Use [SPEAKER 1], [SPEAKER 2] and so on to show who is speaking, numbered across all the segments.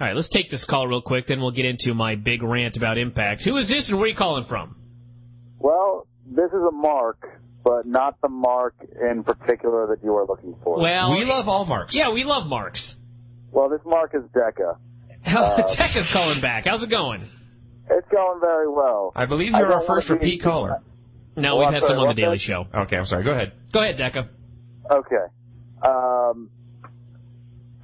[SPEAKER 1] All right, let's take this call real quick, then we'll get into my big rant about Impact. Who is this and where are you calling from?
[SPEAKER 2] Well, this is a mark, but not the mark in particular that you are looking for.
[SPEAKER 1] Well,
[SPEAKER 3] We love all marks.
[SPEAKER 1] Yeah, we love Marks.
[SPEAKER 2] Well, this mark is Deca.
[SPEAKER 1] Uh, Tekka's calling back. How's it going?
[SPEAKER 2] It's going very well.
[SPEAKER 3] I believe you're
[SPEAKER 2] don't
[SPEAKER 3] our first repeat caller.
[SPEAKER 1] No,
[SPEAKER 2] Oh,
[SPEAKER 1] we've had some on the Daily
[SPEAKER 2] that?
[SPEAKER 1] Show.
[SPEAKER 3] Okay, I'm sorry. Go ahead.
[SPEAKER 1] Go ahead, Dekka.
[SPEAKER 2] Okay. Um,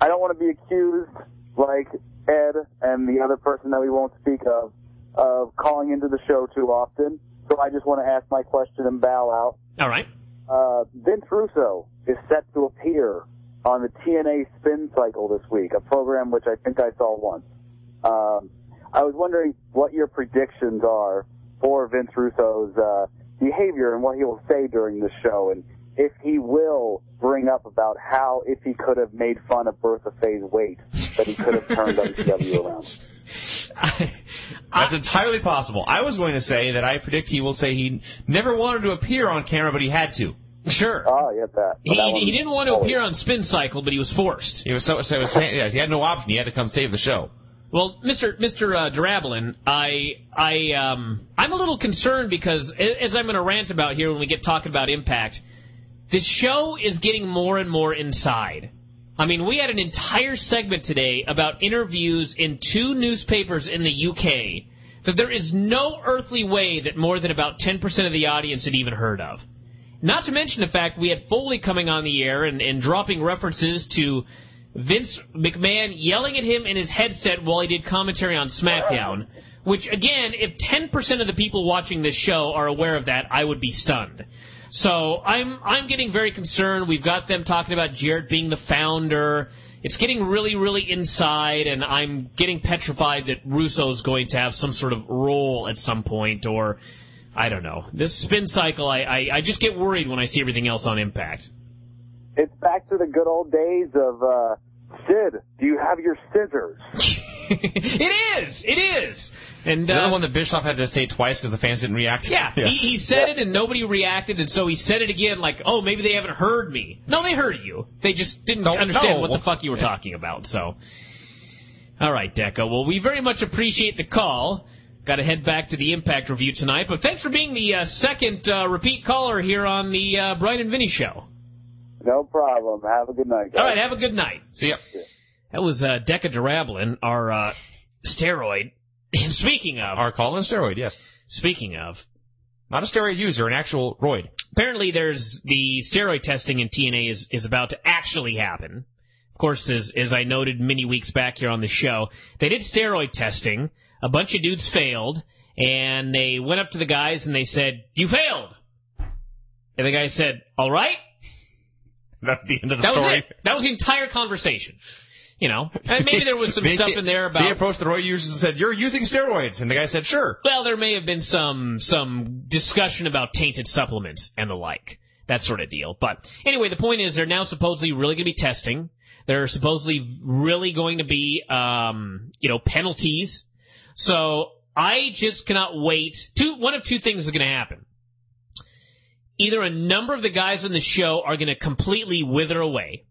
[SPEAKER 2] I don't want to be accused, like Ed and the other person that we won't speak of, of calling into the show too often. So I just want to ask my question and bow out.
[SPEAKER 1] All right.
[SPEAKER 2] Uh, Vince Russo is set to appear on the TNA Spin Cycle this week, a program which I think I saw once. Um, I was wondering what your predictions are for Vince Russo's uh, behavior and what he will say during the show, and if he will bring up about how, if he could have made fun of Bertha Faye's weight, that he could have turned WCW around.
[SPEAKER 3] That's entirely possible. I was going to say that I predict he will say he never wanted to appear on camera, but he had to.
[SPEAKER 1] Sure.
[SPEAKER 2] Oh, I get that.
[SPEAKER 1] He,
[SPEAKER 2] That
[SPEAKER 1] he didn't want to appear on Spin Cycle, but he was forced.
[SPEAKER 3] He was so, so was, yeah, he had no option. He had to come save the show.
[SPEAKER 1] Well, Mr. Mr. Uh, Darablin, I I um I'm a little concerned because as I'm going to rant about here when we get talking about Impact, this show is getting more and more inside. I mean, we had an entire segment today about interviews in two newspapers in the UK that there is no earthly way that more than about 10% of the audience had even heard of. Not to mention the fact we had Foley coming on the air and, and dropping references to Vince McMahon yelling at him in his headset while he did commentary on SmackDown. Which again, if 10% of the people watching this show are aware of that, I would be stunned. So I'm I'm getting very concerned. We've got them talking about Jarrett being the founder. It's getting really, really inside, and I'm getting petrified that Russo's going to have some sort of role at some point, or I don't know. This spin cycle, I, I, I just get worried when I see everything else on Impact.
[SPEAKER 2] It's back to the good old days of uh, Sid. Do you have your scissors?
[SPEAKER 1] it is, it is, and
[SPEAKER 3] The
[SPEAKER 1] uh,
[SPEAKER 3] other one that Bischoff had to say twice because the fans didn't react.
[SPEAKER 1] Yeah,
[SPEAKER 3] Yes.
[SPEAKER 1] he, he said it and nobody reacted, and so he said it again, like, "Oh, maybe they haven't heard me." No, they heard you. They just didn't
[SPEAKER 3] No,
[SPEAKER 1] understand
[SPEAKER 3] no.
[SPEAKER 1] what the fuck you were talking about. So, all right, Deco. Well, we very much appreciate the call. Got to head back to the Impact review tonight, but thanks for being the uh, second uh, repeat caller here on the uh, Bryan and Vinny show.
[SPEAKER 2] No problem. Have a good night, guys.
[SPEAKER 1] All right, have a good night.
[SPEAKER 3] See ya.
[SPEAKER 1] That was uh, Deca Durablin, our uh, steroid. Speaking of,
[SPEAKER 3] Our call in steroid, yes.
[SPEAKER 1] speaking of,
[SPEAKER 3] Not a steroid user, an actual roid.
[SPEAKER 1] apparently there's the steroid testing in TNA is, is about to actually happen. Of course, as, as I noted many weeks back here on the show, they did steroid testing. A bunch of dudes failed, and they went up to the guys and they said, "You failed." And the guy said, "All right."
[SPEAKER 3] That's the end of the
[SPEAKER 1] That was
[SPEAKER 3] story.
[SPEAKER 1] it. That was the entire conversation. You know, and maybe there was some
[SPEAKER 3] They-
[SPEAKER 1] stuff in there about.
[SPEAKER 3] They approached the roid users and said, "You're using steroids," and the guy said, "Sure."
[SPEAKER 1] Well, there may have been some some discussion about tainted supplements and the like, that sort of deal. But anyway, the point is they're now supposedly really going to be testing. They're supposedly really going to be, um, you know, penalties. So I just cannot wait. Two, one of two things is going to happen. Either a number of the guys on the show are going to completely wither away,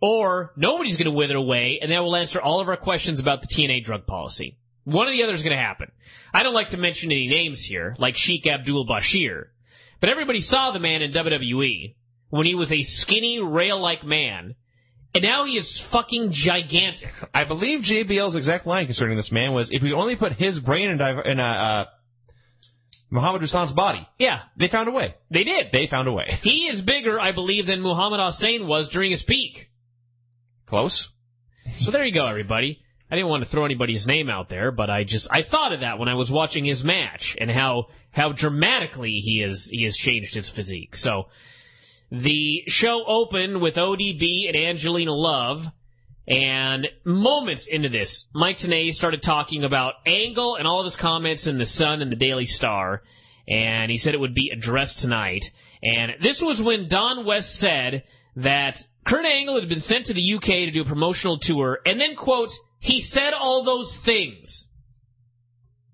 [SPEAKER 1] or nobody's going to wither away, and that will answer all of our questions about the TNA drug policy. One or the other is going to happen. I don't like to mention any names here, like Sheik Abdul Bashir, but everybody saw the man in WWE when he was a skinny, rail-like man, and now he is fucking gigantic.
[SPEAKER 3] I believe JBL's exact line concerning this man was, "If we only put his brain in, in uh, uh, Muhammad Hassan's body,
[SPEAKER 1] Yeah,
[SPEAKER 3] they found a way.
[SPEAKER 1] they did.
[SPEAKER 3] They found a way.
[SPEAKER 1] He is bigger, I believe, than Muhammad Hussein was during his peak.
[SPEAKER 3] Close.
[SPEAKER 1] So there you go, everybody. I didn't want to throw anybody's name out there, but I just I thought of that when I was watching his match and how how dramatically he is he has changed his physique. So the show opened with ODB and Angelina Love, and moments into this, Mike Tenay started talking about Angle and all of his comments in the Sun and the Daily Star, and he said it would be addressed tonight. And this was when Don West said that Kurt Angle had been sent to the UK to do a promotional tour, and then, quote, he said all those things.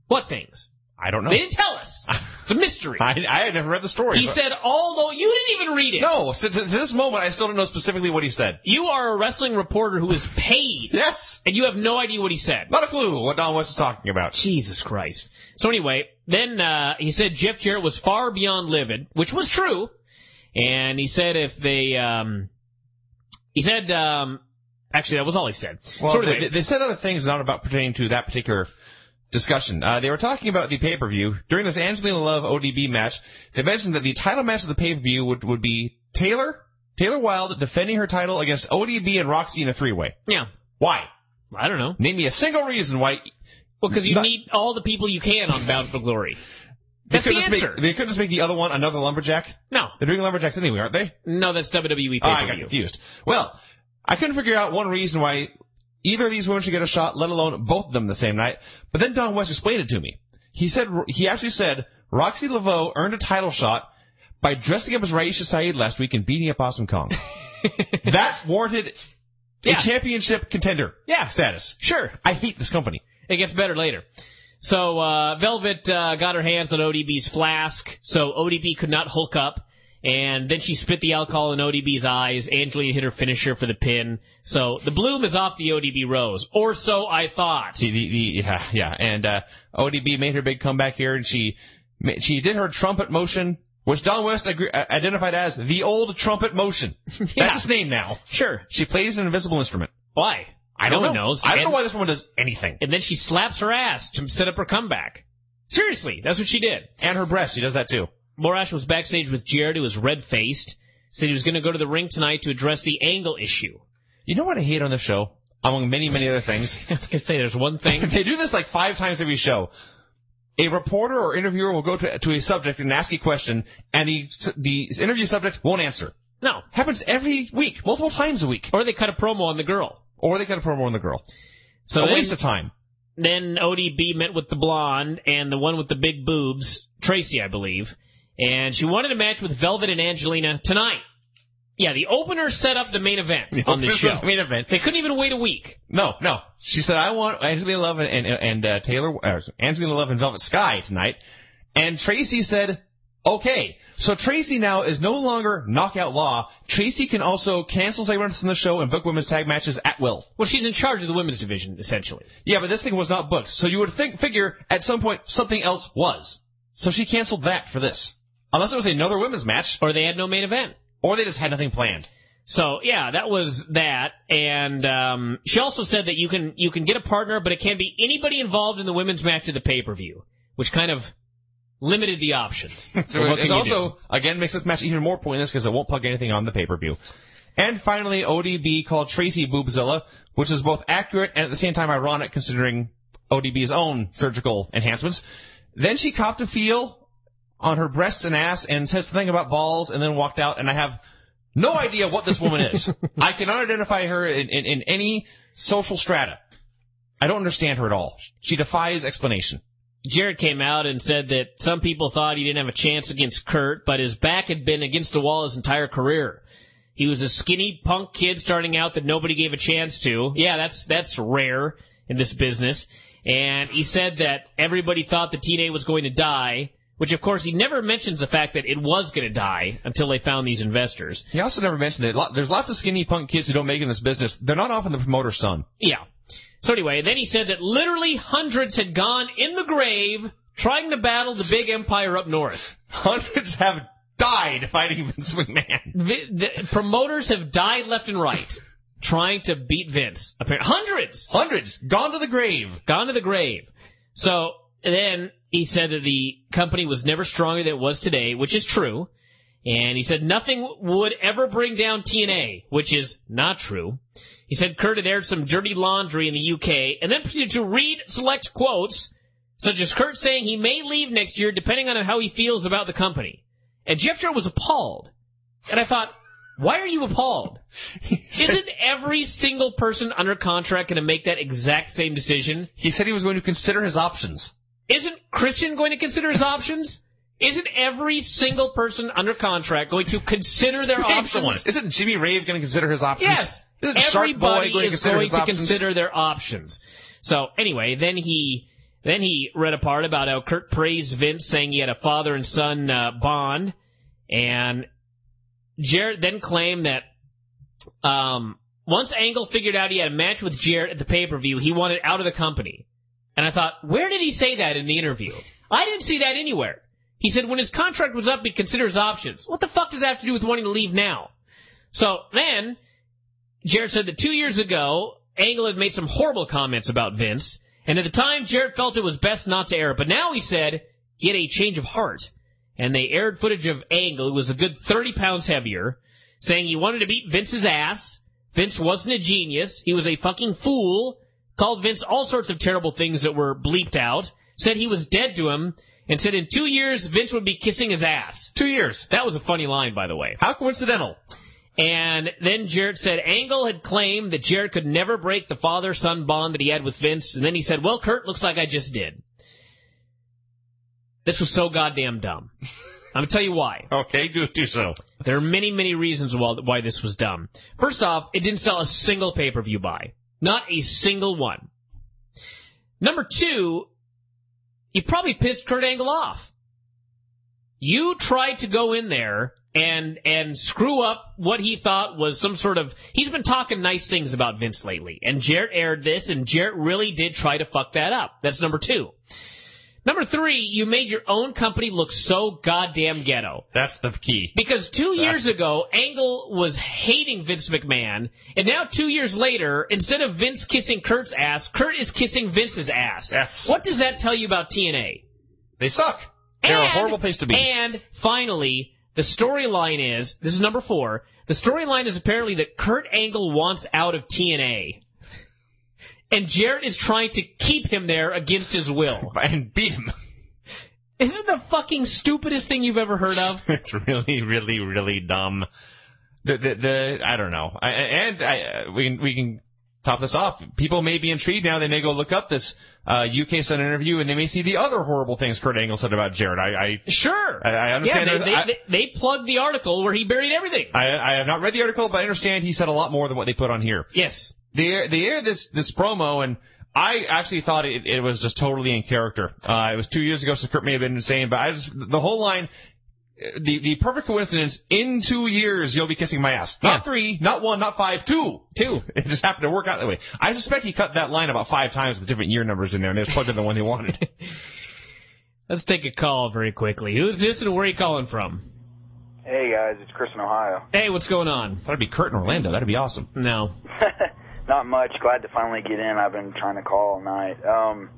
[SPEAKER 1] What things?
[SPEAKER 3] I don't know.
[SPEAKER 1] They didn't tell us. It's a mystery.
[SPEAKER 3] I, I had never read the story.
[SPEAKER 1] He
[SPEAKER 3] so-
[SPEAKER 1] said all those, you didn't even read it.
[SPEAKER 3] no, to, to, to this moment, I still don't know specifically what he said.
[SPEAKER 1] You are a wrestling reporter who is paid,
[SPEAKER 3] Yes.
[SPEAKER 1] and you have no idea what he said.
[SPEAKER 3] Not a clue what Don West is talking about.
[SPEAKER 1] Jesus Christ. So anyway, then uh, he said Jeff Jarrett was far beyond livid, which was true. And he said if they, um, he said, um, actually that was all he said.
[SPEAKER 3] Well,
[SPEAKER 1] so anyway,
[SPEAKER 3] they, they said other things not about pertaining to that particular discussion. Uh, they were talking about the pay-per-view. During this Angelina Love ODB match, they mentioned that the title match of the pay-per-view would, would be Taylor, Taylor Wilde defending her title against ODB and Roxxi in a three-way.
[SPEAKER 1] yeah,
[SPEAKER 3] Why?
[SPEAKER 1] I don't know.
[SPEAKER 3] Name me a single reason why
[SPEAKER 1] Well, because you
[SPEAKER 3] Not-
[SPEAKER 1] need all the people you can on Bound for Glory.
[SPEAKER 3] They
[SPEAKER 1] the
[SPEAKER 3] could just
[SPEAKER 1] answer.
[SPEAKER 3] make, they could just make the other one another lumberjack.
[SPEAKER 1] No,
[SPEAKER 3] They're doing lumberjacks anyway, aren't they?
[SPEAKER 1] no, that's WWE
[SPEAKER 3] Oh, ah, I got confused. Well, I couldn't figure out one reason why either of these women should get a shot, let alone both of them the same night. But then Don West explained it to me. He said he actually said Roxxi Laveaux earned a title shot by dressing up as Raisha Saeed last week and beating up Awesome Kong. that warranted
[SPEAKER 1] Yeah.
[SPEAKER 3] a championship contender
[SPEAKER 1] Yeah.
[SPEAKER 3] status.
[SPEAKER 1] Sure,
[SPEAKER 3] I hate this company.
[SPEAKER 1] it gets better later. So uh, Velvet uh, got her hands on ODB's flask, so ODB could not hook up. And then she spit the alcohol in ODB's eyes. Angelina hit her finisher for the pin. So the bloom is off the ODB rose, or so I thought.
[SPEAKER 3] See, the, the, yeah, yeah. And, uh, ODB made her big comeback here and she, she did her trumpet motion, which Don West agree, uh, identified as the old trumpet motion.
[SPEAKER 1] Yeah.
[SPEAKER 3] That's its name now.
[SPEAKER 1] Sure.
[SPEAKER 3] She plays an invisible instrument.
[SPEAKER 1] Why?
[SPEAKER 3] I don't know.
[SPEAKER 1] knows.
[SPEAKER 3] I don't
[SPEAKER 1] and,
[SPEAKER 3] know why this woman does anything.
[SPEAKER 1] and then she slaps her ass to set up her comeback. Seriously, that's what she did.
[SPEAKER 3] And her breast, she does that too.
[SPEAKER 1] Borash was backstage with Jarrett, who was red-faced. Said he was going to go to the ring tonight to address the angle issue.
[SPEAKER 3] You know what I hate on the show? Among many, many other things.
[SPEAKER 1] I was going to say, there's one thing.
[SPEAKER 3] they do this like five times every show. A reporter or interviewer will go to, to a subject and ask a question, and the, the interview subject won't answer.
[SPEAKER 1] No.
[SPEAKER 3] Happens every week, multiple times a week.
[SPEAKER 1] Or they cut a promo on the girl.
[SPEAKER 3] Or they got a more on the girl.
[SPEAKER 1] So
[SPEAKER 3] a
[SPEAKER 1] then,
[SPEAKER 3] waste of time.
[SPEAKER 1] then ODB met with the blonde and the one with the big boobs, Traci, I believe. And she wanted a match with Velvet and Angelina tonight. Yeah, the opener set up the main event on the
[SPEAKER 3] This
[SPEAKER 1] show.
[SPEAKER 3] the main event.
[SPEAKER 1] They couldn't even wait a week.
[SPEAKER 3] No, no. She said, I want Angelina Love and, and, and uh, Taylor, uh, Angelina Love and Velvet Sky tonight. And Traci said, okay. So Traci now is no longer knockout law. Traci can also cancel segments in the show and book women's tag matches at will.
[SPEAKER 1] Well, she's in charge of the women's division, essentially.
[SPEAKER 3] Yeah, but this thing was not booked. So you would think, figure at some point something else was. So she canceled that for this. Unless it was another women's match,
[SPEAKER 1] Or they had no main event.
[SPEAKER 3] or they just had nothing planned.
[SPEAKER 1] So yeah, that was that. And um, she also said that you can you can get a partner, but it can't be anybody involved in the women's match of the pay per view, which kind of limited the options.
[SPEAKER 3] So
[SPEAKER 1] Well,
[SPEAKER 3] it also, again, makes this match even more pointless because it won't plug anything on the pay-per-view. And finally, ODB called Traci Boobzilla, which is both accurate and at the same time ironic considering ODB's own surgical enhancements. Then she copped a feel on her breasts and ass and said something about balls and then walked out and I have no idea what this woman is. I cannot identify her in, in, in any social strata. I don't understand her at all. She defies explanation.
[SPEAKER 1] Jarrett came out and said that some people thought he didn't have a chance against Kurt, but his back had been against the wall his entire career. He was a skinny punk kid starting out that nobody gave a chance to. Yeah, that's that's rare in this business. And he said that everybody thought that TNA was going to die, which of course he never mentions the fact that it was going to die until they found these investors.
[SPEAKER 3] He also never mentioned that there's lots of skinny punk kids who don't make it in this business. They're not often the promoter's son.
[SPEAKER 1] Yeah. So anyway, then he said that literally hundreds had gone in the grave trying to battle the big empire up north.
[SPEAKER 3] Hundreds have died fighting Vince McMahon.
[SPEAKER 1] Vi- the promoters have died left and right trying to beat Vince. Apparently, hundreds
[SPEAKER 3] Hundreds gone to the grave.
[SPEAKER 1] gone to the grave. So then he said that the company was never stronger than it was today, which is true. And he said nothing would ever bring down TNA, which is not true. He said Kurt had aired some dirty laundry in the UK and then proceeded to read select quotes, such as Kurt saying he may leave next year depending on how he feels about the company. And Jeff Jarrett was appalled. And I thought, why are you appalled? Isn't every single person under contract going to make that exact same decision?
[SPEAKER 3] He said he was going to consider his options.
[SPEAKER 1] Isn't Christian going to consider his options? Isn't every single person under contract going to consider their options?
[SPEAKER 3] someone. Isn't Jimmy Rave going to consider his options?
[SPEAKER 1] Yes.
[SPEAKER 3] Boy
[SPEAKER 1] Everybody
[SPEAKER 3] going to
[SPEAKER 1] is
[SPEAKER 3] consider
[SPEAKER 1] going to consider their options. So anyway, then he then he read a part about how Kurt praised Vince, saying he had a father and son uh, bond, and Jarrett then claimed that um, once Angle figured out he had a match with Jarrett at the pay per view, he wanted out of the company. And I thought, where did he say that in the interview? I didn't see that anywhere. He said when his contract was up, he'd consider his options. What the fuck does that have to do with wanting to leave now? So then, Jarrett said that two years ago, Angle had made some horrible comments about Vince, and at the time, Jarrett felt it was best not to air it. But now he said he had a change of heart, and they aired footage of Angle, who was a good 30 pounds heavier, saying he wanted to beat Vince's ass. Vince wasn't a genius. He was a fucking fool. Called Vince all sorts of terrible things that were bleeped out. Said he was dead to him, and said in two years, Vince would be kissing his ass.
[SPEAKER 3] Two years.
[SPEAKER 1] That was a funny line, by the way.
[SPEAKER 3] How coincidental.
[SPEAKER 1] And then Jarrett said Angle had claimed that Jarrett could never break the father-son bond that he had with Vince. And then he said, well, Kurt, looks like I just did. This was so goddamn dumb. I'm gonna tell you why.
[SPEAKER 3] Okay, do do so.
[SPEAKER 1] There are many, many reasons why, why this was dumb. First off, it didn't sell a single pay-per-view buy. Not a single one. Number two, you probably pissed Kurt Angle off. You tried to go in there and and screw up what he thought was some sort of he's been talking nice things about Vince lately. And Jarrett aired this and Jarrett really did try to fuck that up. That's number two. Number three, you made your own company look so goddamn ghetto.
[SPEAKER 3] That's the key.
[SPEAKER 1] Because two years ago, Angle was hating Vince McMahon, and now two years later, instead of Vince kissing Kurt's ass, Kurt is kissing Vince's ass.
[SPEAKER 3] Yes.
[SPEAKER 1] What does that tell you about TNA?
[SPEAKER 3] They suck. They're a horrible place to be.
[SPEAKER 1] And finally, the storyline is this is number four. The storyline is apparently that Kurt Angle wants out of TNA. And Jarrett is trying to keep him there against his will.
[SPEAKER 3] and beat him.
[SPEAKER 1] Isn't the fucking stupidest thing you've ever heard of?
[SPEAKER 3] it's really, really, really dumb. The, the, the I don't know. I, and I, we can, we can top this off. People may be intrigued now. They may go look up this uh, UK Sun interview, and they may see the other horrible things Kurt Angle said about Jarrett. I, I,
[SPEAKER 1] Sure.
[SPEAKER 3] I, I understand.
[SPEAKER 1] Yeah,
[SPEAKER 3] that-
[SPEAKER 1] they, they,
[SPEAKER 3] I,
[SPEAKER 1] they, plugged the article where he buried everything.
[SPEAKER 3] I, I have not read the article, but I understand he said a lot more than what they put on here.
[SPEAKER 1] yes.
[SPEAKER 3] They air, they aired this this promo, and I actually thought it, it was just totally in character. Uh, it was two years ago, so Kurt may have been insane, but I just the whole line. The the perfect coincidence. In two years, you'll be kissing my ass. Not
[SPEAKER 1] Yeah.
[SPEAKER 3] three, not one, not five, two.
[SPEAKER 1] Two.
[SPEAKER 3] It just happened to work out that way. I suspect he cut that line about five times with different year numbers in there, and they just plugged in the one they wanted.
[SPEAKER 1] Let's take a call very quickly. Who's this and where are you calling from?
[SPEAKER 4] Hey guys, it's Chris in Ohio.
[SPEAKER 1] Hey, what's going on?
[SPEAKER 3] That'd be Kurt in Orlando. That'd be awesome.
[SPEAKER 1] No.
[SPEAKER 4] Not much. Glad to finally get in. I've been trying to call all night. Um,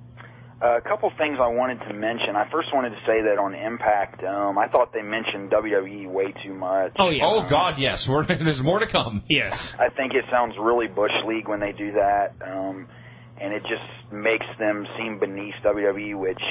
[SPEAKER 4] a couple things I wanted to mention. I first wanted to say that on Impact, um, I thought they mentioned WWE way too much.
[SPEAKER 1] Oh, yeah.
[SPEAKER 3] Oh God, yes. We're, there's more to come.
[SPEAKER 1] Yes.
[SPEAKER 4] I think it sounds really bush league when they do that, um, and it just makes them seem beneath WWE, which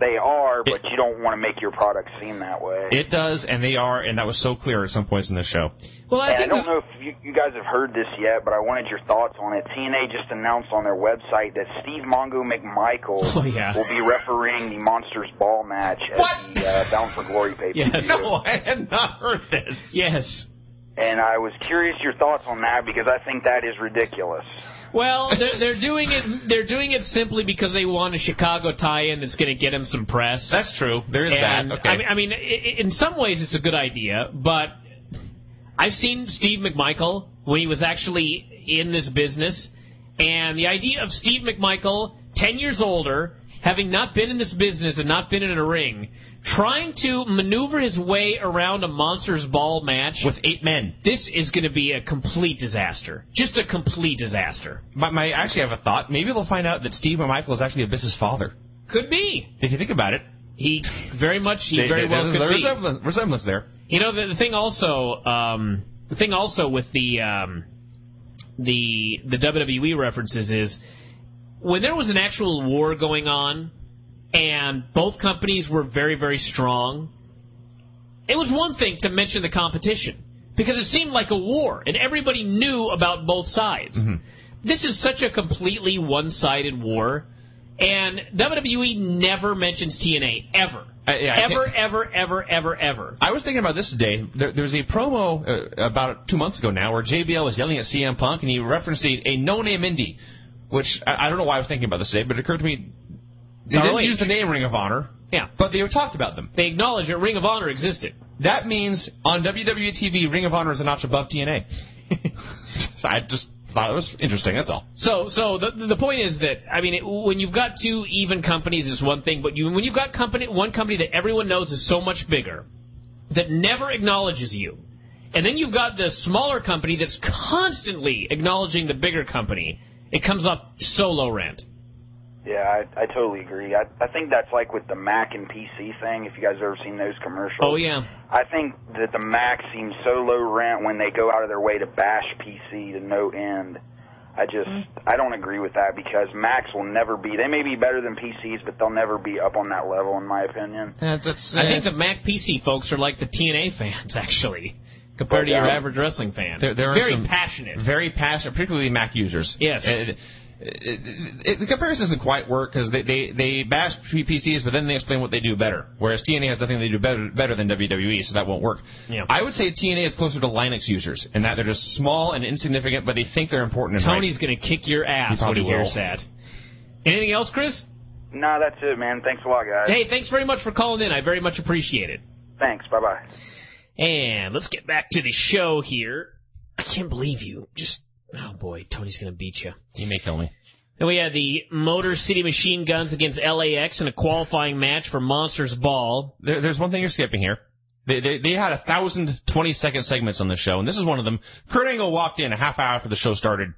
[SPEAKER 4] they are, but you don't want to make your product seem that way.
[SPEAKER 3] It does, and they are, and that was so clear at some points in the show.
[SPEAKER 1] Well, I
[SPEAKER 4] And I don't know if you, you guys have heard this yet, but I wanted your thoughts on it. TNA just announced on their website that Steve Mongo McMichael
[SPEAKER 1] Oh, yeah.
[SPEAKER 4] will be refereeing the Monsters Ball match at
[SPEAKER 3] What?
[SPEAKER 4] the uh, Bound for Glory pay per view.
[SPEAKER 1] Yes.
[SPEAKER 3] No, I had not heard this.
[SPEAKER 1] yes.
[SPEAKER 4] And I was curious your thoughts on that because I think that is ridiculous.
[SPEAKER 1] Well, they're, they're doing it. They're doing it simply because they want a Chicago tie-in that's going to get him some press.
[SPEAKER 3] That's true. There is
[SPEAKER 1] and
[SPEAKER 3] that. Okay.
[SPEAKER 1] I mean, I mean, in some ways, it's a good idea, but I've seen Steve McMichael when he was actually in this business, and the idea of Steve McMichael, ten years older, having not been in this business and not been in a ring, trying to maneuver his way around a monsters ball match.
[SPEAKER 3] With eight men.
[SPEAKER 1] this is going to be a complete disaster. Just a complete disaster.
[SPEAKER 3] My, my, I actually have a thought. Maybe they'll find out that Steve McMichael is actually Abyss's father.
[SPEAKER 1] Could be.
[SPEAKER 3] If you think about it,
[SPEAKER 1] He very much. He
[SPEAKER 3] they-
[SPEAKER 1] very
[SPEAKER 3] they-
[SPEAKER 1] well
[SPEAKER 3] there's
[SPEAKER 1] could
[SPEAKER 3] a
[SPEAKER 1] be.
[SPEAKER 3] resemblance, resemblance there.
[SPEAKER 1] You know, the, the thing also, um, the thing also with the um, the the WWE references is when there was an actual war going on, and both companies were very very strong. It was one thing to mention the competition because it seemed like a war, and everybody knew about both sides. This is such a completely one-sided war. And WWE never mentions TNA ever,
[SPEAKER 3] Uh, yeah,
[SPEAKER 1] ever, ever, ever, ever, ever.
[SPEAKER 3] I was thinking about this today. There, there's a promo uh, about two months ago now where JBL was yelling at CM Punk and he referenced a, a no-name indie, which I, I don't know why I was thinking about this today, but it occurred to me they
[SPEAKER 1] ROH.
[SPEAKER 3] didn't use the name Ring of Honor,
[SPEAKER 1] Yeah,
[SPEAKER 3] but they talked about them.
[SPEAKER 1] they acknowledge that Ring of Honor existed.
[SPEAKER 3] That means on WWE TV, Ring of Honor is a notch above TNA. I just thought it was interesting. That's all.
[SPEAKER 1] So, so the the point is that I mean, it, when you've got two even companies is one thing, but you when you've got company one company that everyone knows is so much bigger that never acknowledges you, and then you've got the smaller company that's constantly acknowledging the bigger company, it comes off so low rent.
[SPEAKER 4] Yeah, I, I totally agree. I, I think that's like with the Mac and PC thing. If you guys have ever seen those commercials,
[SPEAKER 1] Oh yeah,
[SPEAKER 4] I think that the Mac seems so low rent when they go out of their way to bash PC to no end. I just mm-hmm. I don't agree with that because Macs will never be. They may be better than PCs, but they'll never be up on that level, in my opinion.
[SPEAKER 3] That's, that's,
[SPEAKER 1] I think the Mac PC folks are like the TNA fans actually, compared oh,
[SPEAKER 4] to
[SPEAKER 1] your
[SPEAKER 4] yeah.
[SPEAKER 1] average wrestling fan.
[SPEAKER 3] There- there are
[SPEAKER 1] Very
[SPEAKER 3] some-
[SPEAKER 1] passionate.
[SPEAKER 3] very passionate, particularly Mac users.
[SPEAKER 1] Yes.
[SPEAKER 3] It- it- it- the comparison doesn't quite work because they, they, they bash PCs, but then they explain what they do better. Whereas TNA has nothing they do better better than WWE, so that won't work.
[SPEAKER 1] Yeah.
[SPEAKER 3] I would say TNA is closer to Linux users in that they're just small and insignificant, but they think they're important. And
[SPEAKER 1] Tony's gonna kick your ass
[SPEAKER 3] He
[SPEAKER 1] when he
[SPEAKER 3] probably
[SPEAKER 1] hears that. Anything else, Chris?
[SPEAKER 4] No, that's it, man. Thanks a lot, guys.
[SPEAKER 1] Hey, thanks very much for calling in. I very much appreciate it.
[SPEAKER 4] Thanks. Bye bye.
[SPEAKER 1] And let's get back to the show here. I can't believe you. Just, oh boy, Tony's gonna beat you.
[SPEAKER 3] He may kill me.
[SPEAKER 1] Then we had the Motor City Machine Guns against LAX in a qualifying match for Monsters Ball.
[SPEAKER 3] There, there's one thing you're skipping here. They, they, they had a thousand twenty second segments on the show, and this is one of them. Kurt Angle walked in a half hour after the show started.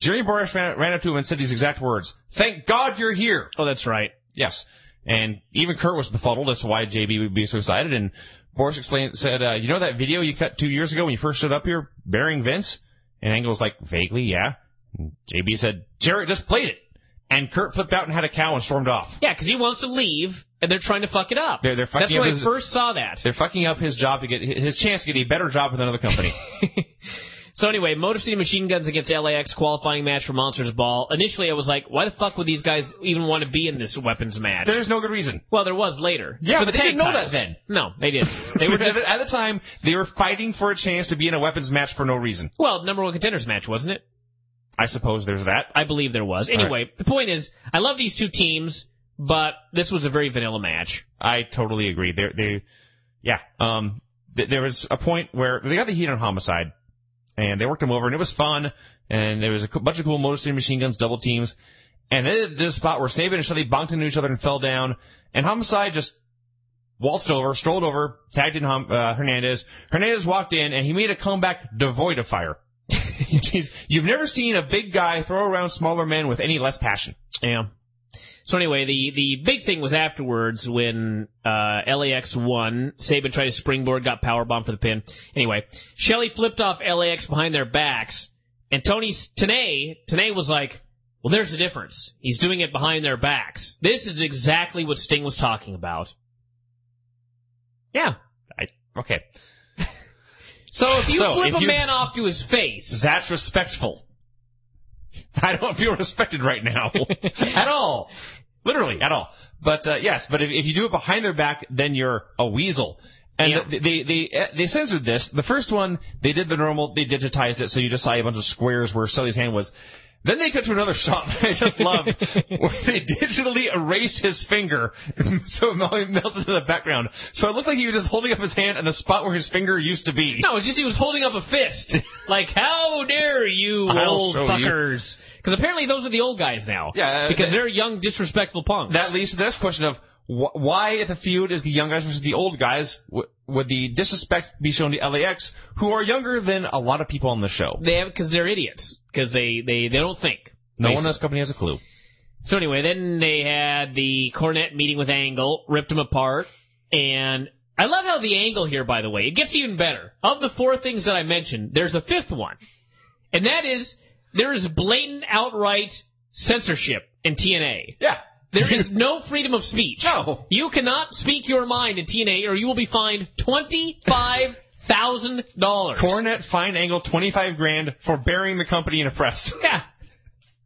[SPEAKER 3] Jerry Borash ran, ran up to him and said these exact words: "Thank God you're here."
[SPEAKER 1] Oh, that's right.
[SPEAKER 3] Yes. And even Kurt was befuddled as to why JB would be so excited. And Borash explained, said, uh, you know that video you cut two years ago when you first showed up here, burying Vince? And Angle was like, vaguely, yeah. And JB said, Jarrett just played it. And Kurt flipped out and had a cow and stormed off.
[SPEAKER 1] Yeah, because he wants to leave, and they're trying to fuck it up.
[SPEAKER 3] They're- they're fucking
[SPEAKER 1] That's
[SPEAKER 3] up
[SPEAKER 1] when I first saw that.
[SPEAKER 3] They're fucking up his job to get, his chance to get a better job with another company.
[SPEAKER 1] So anyway, Motor City Machine Guns against LAX qualifying match for Monsters Ball. Initially, I was like, why the fuck would these guys even want to be in this weapons match?
[SPEAKER 3] There's no good reason.
[SPEAKER 1] well, there was later.
[SPEAKER 3] Yeah, but
[SPEAKER 1] the
[SPEAKER 3] they didn't know that then.
[SPEAKER 1] No, they didn't. They were just
[SPEAKER 3] at the time, they were fighting for a chance to be in a weapons match for no reason.
[SPEAKER 1] well, number one contenders match, wasn't it?
[SPEAKER 3] I suppose there's that.
[SPEAKER 1] I believe there was. Anyway, the point is, I love these two teams, but this was a very vanilla match.
[SPEAKER 3] I totally agree. They, they, yeah. Um, th- there was a point where they got the heat on Homicide, and they worked them over, and it was fun. And there was a bunch of cool Motor City Machine Guns double teams, and then this spot where Sabin and Shelley bunked into each other and fell down, and Homicide just waltzed over, strolled over, tagged in Hum, uh, Hernandez. Hernandez walked in, and he made a comeback devoid of fire. You've never seen a big guy throw around smaller men with any less passion.
[SPEAKER 1] Yeah. So anyway, the the big thing was afterwards when uh, LAX won. Sabin tried to springboard, got powerbomb for the pin. Anyway, Shelley flipped off LAX behind their backs, and Tony Tenay Tenay was like, "Well, there's the difference. He's doing it behind their backs. This is exactly what Sting was talking about." Yeah.
[SPEAKER 3] I, okay.
[SPEAKER 1] So if you
[SPEAKER 3] So,
[SPEAKER 1] flip
[SPEAKER 3] if
[SPEAKER 1] a
[SPEAKER 3] you-
[SPEAKER 1] man off to his face,
[SPEAKER 3] That's respectful. I don't feel respected right now. at all. Literally, at all. But, uh, yes, but if, if you do it behind their back, then you're a weasel. And
[SPEAKER 1] Yeah.
[SPEAKER 3] they, they, they, they censored this. The first one, they did the normal, they digitized it, so you just saw a bunch of squares where Shelley's hand was. Then they cut to another shot that I just love, where they digitally erased his finger, so it mel- melted into the background. So it looked like he was just holding up his hand in the spot where his finger used to be.
[SPEAKER 1] No, it's just he was holding up a fist. like, how dare you,
[SPEAKER 3] I'll
[SPEAKER 1] old fuckers? Because apparently those are the old guys now.
[SPEAKER 3] Yeah, uh,
[SPEAKER 1] Because
[SPEAKER 3] that-
[SPEAKER 1] they're young, disrespectful punks.
[SPEAKER 3] That leads to this question of wh- why, if the feud is the young guys versus the old guys, w- would the disrespect be shown to LAX, who are younger than a lot of people on the show?
[SPEAKER 1] they have because they're idiots. Because they, they, they don't think.
[SPEAKER 3] No one in this company has a clue.
[SPEAKER 1] So anyway, then they had the Cornette meeting with Angle, ripped him apart, and I love how the angle here, by the way, it gets even better. Of the four things that I mentioned, there's a fifth one. And that is, there is blatant outright censorship in TNA.
[SPEAKER 3] Yeah.
[SPEAKER 1] There is no freedom of speech.
[SPEAKER 3] No.
[SPEAKER 1] You cannot speak your mind in TNA or you will be fined $25,000.
[SPEAKER 3] Cornette fine angle 25 grand for burying the company in a press.
[SPEAKER 1] Yeah.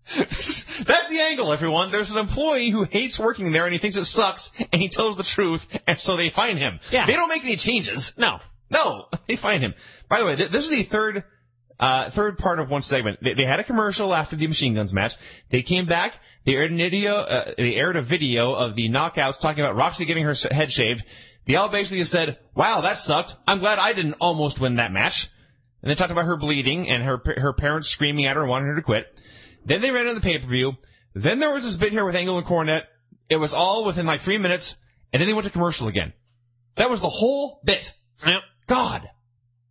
[SPEAKER 3] That's the angle, everyone. There's an employee who hates working there and he thinks it sucks and he tells the truth and so they fine him.
[SPEAKER 1] Yeah.
[SPEAKER 3] They don't make any changes.
[SPEAKER 1] No.
[SPEAKER 3] No, they fine him. By the way, th- this is the third, uh, third part of one segment. They, they had a commercial after the machine guns match. They came back. They aired video, uh, they aired a video of the knockouts talking about Roxxi getting her head shaved. The L basically said, wow, that sucked. I'm glad I didn't almost win that match. And they talked about her bleeding and her her parents screaming at her and wanting her to quit. Then they ran into the pay-per-view. Then there was this bit here with Angle and Cornette. It was all within like three minutes, and then they went to commercial again. That was the whole bit.
[SPEAKER 1] Yep.
[SPEAKER 3] God.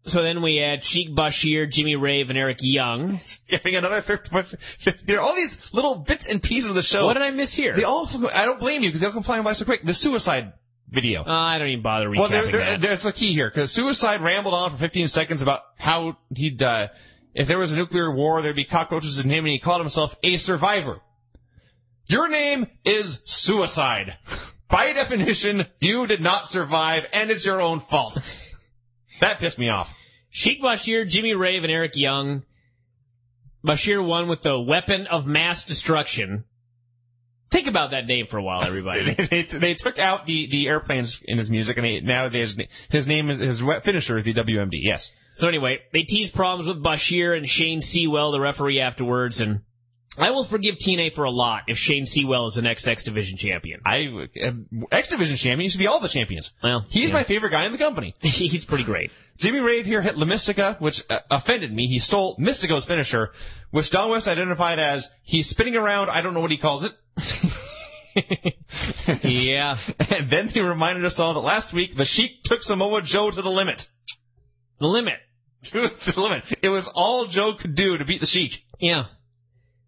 [SPEAKER 1] So then we had Sheik Bashir, Jimmy Rave, and Eric Young.
[SPEAKER 3] Another third, fifth, there are all these little bits and pieces of the show.
[SPEAKER 1] What did I miss here?
[SPEAKER 3] They all, I don't blame you because they'll come flying by so quick. The suicide video.
[SPEAKER 1] Uh, I don't even bother recapping
[SPEAKER 3] Well, there, there,
[SPEAKER 1] that.
[SPEAKER 3] there's the key here because Suicide rambled on for 15 seconds about how he'd, uh, if there was a nuclear war, there'd be cockroaches in him, and he called himself a survivor. Your name is Suicide. By definition, you did not survive, and it's your own fault. That pissed me off.
[SPEAKER 1] Sheik Bashir, Jimmy Rave, and Eric Young. Bashir won with the weapon of mass destruction. Think about that name for a while, everybody.
[SPEAKER 3] they, they took out the, the airplanes in his music, and they, now there's, his name is his finisher is the WMD. Yes.
[SPEAKER 1] so anyway, they teased problems with Bashir and Shane Sewell, the referee, afterwards, and I will forgive TNA for a lot if Shane Sewell is the next X Division champion.
[SPEAKER 3] I uh, X Division champion should be all the champions.
[SPEAKER 1] Well,
[SPEAKER 3] He's
[SPEAKER 1] yeah.
[SPEAKER 3] my favorite guy in the company.
[SPEAKER 1] he's pretty great.
[SPEAKER 3] Jimmy Rave here hit La Mística, which uh, offended me. He stole Místico's finisher, which Don West identified as he's spinning around. I don't know what he calls it.
[SPEAKER 1] yeah.
[SPEAKER 3] And then he reminded us all that last week the Sheik took Samoa Joe to the limit.
[SPEAKER 1] The limit.
[SPEAKER 3] to the limit. It was all Joe could do to beat the Sheik.
[SPEAKER 1] Yeah.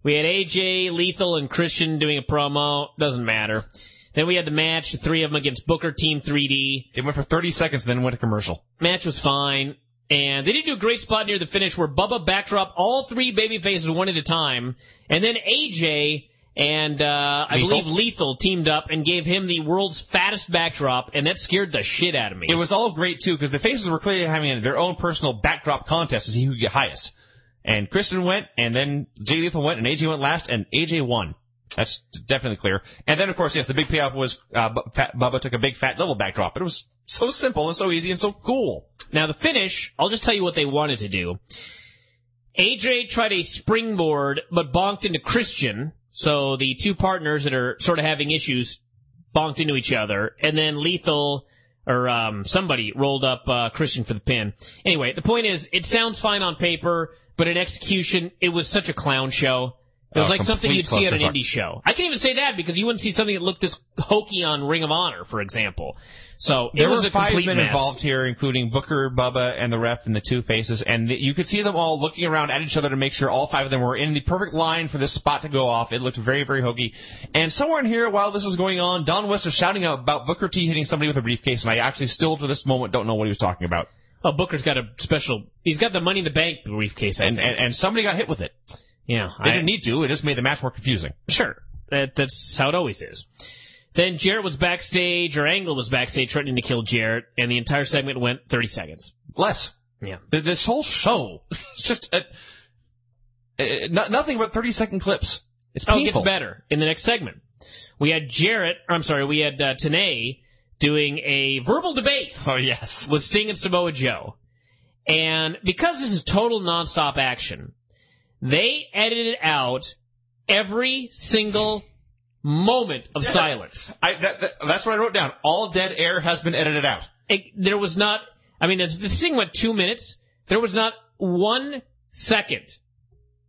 [SPEAKER 1] We had AJ, Lethal, and Christian doing a promo. Doesn't matter. Then we had the match, the three of them against Booker Team 3D.
[SPEAKER 3] It went for 30 seconds, then went to commercial.
[SPEAKER 1] Match was fine. And they did do a great spot near the finish where Bubba backdropped all three baby faces one at a time. And then AJ and, uh, I
[SPEAKER 3] Lethal?
[SPEAKER 1] believe Lethal teamed up and gave him the world's fattest backdrop, and that scared the shit out of me.
[SPEAKER 3] It was all great too, because the faces were clearly having their own personal backdrop contest to see who could get highest. And Christian went, and then Jay Lethal went, and AJ went last, and AJ won. That's definitely clear. And then, of course, yes, the big payoff was uh, fat, Bubba took a big fat double backdrop. It was so simple and so easy and so cool.
[SPEAKER 1] Now the finish, I'll just tell you what they wanted to do. AJ tried a springboard, but bonked into Christian. So the two partners that are sort of having issues bonked into each other, and then Lethal or um, somebody rolled up uh, Christian for the pin. Anyway, the point is, it sounds fine on paper, but in execution, it was such a clown show. It was
[SPEAKER 3] Oh,
[SPEAKER 1] like something you'd see at an indie show. I can't even say that because you wouldn't see something that looked this hokey on Ring of Honor, for example. So
[SPEAKER 3] There
[SPEAKER 1] was
[SPEAKER 3] were
[SPEAKER 1] a
[SPEAKER 3] five men
[SPEAKER 1] mess.
[SPEAKER 3] involved here, including Booker, Bubba, and the ref and the two faces, and the, you could see them all looking around at each other to make sure all five of them were in the perfect line for this spot to go off. It looked very, very hokey. And somewhere in here, while this was going on, Don West was shouting out about Booker T hitting somebody with a briefcase, and I actually still to this moment don't know what he was talking about.
[SPEAKER 1] Oh, Booker's got a special. He's got the Money in the Bank briefcase. I
[SPEAKER 3] And,
[SPEAKER 1] think.
[SPEAKER 3] and, and somebody got hit with it.
[SPEAKER 1] yeah,
[SPEAKER 3] They
[SPEAKER 1] I-
[SPEAKER 3] didn't need to. It just made the match more confusing.
[SPEAKER 1] Sure, that that's how it always is. Then Jarrett was backstage, or Angle was backstage, threatening to kill Jarrett, and the entire segment went 30 seconds.
[SPEAKER 3] Less.
[SPEAKER 1] Yeah.
[SPEAKER 3] Th- This whole show, it's just uh, no- nothing but 30 second clips. It's
[SPEAKER 1] Oh, it gets better in the next segment. We had Jarrett, I'm sorry, we had uh, Tenay doing a verbal debate
[SPEAKER 3] Oh, yes.
[SPEAKER 1] with Sting and Samoa Joe. And because this is total nonstop action, they edited out every single moment of silence.
[SPEAKER 3] I, that, that, that's what I wrote down. All dead air has been edited out.
[SPEAKER 1] it, there was not. I mean, as this thing went two minutes, there was not one second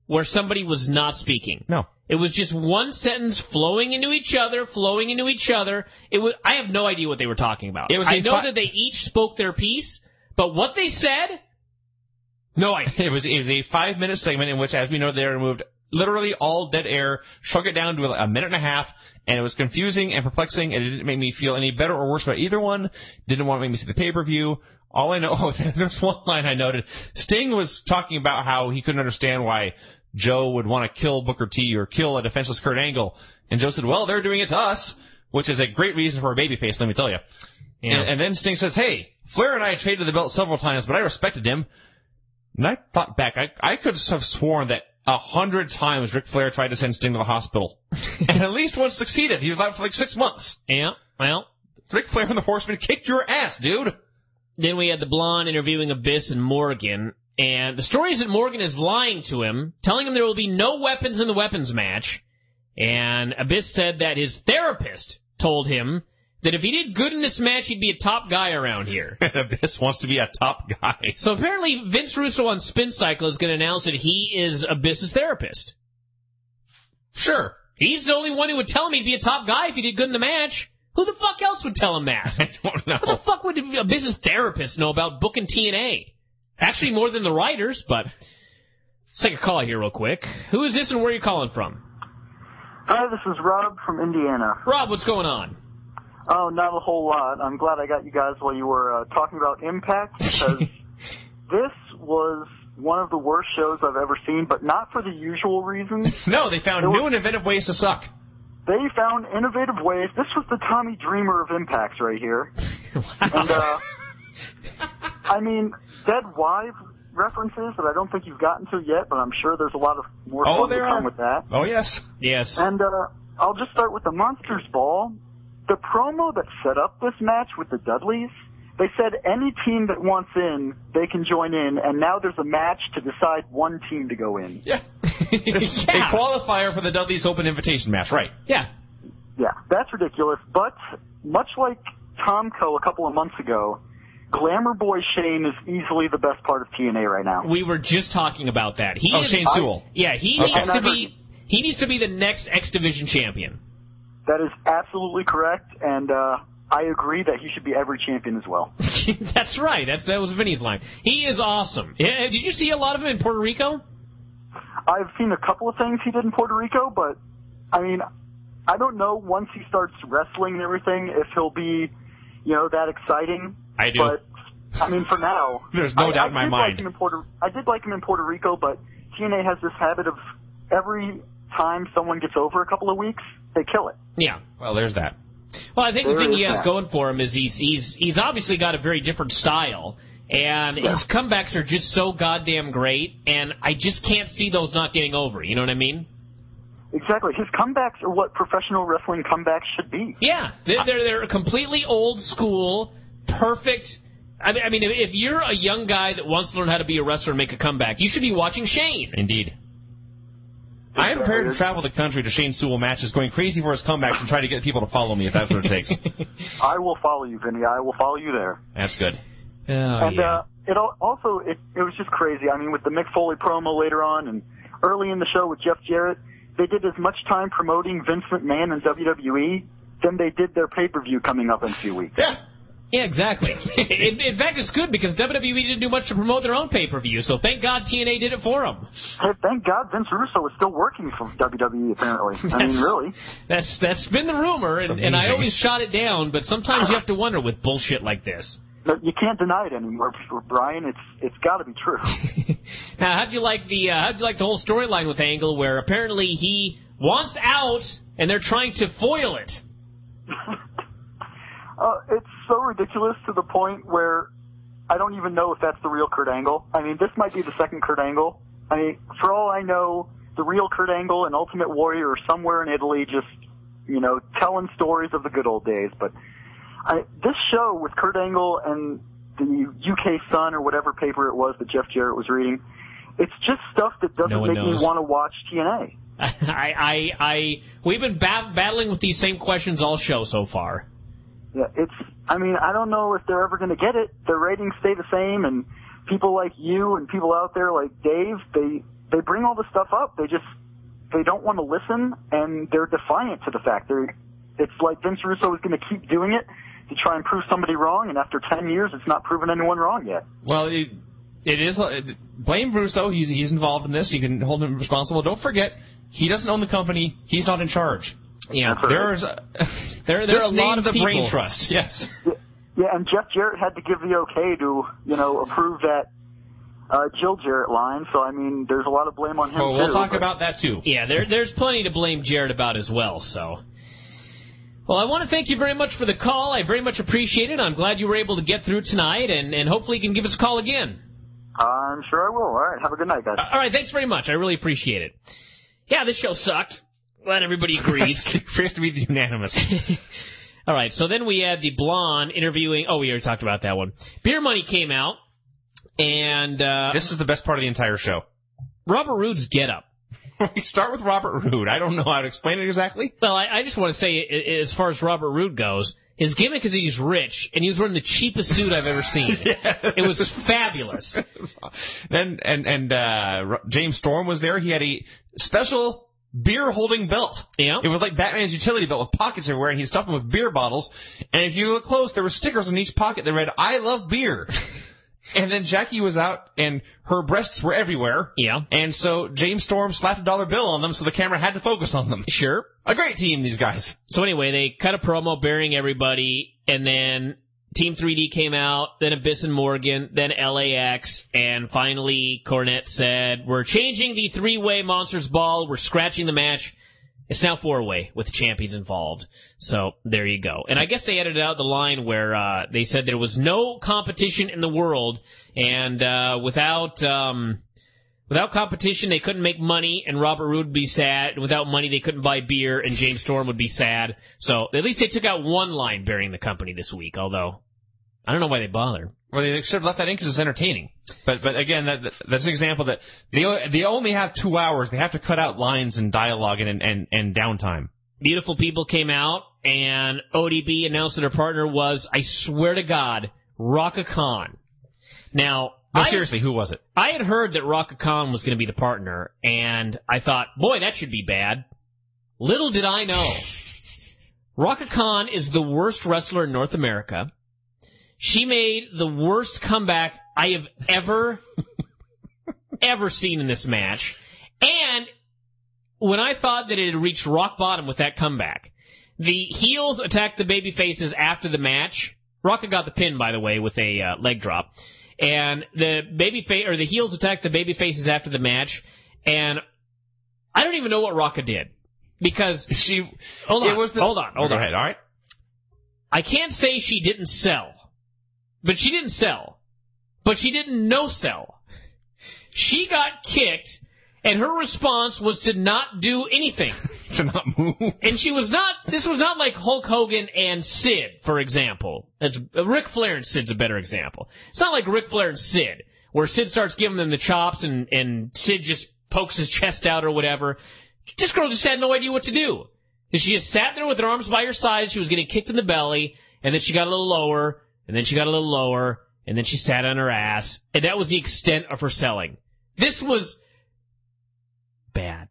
[SPEAKER 1] where somebody was not speaking.
[SPEAKER 3] No.
[SPEAKER 1] It was just one sentence flowing into each other, flowing into each other. It was. I have no idea what they were talking about.
[SPEAKER 3] It was
[SPEAKER 1] I know
[SPEAKER 3] fi-
[SPEAKER 1] that they each spoke their piece, but what they said, no idea.
[SPEAKER 3] It was, it was a five minute segment in which, as we know, they removed literally all dead air, shrunk it down to a minute and a half, and it was confusing and perplexing, and it didn't make me feel any better or worse about either one. Didn't want to make me see the pay per view. All I know, oh, there's one line I noted. Sting was talking about how he couldn't understand why Joe would want to kill Booker T or kill a defenseless Kurt Angle. And Joe said, well, they're doing it to us, which is a great reason for a babyface, let me tell you.
[SPEAKER 1] Yeah.
[SPEAKER 3] And, and then Sting says, hey, Flair and I traded the belt several times, but I respected him. And I thought back, I, I could have sworn that a hundred times Ric Flair tried to send Sting to the hospital. and at least once succeeded. He was out for like six months.
[SPEAKER 1] Yeah, well,
[SPEAKER 3] Ric Flair and the Horseman kicked your ass, dude.
[SPEAKER 1] then we had the blonde interviewing Abyss and Morgan, and the story is that Morgan is lying to him, telling him there will be no weapons in the weapons match, and Abyss said that his therapist told him that if he did good in this match, he'd be a top guy around here.
[SPEAKER 3] And Abyss wants to be a top guy.
[SPEAKER 1] So apparently Vince Russo on Spin Cycle is going to announce that he is Abyss's therapist.
[SPEAKER 3] Sure.
[SPEAKER 1] He's the only one who would tell him he'd be a top guy if he did good in the match. Who the fuck else would tell him that?
[SPEAKER 3] I don't know.
[SPEAKER 1] What the fuck would a business therapist know about booking TNA? Actually, more than the writers, but let's take a call here real quick. Who is this and where are you calling from?
[SPEAKER 5] Hi, this is Rob from Indiana.
[SPEAKER 1] Rob, what's going on?
[SPEAKER 5] Oh, not a whole lot. I'm glad I got you guys while you were uh, talking about Impact because this was one of the worst shows I've ever seen, but not for the usual reasons.
[SPEAKER 3] No, they found new and inventive ways to suck.
[SPEAKER 5] They found innovative ways. This was the Tommy Dreamer of Impacts right here. And, uh, I mean, Dead Wife references that I don't think you've gotten to yet, but I'm sure there's a lot of more
[SPEAKER 3] Oh,
[SPEAKER 5] fun to
[SPEAKER 3] there
[SPEAKER 5] come
[SPEAKER 3] are.
[SPEAKER 5] with that.
[SPEAKER 3] Oh, yes.
[SPEAKER 1] Yes.
[SPEAKER 5] And uh, I'll just start with the Monsters Ball. The promo that set up this match with the Dudleys, they said any team that wants in, they can join in, and now there's a match to decide one team to go in.
[SPEAKER 3] Yeah. It's
[SPEAKER 1] Yeah.
[SPEAKER 3] a qualifier for the Dudley's Open Invitation match, right?
[SPEAKER 1] Yeah.
[SPEAKER 5] Yeah, that's ridiculous. But much like Tomko a couple of months ago, Glamour Boy Shane is easily the best part of TNA right now.
[SPEAKER 1] We were just talking about that. He
[SPEAKER 3] Oh,
[SPEAKER 1] is,
[SPEAKER 3] Shane Sewell.
[SPEAKER 1] Yeah, he
[SPEAKER 3] Okay.
[SPEAKER 1] needs to be he needs to be the next X Division champion.
[SPEAKER 5] That is absolutely correct, and uh, I agree that he should be every champion as well.
[SPEAKER 1] That's right. That's that was Vinny's line. He is awesome. Yeah, did you see a lot of him in Puerto Rico?
[SPEAKER 5] I've seen a couple of things he did in Puerto Rico, but I mean, I don't know once he starts wrestling and everything if he'll be, you know, that exciting.
[SPEAKER 3] I do.
[SPEAKER 5] But I mean, for now,
[SPEAKER 3] There's no
[SPEAKER 5] I,
[SPEAKER 3] doubt
[SPEAKER 5] I
[SPEAKER 3] in my
[SPEAKER 5] did
[SPEAKER 3] mind.
[SPEAKER 5] Like him in Puerto, I did like him in Puerto Rico, but TNA has this habit of every time someone gets over a couple of weeks, they kill it.
[SPEAKER 1] Yeah.
[SPEAKER 3] Well, there's that.
[SPEAKER 1] Well, I think the thing he has
[SPEAKER 5] that.
[SPEAKER 1] going for him is he's he's he's obviously got a very different style, and
[SPEAKER 5] Yeah.
[SPEAKER 1] his comebacks are just so goddamn great, and I just can't see those not getting over. You know what I mean?
[SPEAKER 5] Exactly. His comebacks are what professional wrestling comebacks should be.
[SPEAKER 1] Yeah, they're they're, they're completely old school, perfect. I mean, I mean, if if you're a young guy that wants to learn how to be a wrestler and make a comeback, you should be watching Shane.
[SPEAKER 3] Indeed. I am prepared to travel the country to Shane Sewell matches, going crazy for his comebacks and try to get people to follow me if that's what it takes.
[SPEAKER 5] I will follow you, Vinny. I will follow you there.
[SPEAKER 3] That's good.
[SPEAKER 1] Oh,
[SPEAKER 5] and
[SPEAKER 1] yeah.
[SPEAKER 5] uh, it al- also it it was just crazy. I mean, with the Mick Foley promo later on, and early in the show with Jeff Jarrett, they did as much time promoting Vince McMahon and WWE than they did their pay per view coming up in a few weeks.
[SPEAKER 3] Yeah.
[SPEAKER 1] Yeah, exactly. in, in fact, it's good because WWE didn't do much to promote their own pay per view, so thank God TNA did it for them.
[SPEAKER 5] Hey, thank God Vince Russo is still working for WWE. Apparently, I mean, really.
[SPEAKER 1] That's that's been the rumor, and, and I always shot it down. But sometimes you have to wonder with bullshit like this.
[SPEAKER 5] But you can't deny it anymore, Brian. It's it's got to be true.
[SPEAKER 1] now, how'd you like the uh, how'd you like the whole storyline with Angle, where apparently he wants out, and they're trying to foil it?
[SPEAKER 5] Uh, it's so ridiculous to the point where I don't even know if that's the real Kurt Angle. I mean, this might be the second Kurt Angle. I mean, for all I know, the real Kurt Angle and Ultimate Warrior are somewhere in Italy, just you know, telling stories of the good old days. But I, this show with Kurt Angle and the UK Sun or whatever paper it was that Jeff Jarrett was reading, it's just stuff that doesn't
[SPEAKER 1] No
[SPEAKER 5] make
[SPEAKER 1] knows.
[SPEAKER 5] me want to watch TNA.
[SPEAKER 1] I, I, I, we've been bat- battling with these same questions all show so far.
[SPEAKER 5] Yeah, it's. I mean, I don't know if they're ever going to get it. Their ratings stay the same, and people like you and people out there like Dave, they they bring all this stuff up. They just they don't want to listen, and they're defiant to the fact. They're. It's like Vince Russo is going to keep doing it to try and prove somebody wrong, and after ten years, it's not proven anyone wrong yet.
[SPEAKER 3] Well, it, it is. uh, Blame Russo. He's he's involved in this. You can hold him responsible. Don't forget, he doesn't own the company. He's not in charge.
[SPEAKER 1] Yeah,
[SPEAKER 3] There's a,
[SPEAKER 1] there, there are
[SPEAKER 3] just
[SPEAKER 1] a lot of
[SPEAKER 3] the
[SPEAKER 1] people.
[SPEAKER 3] brain trust. Yes.
[SPEAKER 5] Yeah, and Jeff Jarrett had to give the okay to you know approve that uh, Jill Jarrett line. So I mean, there's a lot of blame on him
[SPEAKER 3] Oh, we'll
[SPEAKER 5] too.
[SPEAKER 3] talk
[SPEAKER 5] but-
[SPEAKER 3] about that too.
[SPEAKER 1] Yeah, there, there's plenty to blame Jarrett about as well. So, well, I want to thank you very much for the call. I very much appreciate it. I'm glad you were able to get through tonight, and and hopefully you can give us a call again.
[SPEAKER 5] I'm sure I will. All right. Have a good night, guys.
[SPEAKER 1] All right, thanks very much. I really appreciate it. Yeah, this show sucked. Glad everybody agrees.
[SPEAKER 3] Appears to be the unanimous.
[SPEAKER 1] All right, so then we had the blonde interviewing. Oh, we already talked about that one. Beer Money came out, and uh,
[SPEAKER 3] this is the best part of the entire show.
[SPEAKER 1] Robert Roode's get up.
[SPEAKER 3] we start with Robert Roode. I don't know how to explain it exactly.
[SPEAKER 1] Well, I, I just want to say, as far as Robert Roode goes, his gimmick is that he's rich, and he was wearing the cheapest suit I've ever seen. It was fabulous.
[SPEAKER 3] then and and uh, James Storm was there. He had a special beer holding belt.
[SPEAKER 1] Yeah.
[SPEAKER 3] It was like Batman's utility belt with pockets everywhere, and he stuffed them with beer bottles. And if you look close, there were stickers in each pocket that read "I love beer." and then Jackie was out, and her breasts were everywhere.
[SPEAKER 1] Yeah.
[SPEAKER 3] And so James Storm slapped a dollar bill on them, so the camera had to focus on them.
[SPEAKER 1] Sure.
[SPEAKER 3] A great team, these guys.
[SPEAKER 1] So anyway, they cut a promo burying everybody, and then Team 3D came out, then Abyss and Morgan, then LAX, and finally Cornette said, we're changing the three-way Monsters Ball, we're scratching the match. It's now four-way with the champions involved. So there you go. And I guess they edited out the line where uh, they said there was no competition in the world, and uh, without um, Without competition, they couldn't make money, and Robert Roode would be sad. Without money, they couldn't buy beer, and James Storm would be sad. So at least they took out one line burying the company this week. Although I don't know why they bother.
[SPEAKER 3] Well, they should have left that in because it's entertaining. But but again, that, that- that's an example that they they only have two hours. They have to cut out lines and dialogue and and, and downtime.
[SPEAKER 1] Beautiful people came out, and ODB announced that her partner was, I swear to God, Raka Khan. Now,
[SPEAKER 3] No,
[SPEAKER 1] I-
[SPEAKER 3] seriously, who was it?
[SPEAKER 1] I had heard that Raka Khan was going to be the partner, and I thought, boy, that should be bad. Little did I know. Raka Khan is the worst wrestler in North America. She made the worst comeback I have ever, ever seen in this match. And when I thought that it had reached rock bottom with that comeback, the heels attacked the baby faces after the match. Raka got the pin, by the way, with a uh, leg drop. And the baby fa- or the heels attacked the baby faces after the match. And I don't even know what Raka did. Because,
[SPEAKER 3] She.
[SPEAKER 1] hold on,
[SPEAKER 3] It was the,
[SPEAKER 1] hold on, hold
[SPEAKER 3] Go
[SPEAKER 1] on.
[SPEAKER 3] ahead. All right.
[SPEAKER 1] I can't say she didn't sell. But she didn't sell. But she didn't no sell. She got kicked, and her response was to not do anything.
[SPEAKER 3] To not move.
[SPEAKER 1] And she was not, this was not like Hulk Hogan and Sid, for example. That's, Ric Flair and Sid's a better example. It's not like Ric Flair and Sid, where Sid starts giving them the chops and, and Sid just pokes his chest out or whatever. This girl just had no idea what to do. And she just sat there with her arms by her sides, she was getting kicked in the belly, and then she got a little lower, and then she got a little lower, and then she sat on her ass, and that was the extent of her selling. This was bad.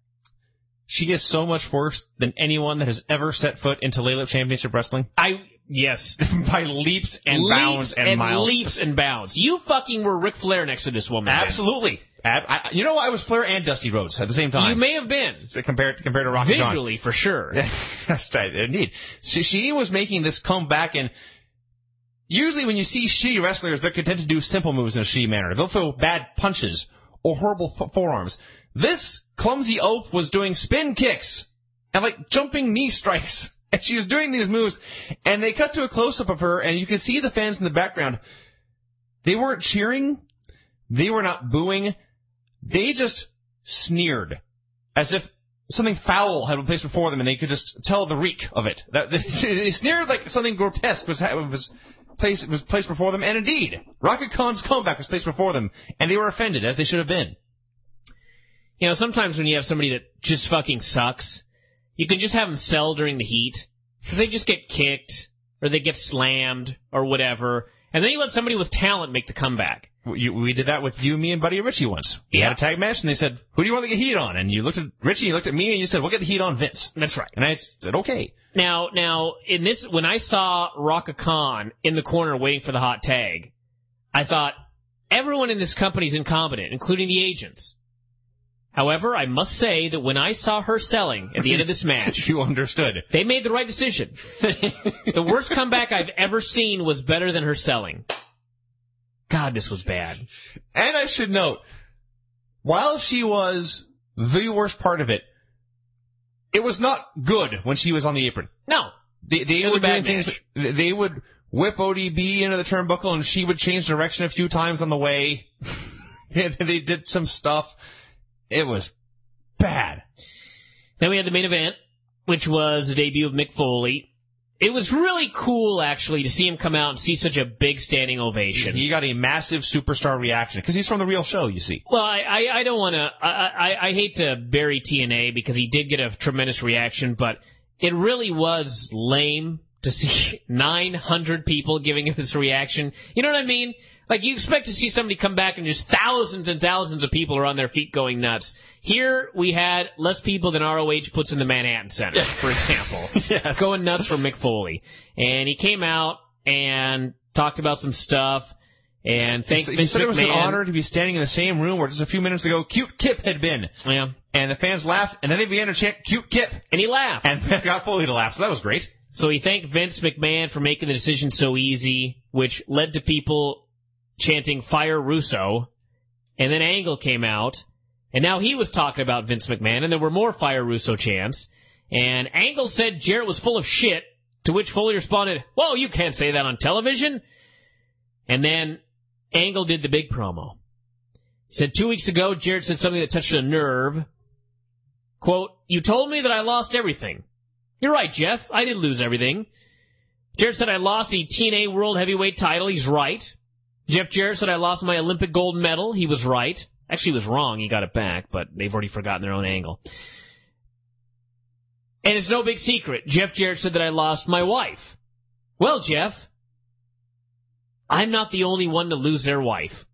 [SPEAKER 3] She is so much worse than anyone that has ever set foot into Layla Championship Wrestling
[SPEAKER 1] I, yes,
[SPEAKER 3] by leaps and
[SPEAKER 1] leaps
[SPEAKER 3] bounds and, miles.
[SPEAKER 1] leaps and bounds. You fucking were Ric Flair next to this woman.
[SPEAKER 3] Absolutely. Ab- I, you know, I was Flair and Dusty Rhodes at the same time.
[SPEAKER 1] You may have been
[SPEAKER 3] compared compared to Rocky
[SPEAKER 1] visually for sure.
[SPEAKER 3] Yeah, that's right, indeed. She, she was making this comeback, and usually when you see shitty wrestlers, they're content to do simple moves in a shitty manner. They'll throw bad punches or horrible f- forearms. This clumsy oaf was doing spin kicks and like jumping knee strikes. And she was doing these moves, and they cut to a close up of her, and you can see the fans in the background. They weren't cheering. They were not booing. They just sneered as if something foul had been placed before them, and they could just tell the reek of it. They sneered like something grotesque was was placed was placed before them, and indeed, Raka Khan's comeback was placed before them, and they were offended as they should have been.
[SPEAKER 1] You know, sometimes when you have somebody that just fucking sucks, you can just have them sell during the heat because they just get kicked or they get slammed or whatever, and then you let somebody with talent make the comeback.
[SPEAKER 3] We, we did that with you, me, and Buddy Richie once. We
[SPEAKER 1] Yeah.
[SPEAKER 3] had a tag match, and they said, "Who do you want to get heat on?" And you looked at Richie, you looked at me, and you said, "We'll get the heat on Vince."
[SPEAKER 1] That's right.
[SPEAKER 3] And I said, "Okay."
[SPEAKER 1] Now, now, in this, when I saw Raka Khan in the corner waiting for the hot tag, I thought, everyone in this company is incompetent, including the agents. However, I must say that when I saw her selling at the end of this match,
[SPEAKER 3] You understood.
[SPEAKER 1] they made the right decision. the worst comeback I've ever seen was better than her selling. God, this was bad.
[SPEAKER 3] And I should note, while she was the worst part of it, it was not good when she was on the apron.
[SPEAKER 1] No,
[SPEAKER 3] They, they
[SPEAKER 1] It was
[SPEAKER 3] would
[SPEAKER 1] a bad
[SPEAKER 3] do things.
[SPEAKER 1] match.
[SPEAKER 3] They would whip ODB into the turnbuckle, and she would change direction a few times on the way. they did some stuff. It was bad.
[SPEAKER 1] Then we had the main event, which was the debut of Mick Foley. It was really cool, actually, to see him come out and see such a big standing ovation.
[SPEAKER 3] He got a massive superstar reaction because he's from the real show. You see.
[SPEAKER 1] Well, I, I, I don't want to. I, I, I hate to bury TNA because he did get a tremendous reaction, but it really was lame to see 900 people giving him this reaction. You know what I mean? Like you expect to see somebody come back and just thousands and thousands of people are on their feet going nuts. Here we had less people than ROH puts in the Manhattan Center, for example,
[SPEAKER 3] Yes.
[SPEAKER 1] going nuts for Mick Foley. And he came out and talked about some stuff and thanked
[SPEAKER 3] he
[SPEAKER 1] Vince
[SPEAKER 3] said it was an honor to be standing in the same room where just a few minutes ago, cute Kip had been.
[SPEAKER 1] Yeah.
[SPEAKER 3] And the fans laughed, and then they began to chant cute Kip,
[SPEAKER 1] And he laughed.
[SPEAKER 3] and got Foley to laugh. So that was great.
[SPEAKER 1] So he thanked Vince McMahon for making the decision so easy, which led to people chanting "Fire Russo," and then Angle came out, and now he was talking about Vince McMahon, and there were more "Fire Russo" chants. And Angle said Jarrett was full of shit, to which Foley responded, "Whoa, you can't say that on television." And then Angle did the big promo. He said two weeks ago Jarrett said something that touched a nerve. Quote, "You told me that I lost everything." You're right, Jeff. I did lose everything. Jarrett said I lost the TNA World Heavyweight title. He's right. Jeff Jarrett said I lost my Olympic gold medal. He was right. Actually, he was wrong. He got it back, but they've already forgotten their own angle. And it's no big secret. Jeff Jarrett said that I lost my wife. Well, Jeff, I'm not the only one to lose their wife.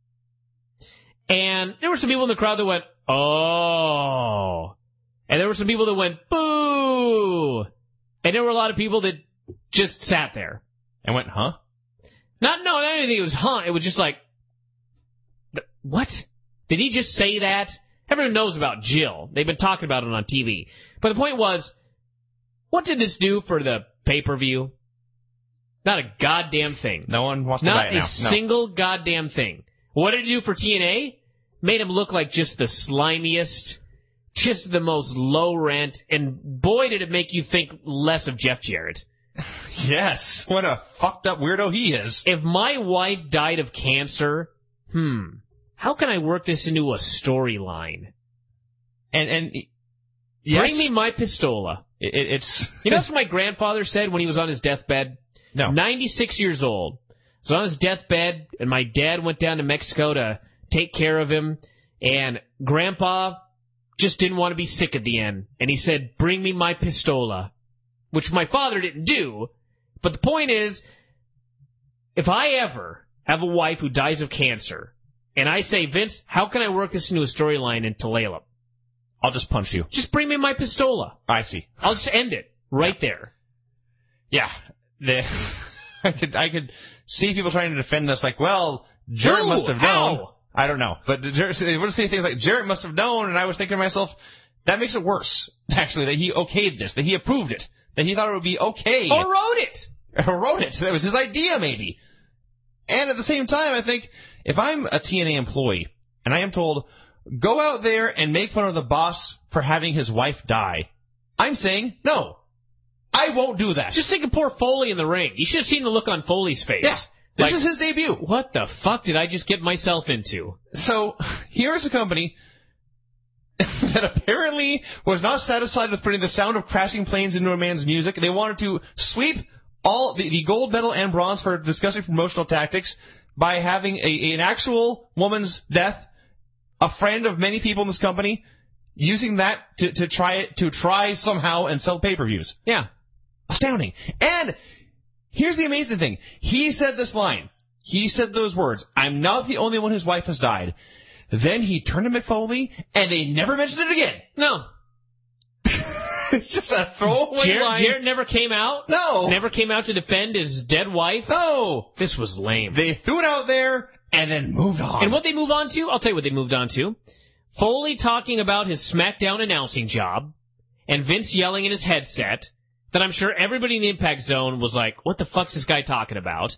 [SPEAKER 1] And there were some people in the crowd that went, oh. And there were some people that went, boo. And there were a lot of people that just sat there.
[SPEAKER 3] And went, huh?
[SPEAKER 1] Not, no, think it was huh. It was just like, what? Did he just say that? Everyone knows about Jill. They've been talking about it on TV. But the point was, what did this do for the pay-per-view? Not a goddamn thing.
[SPEAKER 3] No one wants to buy
[SPEAKER 1] Not
[SPEAKER 3] it
[SPEAKER 1] a
[SPEAKER 3] now. No.
[SPEAKER 1] single goddamn thing. What did it do for TNA? Made him look like just the slimiest, just the most low rent, and boy did it make you think less of Jeff Jarrett.
[SPEAKER 3] Yes. What a fucked up weirdo he is.
[SPEAKER 1] If my wife died of cancer, hmm, how can I work this into a storyline?
[SPEAKER 3] And, and, yes.
[SPEAKER 1] Bring me my pistola.
[SPEAKER 3] It, it- it's,
[SPEAKER 1] You know what my grandfather said when he was on his deathbed?
[SPEAKER 3] no.
[SPEAKER 1] 96 years old. So on his deathbed, and my dad went down to Mexico to take care of him, and Grandpa just didn't want to be sick at the end, and he said, "Bring me my pistola," which my father didn't do. But the point is, if I ever have a wife who dies of cancer, and I say, Vince, how can I work this into a storyline in Tulalip?
[SPEAKER 3] I'll just punch you.
[SPEAKER 1] Just bring me my pistola.
[SPEAKER 3] I see.
[SPEAKER 1] I'll just end it right there.
[SPEAKER 3] Yeah. The, I could, I could see people trying to defend this like, well, Jarrett
[SPEAKER 1] Who?
[SPEAKER 3] must have known. I don't know. But Jarrett, they would say things like, Jarrett must have known, and I was thinking to myself, that makes it worse, actually, that he okayed this, that he approved it, that he thought it would be okay.
[SPEAKER 1] Or wrote it.
[SPEAKER 3] or wrote it. So That was his idea, maybe. And at the same time, I think if I'm a TNA employee and I am told, go out there and make fun of the boss for having his wife die, I'm saying, no, I won't do that.
[SPEAKER 1] Just think of poor Foley in the ring. You should have seen the look on Foley's face.
[SPEAKER 3] yeah, this
[SPEAKER 1] Like-
[SPEAKER 3] is his debut.
[SPEAKER 1] What the fuck did I just get myself into?
[SPEAKER 3] So here's a company that apparently was not satisfied with putting the sound of crashing planes into a man's music. They wanted to sweep all the, the gold medal and bronze for discussing promotional tactics by having a, an actual woman's death, a friend of many people in this company, using that to, to try it to try somehow and sell pay-per-views.
[SPEAKER 1] Yeah.
[SPEAKER 3] Astounding. And here's the amazing thing. He said this line. He said those words. I'm not the only one whose wife has died. Then he turned to Mick Foley and they never mentioned it again.
[SPEAKER 1] No.
[SPEAKER 3] it's just a throwaway
[SPEAKER 1] Jarrett,
[SPEAKER 3] line.
[SPEAKER 1] Jarrett never came out?
[SPEAKER 3] no.
[SPEAKER 1] Never came out to defend his dead wife?
[SPEAKER 3] No.
[SPEAKER 1] This was lame.
[SPEAKER 3] They threw it out there and then moved on.
[SPEAKER 1] And what they move on to? I'll tell you what they moved on to. Foley talking about his SmackDown announcing job, and Vince yelling in his headset that I'm sure everybody in the Impact Zone was like, what the fuck's this guy talking about?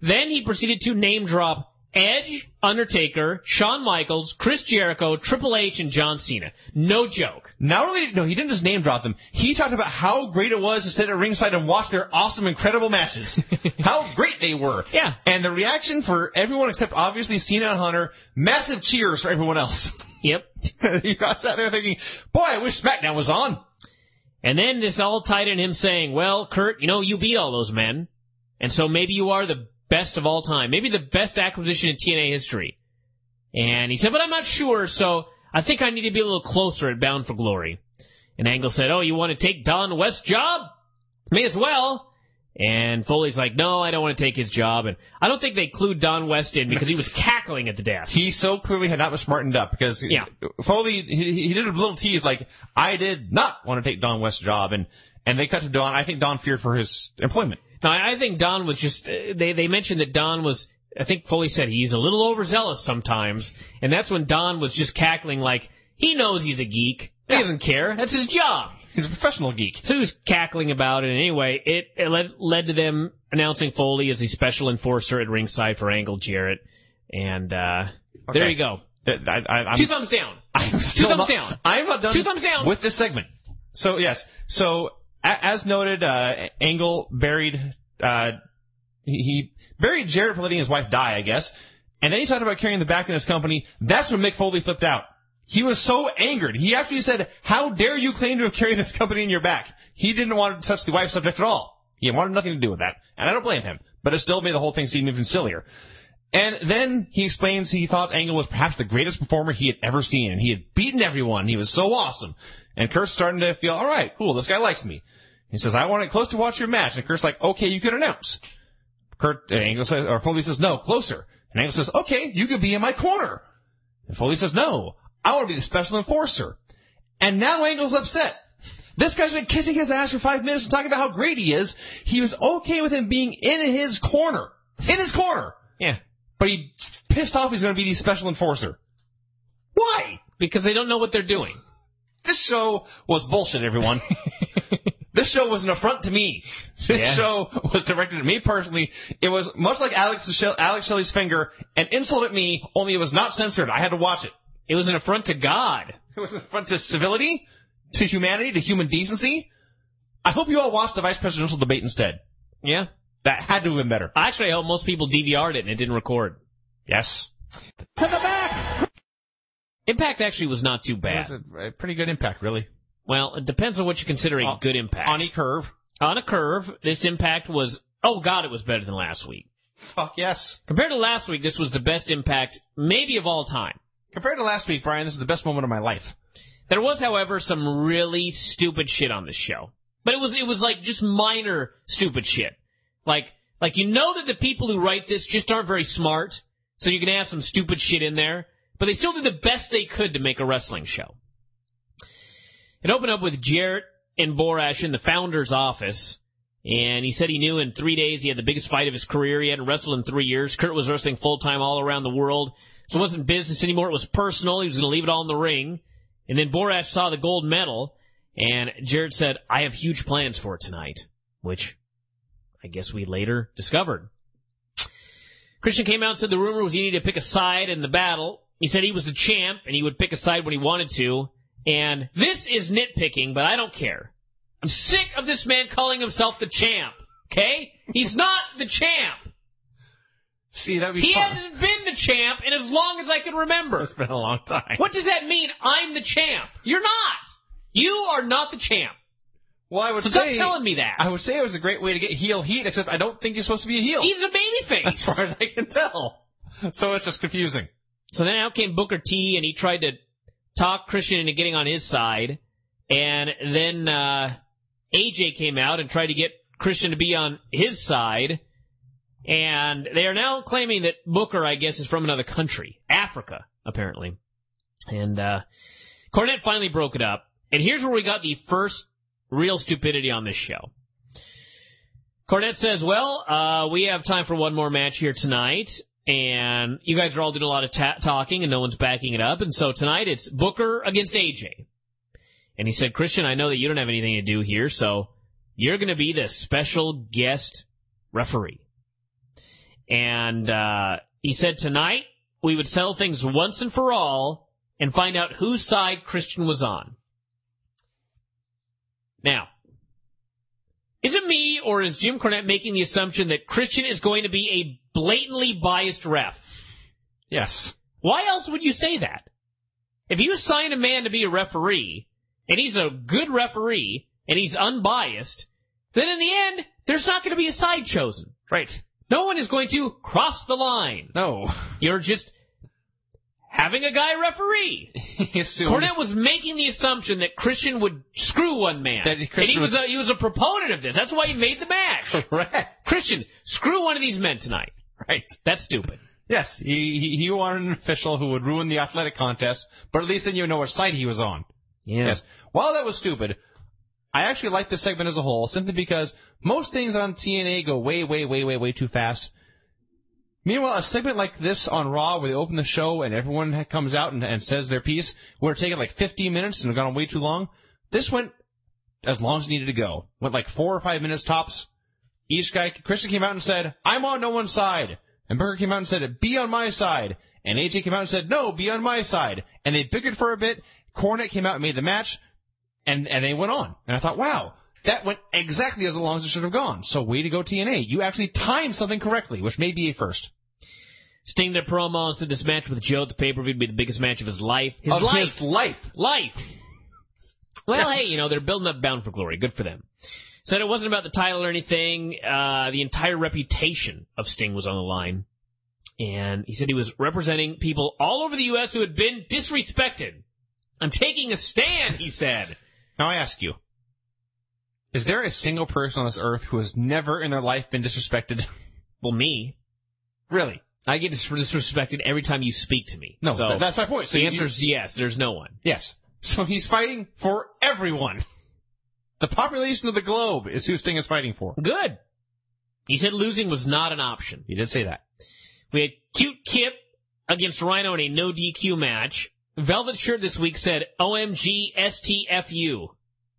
[SPEAKER 1] Then he proceeded to name drop Edge, Undertaker, Shawn Michaels, Chris Jericho, Triple H, and John Cena. No joke.
[SPEAKER 3] Not only, did, no, he didn't just name drop them. He talked about how great it was to sit at ringside and watch their awesome, incredible matches. how great they were.
[SPEAKER 1] Yeah.
[SPEAKER 3] And the reaction for everyone except obviously Cena and Hunter, massive cheers for everyone else.
[SPEAKER 1] Yep.
[SPEAKER 3] you got sat there thinking, boy, I wish SmackDown was on.
[SPEAKER 1] And then this all tied in him saying, well, Kurt, you know, you beat all those men. And so maybe you are the best of all time. Maybe the best acquisition in TNA history. And he said, but I'm not sure, so I think I need to be a little closer at Bound for Glory. And Angle said, oh, you want to take Don West's job? May as well. And Foley's like, no, I don't want to take his job. And I don't think they clued Don West in because he was cackling at the desk.
[SPEAKER 3] He so clearly had not been smartened up because
[SPEAKER 1] Yeah.
[SPEAKER 3] Foley, he, he did a little tease like, I did not want to take Don West's job. And, and they cut to Don. I think Don feared for his employment.
[SPEAKER 1] Now, I I think Don was just, uh, they, they mentioned that Don was, I think Foley said he's a little overzealous sometimes. And that's when Don was just cackling like, he knows he's a geek. He doesn't care. That's his job.
[SPEAKER 3] He's a professional geek.
[SPEAKER 1] So he was cackling about it. And anyway, it, it led, led to them announcing Foley as the special enforcer at ringside for Angle Jarrett. And, uh, there you go.
[SPEAKER 3] I, I, I'm,
[SPEAKER 1] Two thumbs down.
[SPEAKER 3] I'm still
[SPEAKER 1] thumbs
[SPEAKER 3] not,
[SPEAKER 1] down.
[SPEAKER 3] I'm not done
[SPEAKER 1] Two thumbs down.
[SPEAKER 3] with this segment. So yes, so as noted, uh, Angle buried, uh, he, buried Jarrett for letting his wife die, I guess. And then he talked about carrying the back in his company. That's when Mick Foley flipped out. He was so angered. He actually said, how dare you claim to have carried this company in your back? He didn't want to touch the wife subject at all. He wanted nothing to do with that. And I don't blame him. But it still made the whole thing seem even sillier. And then he explains he thought Angle was perhaps the greatest performer he had ever seen, and he had beaten everyone. He was so awesome. And Kurt's starting to feel, all right, cool, this guy likes me. He says, I want it close to watch your match. And Kurt's like, okay, you can announce. Kurt, uh, Angle says, or Foley says, no, closer. And Angle says, okay, you could be in my corner. And Foley says, no, I want to be the special enforcer. And now Angle's upset. This guy's been kissing his ass for five minutes and talking about how great he is. He was okay with him being in his corner. In his corner.
[SPEAKER 1] Yeah.
[SPEAKER 3] But he pissed off he's going to be the special enforcer. Why?
[SPEAKER 1] Because they don't know what they're doing.
[SPEAKER 3] This show was bullshit, everyone. this show was an affront to me. This
[SPEAKER 1] Yeah.
[SPEAKER 3] show was directed at me personally. It was much like Alex, Shell- Alex Shelley's finger, an insult at me, only it was not censored. I had to watch it.
[SPEAKER 1] It was an affront to God.
[SPEAKER 3] It was an affront to civility, to humanity, to human decency. I hope you all watched the vice presidential debate instead.
[SPEAKER 1] Yeah.
[SPEAKER 3] That had to have been better.
[SPEAKER 1] Actually, I hope most people DVR'd it and it didn't record.
[SPEAKER 3] Yes.
[SPEAKER 1] Impact actually was not too bad.
[SPEAKER 3] It was a, pretty good impact, really.
[SPEAKER 1] Well, it depends on what you consider a good impact.
[SPEAKER 3] On a curve.
[SPEAKER 1] On a curve, this impact was, oh god, it was better than last week.
[SPEAKER 3] Fuck yes.
[SPEAKER 1] Compared to last week, this was the best impact, maybe of all time.
[SPEAKER 3] Compared to last week, Bryan, this is the best moment of my life.
[SPEAKER 1] There was, however, some really stupid shit on this show. But it was, it was like just minor stupid shit. Like, like you know that the people who write this just aren't very smart, so you're gonna have some stupid shit in there, but they still did the best they could to make a wrestling show. It opened up with Jarrett and Borash in the founder's office, and he said he knew in three days he had the biggest fight of his career. He hadn't wrestled in three years. Kurt was wrestling full time all around the world, so it wasn't business anymore. It was personal. He was gonna leave it all in the ring. And then Borash saw the gold medal, and Jarrett said, I have huge plans for tonight, which I guess we later discovered. Christian came out and said the rumor was he needed to pick a side in the battle. He said he was the champ, and he would pick a side when he wanted to. And this is nitpicking, but I don't care. I'm sick of this man calling himself the champ, okay? He's not the champ.
[SPEAKER 3] See, that'd be
[SPEAKER 1] He
[SPEAKER 3] fun.
[SPEAKER 1] hasn't been the champ in as long as I can remember.
[SPEAKER 3] It's been a long time.
[SPEAKER 1] What does that mean? I'm the champ. You're not. You are not the champ.
[SPEAKER 3] Well, I would
[SPEAKER 1] So stop
[SPEAKER 3] say
[SPEAKER 1] telling me that.
[SPEAKER 3] I would say it was a great way to get heel heat, except I don't think he's supposed to be a heel.
[SPEAKER 1] He's a
[SPEAKER 3] as far as I can tell. So it's just confusing.
[SPEAKER 1] So then out came Booker T, and he tried to talk Christian into getting on his side, and then uh, AJ came out and tried to get Christian to be on his side, and they are now claiming that Booker, I guess, is from another country, Africa, apparently. And uh, Cornette finally broke it up, and here's where we got the first real stupidity on this show. Cornette says, well, uh, we have time for one more match here tonight, and you guys are all doing a lot of ta- talking, and no one's backing it up, and so tonight it's Booker against AJ. And he said, Christian, I know that you don't have anything to do here, so you're gonna be the special guest referee. And, uh, He said tonight we would settle things once and for all and find out whose side Christian was on. Now, is it me or is Jim Cornette making the assumption that Christian is going to be a blatantly biased ref?
[SPEAKER 3] Yes.
[SPEAKER 1] Why else would you say that? If you assign a man to be a referee, and he's a good referee, and he's unbiased, then in the end, there's not going to be a side chosen.
[SPEAKER 3] Right.
[SPEAKER 1] No one is going to cross the line.
[SPEAKER 3] No.
[SPEAKER 1] You're just having a guy referee. Cornette was making the assumption that Christian would screw one man.
[SPEAKER 3] That
[SPEAKER 1] and he was
[SPEAKER 3] was-
[SPEAKER 1] a, he was a proponent of this. That's why he made the match.
[SPEAKER 3] Correct.
[SPEAKER 1] Christian, screw one of these men tonight.
[SPEAKER 3] Right.
[SPEAKER 1] That's stupid.
[SPEAKER 3] Yes, he, he he wanted an official who would ruin the athletic contest, but at least then you would know which side he was on.
[SPEAKER 1] Yeah.
[SPEAKER 3] Yes. While that was stupid, I actually like this segment as a whole, simply because most things on TNA go way, way, way, way, way too fast. Meanwhile, a segment like this on Raw, where they open the show and everyone comes out and, and says their piece, would have taken like 15 minutes and gone way too long. This went as long as it needed to go. Went like four or five minutes tops. Each guy, Christian came out and said, I'm on no one's side. And Booker came out and said, be on my side. And AJ came out and said, no, be on my side. And they bickered for a bit. Cornette came out and made the match. And, and they went on. And I thought, wow, that went exactly as long as it should have gone. So way to go TNA. You actually timed something correctly, which may be a first.
[SPEAKER 1] Sting did a promo and said this match with Joe at the pay-per-view would be the biggest match of his life. His
[SPEAKER 3] Of
[SPEAKER 1] life.
[SPEAKER 3] his life.
[SPEAKER 1] life. Well, hey, you know, they're building up Bound for Glory. Good for them. Said it wasn't about the title or anything. Uh, the entire reputation of Sting was on the line. And he said he was representing people all over the U.S. who had been disrespected. I'm taking a stand, he said.
[SPEAKER 3] Now I ask you, is there a single person on this earth who has never in their life been disrespected?
[SPEAKER 1] Well, me.
[SPEAKER 3] really?
[SPEAKER 1] I get disrespected every time you speak to me.
[SPEAKER 3] No,
[SPEAKER 1] so
[SPEAKER 3] that's my point. So
[SPEAKER 1] the answer is yes, there's no one.
[SPEAKER 3] Yes. So he's fighting for everyone. The population of the globe is who Sting is fighting for.
[SPEAKER 1] Good. He said losing was not an option.
[SPEAKER 3] He did say that.
[SPEAKER 1] We had Cute Kip against Rhino in a no DQ match. Velvet Shirt this week said OMG STFU.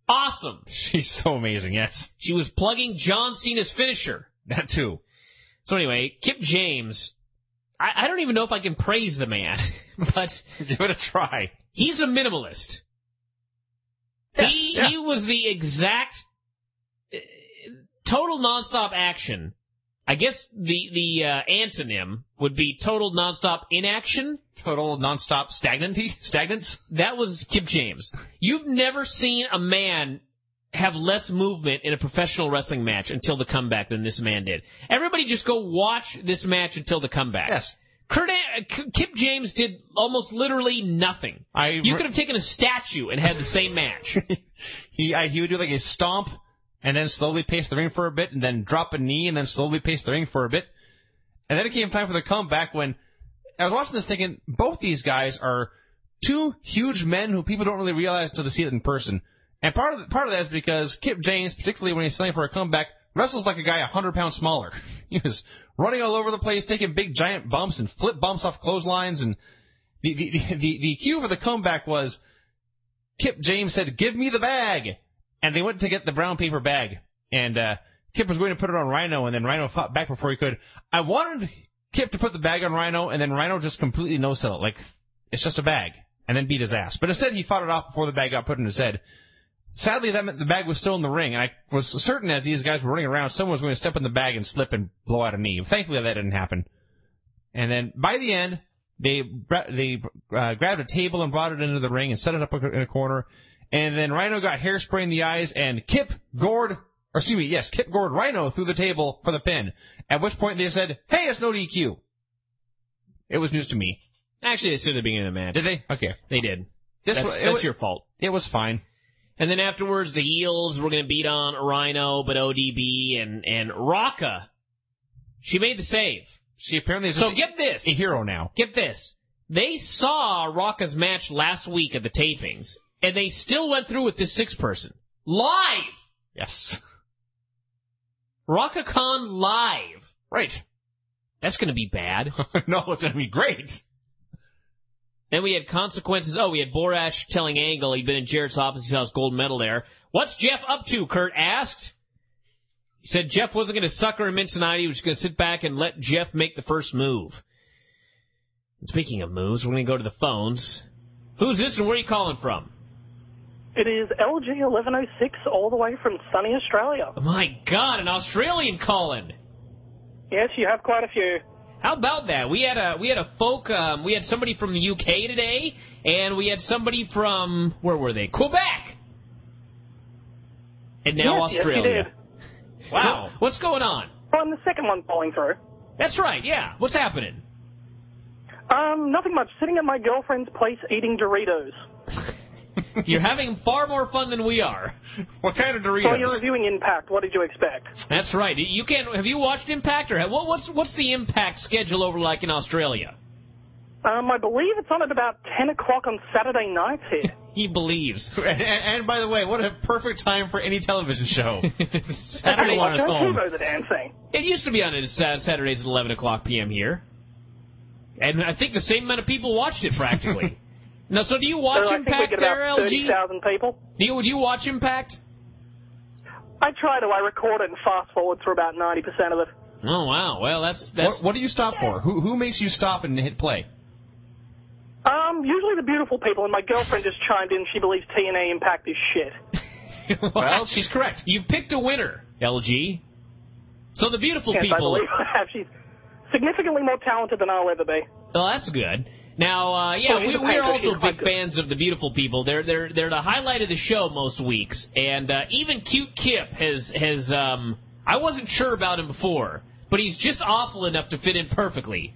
[SPEAKER 1] Awesome.
[SPEAKER 3] She's so amazing, yes.
[SPEAKER 1] She was plugging John Cena's finisher.
[SPEAKER 3] That too.
[SPEAKER 1] So anyway, Kip James, I, I don't even know if I can praise the man, but
[SPEAKER 3] Give it a try.
[SPEAKER 1] he's a minimalist.
[SPEAKER 3] Yes,
[SPEAKER 1] he,
[SPEAKER 3] yeah.
[SPEAKER 1] he was the exact uh, total nonstop action. I guess the the uh, antonym would be total nonstop inaction.
[SPEAKER 3] Total nonstop stagnancy, stagnance.
[SPEAKER 1] That was Kip James. You've never seen a man have less movement in a professional wrestling match until the comeback than this man did. Everybody just go watch this match until the comeback.
[SPEAKER 3] Yes.
[SPEAKER 1] Kurt, Kip James did almost literally nothing.
[SPEAKER 3] I
[SPEAKER 1] You could have taken a statue and had the same match.
[SPEAKER 3] he I, he would do like a stomp and then slowly pace the ring for a bit and then drop a knee and then slowly pace the ring for a bit. And then it came time for the comeback when I was watching this thinking both these guys are two huge men who people don't really realize until they see it in person. And part of the, part of that is because Kip James, particularly when he's selling for a comeback, wrestles like a guy a hundred pounds smaller. He was running all over the place, taking big giant bumps and flip bumps off clotheslines and the, the, the, the, cue for the comeback was Kip James said, give me the bag. And they went to get the brown paper bag. And, uh, Kip was going to put it on Rhino and then Rhino fought back before he could. I wanted Kip to put the bag on Rhino and then Rhino just completely no-sell it. Like, it's just a bag. And then beat his ass. But instead he fought it off before the bag got put in his head. Sadly, that meant the bag was still in the ring, and I was certain as these guys were running around, someone was going to step in the bag and slip and blow out a knee. Thankfully, that didn't happen. And then by the end, they they uh, grabbed a table and brought it into the ring and set it up in a corner. And then Rhino got hairspray in the eyes, and Kip Gord, or excuse me, yes, Kip Gord Rhino through the table for the pin. At which point they said, "Hey, it's no DQ." It was news to me.
[SPEAKER 1] Actually, they said at the beginning of the match.
[SPEAKER 3] Did they? Okay.
[SPEAKER 1] They did.
[SPEAKER 3] This
[SPEAKER 1] That's,
[SPEAKER 3] was,
[SPEAKER 1] that's
[SPEAKER 3] was,
[SPEAKER 1] your fault.
[SPEAKER 3] it was fine.
[SPEAKER 1] And then afterwards, the heels were going to beat on Rhino, but ODB and and Raka, she made the save.
[SPEAKER 3] She apparently is
[SPEAKER 1] So get this.
[SPEAKER 3] a hero now.
[SPEAKER 1] Get this. They saw Raka's match last week at the tapings, and they still went through with this six person. Live!
[SPEAKER 3] Yes.
[SPEAKER 1] Raka Khan live.
[SPEAKER 3] Right.
[SPEAKER 1] That's gonna be bad.
[SPEAKER 3] no, it's gonna be great.
[SPEAKER 1] Then we had consequences. Oh, we had Borash telling Angle he'd been in Jarrett's office, he saw his gold medal there. What's Jeff up to? Kurt asked. He said Jeff wasn't gonna sucker him in tonight, he was just gonna sit back and let Jeff make the first move. Speaking of moves, we're going to go to the phones. Who's this and where are you calling from?
[SPEAKER 6] It is LG 1106 all the way from sunny Australia.
[SPEAKER 1] My God, an Australian calling.
[SPEAKER 6] Yes, you have quite a few.
[SPEAKER 1] How about that? We had a we had a folk um, we had somebody from the UK today, and we had somebody from where were they? Quebec, and now
[SPEAKER 6] yes,
[SPEAKER 1] Australia.
[SPEAKER 6] Yes.
[SPEAKER 1] Wow, so, what's going on?
[SPEAKER 6] Well, I'm the second one falling through.
[SPEAKER 1] That's right. Yeah, what's happening?
[SPEAKER 6] Um, nothing much. Sitting at my girlfriend's place eating Doritos.
[SPEAKER 1] You're having far more fun than we are.
[SPEAKER 3] What kind of Doritos?
[SPEAKER 6] Well, you're reviewing Impact. What did you expect?
[SPEAKER 1] That's right. You can't. Have you watched Impact or what, what's what's the Impact schedule over like in Australia?
[SPEAKER 6] Um, I believe it's on at about 10 o'clock on Saturday nights here.
[SPEAKER 1] he believes.
[SPEAKER 3] And, and, and, by the way, what a perfect time for any television show.
[SPEAKER 1] Saturday
[SPEAKER 6] on his home. the damn thing.
[SPEAKER 1] It used to be on Saturdays at 11 o'clock p.m. here. And I think the same amount of people watched it practically. Now, so do you watch
[SPEAKER 6] so
[SPEAKER 1] Impact
[SPEAKER 6] I think we
[SPEAKER 1] there,
[SPEAKER 6] about
[SPEAKER 1] LG?
[SPEAKER 6] 30,000 people.
[SPEAKER 1] Do you, do you watch Impact?
[SPEAKER 6] I try to. I record it and fast forward through about 90% of it.
[SPEAKER 1] Oh, wow. Well, that's... that's...
[SPEAKER 3] What, what do you stop for? Who, who makes you stop and hit play?
[SPEAKER 6] Um, usually the beautiful people, and my girlfriend just chimed in. She believes TNA Impact is shit.
[SPEAKER 1] well, she's correct. You've picked a winner, LG. So the beautiful
[SPEAKER 6] yes,
[SPEAKER 1] people.
[SPEAKER 6] I believe I have. She's significantly more talented than I'll ever be.
[SPEAKER 1] Oh, that's good. Now, uh, yeah, we, we're also big fans of the beautiful people. They're they're they're the highlight of the show most weeks, and uh, even cute Kip has has um I wasn't sure about him before, but he's just awful enough to fit in perfectly.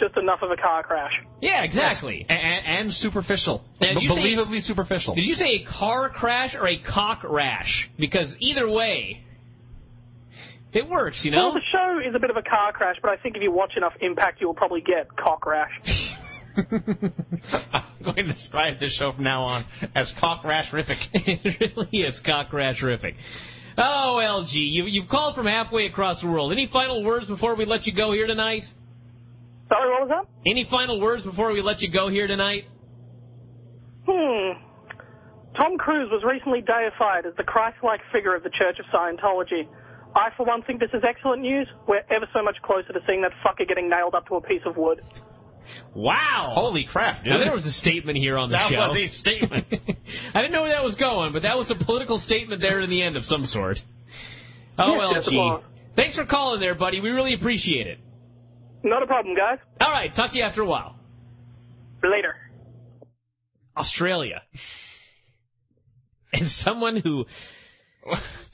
[SPEAKER 6] Just enough of a car crash.
[SPEAKER 1] Yeah, exactly.
[SPEAKER 3] Yes. And, and, superficial.
[SPEAKER 1] Now,
[SPEAKER 3] B- believably
[SPEAKER 1] say,
[SPEAKER 3] superficial.
[SPEAKER 1] Did you say a car crash or a cock rash? Because either way, it works, you know?
[SPEAKER 6] Well, the show is a bit of a car crash, but I think if you watch enough Impact, you'll probably get cock rash.
[SPEAKER 3] I'm going to describe this show from now on as cock rash-rific.
[SPEAKER 1] it really is cock rash-rific. Oh, LG, you, you've called from halfway across the world. Any final words before we let you go here tonight?
[SPEAKER 6] Sorry, what was that?
[SPEAKER 1] Any final words before we let you go here tonight?
[SPEAKER 6] Hmm. Tom Cruise was recently deified as the Christ-like figure of the Church of Scientology. I, for one, think this is excellent news. We're ever so much closer to seeing that fucker getting nailed up to a piece of wood.
[SPEAKER 1] Wow!
[SPEAKER 3] Holy crap, dude.
[SPEAKER 1] Now, there was a statement here on the
[SPEAKER 3] that
[SPEAKER 1] show.
[SPEAKER 3] That was a statement.
[SPEAKER 1] I didn't know where that was going, but that was a political statement there in the end of some sort. Oh,
[SPEAKER 6] yes,
[SPEAKER 1] LG. Thanks for calling there, buddy. We really appreciate it.
[SPEAKER 6] Not a problem, guys.
[SPEAKER 1] All right, talk to you after a while.
[SPEAKER 6] Later.
[SPEAKER 1] Australia. And someone who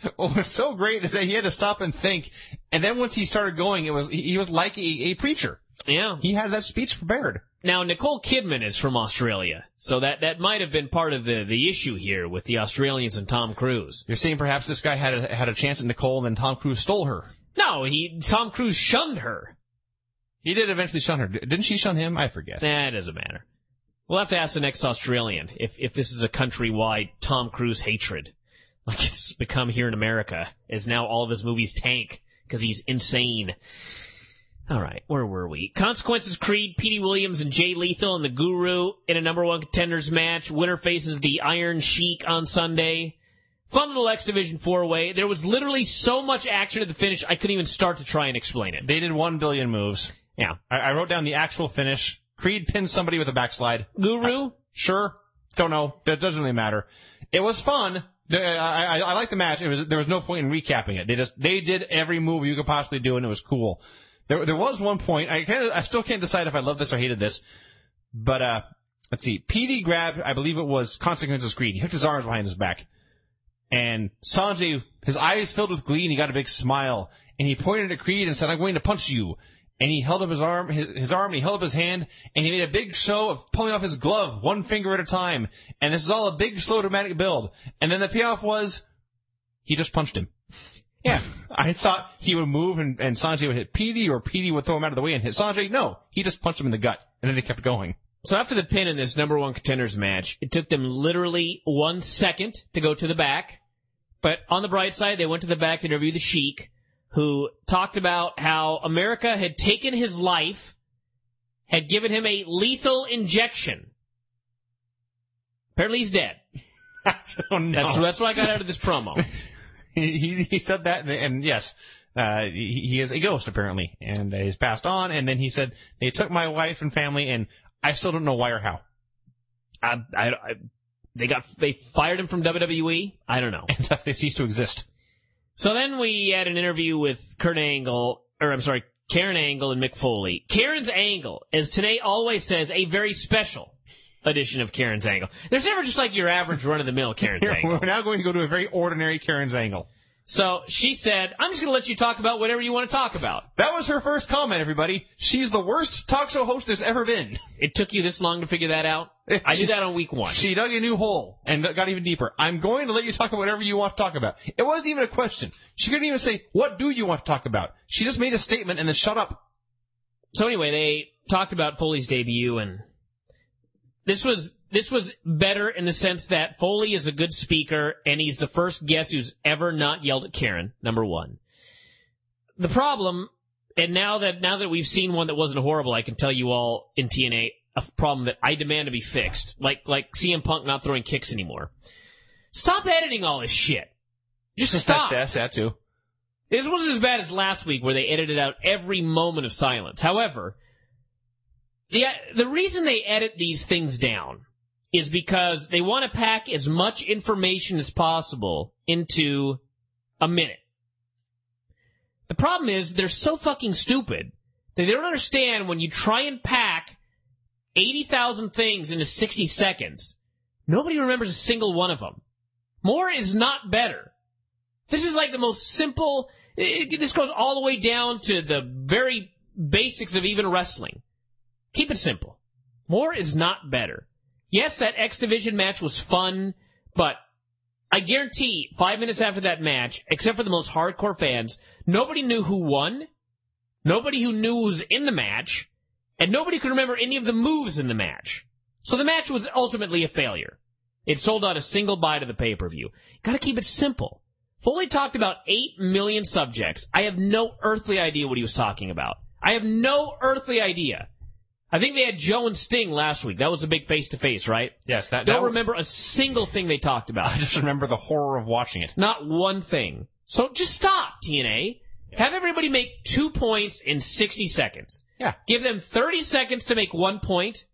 [SPEAKER 3] what was so great is that he had to stop and think, and then once he started going, it was he was like a, a preacher.
[SPEAKER 1] Yeah,
[SPEAKER 3] he had that speech prepared.
[SPEAKER 1] Now Nicole Kidman is from Australia, so that that might have been part of the the issue here with the Australians and Tom Cruise.
[SPEAKER 3] You're saying perhaps this guy had a, had a chance at Nicole, and then Tom Cruise stole her.
[SPEAKER 1] No, he Tom Cruise shunned her.
[SPEAKER 3] He did eventually shun her. Didn't she shun him? I forget.
[SPEAKER 1] Nah, it doesn't matter. We'll have to ask the next Australian if if this is a countrywide Tom Cruise hatred like it's become here in America, is now all of his movies tank because he's insane. All right, where were we? Consequences Creed, Petey Williams, and Jay Lethal and the Guru in a number one contenders match. Winner faces the Iron Sheik on Sunday. Fun little X Division four way. There was literally so much action at the finish, I couldn't even start to try and explain it.
[SPEAKER 3] They did one billion moves.
[SPEAKER 1] Yeah.
[SPEAKER 3] I, I wrote down the actual finish. Creed pins somebody with a backslide.
[SPEAKER 1] Guru?
[SPEAKER 3] Uh, sure. Don't know. That doesn't really matter. It was fun. I, I, I like the match. It was, there was no point in recapping it. They just, they did every move you could possibly do and it was cool. There, there was one point, I kind of, I still can't decide if I love this or hated this, but, uh, let's see. Petey grabbed, I believe it was Consequences Creed. He hooked his arms behind his back. And Sonjay, his eyes filled with glee and he got a big smile. And he pointed at Creed and said, I'm going to punch you. And he held up his arm, his, his arm, and he held up his hand, and he made a big show of pulling off his glove, one finger at a time. And this is all a big, slow, dramatic build. And then the payoff was, he just punched him. Yeah. I thought he would move and, and Sonjay would hit Petey, or Petey would throw him out of the way and hit Sonjay. No, he just punched him in the gut, and then he kept going.
[SPEAKER 1] So after the pin in this number one contenders match, it took them literally one second to go to the back. But on the bright side, they went to the back to interview the Sheik, who talked about how America had taken his life, had given him a lethal injection. Apparently he's dead.
[SPEAKER 3] oh, no.
[SPEAKER 1] That's, that's what I got out of this promo.
[SPEAKER 3] he, he, said that, and, and yes, Uh, he, he is a ghost apparently, and he's passed on. And then he said they took my wife and family, and I still don't know why or how.
[SPEAKER 1] I, I, I, they got they fired him from WWE. I don't know.
[SPEAKER 3] They cease to exist.
[SPEAKER 1] So then we had an interview with Kurt Angle, or I'm sorry, Karen Angle and Mick Foley. Karen's Angle, as Tenay always says, a very special edition of Karen's Angle. There's never just like your average run of the mill Karen's
[SPEAKER 3] Here,
[SPEAKER 1] Angle.
[SPEAKER 3] we're now going to go to a very ordinary Karen's angle.
[SPEAKER 1] So she said, I'm just going to let you talk about whatever you want to talk about.
[SPEAKER 3] That was her first comment, everybody. She's the worst talk show host there's ever been.
[SPEAKER 1] It took you this long to figure that out? Eh, I did that on week one.
[SPEAKER 3] She dug a new hole and got even deeper. I'm going to let you talk about whatever you want to talk about. It wasn't even a question. She couldn't even say, what do you want to talk about? She just made a statement and then shut up.
[SPEAKER 1] So anyway, they talked about Foley's debut and this was this was better in the sense that Foley is a good speaker and he's the first guest who's ever not yelled at Karen. Number one. The problem, and now that now that we've seen one that wasn't horrible, I can tell you all in TNA a problem that I demand to be fixed, like like CM Punk not throwing kicks anymore. Stop editing all this shit. Just stop.
[SPEAKER 3] That's that too.
[SPEAKER 1] This wasn't as bad as last week where they edited out every moment of silence. However, the the reason they edit these things down is because they want to pack as much information as possible into a minute. The problem is they're so fucking stupid that they don't understand when you try and pack 80,000 things into 60 seconds, nobody remembers a single one of them. More is not better. This is like the most simple, it, this goes all the way down to the very basics of even wrestling. Keep it simple. More is not better. Yes, that X Division match was fun, but I guarantee five minutes after that match, except for the most hardcore fans, nobody knew who won, nobody who knew who was in the match, and nobody could remember any of the moves in the match. So the match was ultimately a failure. It sold out a single buy to the pay-per-view. Gotta keep it simple. Foley talked about 8 million subjects. I have no earthly idea what he was talking about. I have no earthly idea. I think they had Joe and Sting last week. That was a big face-to-face, right?
[SPEAKER 3] Yes, that.
[SPEAKER 1] Don't
[SPEAKER 3] that-
[SPEAKER 1] remember a single thing they talked about.
[SPEAKER 3] I just remember the horror of watching it.
[SPEAKER 1] Not one thing. So just stop, TNA. Have everybody make two points in 60 seconds.
[SPEAKER 3] Yeah.
[SPEAKER 1] Give them 30 seconds to make one point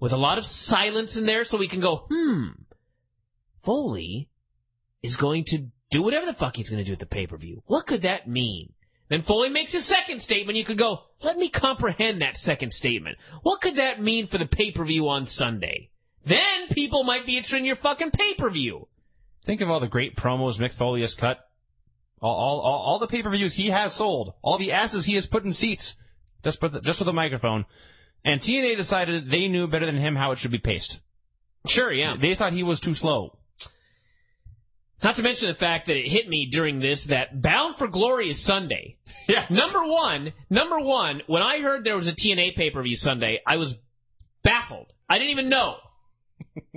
[SPEAKER 1] with a lot of silence in there so we can go, hmm, Foley is going to do whatever the fuck he's going to do at the pay-per-view. What could that mean? Then Foley makes a second statement. You could go, let me comprehend that second statement. What could that mean for the pay-per-view on Sunday? Then people might be interested in your fucking pay-per-view.
[SPEAKER 3] Think of all the great promos Mick Foley has cut. All, all, all, all the pay-per-views he has sold. All the asses he has put in seats. Just with, the, just with a microphone. And TNA decided they knew better than him how it should be paced.
[SPEAKER 1] Sure, yeah.
[SPEAKER 3] They thought he was too slow.
[SPEAKER 1] Not to mention the fact that it hit me during this that Bound for Glory is Sunday.
[SPEAKER 3] Yes.
[SPEAKER 1] Number one, number one, when I heard there was a TNA pay-per-view Sunday, I was baffled. I didn't even know.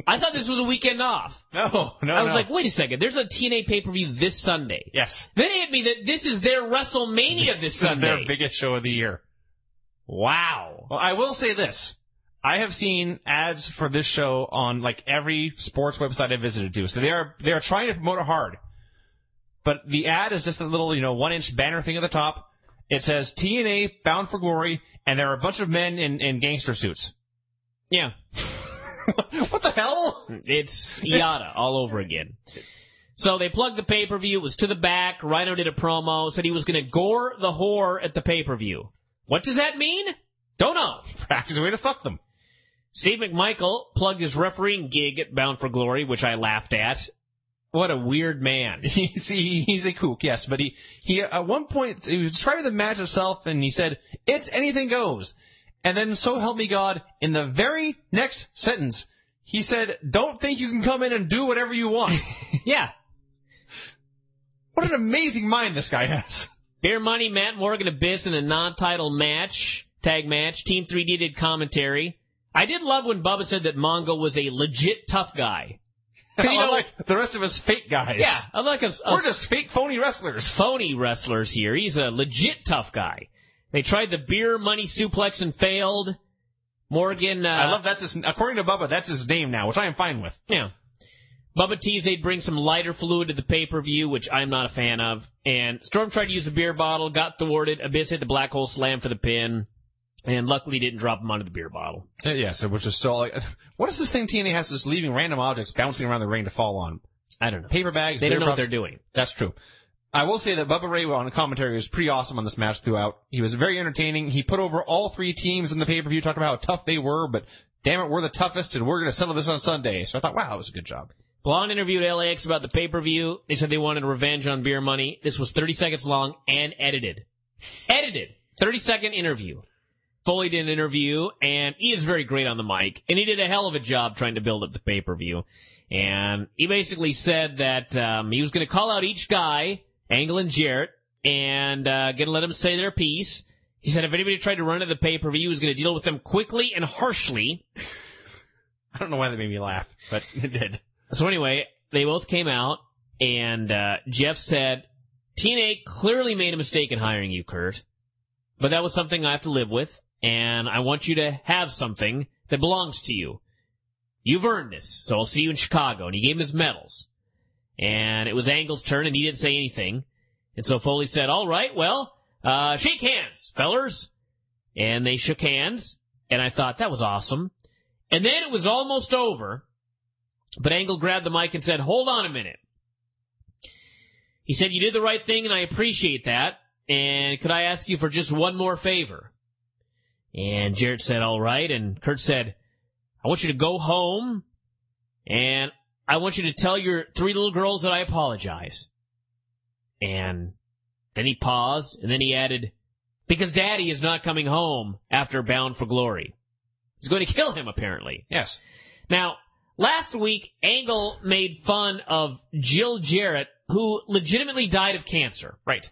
[SPEAKER 1] I thought this was a weekend off.
[SPEAKER 3] No, no,
[SPEAKER 1] I was
[SPEAKER 3] no.
[SPEAKER 1] like, wait a second, there's a TNA pay-per-view this Sunday.
[SPEAKER 3] yes.
[SPEAKER 1] Then it hit me that this is their WrestleMania this Sunday.
[SPEAKER 3] This is their biggest show of the year.
[SPEAKER 1] wow.
[SPEAKER 3] Well, I will say this. I have seen ads for this show on like every sports website I visited to. So they are they are trying to promote it hard. But the ad is just a little, you know, one inch banner thing at the top. It says TNA Bound for Glory, and there are a bunch of men in, in gangster suits.
[SPEAKER 1] Yeah.
[SPEAKER 3] what the hell?
[SPEAKER 1] It's Iata all over again. So they plugged the pay-per-view. It was to the back. Rhino did a promo. Said he was going to gore the whore at the pay-per-view. What does that mean? Don't know.
[SPEAKER 3] Practice a way to fuck them.
[SPEAKER 1] Steve McMichael plugged his refereeing gig at Bound for Glory, which I laughed at. What a weird man.
[SPEAKER 3] He's he, he's a kook, yes, but he he at one point he was describing the match itself, and he said it's anything goes. And then, so help me God, in the very next sentence, he said, "Don't think you can come in and do whatever you want."
[SPEAKER 1] Yeah.
[SPEAKER 3] what an amazing mind this guy has.
[SPEAKER 1] Beer Money, Matt Morgan, Abyss in a non-title match, tag match. Team 3D did commentary. I did love when Bubba said that Mongo was a legit tough guy. you know,
[SPEAKER 3] Unlike the rest of us fake guys.
[SPEAKER 1] yeah, unlike a
[SPEAKER 3] we're just fake phony wrestlers.
[SPEAKER 1] phony wrestlers here. He's a legit tough guy. They tried the beer money suplex and failed. Morgan, uh,
[SPEAKER 3] I love that's his. According to Bubba, that's his name now, which I am fine with.
[SPEAKER 1] yeah. Bubba teased they'd bring some lighter fluid to the pay-per-view, which I'm not a fan of. And Storm tried to use a beer bottle, got thwarted. Abyss hit the black hole slam for the pin, and luckily didn't drop him onto the beer bottle.
[SPEAKER 3] Uh, yes, which is still like, what is this thing TNA has just leaving random objects bouncing around the ring to fall on?
[SPEAKER 1] I don't know.
[SPEAKER 3] Paper bags,
[SPEAKER 1] They don't know what they're doing.
[SPEAKER 3] That's true. I will say that Bubba Ray on commentary was pretty awesome on this match throughout. He was very entertaining. He put over all three teams in the pay-per-view, talked about how tough they were, but damn it, we're the toughest and we're going to settle this on Sunday. So I thought, wow, that was a good job.
[SPEAKER 1] Blonde interviewed LAX about the pay-per-view. They said they wanted revenge on beer money. This was 30 seconds long and edited. Edited. 30 second interview. Foley did an interview, and he is very great on the mic, and he did a hell of a job trying to build up the pay-per-view. And he basically said that um, he was going to call out each guy, Angle and Jarrett, and uh, going to let them say their piece. He said if anybody tried to run to the pay-per-view, he was going to deal with them quickly and harshly.
[SPEAKER 3] I don't know why that made me laugh, but it did.
[SPEAKER 1] So anyway, they both came out, and uh, Jeff said, TNA clearly made a mistake in hiring you, Kurt, but that was something I have to live with, and I want you to have something that belongs to you. You've earned this, so I'll see you in Chicago. And he gave him his medals. And it was Angle's turn, and he didn't say anything. And so Foley said, all right, well, uh, shake hands, fellers. And they shook hands, and I thought, that was awesome. And then it was almost over, but Angle grabbed the mic and said, hold on a minute. He said, you did the right thing and I appreciate that. And could I ask you for just one more favor? And Jarrett said, all right. And Kurt said, I want you to go home and I want you to tell your three little girls that I apologize. And then he paused and then he added, because daddy is not coming home after Bound for Glory. He's going to kill him apparently.
[SPEAKER 3] Yes.
[SPEAKER 1] Now, last week, Angle made fun of Jill Jarrett, who legitimately died of cancer.
[SPEAKER 3] Right.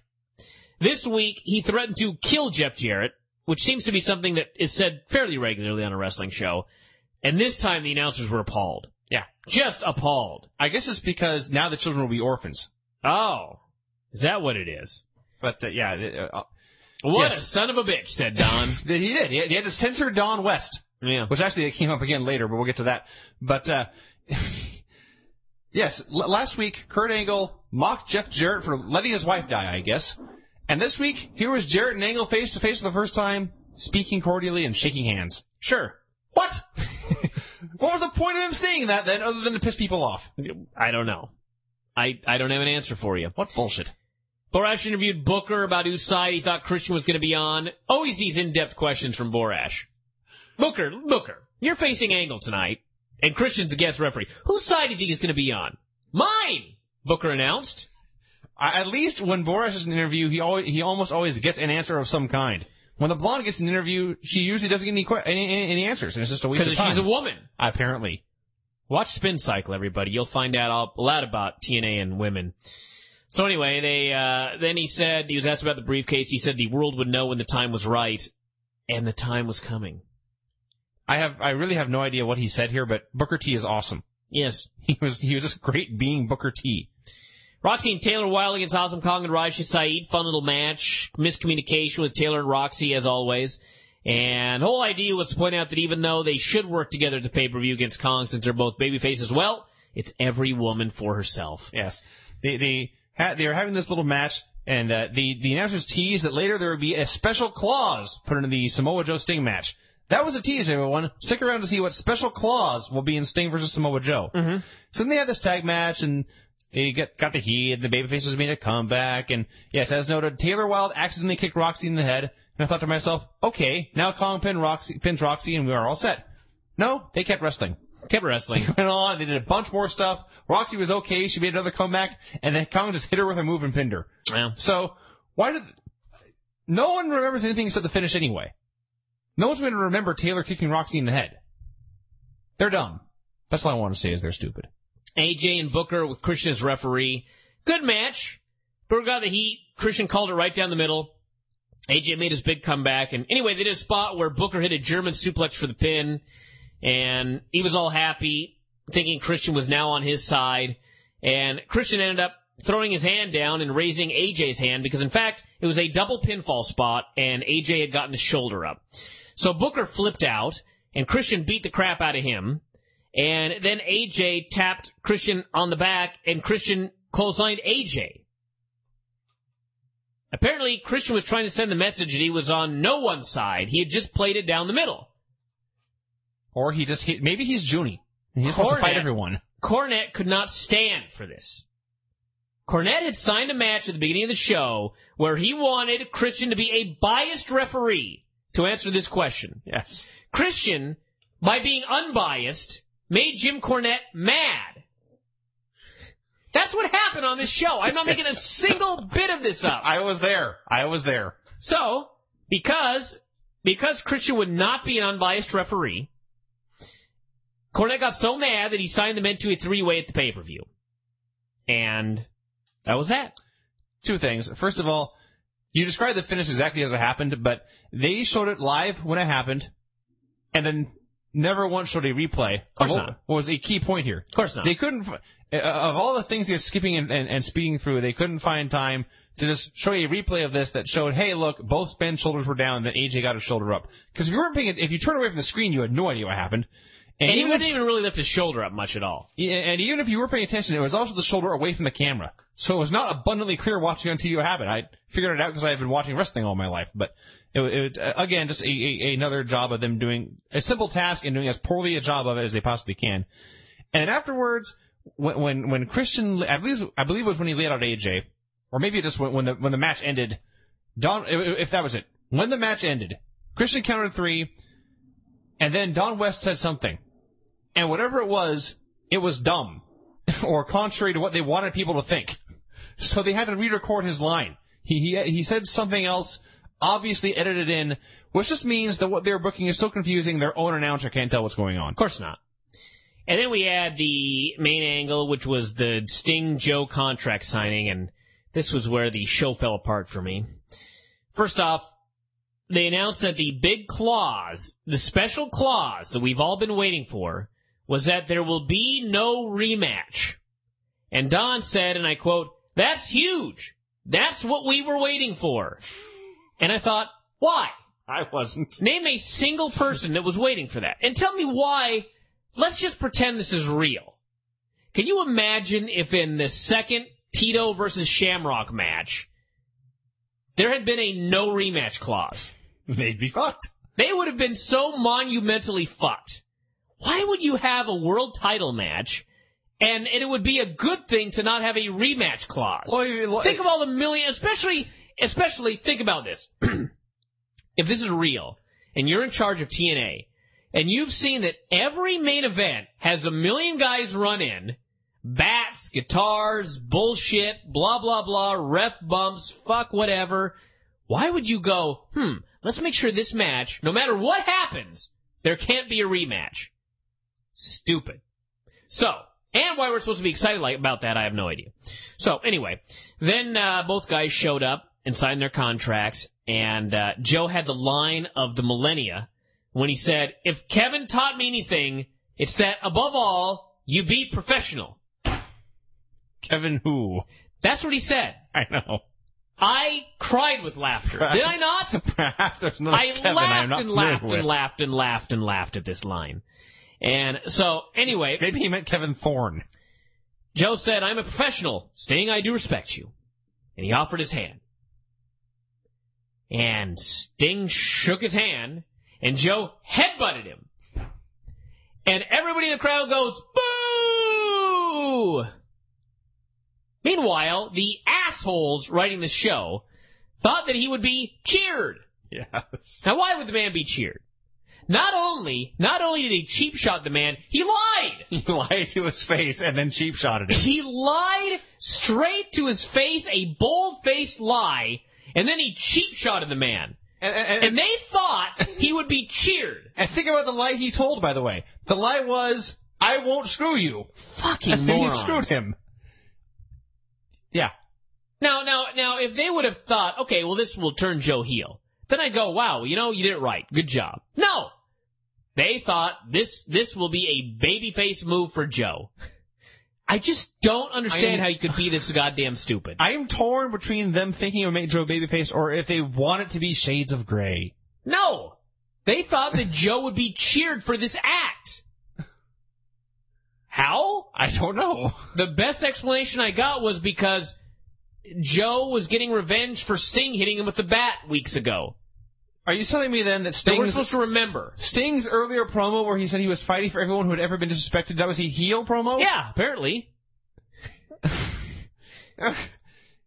[SPEAKER 1] This week, he threatened to kill Jeff Jarrett, which seems to be something that is said fairly regularly on a wrestling show. And this time, the announcers were appalled. Just appalled.
[SPEAKER 3] I guess it's because now the children will be orphans.
[SPEAKER 1] Oh. Is that what it is?
[SPEAKER 3] But uh, yeah, uh, uh,
[SPEAKER 1] What
[SPEAKER 3] Yes.
[SPEAKER 1] a son of a bitch, said Don.
[SPEAKER 3] he did. He had, he had to censor Don West.
[SPEAKER 1] yeah.
[SPEAKER 3] which actually it came up again later, but we'll get to that. But uh, yes, l- last week Kurt Angle mocked Jeff Jarrett for letting his wife die, I guess. And this week, here was Jarrett and Angle face to face for the first time, speaking cordially and shaking hands.
[SPEAKER 1] Sure.
[SPEAKER 3] What? what was the point of him saying that then, other than to piss people off?
[SPEAKER 1] I don't know. I, I don't have an answer for you.
[SPEAKER 3] What bullshit?
[SPEAKER 1] Borash interviewed Booker about whose side he thought Christian was going to be on. Always these in-depth questions from Borash. Booker, Booker, you're facing Angle tonight, and Christian's a guest referee. Whose side do you think he's going to be on? Mine! Booker announced.
[SPEAKER 3] At least when Borash is in an interview, he always, he almost always gets an answer of some kind. When the blonde gets an interview, she usually doesn't get any que- any, any, any answers, and it's just a waste of
[SPEAKER 1] Because
[SPEAKER 3] time.
[SPEAKER 1] she's a woman.
[SPEAKER 3] Apparently.
[SPEAKER 1] Watch Spin Cycle, everybody. You'll find out all- a lot about TNA and women. So anyway, they uh, then he said he was asked about the briefcase. He said the world would know when the time was right, and the time was coming.
[SPEAKER 3] I have I really have no idea what he said here, but Booker T is awesome.
[SPEAKER 1] Yes,
[SPEAKER 3] He was he was just great being Booker T.
[SPEAKER 1] Roxxi and Taylor Wilde against Awesome Kong and Raisha Saeed. Fun little match. Miscommunication with Taylor and Roxxi as always. And the whole idea was to point out that even though they should work together at the pay-per-view against Kong since they're both babyface as well, it's every woman for herself.
[SPEAKER 3] Yes, they they had they are having this little match, and uh, the the announcers teased that later there would be a special clause put into the Samoa Joe Sting match. That was a tease, everyone. Stick around to see what special clause will be in Sting versus Samoa Joe.
[SPEAKER 1] Mhm.
[SPEAKER 3] So then they had this tag match, and they got got the heat, and the babyfaces made a comeback, and yes, as noted, Taylor Wilde accidentally kicked Roxxi in the head, and I thought to myself, okay, now Kong pin Roxxi, pins Roxxi, and we are all set. No, they kept wrestling.
[SPEAKER 1] Kept wrestling.
[SPEAKER 3] went on. They did a bunch more stuff. Roxxi was okay. She made another comeback, and then Kong just hit her with a move and pinned her.
[SPEAKER 1] Well,
[SPEAKER 3] So why did no one remembers anything except the finish anyway? No one's going to remember Taylor kicking Roxxi in the head. They're dumb. That's all I want to say is they're stupid.
[SPEAKER 1] AJ and Booker with Christian as referee. Good match. Booker got the heat. Christian called it right down the middle. AJ made his big comeback. And anyway, they did a spot where Booker hit a German suplex for the pin. And he was all happy, thinking Christian was now on his side. And Christian ended up throwing his hand down and raising AJ's hand because in fact, it was a double pinfall spot and AJ had gotten his shoulder up. So Booker flipped out and Christian beat the crap out of him. And then AJ tapped Christian on the back, and Christian clotheslined AJ. Apparently, Christian was trying to send the message that he was on no one's side. He had just played it down the middle.
[SPEAKER 3] Or he just hit, maybe he's Junie. He just wants to fight everyone.
[SPEAKER 1] Cornette could not stand for this. Cornette had signed a match at the beginning of the show where he wanted Christian to be a biased referee to answer this question.
[SPEAKER 3] Yes.
[SPEAKER 1] Christian, by being unbiased, made Jim Cornette mad. That's what happened on this show. I'm not making a single bit of this up.
[SPEAKER 3] I was there. I was there.
[SPEAKER 1] So, because because Christian would not be an unbiased referee, Cornette got so mad that he signed them into a three-way at the pay-per-view, and that was that.
[SPEAKER 3] Two things. First of all, you described the finish exactly as it happened, but they showed it live when it happened, and then never once showed a replay. Of
[SPEAKER 1] course
[SPEAKER 3] what
[SPEAKER 1] not.
[SPEAKER 3] what was a key point here.
[SPEAKER 1] Of course not.
[SPEAKER 3] They couldn't, uh, of all the things they're skipping and, and, and speeding through, they couldn't find time to just show you a replay of this that showed, hey, look, both men's shoulders were down, then AJ got his shoulder up. Because if you weren't paying, if you turn away from the screen, you had no idea what happened.
[SPEAKER 1] and he
[SPEAKER 3] even
[SPEAKER 1] wouldn't even really lift his shoulder up much at all.
[SPEAKER 3] Yeah, and even if you were paying attention, it was also the shoulder away from the camera. So it was not abundantly clear watching on TV what happened. I figured it out because I've been watching wrestling all my life. But it, it again, just a, a, another job of them doing a simple task and doing as poorly a job of it as they possibly can. And afterwards, when when, when Christian, I believe I believe it was when he laid out AJ, or maybe just when, when the when the match ended. Don, if if that was it, when the match ended, Christian counted three, and then Don West said something and whatever it was, it was dumb, or contrary to what they wanted people to think. So they had to re-record his line. He he he said something else, obviously edited in, which just means that what they're booking is so confusing their own announcer can't tell what's going on.
[SPEAKER 1] Of course not. And then we had the main angle, which was the Sting Joe contract signing, and this was where the show fell apart for me. First off, they announced that the big clause, the special clause that we've all been waiting for, was that there will be no rematch. And Don said, and I quote, that's huge. That's what we were waiting for. And I thought, why?
[SPEAKER 3] I wasn't.
[SPEAKER 1] Name a single person that was waiting for that. And tell me why. Let's just pretend this is real. Can you imagine if in the second Tito versus Shamrock match, there had been a no rematch clause?
[SPEAKER 3] They'd be fucked.
[SPEAKER 1] They would have been so monumentally fucked. Why would you have a world title match and, and it would be a good thing to not have a rematch clause?
[SPEAKER 3] Well,
[SPEAKER 1] think of all the million, especially, especially think about this. if this is real and you're in charge of TNA and you've seen that every main event has a million guys run in, bats, guitars, bullshit, blah, blah, blah, ref bumps, fuck whatever. Why would you go, hmm, let's make sure this match, no matter what happens, there can't be a rematch. Stupid. So, and why we're supposed to be excited like about that, I have no idea. So anyway, then uh, both guys showed up and signed their contracts, and uh, Joe had the line of the millennia when he said, "If Kevin taught me anything, it's that above all, you be professional."
[SPEAKER 3] Kevin who?
[SPEAKER 1] That's what he said.
[SPEAKER 3] I know.
[SPEAKER 1] I cried with laughter. Did I not?
[SPEAKER 3] Perhaps there's another
[SPEAKER 1] I
[SPEAKER 3] Kevin I am
[SPEAKER 1] laughed
[SPEAKER 3] not
[SPEAKER 1] and laughed
[SPEAKER 3] with.
[SPEAKER 1] and laughed and laughed and laughed at this line. And so, anyway,
[SPEAKER 3] Maybe he meant Kevin Thorne.
[SPEAKER 1] Joe said, I'm a professional. Sting, I do respect you. And he offered his hand. And Sting shook his hand, and Joe headbutted him. And everybody in the crowd goes, boo! Meanwhile, the assholes writing the show thought that he would be cheered.
[SPEAKER 3] Yes.
[SPEAKER 1] Now, why would the man be cheered? Not only, not only did he cheap shot the man, he lied!
[SPEAKER 3] He lied to his face and then cheap shotted him.
[SPEAKER 1] He lied straight to his face, a bold-faced lie, and then he cheap shotted the man.
[SPEAKER 3] And, and,
[SPEAKER 1] And they thought he would be cheered.
[SPEAKER 3] and think about the lie he told, by the way. The lie was, I won't screw you.
[SPEAKER 1] Fucking
[SPEAKER 3] And then you screwed him. Yeah.
[SPEAKER 1] Now, now, now, if they would have thought, okay, well, this will turn Joe heel, then I'd go, wow, you know, you did it right. Good job. No! They thought this, this will be a babyface move for Joe. I just don't understand
[SPEAKER 3] am-
[SPEAKER 1] how you could be this goddamn stupid.
[SPEAKER 3] I am torn between them thinking of Joe babyface or if they want it to be shades of gray.
[SPEAKER 1] No! They thought that Joe would be cheered for this act. How?
[SPEAKER 3] I don't know.
[SPEAKER 1] The best explanation I got was because Joe was getting revenge for Sting hitting him with the bat weeks ago.
[SPEAKER 3] Are you telling me then that
[SPEAKER 1] So we're supposed to remember.
[SPEAKER 3] Sting's earlier promo where he said he was fighting for everyone who had ever been disrespected, that was a heel promo?
[SPEAKER 1] Yeah, apparently.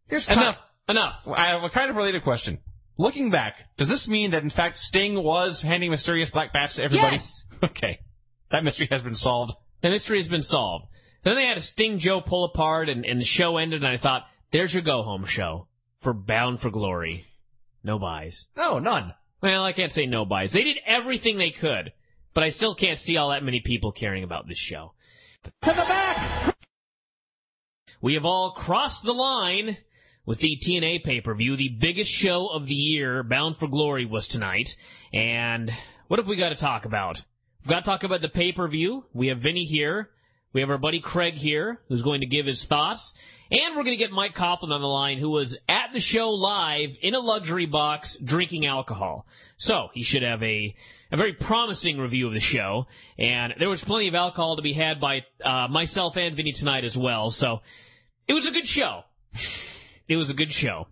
[SPEAKER 3] Here's
[SPEAKER 1] Enough. Enough.
[SPEAKER 3] I have a kind of related question. Looking back, does this mean that in fact Sting was handing mysterious black bats to everybody?
[SPEAKER 1] Yes.
[SPEAKER 3] Okay. That mystery has been solved.
[SPEAKER 1] The mystery has been solved. Then they had a Sting Joe pull apart, and, and the show ended, and I thought, there's your go home show for Bound for Glory. No buys.
[SPEAKER 3] No, none.
[SPEAKER 1] Well, I can't say no buys. They did everything they could, but I still can't see all that many people caring about this show. To the back! We have all crossed the line with the TNA pay-per-view. The biggest show of the year, Bound for Glory, was tonight. And what have we got to talk about? We've got to talk about the pay-per-view. We have Vinny here. We have our buddy Craig here, who's going to give his thoughts. And we're going to get Mike Coughlin on the line, who was at the show live in a luxury box drinking alcohol. So he should have a a very promising review of the show. And there was plenty of alcohol to be had by uh, myself and Vinny tonight as well. So it was a good show. It was a good show.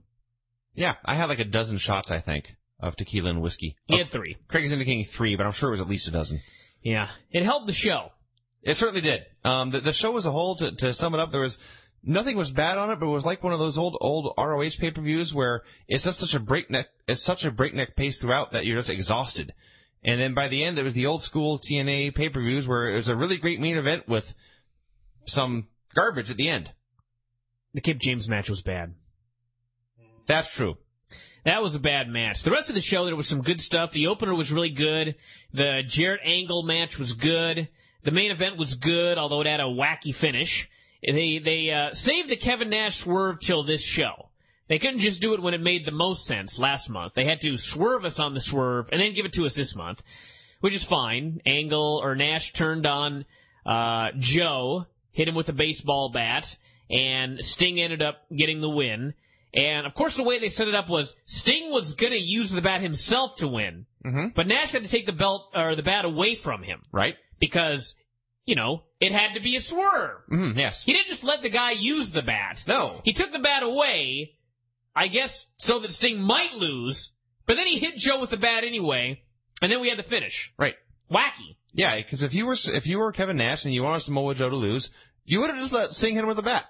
[SPEAKER 3] Yeah, I had like a dozen shots, I think, of tequila and whiskey.
[SPEAKER 1] He
[SPEAKER 3] Oh,
[SPEAKER 1] had three.
[SPEAKER 3] Craig is indicating three, but I'm sure it was at least a dozen.
[SPEAKER 1] Yeah, it helped the show.
[SPEAKER 3] It certainly did. Um, the, the show as a whole, to, to sum it up, there was nothing was bad on it, but it was like one of those old old ROH pay per views where it's just such a breakneck, it's such a breakneck pace throughout that you're just exhausted. And then by the end, it was the old school TNA pay per views where it was a really great main event with some garbage at the end.
[SPEAKER 1] The Kip James match was bad.
[SPEAKER 3] That's true.
[SPEAKER 1] That was a bad match. The rest of the show, there was some good stuff. The opener was really good. The Jarrett Angle match was good. The main event was good, although it had a wacky finish. They they uh, saved the Kevin Nash swerve till this show. They couldn't just do it when it made the most sense last month. They had to swerve us on the swerve and then give it to us this month, which is fine. Angle or Nash turned on uh, Joe, hit him with a baseball bat, and Sting ended up getting the win. And of course, the way they set it up was Sting was going to use the bat himself to win,
[SPEAKER 3] Mm-hmm.
[SPEAKER 1] but Nash had to take the belt or the bat away from him
[SPEAKER 3] Right?
[SPEAKER 1] because, you know, it had to be a swerve.
[SPEAKER 3] Mm-hmm. Yes.
[SPEAKER 1] He didn't just let the guy use the bat.
[SPEAKER 3] No.
[SPEAKER 1] He took the bat away, I guess, so that Sting might lose, but then he hit Joe with the bat anyway, and then we had the finish.
[SPEAKER 3] Right.
[SPEAKER 1] Wacky.
[SPEAKER 3] Yeah, because if you were if you were Kevin Nash and you wanted Samoa Joe to lose, you would have just let Sting hit him with a bat.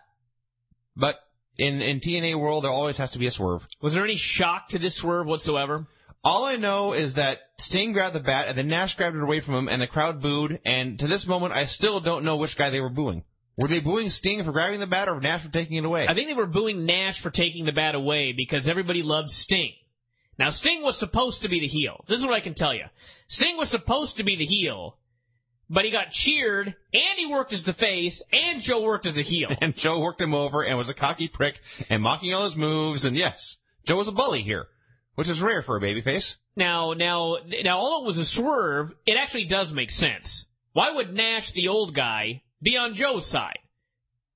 [SPEAKER 3] But in in TNA world, there always has to be a swerve.
[SPEAKER 1] Was there any shock to this swerve whatsoever?
[SPEAKER 3] All I know is that Sting grabbed the bat and then Nash grabbed it away from him, and the crowd booed. And to this moment, I still don't know which guy they were booing. Were they booing Sting for grabbing the bat or Nash for taking it away?
[SPEAKER 1] I think they were booing Nash for taking the bat away because everybody loved Sting. Now, Sting was supposed to be the heel. This is what I can tell you. Sting was supposed to be the heel, but he got cheered, and he worked as the face, and Joe worked as a heel.
[SPEAKER 3] and Joe worked him over and was a cocky prick and mocking all his moves. And yes, Joe was a bully here, which is rare for a babyface.
[SPEAKER 1] Now, now, now, although it was a swerve, it actually does make sense. Why would Nash, the old guy, be on Joe's side?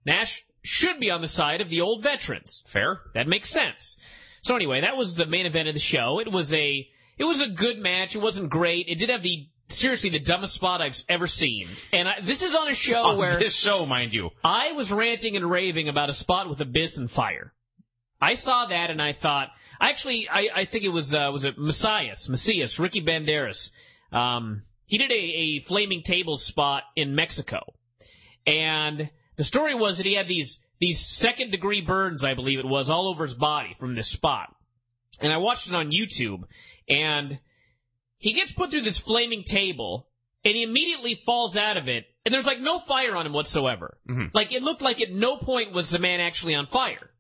[SPEAKER 1] Nash should be on the side of the old veterans.
[SPEAKER 3] Fair.
[SPEAKER 1] That makes sense. So anyway, that was the main event of the show. It was a it was a good match. It wasn't great. It did have the seriously the dumbest spot I've ever seen. And I, this is on a show
[SPEAKER 3] On
[SPEAKER 1] where
[SPEAKER 3] this show, mind you.
[SPEAKER 1] I was ranting and raving about a spot with abyss and fire. I saw that and I thought, actually, I, I think it was uh, was it Mesías, Mesías, Ricky Banderas. Um, he did a, a flaming table spot in Mexico, and the story was that he had these these second degree burns, I believe it was, all over his body from this spot. And I watched it on YouTube, and he gets put through this flaming table, and he immediately falls out of it, and there's like no fire on him whatsoever.
[SPEAKER 3] Mhm.
[SPEAKER 1] Like it looked like at no point was the man actually on fire.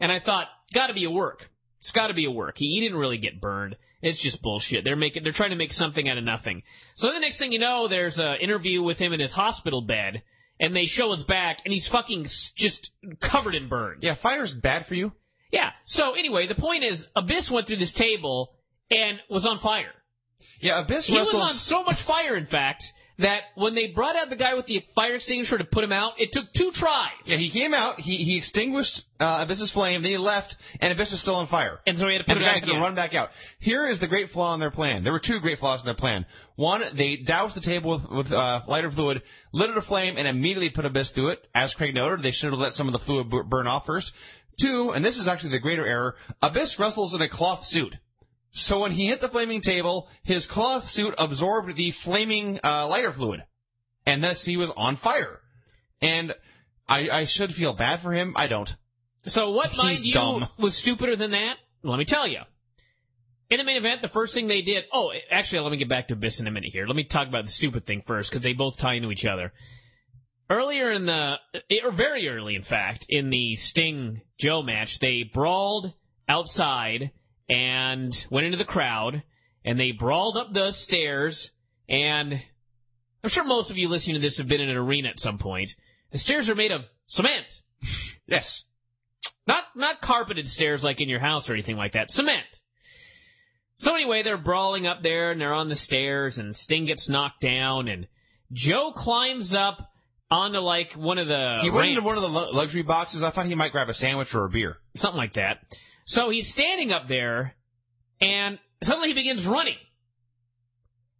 [SPEAKER 1] And I thought, gotta be a work. It's gotta be a work. He, he didn't really get burned. It's just bullshit. They're making, they're trying to make something out of nothing. So the next thing you know, there's an interview with him in his hospital bed, and they show his back, and he's fucking just covered in burns.
[SPEAKER 3] Yeah, fire's bad for you.
[SPEAKER 1] Yeah. So anyway, the point is, Abyss went through this table and was on fire.
[SPEAKER 3] Yeah, Abyss
[SPEAKER 1] He was on so much fire, in fact, that when they brought out the guy with the fire extinguisher to put him out, it took two tries.
[SPEAKER 3] Yeah, he came out, he, he extinguished uh, Abyss's flame, then he left, and Abyss was still on fire.
[SPEAKER 1] And so he had to put
[SPEAKER 3] And the guy had to run back out. Here is the great flaw in their plan. There were two great flaws in their plan. One, they doused the table with, with uh, lighter fluid, lit it aflame, and immediately put Abyss through it. As Craig noted, they should have let some of the fluid burn off first. Two, and this is actually the greater error, Abyss wrestles in a cloth suit. So when he hit the flaming table, his cloth suit absorbed the flaming uh, lighter fluid, and thus he was on fire. And I, I should feel bad for him. I don't.
[SPEAKER 1] So what,
[SPEAKER 3] He's
[SPEAKER 1] mind you,
[SPEAKER 3] dumb.
[SPEAKER 1] was stupider than that? Let me tell you. In the main event, the first thing they did. Oh, actually, let me get back to Abyss in a minute here. Let me talk about the stupid thing first because they both tie into each other. Earlier in the, or very early, in fact, in the Sting Joe match, they brawled outside and went into the crowd, and they brawled up the stairs, and I'm sure most of you listening to this have been in an arena at some point. The stairs are made of cement.
[SPEAKER 3] Yes.
[SPEAKER 1] Not not carpeted stairs like in your house or anything like that. Cement. So anyway, they're brawling up there and they're on the stairs and Sting gets knocked down and Joe climbs up onto like one of the
[SPEAKER 3] He went into one of the luxury boxes. I thought he might grab a sandwich or a beer.
[SPEAKER 1] something like that. So he's standing up there, and suddenly he begins running.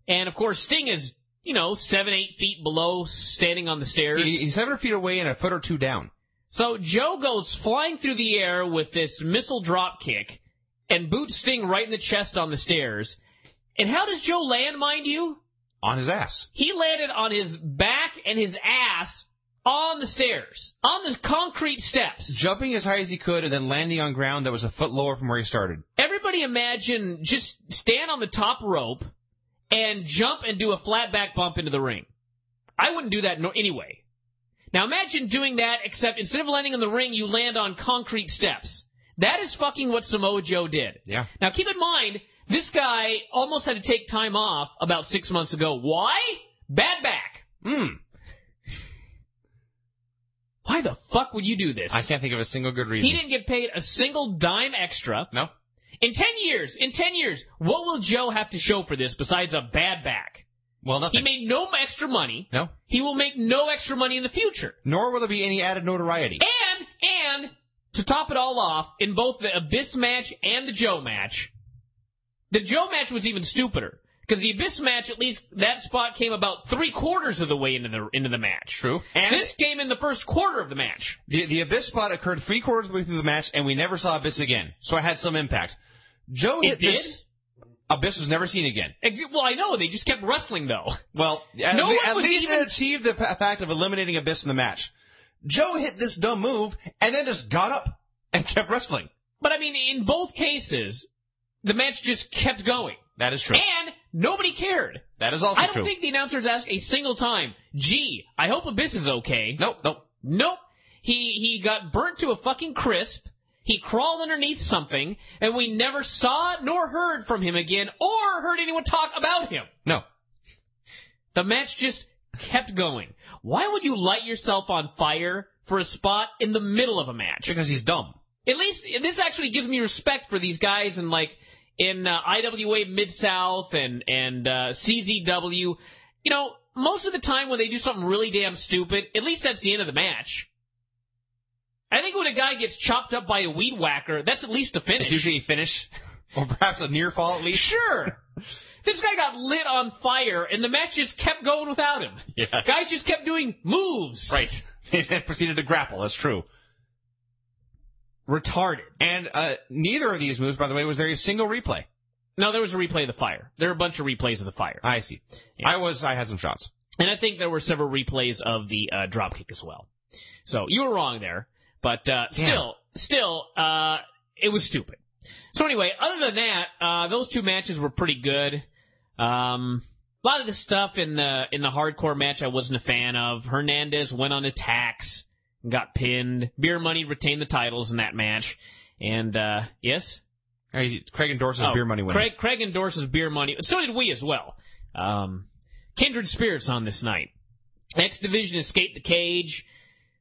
[SPEAKER 1] And of course, Sting is, you know, seven, eight feet below, standing on the stairs.
[SPEAKER 3] He, he's seven feet away and a foot or two down.
[SPEAKER 1] So Joe goes flying through the air with this missile drop kick and boots Sting right in the chest on the stairs. And how does Joe land, mind you?
[SPEAKER 3] On his ass.
[SPEAKER 1] He landed on his back and his ass on the stairs, on the concrete steps.
[SPEAKER 3] Jumping as high as he could and then landing on ground that was a foot lower from where he started.
[SPEAKER 1] Everybody imagine just stand on the top rope and jump and do a flat back bump into the ring. I wouldn't do that no, anyway. Now imagine doing that except instead of landing in the ring, you land on concrete steps. That is fucking what Samoa Joe did.
[SPEAKER 3] Yeah.
[SPEAKER 1] Now keep in mind, this guy almost had to take time off about six months ago. Why? Bad back.
[SPEAKER 3] Hmm.
[SPEAKER 1] Why the fuck would you do this?
[SPEAKER 3] I can't think of a single good reason.
[SPEAKER 1] He didn't get paid a single dime extra.
[SPEAKER 3] No.
[SPEAKER 1] In ten years, in ten years, what will Joe have to show for this besides a bad back?
[SPEAKER 3] Well, nothing.
[SPEAKER 1] He made no extra money.
[SPEAKER 3] no.
[SPEAKER 1] He will make no extra money in the future.
[SPEAKER 3] Nor will there be any added notoriety.
[SPEAKER 1] And, and, to top it all off, in both the Abyss match and the Joe match, the Joe match was even stupider. Because the Abyss match, at least that spot came about three quarters of the way into the into the match.
[SPEAKER 3] True. And
[SPEAKER 1] This came in the first quarter of the match.
[SPEAKER 3] the, the Abyss spot occurred three quarters of the way through the match, and we never saw Abyss again. So it had some impact. Joe
[SPEAKER 1] It
[SPEAKER 3] hit
[SPEAKER 1] did?
[SPEAKER 3] this. Abyss was never seen again.
[SPEAKER 1] Well, I know they just kept wrestling though.
[SPEAKER 3] Well, at,
[SPEAKER 1] No
[SPEAKER 3] le- at
[SPEAKER 1] was
[SPEAKER 3] least
[SPEAKER 1] even-
[SPEAKER 3] it achieved the fact of eliminating Abyss in the match. Joe hit this dumb move and then just got up and kept wrestling.
[SPEAKER 1] But I mean, in both cases, the match just kept going,
[SPEAKER 3] That is true.
[SPEAKER 1] and nobody cared.
[SPEAKER 3] that is also
[SPEAKER 1] I don't
[SPEAKER 3] true.
[SPEAKER 1] think the announcers asked a single time, "Gee, I hope Abyss is okay."
[SPEAKER 3] Nope, nope.
[SPEAKER 1] Nope. He he got burnt to a fucking crisp. He crawled underneath something, and we never saw nor heard from him again, or heard anyone talk about him.
[SPEAKER 3] No.
[SPEAKER 1] The match just kept going. Why would you light yourself on fire for a spot in the middle of a match?
[SPEAKER 3] Because he's dumb.
[SPEAKER 1] At least this actually gives me respect for these guys and like in uh, IWA Mid South and and uh, CZW. You know, most of the time when they do something really damn stupid, at least that's the end of the match. I think when a guy gets chopped up by a weed whacker, that's at least a finish.
[SPEAKER 3] It's usually a finish. Or perhaps a near fall at least.
[SPEAKER 1] Sure. this guy got lit on fire, and the match just kept going without him.
[SPEAKER 3] Yes.
[SPEAKER 1] Guys just kept doing moves.
[SPEAKER 3] Right. Proceeded to grapple, that's true.
[SPEAKER 1] Retarded.
[SPEAKER 3] And uh, neither of these moves, by the way, was there a single replay.
[SPEAKER 1] No, there was a replay of the fire. There are a bunch of replays of the fire.
[SPEAKER 3] I see.
[SPEAKER 1] Yeah.
[SPEAKER 3] I was, I had some shots.
[SPEAKER 1] And I think there were several replays of the uh, drop kick as well. So you were wrong there, but uh, still, still, uh, it was stupid. So anyway, other than that, uh, those two matches were pretty good. Um, a lot of the stuff in the in the hardcore match I wasn't a fan of. Hernandez went on attacks got pinned. Beer Money retained the titles in that match. And uh, yes,
[SPEAKER 3] Craig endorses
[SPEAKER 1] Oh,
[SPEAKER 3] beer money winner.
[SPEAKER 1] Craig, Craig endorses beer money. So did we as well. Um, kindred spirits on this night. X Division escaped the cage.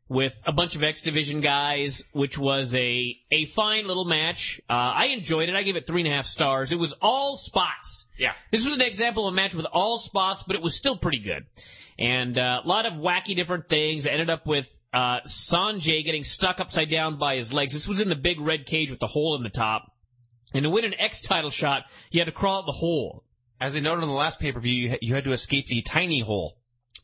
[SPEAKER 1] with a bunch of X Division guys, which was a a fine little match. Uh, I enjoyed it. I gave it three and a half stars. It was all spots.
[SPEAKER 3] Yeah.
[SPEAKER 1] This was an example of a match with all spots, but it was still pretty good. And uh, a lot of wacky different things. Ended up with uh, Sonjay getting stuck upside down by his legs. This was in the big red cage with the hole in the top. And to win an X title shot, he had to crawl out the hole.
[SPEAKER 3] As they noted on the last pay per view, you, you had to escape the tiny hole.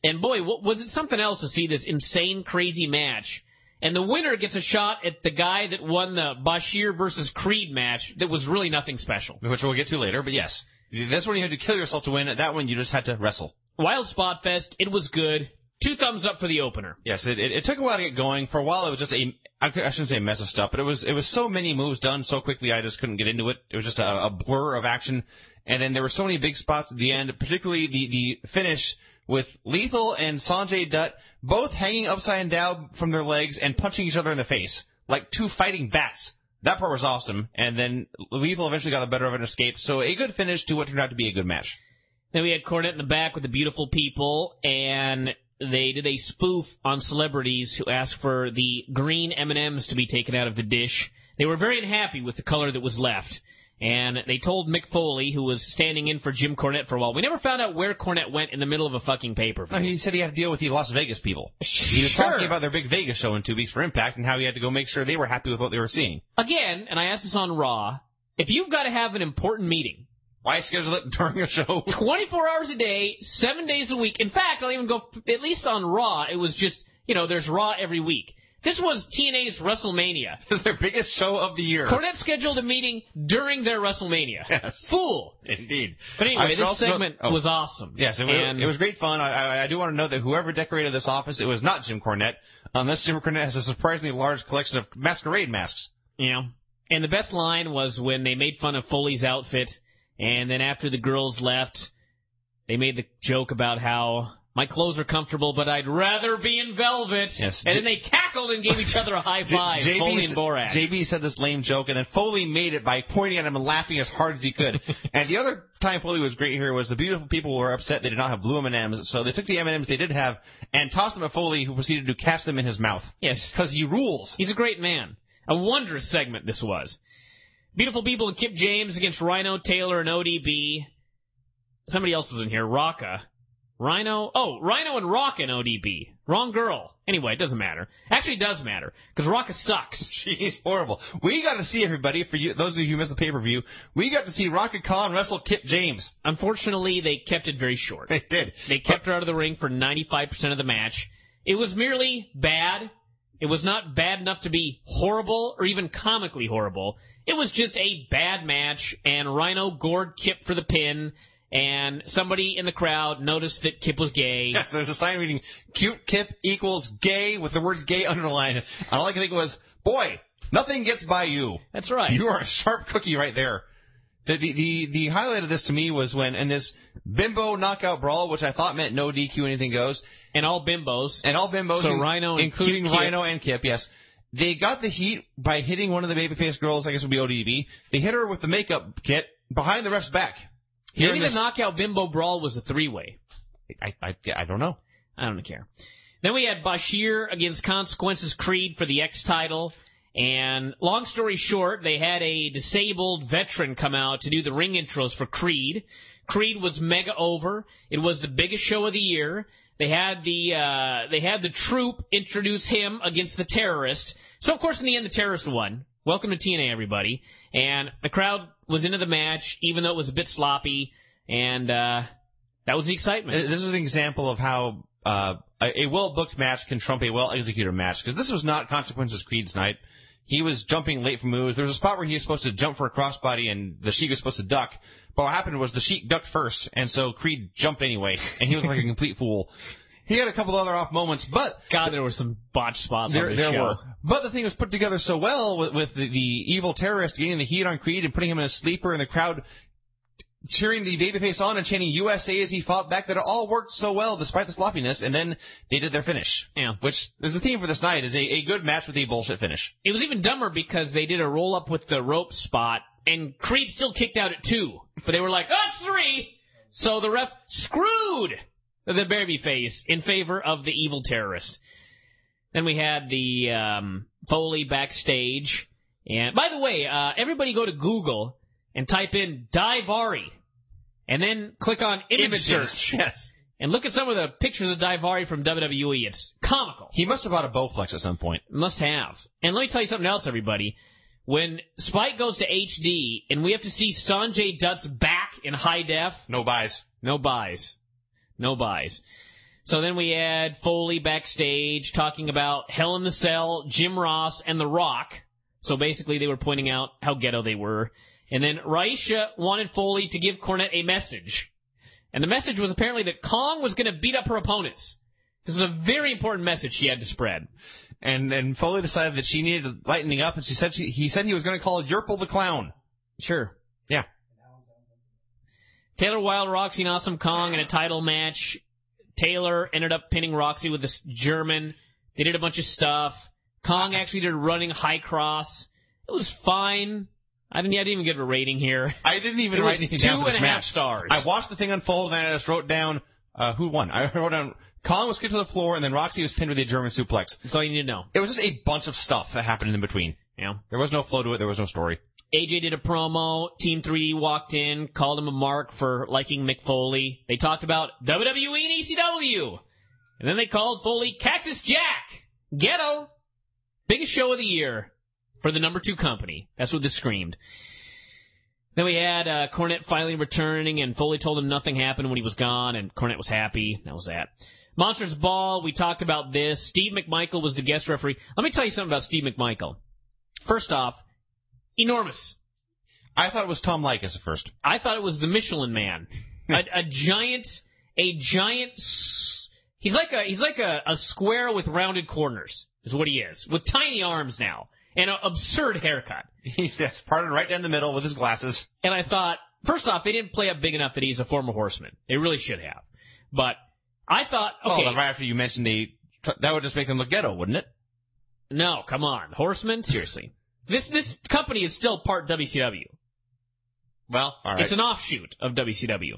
[SPEAKER 1] And boy, what, was it something else to see this insane, crazy match. And the winner gets a shot at the guy that won the Bashir versus Creed match that was really nothing special.
[SPEAKER 3] which we'll get to later. But yes, this one you had to kill yourself to win. That one you just had to wrestle.
[SPEAKER 1] Wild Spot Fest, it was good. Two thumbs up for the opener.
[SPEAKER 3] Yes, it, it, it took a while to get going. For a while, it was just a I, shouldn't say a mess of stuff, but it was it was so many moves done so quickly. I just couldn't get into it. It was just a, a blur of action, and then there were so many big spots at the end, particularly the the finish with Lethal and Sonjay Dutt both hanging upside down from their legs and punching each other in the face like two fighting bats. That part was awesome, and then Lethal eventually got the better of an escape. So a good finish to what turned out to be a good match.
[SPEAKER 1] Then we had Cornette in the back with the beautiful people, and they did a spoof on celebrities who asked for the green M&Ms to be taken out of the dish. They were very unhappy with the color that was left. And they told Mick Foley, who was standing in for Jim Cornette for a while, we never found out where Cornette went in the middle of a fucking paper.
[SPEAKER 3] No, he said he had to deal with the Las Vegas people. He was
[SPEAKER 1] Sure.
[SPEAKER 3] talking about their big Vegas show in two weeks for Impact and how he had to go make sure they were happy with what they were seeing.
[SPEAKER 1] Again, and I asked this on Raw, if you've got to have an important meeting,
[SPEAKER 3] Why schedule it during a show?
[SPEAKER 1] 24 hours a day, 7 days a week. In fact, I'll even go, at least on Raw, it was just, you know, there's Raw every week. This was TNA's WrestleMania.
[SPEAKER 3] It's their biggest show of the year.
[SPEAKER 1] Cornette scheduled a meeting during their WrestleMania.
[SPEAKER 3] Yes.
[SPEAKER 1] Fool.
[SPEAKER 3] Indeed.
[SPEAKER 1] But anyway, this
[SPEAKER 3] also
[SPEAKER 1] segment
[SPEAKER 3] oh.
[SPEAKER 1] was awesome.
[SPEAKER 3] Yes, it, was-
[SPEAKER 1] and
[SPEAKER 3] it was great fun. I, I, I do want to note that whoever decorated this office, it was not Jim Cornette, um, unless Jim Cornette has a surprisingly large collection of masquerade masks.
[SPEAKER 1] know, and the best line was when they made fun of Foley's outfit, and then after the girls left, they made the joke about how my clothes are comfortable, but I'd rather be in velvet.
[SPEAKER 3] Yes.
[SPEAKER 1] And then they cackled and gave each other a high five.
[SPEAKER 3] J-
[SPEAKER 1] Foley and Borash.
[SPEAKER 3] JB said this lame joke, and then Foley made it by pointing at him and laughing as hard as he could. and the other time Foley was great here was the beautiful people were upset they did not have blue M&Ms, so they took the M&Ms they did have and tossed them at Foley, who proceeded to catch them in his mouth.
[SPEAKER 1] yes.
[SPEAKER 3] Because he rules.
[SPEAKER 1] He's a great man. A wondrous segment this was. Beautiful people and Kip James against Rhino, Taylor, and ODB. Somebody else was in here. Raka. Rhino. Oh, Rhino and Raka and ODB. Wrong girl. Anyway, it doesn't matter. Actually, it does matter. Because Raka sucks.
[SPEAKER 3] She's horrible. We got to see everybody, for you, those of you who missed the pay-per-view, we got to see Raka Khan wrestle Kip James.
[SPEAKER 1] Unfortunately, they kept it very short.
[SPEAKER 3] They did.
[SPEAKER 1] They kept her out of the ring for 95% of the match. It was merely bad. It was not bad enough to be horrible or even comically horrible. It was just a bad match, and Rhino gored Kip for the pin, and somebody in the crowd noticed that Kip was gay.
[SPEAKER 3] Yes, there's a sign reading "cute Kip equals gay" with the word "gay" underlined. And all I can think was, boy, nothing gets by you.
[SPEAKER 1] That's right.
[SPEAKER 3] You are a sharp cookie right there. The, the the the highlight of this to me was when in this bimbo knockout brawl, which I thought meant no DQ, anything goes,
[SPEAKER 1] and all bimbos.
[SPEAKER 3] and all bimbos,
[SPEAKER 1] So
[SPEAKER 3] in-
[SPEAKER 1] Rhino and
[SPEAKER 3] including
[SPEAKER 1] Kip.
[SPEAKER 3] Rhino and Kip, yes. They got the heat by hitting one of the babyface girls, I guess would be ODB. They hit her with the makeup kit behind the ref's back. Here
[SPEAKER 1] Maybe
[SPEAKER 3] in
[SPEAKER 1] the
[SPEAKER 3] this-
[SPEAKER 1] knockout bimbo brawl was a three-way.
[SPEAKER 3] I, I, I don't know.
[SPEAKER 1] I don't care. Then we had Bashir against Consequences Creed for the X title. And long story short, they had a disabled veteran come out to do the ring intros for Creed. Creed was mega over. It was the biggest show of the year. They had the uh, they had the troop introduce him against the terrorist. So of course in the end the terrorist won. Welcome to TNA everybody. And the crowd was into the match, even though it was a bit sloppy. And uh, that was the excitement.
[SPEAKER 3] This is an example of how uh, a, a well-booked match can trump a well-executed match. Because this was not Consequences Creed's night. He was jumping late for moves. There was a spot where he was supposed to jump for a crossbody, and the Sheik was supposed to duck. But what happened was the Sheik ducked first, and so Creed jumped anyway, and he looked like a complete fool. He had a couple other off moments, but
[SPEAKER 1] God, there were some botched spots
[SPEAKER 3] there,
[SPEAKER 1] on this
[SPEAKER 3] there
[SPEAKER 1] show.
[SPEAKER 3] were. But the thing was put together so well with, with the, the evil terrorist getting the heat on Creed and putting him in a sleeper, and the crowd cheering the babyface on and chanting USA as he fought back that it all worked so well despite the sloppiness, and then they did their finish.
[SPEAKER 1] Yeah.
[SPEAKER 3] Which is the theme for this night is a, a good match with a bullshit finish.
[SPEAKER 1] It was even dumber because they did a roll up with the rope spot, and Creed still kicked out at two. But they were like, that's three! So the ref screwed the babyface in favor of the evil terrorist. Then we had the um, Foley backstage. And by the way, uh, everybody go to Google and type in Daivari, and then click on image search
[SPEAKER 3] Yes.
[SPEAKER 1] and look at some of the pictures of Daivari from WWE. It's comical.
[SPEAKER 3] He must have bought a Bowflex at some point.
[SPEAKER 1] Must have. And let me tell you something else, everybody. When Spike goes to HD and we have to see Sonjay Dutt's back in high def,
[SPEAKER 3] No buys.
[SPEAKER 1] no buys. No buys. So then we add Foley backstage talking about Hell in the Cell, Jim Ross, and The Rock. So basically they were pointing out how ghetto they were. And then Raisha wanted Foley to give Cornette a message. And the message was apparently that Kong was going to beat up her opponents. This is a very important message she had to spread.
[SPEAKER 3] And and Foley decided that she needed lightening up, and she said she, he said he was going to call Yurple the clown.
[SPEAKER 1] Sure.
[SPEAKER 3] Yeah.
[SPEAKER 1] Taylor Wilde, Roxy, and Awesome Kong in a title match. Taylor ended up pinning Roxy with this German. They did a bunch of stuff. Kong ah. actually did a running high cross. It was fine. I didn't, I didn't even give a rating here.
[SPEAKER 3] I didn't even
[SPEAKER 1] It
[SPEAKER 3] write anything
[SPEAKER 1] two
[SPEAKER 3] down for
[SPEAKER 1] and a half
[SPEAKER 3] match.
[SPEAKER 1] stars.
[SPEAKER 3] I watched the thing unfold, and I just wrote down uh, who won. I wrote down Kong was kicked to the floor, and then Roxy was pinned with a German suplex.
[SPEAKER 1] That's all you need to know.
[SPEAKER 3] It was just a bunch of stuff that happened in between.
[SPEAKER 1] You know?
[SPEAKER 3] There was no flow to it. There was no story.
[SPEAKER 1] AJ did a promo. Team 3 walked in, called him a mark for liking Mick Foley. They talked about WWE and ECW. And then they called Foley Cactus Jack. Ghetto. Biggest show of the year for the number two company. That's what this screamed. Then we had uh, Cornette finally returning, and Foley told him nothing happened when he was gone, and Cornette was happy. That was that. Monsters Ball, we talked about this. Steve McMichael was the guest referee. Let me tell you something about Steve McMichael. First off, enormous.
[SPEAKER 3] I thought it was Tom Likas at first.
[SPEAKER 1] I thought it was the Michelin Man, a, a giant, a giant. He's like a he's like a, a square with rounded corners is what he is, with tiny arms now and an absurd haircut.
[SPEAKER 3] yes, parted right down the middle with his glasses.
[SPEAKER 1] And I thought, first off, they didn't play up big enough that he's a former horseman. They really should have. But I thought, okay,
[SPEAKER 3] then right after you mentioned the, that would just make them look ghetto, wouldn't it?
[SPEAKER 1] no, come on, horseman, seriously. This this company is still part WCW.
[SPEAKER 3] Well, all right.
[SPEAKER 1] It's an offshoot of WCW.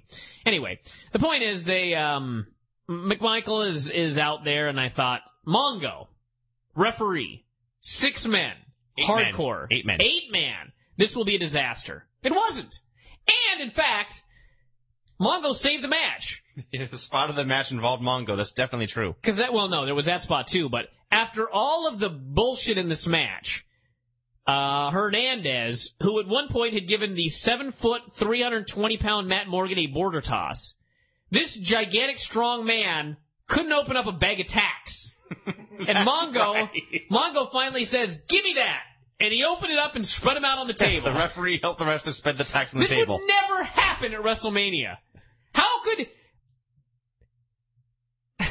[SPEAKER 1] Anyway, the point is they um McMichael is is out there and I thought Mongo, referee, six men,
[SPEAKER 3] Eight
[SPEAKER 1] hardcore,
[SPEAKER 3] men. Eight man.
[SPEAKER 1] eight man. This will be a disaster. It wasn't. And in fact, Mongo saved the match.
[SPEAKER 3] If the spot of the match involved Mongo, that's definitely true.
[SPEAKER 1] Cause that, well, no, there was that spot too, but after all of the bullshit in this match, uh, Hernandez, who at one point had given the seven foot, 320 pound Matt Morgan a border toss, this gigantic strong man couldn't open up a bag of tacks. And Mongo,
[SPEAKER 3] right.
[SPEAKER 1] Mongo finally says, give me that! And he opened it up and spread them out on the
[SPEAKER 3] Yes,
[SPEAKER 1] table.
[SPEAKER 3] the referee helped the wrestler spread the tax on the
[SPEAKER 1] this
[SPEAKER 3] table.
[SPEAKER 1] would never happen at WrestleMania. How could,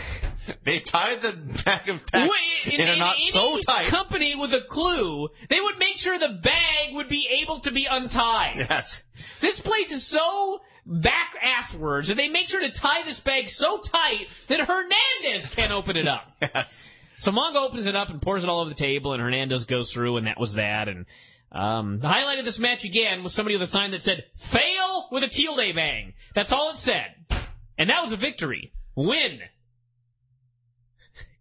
[SPEAKER 3] They tied the bag of tax
[SPEAKER 1] Wait,
[SPEAKER 3] in, a knot
[SPEAKER 1] any
[SPEAKER 3] so tight.
[SPEAKER 1] company with a clue, they would make sure the bag would be able to be untied.
[SPEAKER 3] yes.
[SPEAKER 1] This place is so back asswards and they make sure to tie this bag so tight that Hernandez can't open it up.
[SPEAKER 3] Yes.
[SPEAKER 1] So Mongo opens it up and pours it all over the table, and Hernandez goes through, and that was that. And um, the highlight of this match again was somebody with a sign that said "Fail with a teal day bang." That's all it said, and that was a victory. Win.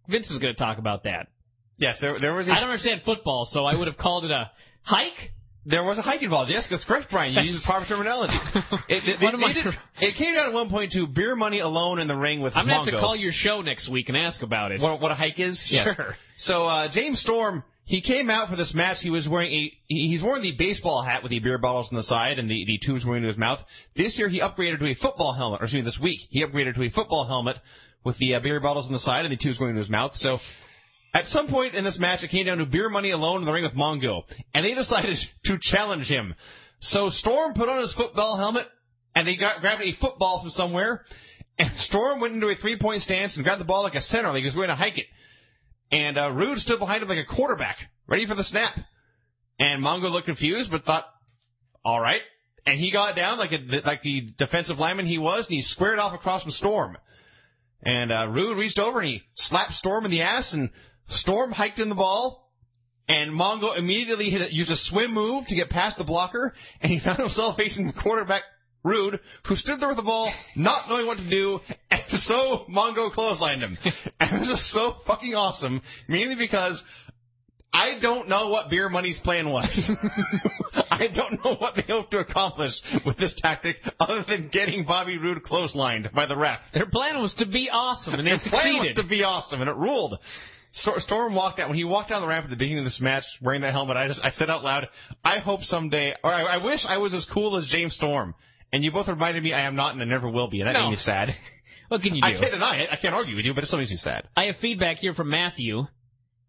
[SPEAKER 1] Vince is going to talk about that.
[SPEAKER 3] Yes, there, there was a,
[SPEAKER 1] I don't understand football, so I would have called it a hike.
[SPEAKER 3] There was a hike involved. Yes, that's correct, Bryan. You used the proper terminology. It, it,
[SPEAKER 1] What am
[SPEAKER 3] they did- it came down at one point to beer money alone in the ring with
[SPEAKER 1] I'm gonna have to call your show next week and ask about it.
[SPEAKER 3] what, what a hike is? Yes.
[SPEAKER 1] Sure.
[SPEAKER 3] So uh, James Storm, he came out for this match. He was wearing a he- he's wearing the baseball hat with the beer bottles on the side and the, the tubes going into his mouth. This year he upgraded to a football helmet. Or excuse me, this week he upgraded to a football helmet with the uh, beer bottles on the side and the tubes going into his mouth. So. At some point in this match, it came down to beer money alone in the ring with Mongo, and they decided to challenge him. So Storm put on his football helmet, and they got grabbed a football from somewhere, and Storm went into a three-point stance and grabbed the ball like a center, like he was going to hike it. And uh, Roode stood behind him like a quarterback, ready for the snap. And Mongo looked confused, but thought, "All right." And he got down like a like the defensive lineman he was, and he squared off across from Storm. And uh, Roode reached over and he slapped Storm in the ass, and Storm hiked in the ball. And Mongo immediately hit, used a swim move to get past the blocker, and he found himself facing the quarterback Roode, who stood there with the ball, not knowing what to do, and so Mongo clotheslined him. And this was so fucking awesome, mainly because I don't know what Beer Money's plan was. I don't know what they hope to accomplish with this tactic other than getting Bobby Roode clotheslined by the ref.
[SPEAKER 1] Their plan was to be awesome, and they
[SPEAKER 3] Their plan was
[SPEAKER 1] succeeded.
[SPEAKER 3] to be awesome, and it ruled. Stor- Storm walked out when he walked down the ramp at the beginning of this match wearing that helmet. I just I said out loud, I hope someday, or I, I wish I was as cool as James Storm. And you both reminded me I am not and I never will be, and that
[SPEAKER 1] No.
[SPEAKER 3] made me sad.
[SPEAKER 1] What can you do?
[SPEAKER 3] I can't deny it. I can't argue with you, but it still makes me sad.
[SPEAKER 1] I have feedback here from Matthew.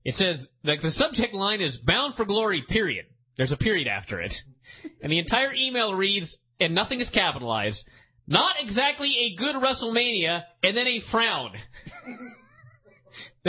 [SPEAKER 1] It says like the subject line is "Bound for Glory." Period. There's a period after it, and the entire email reads, and nothing is capitalized. Not exactly a good WrestleMania, and then a frown.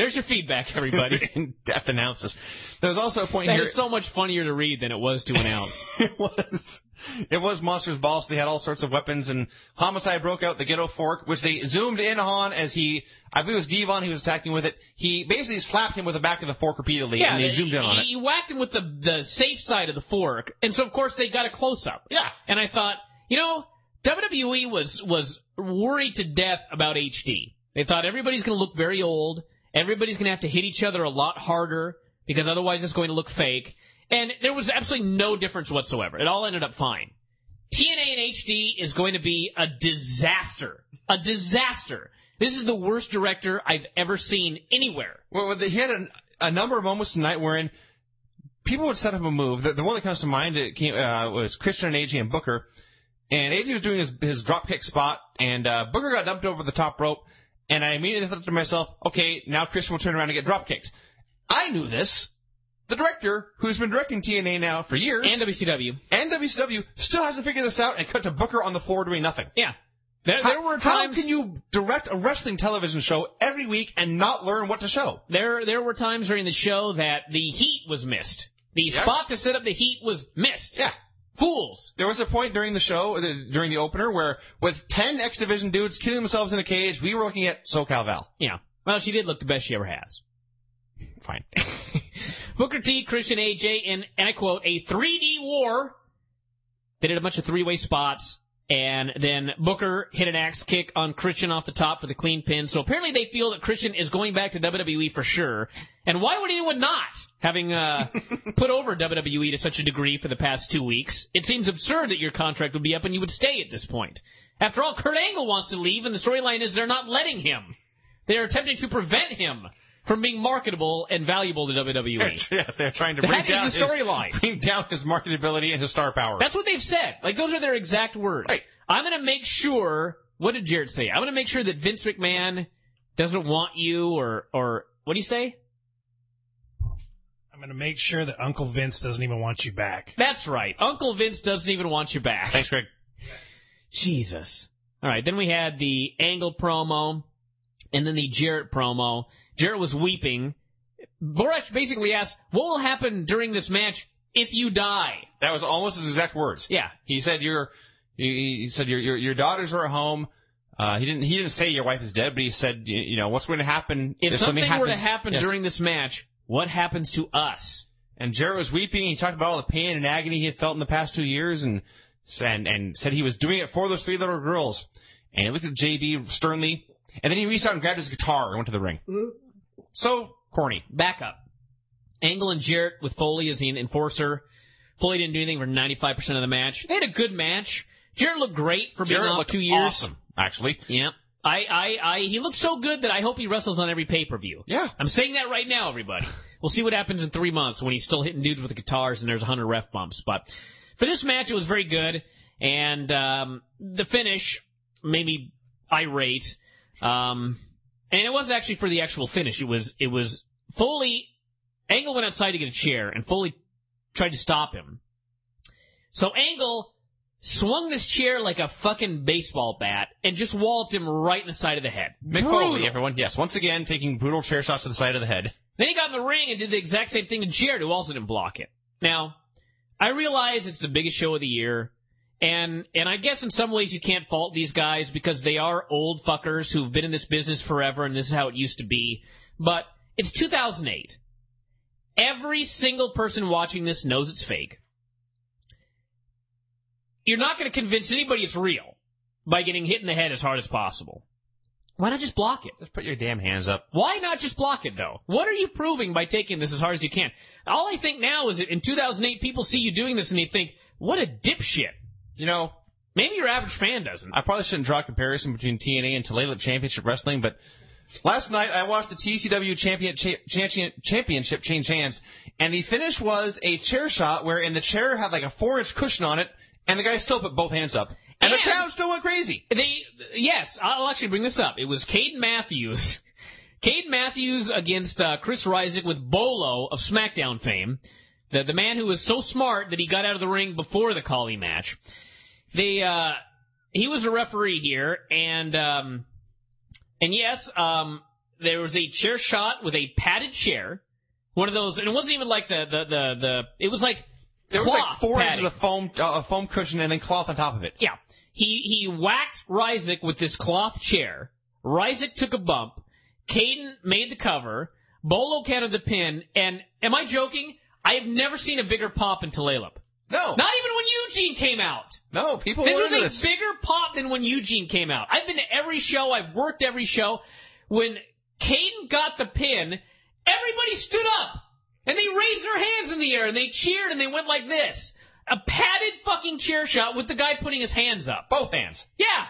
[SPEAKER 1] There's your feedback, everybody.
[SPEAKER 3] In-depth analysis. There was also a point
[SPEAKER 1] That
[SPEAKER 3] here.
[SPEAKER 1] is so much funnier to read than it was to announce.
[SPEAKER 3] it was it was Monsters Ball, so they had all sorts of weapons, and Homicide broke out the ghetto fork, which they zoomed in on as he, I believe it was Devon, he was attacking with it. He basically slapped him with the back of the fork repeatedly, and they
[SPEAKER 1] the-
[SPEAKER 3] zoomed in on it.
[SPEAKER 1] You whacked him with the the safe side of the fork, and so of course they got a close up.
[SPEAKER 3] Yeah.
[SPEAKER 1] And I thought, you know, WWE was was worried to death about HD. They thought everybody's going to look very old. Everybody's going to have to hit each other a lot harder because otherwise it's going to look fake. And there was absolutely no difference whatsoever. It all ended up fine. TNA and HD is going to be a disaster. A disaster. This is the worst director I've ever seen anywhere.
[SPEAKER 3] Well, he had a, a number of moments tonight wherein people would set up a move. The, the one that comes to mind came, uh, was Christian and AJ and Booker. And AJ was doing his, his drop kick spot, and uh, Booker got dumped over the top rope. And I immediately thought to myself, okay, now Christian will turn around and get drop kicked. I knew this. The director, who's been directing TNA now for years,
[SPEAKER 1] And WCW.
[SPEAKER 3] and WCW, still hasn't figured this out and cut to Booker on the floor doing nothing.
[SPEAKER 1] Yeah. There,
[SPEAKER 3] How,
[SPEAKER 1] there were
[SPEAKER 3] how can you direct a wrestling television show every week and not learn what to show?
[SPEAKER 1] There, there were times during the show that the heat was missed. The
[SPEAKER 3] Yes.
[SPEAKER 1] spot to set up the heat was missed.
[SPEAKER 3] Yeah.
[SPEAKER 1] Fools.
[SPEAKER 3] There was a point during the show, the, during the opener, where with 10 X Division dudes killing themselves in a cage, we were looking at SoCal Val.
[SPEAKER 1] Yeah. Well, she did look the best she ever has.
[SPEAKER 3] Fine.
[SPEAKER 1] Booker T, Christian AJ, in, and I quote, a 3D war. They did a bunch of three-way spots, and then Booker hit an axe kick on Christian off the top for the clean pin. So apparently they feel that Christian is going back to WWE for sure. And why would anyone not, having uh, put over WWE to such a degree for the past two weeks? It seems absurd that your contract would be up and you would stay at this point. After all, Kurt Angle wants to leave, and the storyline is they're not letting him. They are attempting to prevent him from being marketable and valuable to WWE.
[SPEAKER 3] yes, they're trying to
[SPEAKER 1] That
[SPEAKER 3] bring
[SPEAKER 1] is
[SPEAKER 3] down
[SPEAKER 1] the
[SPEAKER 3] his,
[SPEAKER 1] storyline.
[SPEAKER 3] bring down his marketability and his star power.
[SPEAKER 1] That's what they've said. Like those are their exact words.
[SPEAKER 3] Right.
[SPEAKER 1] I'm going to make sure. What did Jarrett say? I'm going to make sure that Vince McMahon doesn't want you, or or what do you say?
[SPEAKER 7] I'm going to make sure that Uncle Vince doesn't even want you back.
[SPEAKER 1] That's right. Uncle Vince doesn't even want you back.
[SPEAKER 3] Thanks, Greg.
[SPEAKER 1] Jesus. All right. Then we had the Angle promo, and then the Jarrett promo. Jarrett was weeping. Borash basically asked, "What will happen during this match if you die?"
[SPEAKER 3] That was almost his exact words.
[SPEAKER 1] Yeah.
[SPEAKER 3] He said your, he he said your your, your daughters are at home. Uh, he didn't he didn't say your wife is dead, but he said you, you know what's going to happen
[SPEAKER 1] If something, were to happen
[SPEAKER 3] Yes.
[SPEAKER 1] during this match, what happens to us?
[SPEAKER 3] And Jarrett was weeping. He talked about all the pain and agony he had felt in the past two years, and and and said he was doing it for those three little girls. And he looked at JB sternly, and then he reached out and grabbed his guitar and went to the ring. So corny.
[SPEAKER 1] Back up. Angle and Jarrett with Foley as the enforcer. Foley didn't do anything for 95% of the match. They had a good match. Jarrett looked great for being
[SPEAKER 3] Jarrett
[SPEAKER 1] off two years.
[SPEAKER 3] awesome, actually.
[SPEAKER 1] Yeah. I, I, I, he looked so good that I hope he wrestles on every pay-per-view.
[SPEAKER 3] Yeah.
[SPEAKER 1] I'm saying that right now, everybody. We'll see what happens in three months when he's still hitting dudes with the guitars and there's 100 ref bumps. But for this match, it was very good. And um, the finish made me irate. Um, and it wasn't actually for the actual finish. It was it was Foley. Angle went outside to get a chair, and Foley tried to stop him. So Angle swung this chair like a fucking baseball bat and just walloped him right in the side of the head.
[SPEAKER 3] Mick
[SPEAKER 1] Brutal.
[SPEAKER 3] Foley, everyone. Yes, once again taking brutal chair shots to the side of the head.
[SPEAKER 1] Then he got in the ring and did the exact same thing to Jarrett, who also didn't block it. Now, I realize it's the biggest show of the year, and and I guess in some ways you can't fault these guys because they are old fuckers who've been in this business forever, and this is how it used to be. But it's 2008. Every single person watching this knows it's fake. you're not going to convince anybody it's real by getting hit in the head as hard as possible. Why not just block it?
[SPEAKER 3] Just put your damn hands up.
[SPEAKER 1] Why not just block it though? What are you proving by taking this as hard as you can? All I think now is that in 2008 people see you doing this and they think, what a dipshit.
[SPEAKER 3] You know,
[SPEAKER 1] Maybe your average fan doesn't.
[SPEAKER 3] I probably shouldn't draw a comparison between TNA and Tulalip Championship Wrestling, but last night I watched the TCW champion, cha- champion, Championship change hands, and the finish was a chair shot wherein the chair had like a four inch cushion on it, and the guy still put both hands up. And, the crowd still went crazy.
[SPEAKER 1] They, yes, I'll actually bring this up. It was Caden Matthews. Caden Matthews against uh, Chris Ryzik with Bolo of SmackDown fame. The, the man who was so smart that he got out of the ring before the Kali match. They, uh, he was a referee here, and, um, and yes, um, there was a chair shot with a padded chair. One of those, and it wasn't even like the, the, the, the it was like
[SPEAKER 3] There was like four
[SPEAKER 1] padding.
[SPEAKER 3] inches of foam, uh, a foam cushion and then cloth on top of it.
[SPEAKER 1] Yeah. He he whacked Ryzik with this cloth chair. Ryzik took a bump. Caden made the cover. Bolo counted the pin. And am I joking? I have never seen a bigger pop in Tulalip.
[SPEAKER 3] No,
[SPEAKER 1] Not even when Eugene came out.
[SPEAKER 3] no, people
[SPEAKER 1] This was a
[SPEAKER 3] this.
[SPEAKER 1] bigger pop than when Eugene came out. I've been to every show. I've worked every show. When Caden got the pin, everybody stood up and they raised their hands in the air and they cheered and they went like this. A padded fucking chair shot with the guy putting his hands up.
[SPEAKER 3] Both hands.
[SPEAKER 1] Yeah.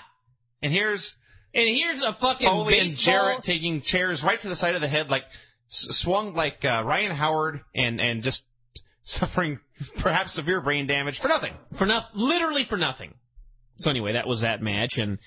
[SPEAKER 3] And here's
[SPEAKER 1] And here's a fucking
[SPEAKER 3] Foley and
[SPEAKER 1] baseball.
[SPEAKER 3] Jarrett taking chairs right to the side of the head, like swung like uh, Ryan Howard, and and just suffering perhaps severe brain damage for nothing.
[SPEAKER 1] for nothing, literally for nothing. So anyway, that was that match, and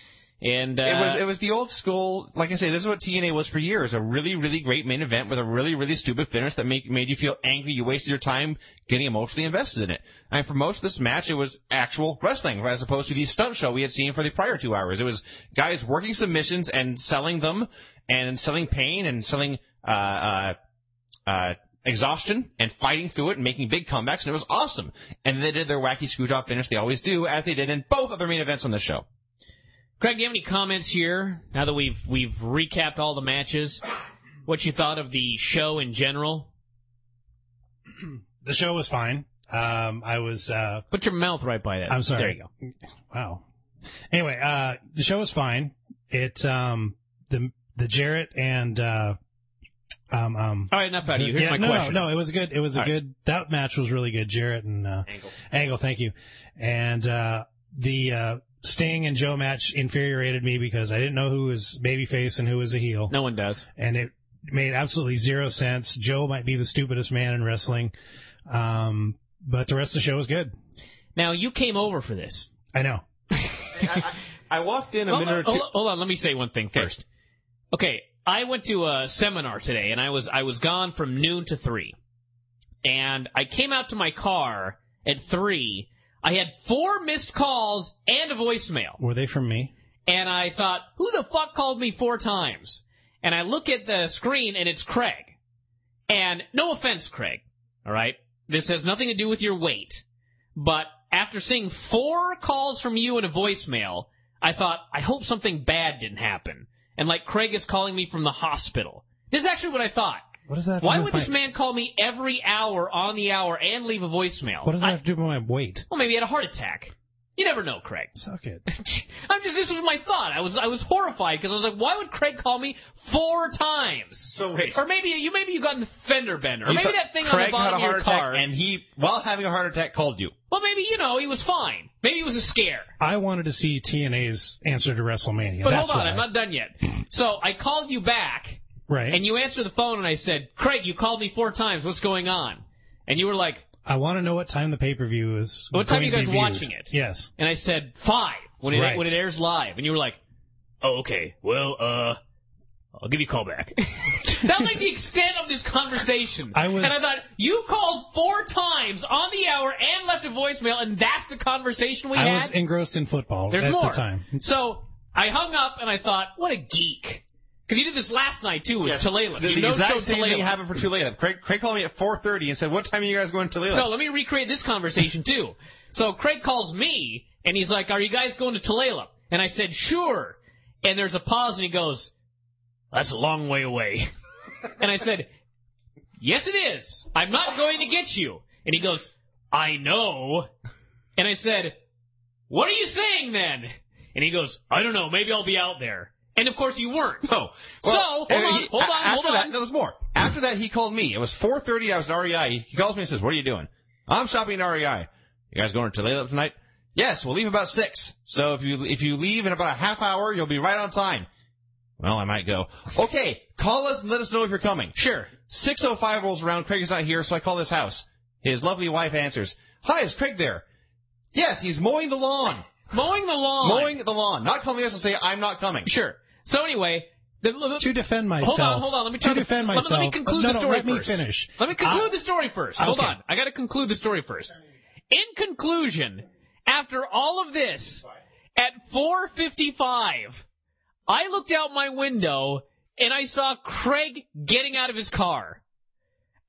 [SPEAKER 1] and uh,
[SPEAKER 3] it was it was the old school. Like I say, this is what TNA was for years. A really really great main event with a really really stupid finish that made made you feel angry. You wasted your time getting emotionally invested in it. And for most of this match, it was actual wrestling as opposed to the stunt show we had seen for the prior two hours. It was guys working submissions and selling them and selling pain and selling uh uh uh exhaustion and fighting through it and making big comebacks and it was awesome. And they did their wacky screw job finish they always do as they did in both of their main events on the show.
[SPEAKER 1] Craig, do you have any comments here? Now that we've we've recapped all the matches, what you thought of the show in general?
[SPEAKER 7] The show was fine. Um, I was, uh,
[SPEAKER 1] Put your mouth right by that.
[SPEAKER 7] I'm sorry.
[SPEAKER 1] There you go.
[SPEAKER 7] wow. Anyway, uh, the show was fine. It, um, the, the Jarrett and, uh, um, um,
[SPEAKER 1] All right, enough out of you. Here's
[SPEAKER 7] yeah,
[SPEAKER 1] my
[SPEAKER 7] no,
[SPEAKER 1] question.
[SPEAKER 7] no, no, it was good. It was a
[SPEAKER 1] All right.
[SPEAKER 7] good, that match was really good. Jarrett and, uh,
[SPEAKER 1] Angle.
[SPEAKER 7] Angle, thank you. And, uh, the, uh, Sting and Joe match infuriated me because I didn't know who was babyface and who was a heel.
[SPEAKER 1] No one does.
[SPEAKER 7] and it made absolutely zero sense. Joe might be the stupidest man in wrestling, um, but the rest of the show was good.
[SPEAKER 1] Now you came over for this.
[SPEAKER 7] I know.
[SPEAKER 3] I, I walked in a
[SPEAKER 1] Hold
[SPEAKER 3] minute or two.
[SPEAKER 1] hold on, hold on, let me say one thing first. Okay, I went to a seminar today, and I was I was gone from noon to three, and I came out to my car at three. I had four missed calls and a voicemail,
[SPEAKER 7] Were they from me?
[SPEAKER 1] and I thought, who the fuck called me four times? And I look at the screen, and it's Craig. And no offense, Craig. All right, this has nothing to do with your weight, but after seeing four calls from you and a voicemail, I thought, I hope something bad didn't happen. And like Craig is calling me from the hospital. This is actually what I thought.
[SPEAKER 7] What does that?
[SPEAKER 1] Why would this man call me every hour on the hour and leave a voicemail?
[SPEAKER 7] What does that
[SPEAKER 1] I-
[SPEAKER 7] have to do with my weight?
[SPEAKER 1] well, maybe he had a heart attack. You never know, Craig.
[SPEAKER 7] Suck it.
[SPEAKER 1] I'm just, this was my thought. I was, I was horrified because I was like, why would Craig call me four times?
[SPEAKER 3] So wait.
[SPEAKER 1] Or maybe you, maybe you got a fender bender. Or
[SPEAKER 3] You
[SPEAKER 1] maybe
[SPEAKER 3] thought
[SPEAKER 1] that thing
[SPEAKER 3] Craig
[SPEAKER 1] on the bottom
[SPEAKER 3] had a
[SPEAKER 1] of your
[SPEAKER 3] heart attack,
[SPEAKER 1] car.
[SPEAKER 3] and he, while having a heart attack, called you.
[SPEAKER 1] well, maybe you know he was fine. Maybe it was a scare.
[SPEAKER 7] I wanted to see TNA's answer to WrestleMania.
[SPEAKER 1] But
[SPEAKER 7] That's
[SPEAKER 1] hold on,
[SPEAKER 7] why.
[SPEAKER 1] I'm not done yet. So I called you back,
[SPEAKER 7] right.
[SPEAKER 1] and you answered the phone, and I said, Craig, you called me four times. What's going on? And you were like,
[SPEAKER 7] I want to know what time the pay per view is.
[SPEAKER 1] What time
[SPEAKER 7] going
[SPEAKER 1] you guys watching it?
[SPEAKER 7] Yes.
[SPEAKER 1] and I said five when it
[SPEAKER 7] Right.
[SPEAKER 1] when it airs live, and you were like, "Oh, okay. Well, uh, I'll give you a call back." That's like the extent of this conversation.
[SPEAKER 7] I was-
[SPEAKER 1] and I thought you called four times on the hour and left a voicemail, and that's the conversation we
[SPEAKER 7] I
[SPEAKER 1] had.
[SPEAKER 7] was engrossed in football
[SPEAKER 1] There's
[SPEAKER 7] at
[SPEAKER 1] more.
[SPEAKER 7] the time.
[SPEAKER 1] So I hung up and I thought, what a geek. Because you did this last night too with
[SPEAKER 3] Yes.
[SPEAKER 1] Tulalip.
[SPEAKER 3] The, the
[SPEAKER 1] no
[SPEAKER 3] exact same thing happened for Tulalip. Craig, Craig called me at 4:30 and said, "What time are you guys going to Tulalip?"
[SPEAKER 1] No, let me recreate this conversation too. So Craig calls me and he's like, "Are you guys going to Tulalip?" And I said, "Sure." And there's a pause and he goes, "That's a long way away." and I said, "Yes, it is. I'm not going to get you." And he goes, "I know." And I said, what are you saying then? And he goes, I don't know, maybe I'll be out there. And of course you weren't.
[SPEAKER 3] No.
[SPEAKER 1] So, hold on,
[SPEAKER 3] he-
[SPEAKER 1] hold on,
[SPEAKER 3] after
[SPEAKER 1] hold
[SPEAKER 3] that,
[SPEAKER 1] on.
[SPEAKER 3] No, there's more. After that, he called me. It was 4:30. I was at REI. He calls me and says, "What are you doing?" I'm shopping at REI. You guys going to Layla tonight? Yes, we'll leave about six. So if you if you leave in about a half hour, you'll be right on time. Well, I might go. Okay, call us and let us know if you're coming.
[SPEAKER 1] Sure.
[SPEAKER 3] 6:05 rolls around. Craig is not here, so I call this house. His lovely wife answers. Hi, is Craig there? Yes, he's mowing the lawn.
[SPEAKER 1] Mowing the lawn.
[SPEAKER 3] Mowing the lawn. Not calling us to say I'm not coming.
[SPEAKER 1] Sure. So anyway, the, the,
[SPEAKER 7] To defend myself.
[SPEAKER 1] Hold on, hold on. Let me try
[SPEAKER 7] to defend myself.
[SPEAKER 1] Let me conclude
[SPEAKER 7] no,
[SPEAKER 1] the
[SPEAKER 7] no,
[SPEAKER 1] story
[SPEAKER 7] let me
[SPEAKER 1] first.
[SPEAKER 7] finish.
[SPEAKER 1] Let me conclude
[SPEAKER 7] I-
[SPEAKER 1] the story first. Hold
[SPEAKER 7] Okay.
[SPEAKER 1] on. I got to conclude the story first. In conclusion, after all of this, at 4:55, I looked out my window and I saw Craig getting out of his car.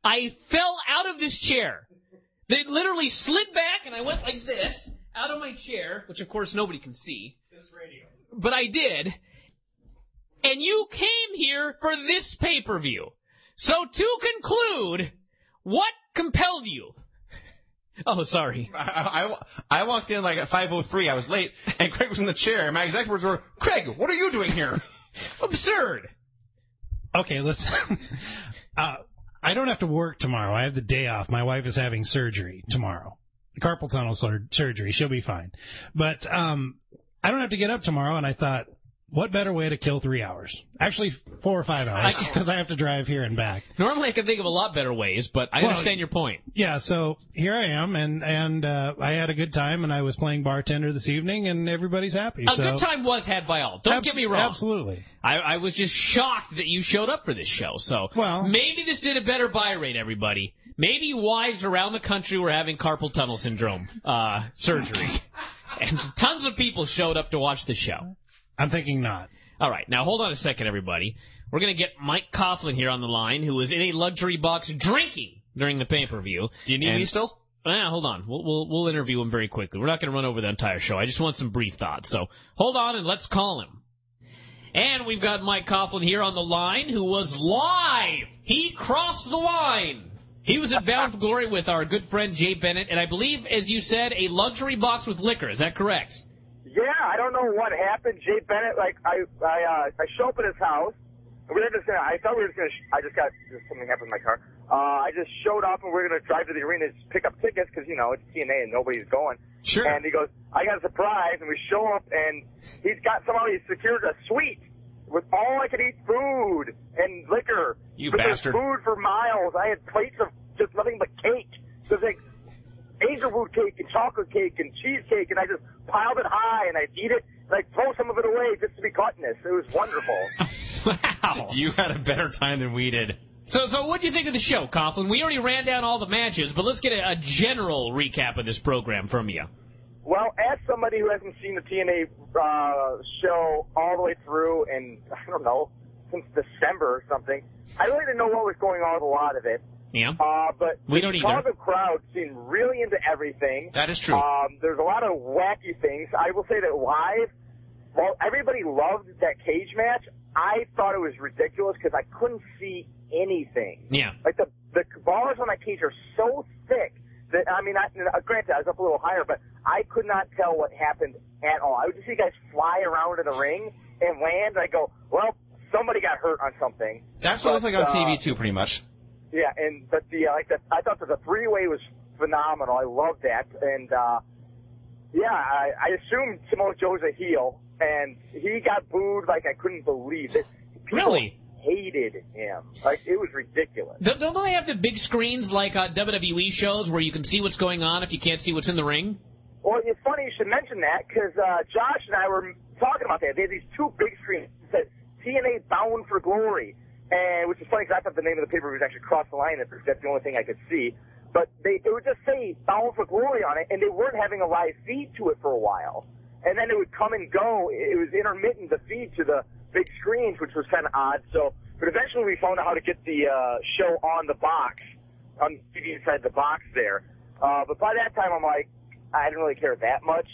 [SPEAKER 1] I fell out of this chair. They literally slid back and I went like this out of my chair, which of course nobody can see. This radio. But I did. And you came here for this pay-per-view. So to conclude, what compelled you? Oh, sorry.
[SPEAKER 3] I, I, I walked in like at 5.03. I was late, and Craig was in the chair. My exact words were, Craig, what are you doing here?
[SPEAKER 1] Absurd.
[SPEAKER 7] Okay, listen. uh, I don't have to work tomorrow. I have the day off. My wife is having surgery tomorrow. Carpal tunnel sur- surgery. She'll be fine. But um, I don't have to get up tomorrow, and I thought, what better way to kill three hours? Actually, four or five hours, because I have to drive here and back.
[SPEAKER 1] Normally I could think of a lot better ways, but I
[SPEAKER 7] Well,
[SPEAKER 1] understand your point.
[SPEAKER 7] Yeah, so here I am, and and uh, I had a good time, and I was playing bartender this evening, and everybody's happy.
[SPEAKER 1] A
[SPEAKER 7] so
[SPEAKER 1] good time was had by all. Don't
[SPEAKER 7] Abs-
[SPEAKER 1] get me wrong.
[SPEAKER 7] Absolutely.
[SPEAKER 1] I, I was just shocked that you showed up for this show. So
[SPEAKER 7] Well-
[SPEAKER 1] maybe this did a better buy rate, everybody. Maybe wives around the country were having carpal tunnel syndrome uh, surgery, and tons of people showed up to watch the show.
[SPEAKER 7] I'm thinking not.
[SPEAKER 1] All right, now hold on a second, everybody. We're gonna get Mike Coughlin here on the line, who was in a luxury box drinking during the pay-per-view.
[SPEAKER 3] Do you need
[SPEAKER 1] And-
[SPEAKER 3] me still?
[SPEAKER 1] Ah, hold on. We'll, we'll we'll interview him very quickly. We're not going to run over the entire show. I just want some brief thoughts. So hold on and let's call him. And we've got Mike Coughlin here on the line, who was live. He crossed the line. He was at Bound Glory with our good friend Jay Bennett, and I believe, as you said, a luxury box with liquor. Is that correct?
[SPEAKER 8] Yeah, I don't know what happened. Jay Bennett, like I, I, uh, I show up at his house. And we were just gonna. I thought we were just gonna. Sh- I just got just something happened in my car. Uh, I just showed up and we are gonna drive to the arena just pick up tickets because you know it's TNA and nobody's going.
[SPEAKER 1] Sure.
[SPEAKER 8] And he goes, I got a surprise, and we show up and he's got somehow he secured a suite with all I could eat food and liquor.
[SPEAKER 3] You
[SPEAKER 8] but
[SPEAKER 3] bastard.
[SPEAKER 8] Food for miles. I had plates of just nothing but cake. So it's like angel food cake and chocolate cake and cheesecake, and I just piled it high and I'd eat it, and I'd throw some of it away just to be gluttonous. It was wonderful.
[SPEAKER 1] wow.
[SPEAKER 3] You had a better time than we did.
[SPEAKER 1] So, so what do you think of the show, Coughlin? We already ran down all the matches, but let's get a, a general recap of this program from you.
[SPEAKER 8] Well, as somebody who hasn't seen the TNA uh, show all the way through, and I don't know, since December or something, I really didn't know what was going on with a lot of it.
[SPEAKER 1] Yeah.
[SPEAKER 8] Uh, but
[SPEAKER 1] We
[SPEAKER 8] the
[SPEAKER 1] don't either.
[SPEAKER 8] Chicago crowd seemed really into everything.
[SPEAKER 3] That is true.
[SPEAKER 8] Um, there's a lot of wacky things. I will say that live, while everybody loved that cage match, I thought it was ridiculous because I couldn't see anything.
[SPEAKER 1] Yeah.
[SPEAKER 8] Like the the bars on that cage are so thick that I mean, I, uh, granted I was up a little higher, but I could not tell what happened at all. I would just see guys fly around in the ring and land. And I go, well, somebody got hurt on something.
[SPEAKER 3] That's what it looked like on
[SPEAKER 8] uh,
[SPEAKER 3] TV too, pretty much.
[SPEAKER 8] Yeah, and but the like the I thought that the three way was phenomenal. I loved that, and uh, yeah, I, I assumed Samoa Joe's a heel, and he got booed like I couldn't believe it. People
[SPEAKER 1] Really?
[SPEAKER 8] hated him. Like it was ridiculous.
[SPEAKER 1] Don't, don't they have the big screens like uh, WWE shows where you can see what's going on if you can't see what's in the ring?
[SPEAKER 8] Well, it's funny you should mention that because uh, Josh and I were talking about that. They had these two big screens that said TNA Bound for Glory, and which is funny because I thought the name of the paper was actually Cross the Line. That's the only thing I could see. But they it would just say Bound for Glory on it, and they weren't having a live feed to it for a while. And then it would come and go. It was intermittent the feed to the big screens, which was kind of odd. So, but eventually we found out how to get the uh, show on the box, on TV inside the box there. Uh, but by that time, I'm like, I didn't really care that much.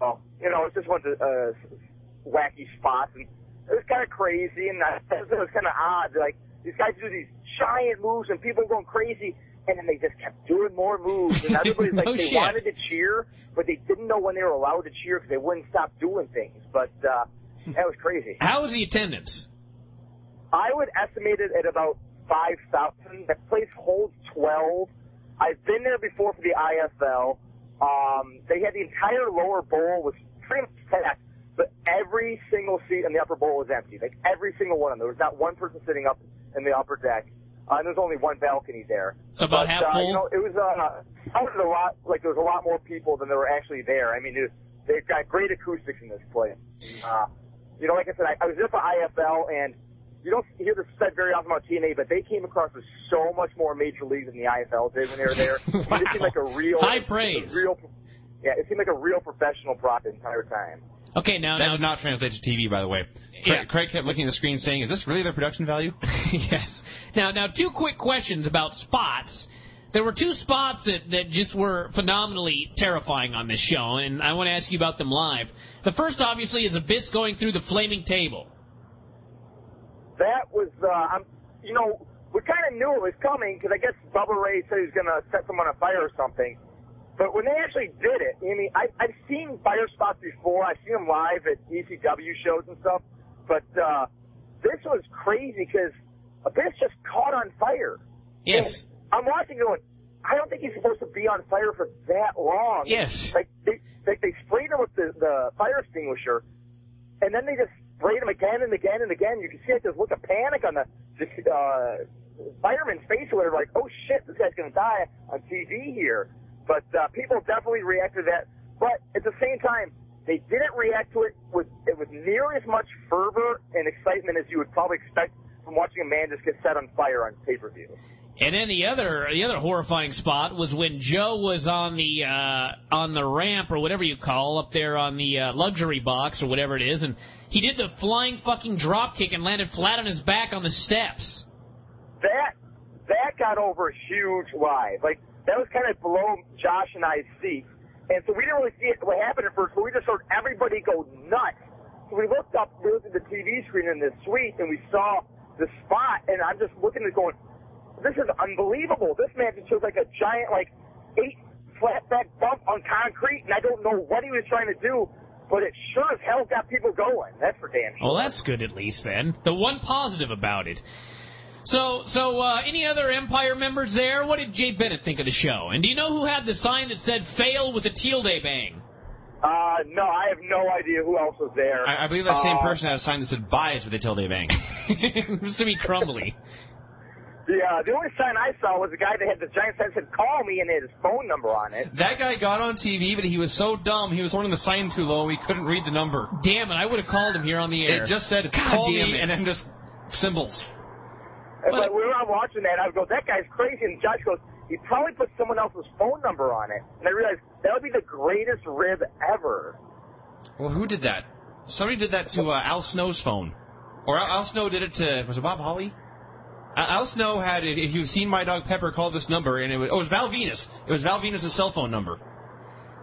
[SPEAKER 8] Oh, you know, it's just one of the uh, wacky spots, and it was kind of crazy, and I, it was kind of odd. Like these guys do these giant moves, and people are going crazy, and then they just kept doing more moves, and everybody's like
[SPEAKER 1] No
[SPEAKER 8] they
[SPEAKER 1] shit.
[SPEAKER 8] wanted to cheer, but they didn't know when they were allowed to cheer because they wouldn't stop doing things. But uh, that was crazy.
[SPEAKER 1] How was the attendance?
[SPEAKER 8] I would estimate it at about 5,000. That place holds 12. I've been there before for the IFL. Um, they had the entire lower bowl was pretty much packed, but every single seat in the upper bowl was empty. Like every single one of them. There was not one person sitting up in the upper deck. Uh, and there's only one balcony there.
[SPEAKER 1] So about
[SPEAKER 8] but,
[SPEAKER 1] half
[SPEAKER 8] uh,
[SPEAKER 1] full?
[SPEAKER 8] You know, it was uh, sounded a lot like there was a lot more people than there were actually there. I mean, it, they've got great acoustics in this place. Uh, you know, like I said, I, I was there for IFL, and you don't hear this said very often about TNA, but they came across as so much more major league than the IFL did when they were there.
[SPEAKER 1] Wow.
[SPEAKER 8] It seemed like a real
[SPEAKER 1] High praise.
[SPEAKER 8] Real, yeah, it seemed like a real professional product the entire time.
[SPEAKER 1] Okay, now
[SPEAKER 3] That
[SPEAKER 1] now
[SPEAKER 3] did not translate to TV, by the way. Craig,
[SPEAKER 1] Yeah.
[SPEAKER 3] Craig kept looking at the screen saying, is this really their production value?
[SPEAKER 1] yes. Now, now, two quick questions about spots. There were two spots that, that just were phenomenally terrifying on this show, and I want to ask you about them live. The first, obviously, is Abyss going through the flaming table.
[SPEAKER 8] That was, uh, I'm, you know, we kind of knew it was coming because I guess Bubba Ray said he was going to set someone on fire or something. But when they actually did it, I mean, I, I've seen fire spots before. I've seen them live at ECW shows and stuff. But uh, this was crazy because Abyss just caught on fire.
[SPEAKER 1] Yes.
[SPEAKER 8] And I'm watching going, I don't think he's supposed to be on fire for that long.
[SPEAKER 1] Yes.
[SPEAKER 8] Like, they, they, they sprayed him with the, the fire extinguisher, and then they just sprayed him again and again and again. You can see like this look of panic on the, uh, fireman's face where they're like, oh shit, this guy's going to die on TV here. But uh, people definitely reacted to that. But at the same time, they didn't react to it with, it with near as much fervor and excitement as you would probably expect from watching a man just get set on fire on pay-per-view.
[SPEAKER 1] And then the other the other horrifying spot was when Joe was on the uh, on the ramp or whatever you call up there on the uh, luxury box or whatever it is, and he did the flying fucking drop kick and landed flat on his back on the steps.
[SPEAKER 8] that that got over a huge live. Like that was kind of below Josh and I's seat, and so we didn't really see it, what happened at first, but we just heard everybody go nuts. So we looked up, we looked at the TV screen in the suite, and we saw the spot, and I'm just looking at it going, this is unbelievable. This man just shows like a giant, like eight flat back bump on concrete, and I don't know what he was trying to do, but it sure as hell got people going. That's for damn sure.
[SPEAKER 1] Well, that's good at least then. The one positive about it. So, so uh, any other Empire members there? What did Jay Bennett think of the show? And do you know who had the sign that said "Fail with a teal day bang"?
[SPEAKER 8] Uh, no, I have no idea who else was there.
[SPEAKER 3] I, I believe that same
[SPEAKER 8] Uh,
[SPEAKER 3] person had a sign that said buys with a Teal Day bang.
[SPEAKER 1] Must be crumbly.
[SPEAKER 8] The, uh, the only sign I saw was a guy that had the giant sign that said "Call me" and it had his phone number on it.
[SPEAKER 3] That guy got on TV, but he was so dumb, he was holding the sign too low, we couldn't read the number.
[SPEAKER 1] Damn it! I would have called him here on the air.
[SPEAKER 3] It just said,
[SPEAKER 1] God
[SPEAKER 3] call
[SPEAKER 1] damn
[SPEAKER 3] me,
[SPEAKER 1] it.
[SPEAKER 3] and then just symbols.
[SPEAKER 8] And
[SPEAKER 1] What?
[SPEAKER 8] like, we were on watching that, I would go, "That guy's crazy," and Josh goes, "He probably put someone else's phone number on it." And I realized that would be the greatest rib ever.
[SPEAKER 3] Well, who did that? Somebody did that to uh, Al Snow's phone. Or Al, Al Snow did it to, was it Bob Holly? Al Snow had, if if you've seen My Dog Pepper, call this number, and it was, oh, it was Val Venis. It was Val Venis' cell phone number.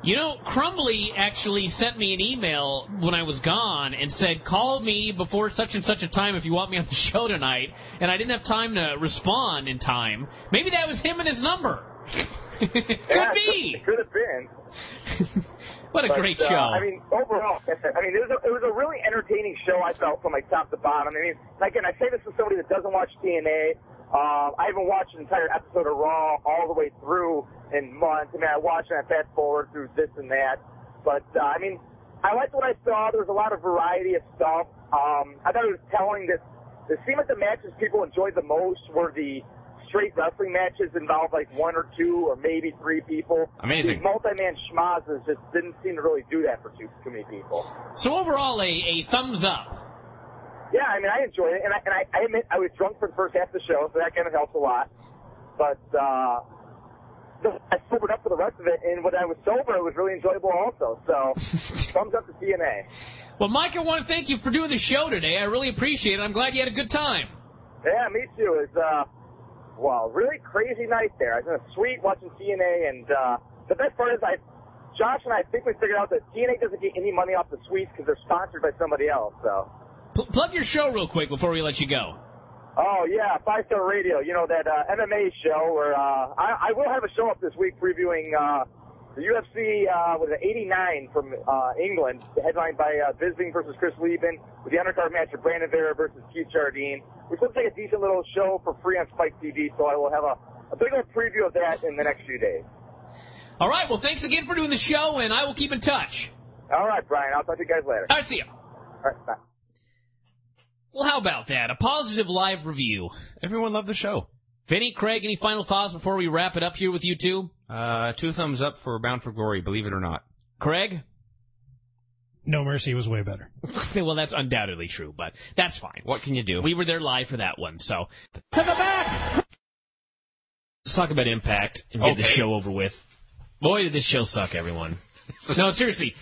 [SPEAKER 1] You know, Crumbly actually sent me an email when I was gone and said, "Call me before such and such a time if you want me on the show tonight." And I didn't have time to respond in time. Maybe that was him and his number. Could
[SPEAKER 8] Yeah,
[SPEAKER 1] be.
[SPEAKER 8] It could have been.
[SPEAKER 1] What a
[SPEAKER 8] But,
[SPEAKER 1] great
[SPEAKER 8] uh,
[SPEAKER 1] show.
[SPEAKER 8] I mean, overall, I mean, it was, a, it was a really entertaining show. I felt from like top to bottom. I mean, again, I say this to somebody that doesn't watch TNA. Uh, I haven't watched an entire episode of Raw all the way through in months. I mean, I watched and I fast forward through this and that. But uh, I mean, I liked what I saw. There was a lot of variety of stuff. Um, I thought it was telling that it seemed like the matches people enjoyed the most were the straight wrestling matches involved like one or two or maybe three people.
[SPEAKER 3] Amazing.
[SPEAKER 8] These multi-man schmazzes just didn't seem to really do that for too, too many people.
[SPEAKER 1] so overall, a, a thumbs up.
[SPEAKER 8] Yeah, I mean, I enjoyed it, and I, and I, I admit I was drunk for the first half of the show, so that kind of helps a lot. But uh, I sobered up for the rest of it, and when I was sober, it was really enjoyable also. So, thumbs up to TNA.
[SPEAKER 1] Well, Mike, I want to thank you for doing the show today. I really appreciate it. I'm glad you had a good time.
[SPEAKER 8] Yeah, me too. It's uh, wow, really crazy night there. I was in a suite watching TNA, and uh, the best part is I, Josh and I think we figured out that TNA doesn't get any money off the suites because they're sponsored by somebody else. So.
[SPEAKER 1] Pl- plug your show real quick before we let you go.
[SPEAKER 8] Oh yeah, Five Star Radio. You know that uh, MMA show where uh, I, I will have a show up this week previewing uh, the UFC uh, was it 89 from uh, England, headlined by uh, Bisping versus Chris Leben, with the undercard match of Brandon Vera versus Keith Jardine, which looks like a decent little show for free on Spike TV. So I will have a, a big old preview of that in the next few days.
[SPEAKER 1] All right. Well, thanks again for doing the show, and I will keep in touch.
[SPEAKER 8] All right, Bryan. I'll talk to you guys later.
[SPEAKER 1] All right. See ya.
[SPEAKER 8] All right, bye.
[SPEAKER 1] Well, how about that? A positive live review.
[SPEAKER 3] Everyone loved the show.
[SPEAKER 1] Vinny, Craig, any final thoughts before we wrap it up here with you two?
[SPEAKER 3] Uh, two thumbs up for Bound for Glory, believe it or not.
[SPEAKER 1] Craig?
[SPEAKER 7] No Mercy was way better.
[SPEAKER 1] well, that's undoubtedly true, but that's fine.
[SPEAKER 3] What can you do?
[SPEAKER 1] We were there live for that one, so. To the back! Let's talk about Impact and get the show over with. Boy, did this show suck, everyone. no, seriously.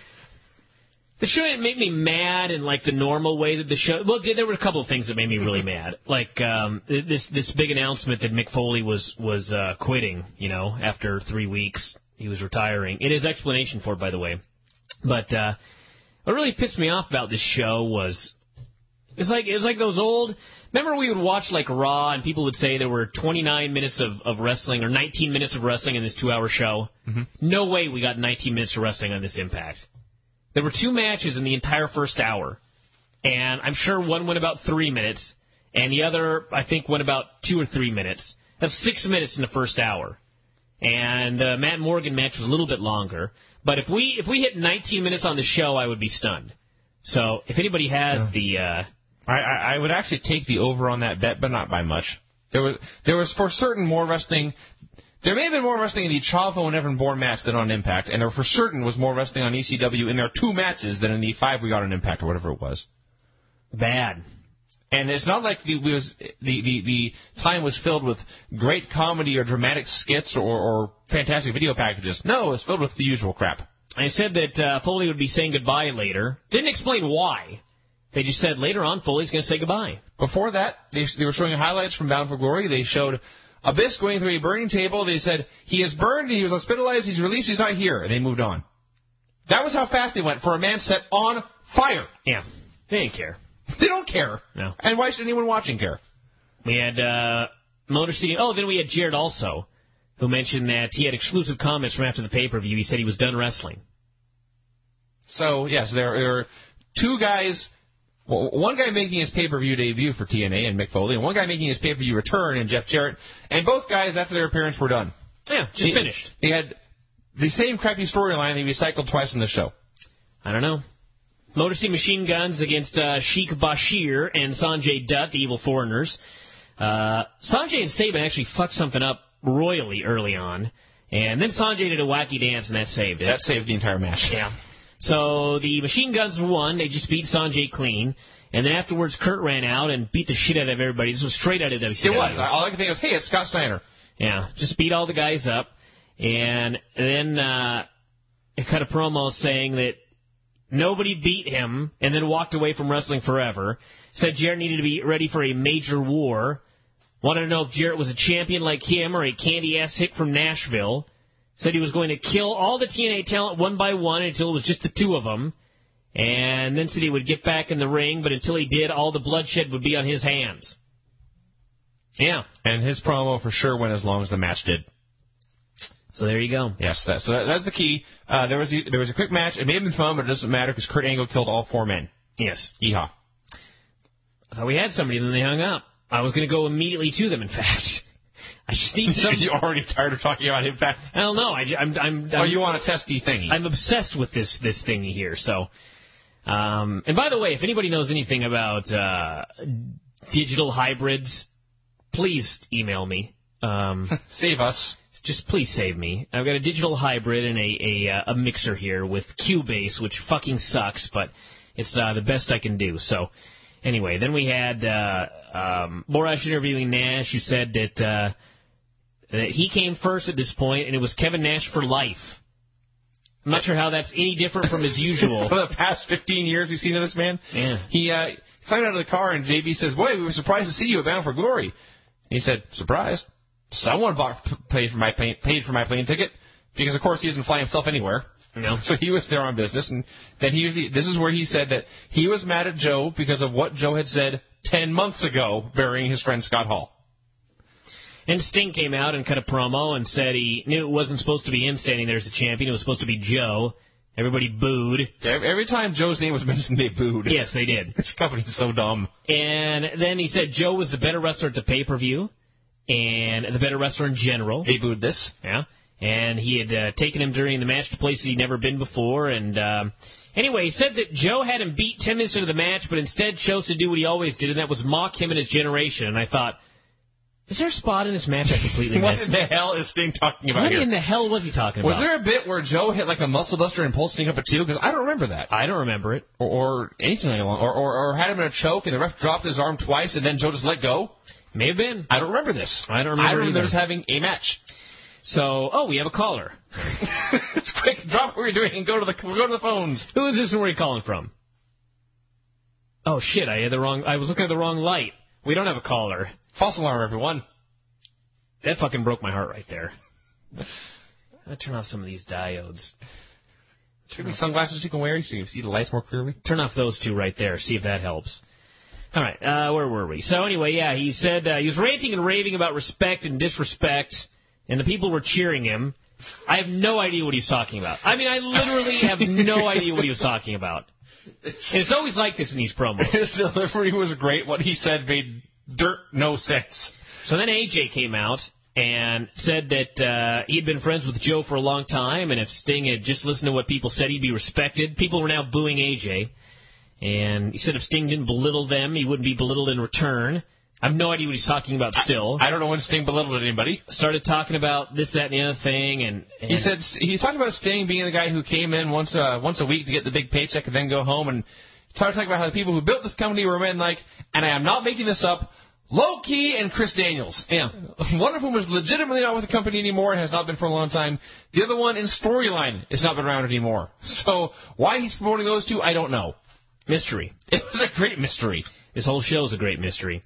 [SPEAKER 1] The show didn't make me mad in like the normal way that the show. Well, there were a couple of things that made me really mad, like um, this this big announcement that Mick Foley was was uh, quitting. You know, after three weeks, he was retiring. It is explanation for it, by the way. But uh, what really pissed me off about this show was it's like it's like those old. Remember we would watch like Raw and people would say there were 29 minutes of, of wrestling or 19 minutes of wrestling in this two-hour show. No way we got 19 minutes of wrestling on this Impact. There were two matches in the entire first hour, and I'm sure one went about three minutes, and the other I think went about two or three minutes. That's six minutes in the first hour. And uh, Matt Morgan match was a little bit longer, but if we if we hit 19 minutes on the show, I would be stunned. So if anybody has the uh,
[SPEAKER 3] I, I, I would actually take the over on that bet, but not by much. There was there was for certain more wrestling. There may have been more wrestling in the Chavo and Evan Bourne match than on Impact, and there for certain was more wrestling on ECW in their two matches than in the five we got on Impact or whatever it was.
[SPEAKER 1] bad,
[SPEAKER 3] And it's not like the was the, the, the time was filled with great comedy or dramatic skits or, or fantastic video packages. No, it was filled with the usual crap.
[SPEAKER 1] I said that uh, Foley would be saying goodbye later. Didn't explain why. They just said later on Foley's going to say goodbye.
[SPEAKER 3] Before that, they, they were showing highlights from Bound for Glory. They showed Abyss going through a burning table. They said he is burned, he was hospitalized, he's released, he's not here, and they moved on. That was how fast they went for a man set on fire.
[SPEAKER 1] Yeah, they didn't care.
[SPEAKER 3] They don't care.
[SPEAKER 1] No.
[SPEAKER 3] And why should anyone watching care?
[SPEAKER 1] We had uh, Motor City. Oh, then we had Jarrett also, who mentioned that he had exclusive comments from after the pay per view. He said he was done wrestling.
[SPEAKER 3] So yes, there, there are two guys. Well, one guy making his pay-per-view debut for TNA and Mick Foley, and one guy making his pay-per-view return in Jeff Jarrett, and both guys after their appearance were done.
[SPEAKER 1] Yeah, just
[SPEAKER 3] They-
[SPEAKER 1] finished.
[SPEAKER 3] They had the same crappy storyline they recycled twice in the show.
[SPEAKER 1] I don't know. Motor City Machine Guns against uh, Sheik Bashir and Sonjay Dutt, the evil foreigners. Uh, Sonjay and Sabin actually fucked something up royally early on, and then Sonjay did a wacky dance, and that saved it.
[SPEAKER 3] That saved the entire match.
[SPEAKER 1] Yeah. So the Machine Guns won. They just beat Sonjay clean. And then afterwards, Kurt ran out and beat the shit out of everybody. This was straight out of WCW.
[SPEAKER 3] It was. All I could think was, hey, it's Scott Steiner.
[SPEAKER 1] Yeah, just beat all the guys up. And then uh, it cut a promo saying that nobody beat him and then walked away from wrestling forever. Said Jarrett needed to be ready for a major war. Wanted to know if Jarrett was a champion like him or a candy ass hick from Nashville. Said he was going to kill all the TNA talent one by one until it was just the two of them. And then said he would get back in the ring, but until he did, all the bloodshed would be on his hands. Yeah.
[SPEAKER 3] And his promo for sure went as long as the match did.
[SPEAKER 1] So there you go.
[SPEAKER 3] Yes, that, so that, that's the key. Uh, there was a, there was a quick match. It may have been fun, but it doesn't matter because Kurt Angle killed all four men.
[SPEAKER 1] Yes.
[SPEAKER 3] Yeehaw.
[SPEAKER 1] I thought we had somebody, then they hung up. I was going to go immediately to them. In fact, I just need some.
[SPEAKER 3] you already tired of talking about Impact?
[SPEAKER 1] I don't know. I, am I'm, I'm,
[SPEAKER 3] Oh, you want a testy thingy?
[SPEAKER 1] I'm obsessed with this this thingy here. So, um, and by the way, if anybody knows anything about uh, digital hybrids, please email me. Um,
[SPEAKER 3] Save us.
[SPEAKER 1] just please save me. I've got a digital hybrid and a a, uh, a mixer here with Cubase, which fucking sucks, but it's uh, the best I can do. So, anyway, then we had uh, um, Borash interviewing Nash, who said that uh, that he came first at this point, and it was Kevin Nash for life. I'm not sure how that's any different from his usual.
[SPEAKER 3] For the past 15 years we've seen this man.
[SPEAKER 1] Yeah.
[SPEAKER 3] He uh, climbed out of the car and JB says, "Boy, we were surprised to see you at Bound for Glory." he said, "Surprised? Someone bought paid for my plane, paid for my plane ticket because of course he doesn't fly himself anywhere."
[SPEAKER 1] No.
[SPEAKER 3] So he was there on business, and then he was. This is where he said that he was mad at Joe because of what Joe had said ten months ago burying his friend Scott Hall.
[SPEAKER 1] And Sting came out and cut a promo and said he knew it wasn't supposed to be him standing there as the champion. It was supposed to be Joe. Everybody booed.
[SPEAKER 3] Every, every time Joe's name was mentioned, they booed.
[SPEAKER 1] Yes, they did.
[SPEAKER 3] This company's so dumb.
[SPEAKER 1] And then he said Joe was the better wrestler at the pay per view and the better wrestler in general.
[SPEAKER 3] They booed this.
[SPEAKER 1] Yeah. And he had uh, taken him during the match to places he'd never been before. And um, anyway, he said that Joe had him beat 10 minutes into the match, but instead chose to do what he always did, and that was mock him and his generation. And I thought, is there a spot in this match I completely
[SPEAKER 3] What
[SPEAKER 1] missed?
[SPEAKER 3] What in the hell is Sting talking about
[SPEAKER 1] What
[SPEAKER 3] here?
[SPEAKER 1] in the hell was he talking about?
[SPEAKER 3] was there a bit where Joe hit like a muscle buster and pulled Sting up a two? Because I don't remember that.
[SPEAKER 1] I don't remember it.
[SPEAKER 3] Or, or anything like along, or, or, or had him in a choke and the ref dropped his arm twice and then Joe just let go.
[SPEAKER 1] May have been.
[SPEAKER 3] I don't remember this.
[SPEAKER 1] I don't remember
[SPEAKER 3] I remember
[SPEAKER 1] either.
[SPEAKER 3] having a match.
[SPEAKER 1] So, oh, we have a caller.
[SPEAKER 3] it's quick, drop what you're doing and go to the go to the phones.
[SPEAKER 1] Who is this and where are you calling from? Oh shit, I had the wrong, I was looking at the wrong light. We don't have a caller.
[SPEAKER 3] False alarm, everyone.
[SPEAKER 1] That fucking broke my heart right there. I turn off some of these diodes.
[SPEAKER 3] Maybe sunglasses you can wear so you can see the lights more clearly.
[SPEAKER 1] Turn off those two right there. See if that helps. All right, uh, where were we? So anyway, yeah, he said uh, he was ranting and raving about respect and disrespect, and the people were cheering him. I have no idea what he's talking about. I mean, I literally have no idea what he was talking about. And it's always like this in these promos.
[SPEAKER 3] His delivery was great. What he said made dirt no sense.
[SPEAKER 1] So then AJ came out and said that uh, he'd been friends with Joe for a long time, and if Sting had just listened to what people said, he'd be respected. People were now booing AJ, and he said if Sting didn't belittle them, he wouldn't be belittled in return. I have no idea what he's talking about still.
[SPEAKER 3] I don't know when Sting belittled anybody.
[SPEAKER 1] Started talking about this, that, and the other thing, and, and
[SPEAKER 3] He said he talked about Sting being the guy who came in once uh, once a week to get the big paycheck and then go home, and started talking about how the people who built this company were men like, and I am not making this up, Low Ki and Chris Daniels.
[SPEAKER 1] yeah,
[SPEAKER 3] One of whom is legitimately not with the company anymore and has not been for a long time. The other one in storyline has not been around anymore. So why he's promoting those two, I don't know.
[SPEAKER 1] mystery.
[SPEAKER 3] It was a great mystery.
[SPEAKER 1] This whole show is a great mystery.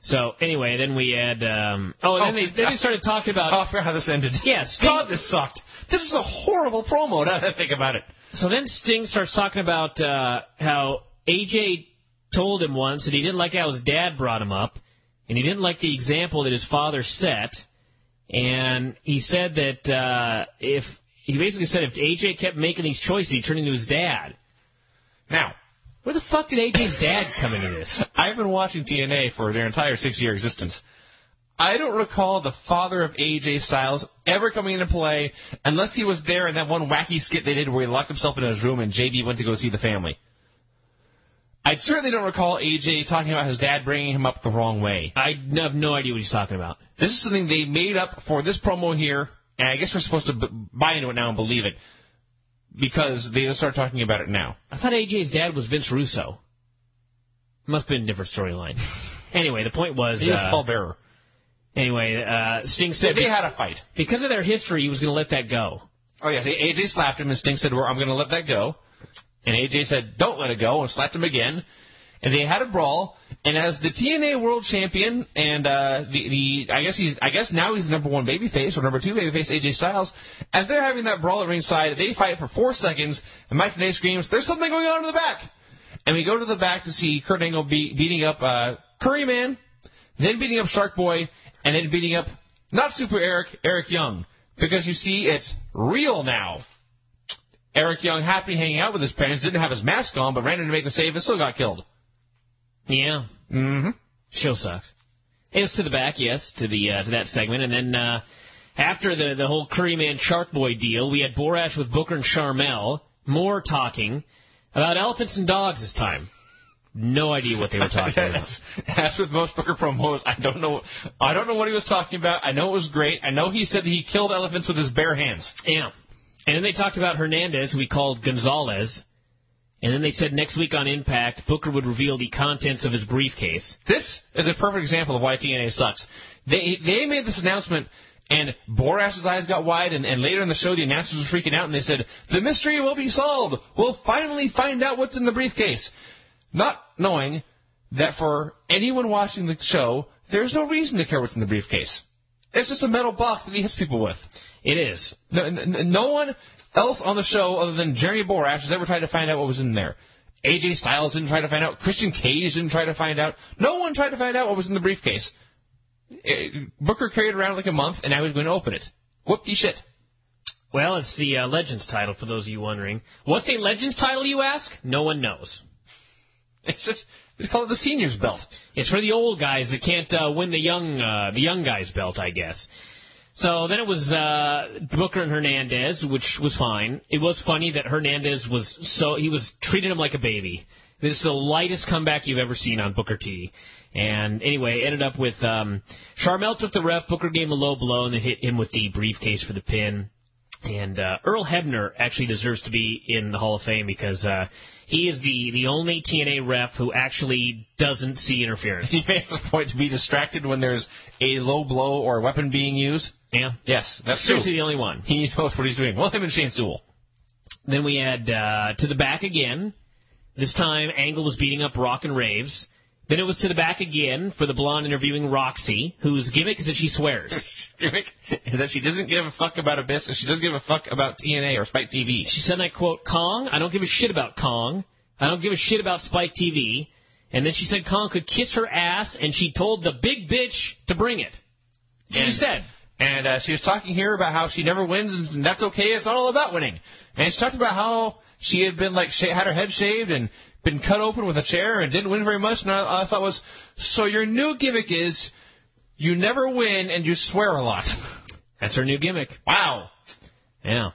[SPEAKER 1] So anyway, then we had um, oh, and then
[SPEAKER 3] Oh.
[SPEAKER 1] they then they started talking about
[SPEAKER 3] Oh, I forgot how this ended.
[SPEAKER 1] yeah, Sting,
[SPEAKER 3] God, this sucked. This is a horrible promo now that I think about it.
[SPEAKER 1] So then Sting starts talking about uh, how AJ told him once that he didn't like how his dad brought him up, and he didn't like the example that his father set. And he said that uh, if he basically said if AJ kept making these choices, he'd turn into his dad.
[SPEAKER 3] Now,
[SPEAKER 1] Where the fuck did AJ's dad come into this?
[SPEAKER 3] I've been watching TNA for their entire six-year existence. I don't recall the father of AJ Styles ever coming into play unless he was there in that one wacky skit they did where he locked himself in his room and JB went to go see the family. I certainly don't recall AJ talking about his dad bringing him up the wrong way.
[SPEAKER 1] I have no idea what he's talking about.
[SPEAKER 3] This is something they made up for this promo here, and I guess we're supposed to b- buy into it now and believe it because they just start talking about it now.
[SPEAKER 1] I thought AJ's dad was Vince Russo. Must have been a different storyline. Anyway, the point was.
[SPEAKER 3] He was
[SPEAKER 1] uh,
[SPEAKER 3] Paul Bearer.
[SPEAKER 1] Anyway, uh, Sting said
[SPEAKER 3] they had a fight.
[SPEAKER 1] because of their history, he was going to let that go.
[SPEAKER 3] Oh yes, AJ slapped him and Sting said, well, "I'm going to let that go," and AJ said, "Don't let it go," and slapped him again. And they had a brawl. And as the TNA World Champion, and uh, the the I guess he's I guess now he's the number one babyface or number two babyface AJ Styles. As they're having that brawl at ringside, they fight for four seconds, and Mike Tenay screams, "There's something going on in the back!" And we go to the back to see Kurt Angle be, beating up uh, Curry Man, then beating up Shark Boy, and then beating up not Super Eric, Eric Young. Because you see, it's real now. Eric Young, happy hanging out with his parents, didn't have his mask on, but ran in to make the save and still got killed.
[SPEAKER 1] Yeah,
[SPEAKER 3] Mm-hmm.
[SPEAKER 1] show sucks. It was to the back, yes, to the uh, to that segment, and then uh, after the the whole Curry Man Shark Boy deal, we had Borash with Booker and Sharmell, more talking about elephants and dogs this time. No idea what they were talking about.
[SPEAKER 3] As, with most Booker promos, I don't know. I don't know what he was talking about. I know it was great. I know he said that he killed elephants with his bare hands.
[SPEAKER 1] Yeah. And then they talked about Hernandez, who we called Gonzalez. And then they said next week on Impact, Booker would reveal the contents of his briefcase.
[SPEAKER 3] This is a perfect example of why TNA sucks. They they made this announcement, and Borash's eyes got wide, and, and later in the show, the announcers were freaking out, and they said, "The mystery will be solved. We'll finally find out what's in the briefcase," not knowing that for anyone watching the show, there's no reason to care what's in the briefcase. It's just a metal box that he hits people with.
[SPEAKER 1] It is.
[SPEAKER 3] No, no one else on the show other than Jeremy Borash has ever tried to find out what was in there. AJ Styles didn't try to find out. Christian Cage didn't try to find out. No one tried to find out what was in the briefcase. Eh, Booker carried it around like a month, and now he's going to open it. Whoopie shit.
[SPEAKER 1] Well, it's the uh, Legends title for those of you wondering. What's a Legends title, you ask? No one knows.
[SPEAKER 3] It's just it's called the seniors belt.
[SPEAKER 1] It's for the old guys that can't uh, win the young uh, the young guys belt, I guess. So then it was uh, Booker and Hernandez, which was fine. It was funny that Hernandez was so he was treating him like a baby. This is the lightest comeback you've ever seen on Booker T. And anyway, ended up with um, Sharmell took the ref. Booker gave him a low blow and then hit him with the briefcase for the pin. And uh, Earl Hebner actually deserves to be in the Hall of Fame because uh, he is the, the only TNA ref who actually doesn't see interference.
[SPEAKER 3] He makes a point to be distracted when there's a low blow or a weapon being used.
[SPEAKER 1] Yeah,
[SPEAKER 3] Yes, that's
[SPEAKER 1] seriously
[SPEAKER 3] true.
[SPEAKER 1] the only one.
[SPEAKER 3] He knows what he's doing. Well, him and Shane Sewell.
[SPEAKER 1] Then we had uh, to the back again. This time, Angle was beating up Rock and Raves. Then it was to the back again for the blonde interviewing Roxxi, whose gimmick is that she swears.
[SPEAKER 3] Gimmick is that she doesn't give a fuck about Abyss and she doesn't give a fuck about TNA or Spike TV.
[SPEAKER 1] She said, and I quote, Kong, I don't give a shit about Kong. I don't give a shit about Spike TV. And then she said Kong could kiss her ass, and she told the big bitch to bring it. She
[SPEAKER 3] And-
[SPEAKER 1] just said.
[SPEAKER 3] And uh, she was talking here about how she never wins, and that's okay. It's not all about winning. And she talked about how she had been like sh- had her head shaved and been cut open with a chair and didn't win very much. And I, I thought was so your new gimmick is you never win and you swear a lot.
[SPEAKER 1] That's her new gimmick.
[SPEAKER 3] Wow.
[SPEAKER 1] Yeah.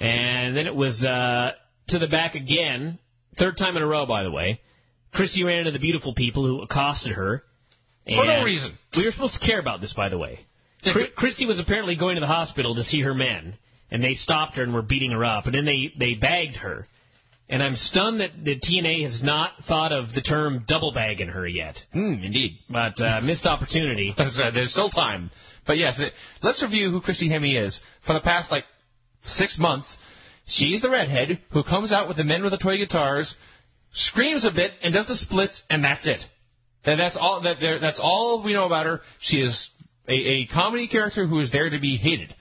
[SPEAKER 1] And then it was uh, to the back again, third time in a row, by the way. Christy ran into the beautiful people who accosted her.
[SPEAKER 3] For no reason.
[SPEAKER 1] We were supposed to care about this, by the way. Chri- Christy was apparently going to the hospital to see her men, and they stopped her and were beating her up, and then they, they bagged her. And I'm stunned that the TNA has not thought of the term double bagging her yet.
[SPEAKER 3] Mm, indeed.
[SPEAKER 1] But uh, missed opportunity.
[SPEAKER 3] There's, uh, there's still time. But yes, let's review who Christy Hemme is. For the past like six months, she's the redhead who comes out with the men with the toy guitars, screams a bit, and does the splits, and that's it. And that's all. That there- that's all we know about her. She is a, a comedy character who is there to be hated.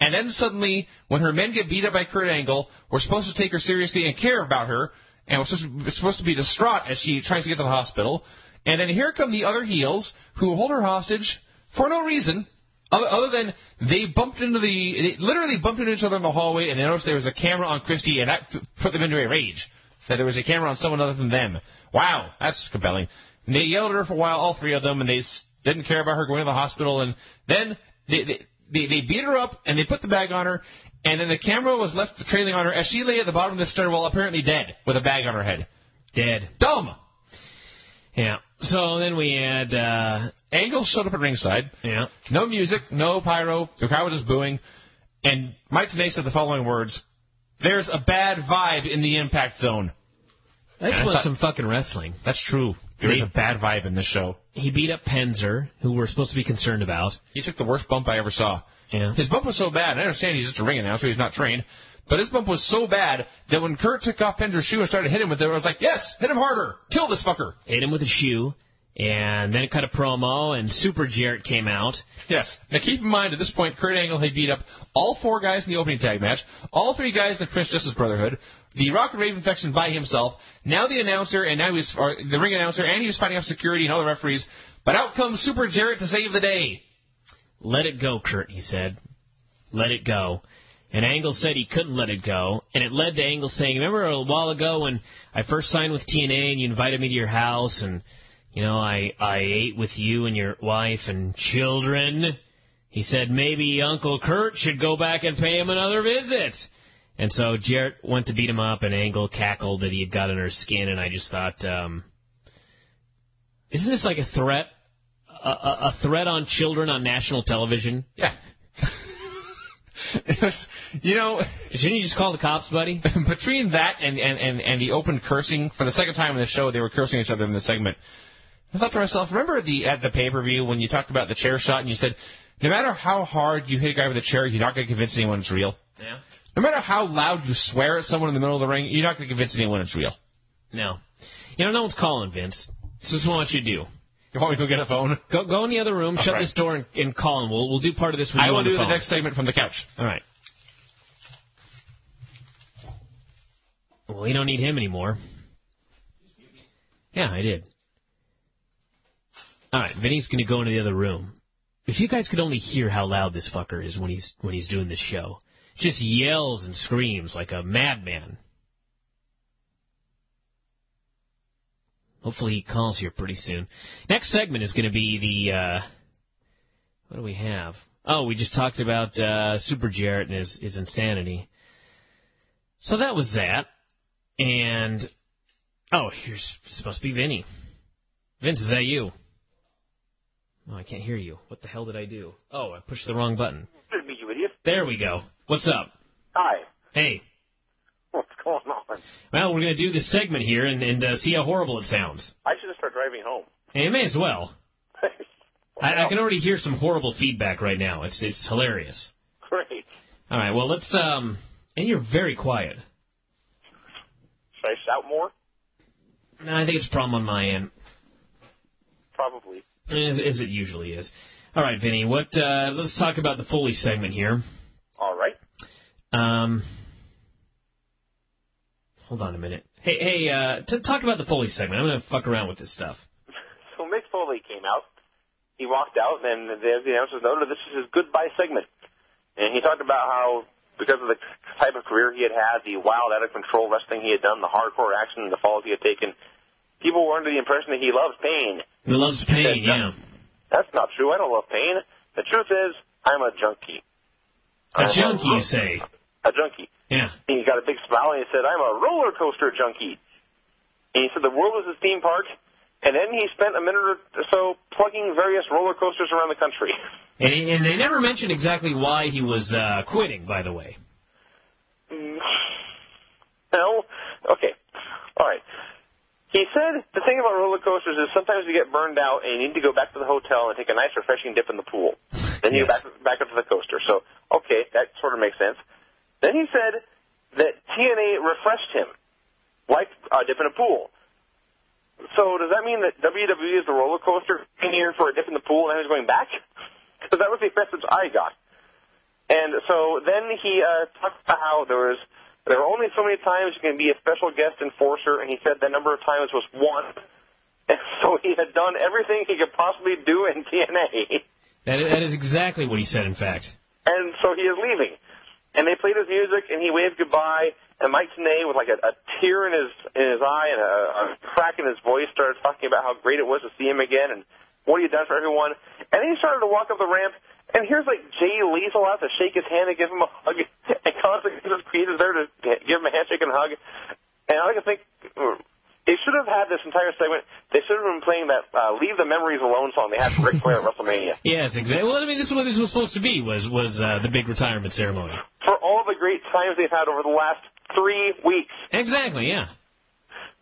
[SPEAKER 3] And then suddenly, when her men get beat up by Kurt Angle, we're supposed to take her seriously and care about her, and we're supposed to, we're supposed to be distraught as she tries to get to the hospital. And then here come the other heels who hold her hostage for no reason, other, than they bumped into the, they literally bumped into each other in the hallway, and they noticed there was a camera on Christy, and that put them into a rage. That there was a camera on someone other than them. Wow, that's compelling. And they yelled at her for a while, all three of them, and they didn't care about her going to the hospital. And then they, they, they, they beat her up, and they put the bag on her, and then the camera was left trailing on her as she lay at the bottom of the stairwell, apparently dead, with a bag on her head.
[SPEAKER 1] Dead.
[SPEAKER 3] Dumb!
[SPEAKER 1] Yeah. So then we had, uh,
[SPEAKER 3] Angle showed up at ringside.
[SPEAKER 1] yeah.
[SPEAKER 3] No music, no pyro. The crowd was just booing. And Mike Tenay said the following words: "There's a bad vibe in the impact zone." I
[SPEAKER 1] what
[SPEAKER 3] thought-
[SPEAKER 1] some fucking wrestling.
[SPEAKER 3] That's true. There is a bad vibe in this show.
[SPEAKER 1] He beat up Penzer, who we're supposed to be concerned about.
[SPEAKER 3] He took the worst bump I ever saw.
[SPEAKER 1] Yeah.
[SPEAKER 3] His bump was so bad. I understand he's just a ring announcer; he's not trained. But his bump was so bad that when Kurt took off Penzer's shoe and started hitting him with it, I was like, "Yes, hit him harder, kill this fucker."
[SPEAKER 1] Hit him with a shoe, and then it cut a promo, and Super Jarrett came out.
[SPEAKER 3] Yes. Now keep in mind, at this point, Kurt Angle had beat up all four guys in the opening tag match, all three guys in the Prince Justice Brotherhood, the Rock and Raven faction by himself, now the announcer, and now he's, or the ring announcer, and he was fighting off security and all the referees. But out comes Super Jarrett to save the day.
[SPEAKER 1] Let it go, Kurt, he said. Let it go. And Angle said he couldn't let it go, and it led to Angle saying, remember a while ago when I first signed with TNA and you invited me to your house and, you know, I, I ate with you and your wife and children? He said maybe Uncle Kurt should go back and pay him another visit. And so Jarrett went to beat him up and Angle cackled that he had got under his skin and I just thought, um, isn't this like a threat? A, a, a threat on children on national television?
[SPEAKER 3] Yeah. it was, you know,
[SPEAKER 1] Shouldn't you just call the cops, buddy?
[SPEAKER 3] between that and, and, and, and the open cursing, for the second time in the show, they were cursing each other in the segment. I thought to myself, remember the at the pay per view when you talked about the chair shot and you said, no matter how hard you hit a guy with a chair, you're not going to convince anyone it's real.
[SPEAKER 1] Yeah.
[SPEAKER 3] No matter how loud you swear at someone in the middle of the ring, you're not going to convince anyone it's real.
[SPEAKER 1] No. You know, no one's calling, Vince. This is what I you do.
[SPEAKER 3] You want me to go get a phone?
[SPEAKER 1] Go, go in the other room, shut
[SPEAKER 3] right.
[SPEAKER 1] this door, and, and call him. We'll, we'll do part of this with
[SPEAKER 3] I
[SPEAKER 1] you
[SPEAKER 3] will
[SPEAKER 1] on
[SPEAKER 3] do
[SPEAKER 1] the
[SPEAKER 3] the next segment from the couch.
[SPEAKER 1] All right. Well, you don't need him anymore. Yeah, I did. All right, Vinny's going to go into the other room. If you guys could only hear how loud this fucker is when he's when he's doing this show, just yells and screams like a madman. Hopefully he calls here pretty soon. Next segment is going to be the uh, what do we have? Oh, we just talked about uh, Super Jarrett and his, his insanity. So that was that. And oh, here's supposed to be Vinny. Vince, is that you? Oh, I can't hear you. What the hell did I do? Oh, I pushed the wrong button.
[SPEAKER 9] Meet you, idiot.
[SPEAKER 1] There we go. What's up?
[SPEAKER 9] Hi.
[SPEAKER 1] Hey.
[SPEAKER 9] What's going on?
[SPEAKER 1] Well, we're going to do this segment here and, and uh, see how horrible it sounds.
[SPEAKER 9] I should have start driving home.
[SPEAKER 1] You may as well. I, I can already hear some horrible feedback right now. It's it's hilarious.
[SPEAKER 9] Great.
[SPEAKER 1] All right, well let's um. And you're very quiet.
[SPEAKER 9] Should I shout more?
[SPEAKER 1] No, I think it's a problem on my end,
[SPEAKER 9] Probably.
[SPEAKER 1] as, as it usually is. All right, Vinny. What? Uh, let's talk about the Foley segment here.
[SPEAKER 9] All right.
[SPEAKER 1] Um. Hold on a minute. Hey, hey. Uh, t- talk about the Foley segment. I'm gonna fuck around with this stuff.
[SPEAKER 9] So Mick Foley came out. He walked out, and the, the announcers noted this is his goodbye segment. And he talked about how, because of the type of career he had had, the wild, out of control wrestling he had done, the hardcore action, and the falls he had taken, people were under the impression that he loves pain.
[SPEAKER 1] He loves pain. Yeah.
[SPEAKER 9] That's not true. I don't love pain. The truth is, I'm a junkie.
[SPEAKER 1] A junkie, you say?
[SPEAKER 9] A junkie.
[SPEAKER 1] Yeah.
[SPEAKER 9] And he got a big smile and he said, I'm a roller coaster junkie. And he said the world is his theme park. And then he spent a minute or so plugging various roller coasters around the country.
[SPEAKER 1] And, and they never mentioned exactly why he was uh, quitting. By the way.
[SPEAKER 9] No? Okay. All right. He said the thing about roller coasters is sometimes you get burned out and you need to go back to the hotel and take a nice refreshing dip in the pool. Then you
[SPEAKER 1] Yes.
[SPEAKER 9] go back, back up to the coaster. So, okay, that sort of makes sense. Then he said that TNA refreshed him, like a dip in a pool. So does that mean that WWE is the roller coaster in here for a dip in the pool and he's going back? Because that was the message I got. And so then he uh, talked about how there was there were only so many times you can be a special guest enforcer, and he said the number of times was one. And so he had done everything he could possibly do in TNA,
[SPEAKER 1] That, that is exactly what he said. In fact.
[SPEAKER 9] and so he is leaving. And they played his music, and he waved goodbye. And Mike Tenay, with like a, a tear in his in his eye and a, a crack in his voice, started talking about how great it was to see him again and what he had done for everyone. And then he started to walk up the ramp, and here's like Jay Lethal out to shake his hand and give him a hug, and constantly Creed is there to give him a handshake and hug. And I like to think they should have had this entire segment. They should have been playing that uh, "Leave the Memories Alone" song they had for Ric Flair at WrestleMania.
[SPEAKER 1] Yes, exactly. Well, I mean, this is what this was supposed to be. Was was uh, the big retirement ceremony?
[SPEAKER 9] For all the great times they've had over the last three weeks,
[SPEAKER 1] Exactly. Yeah.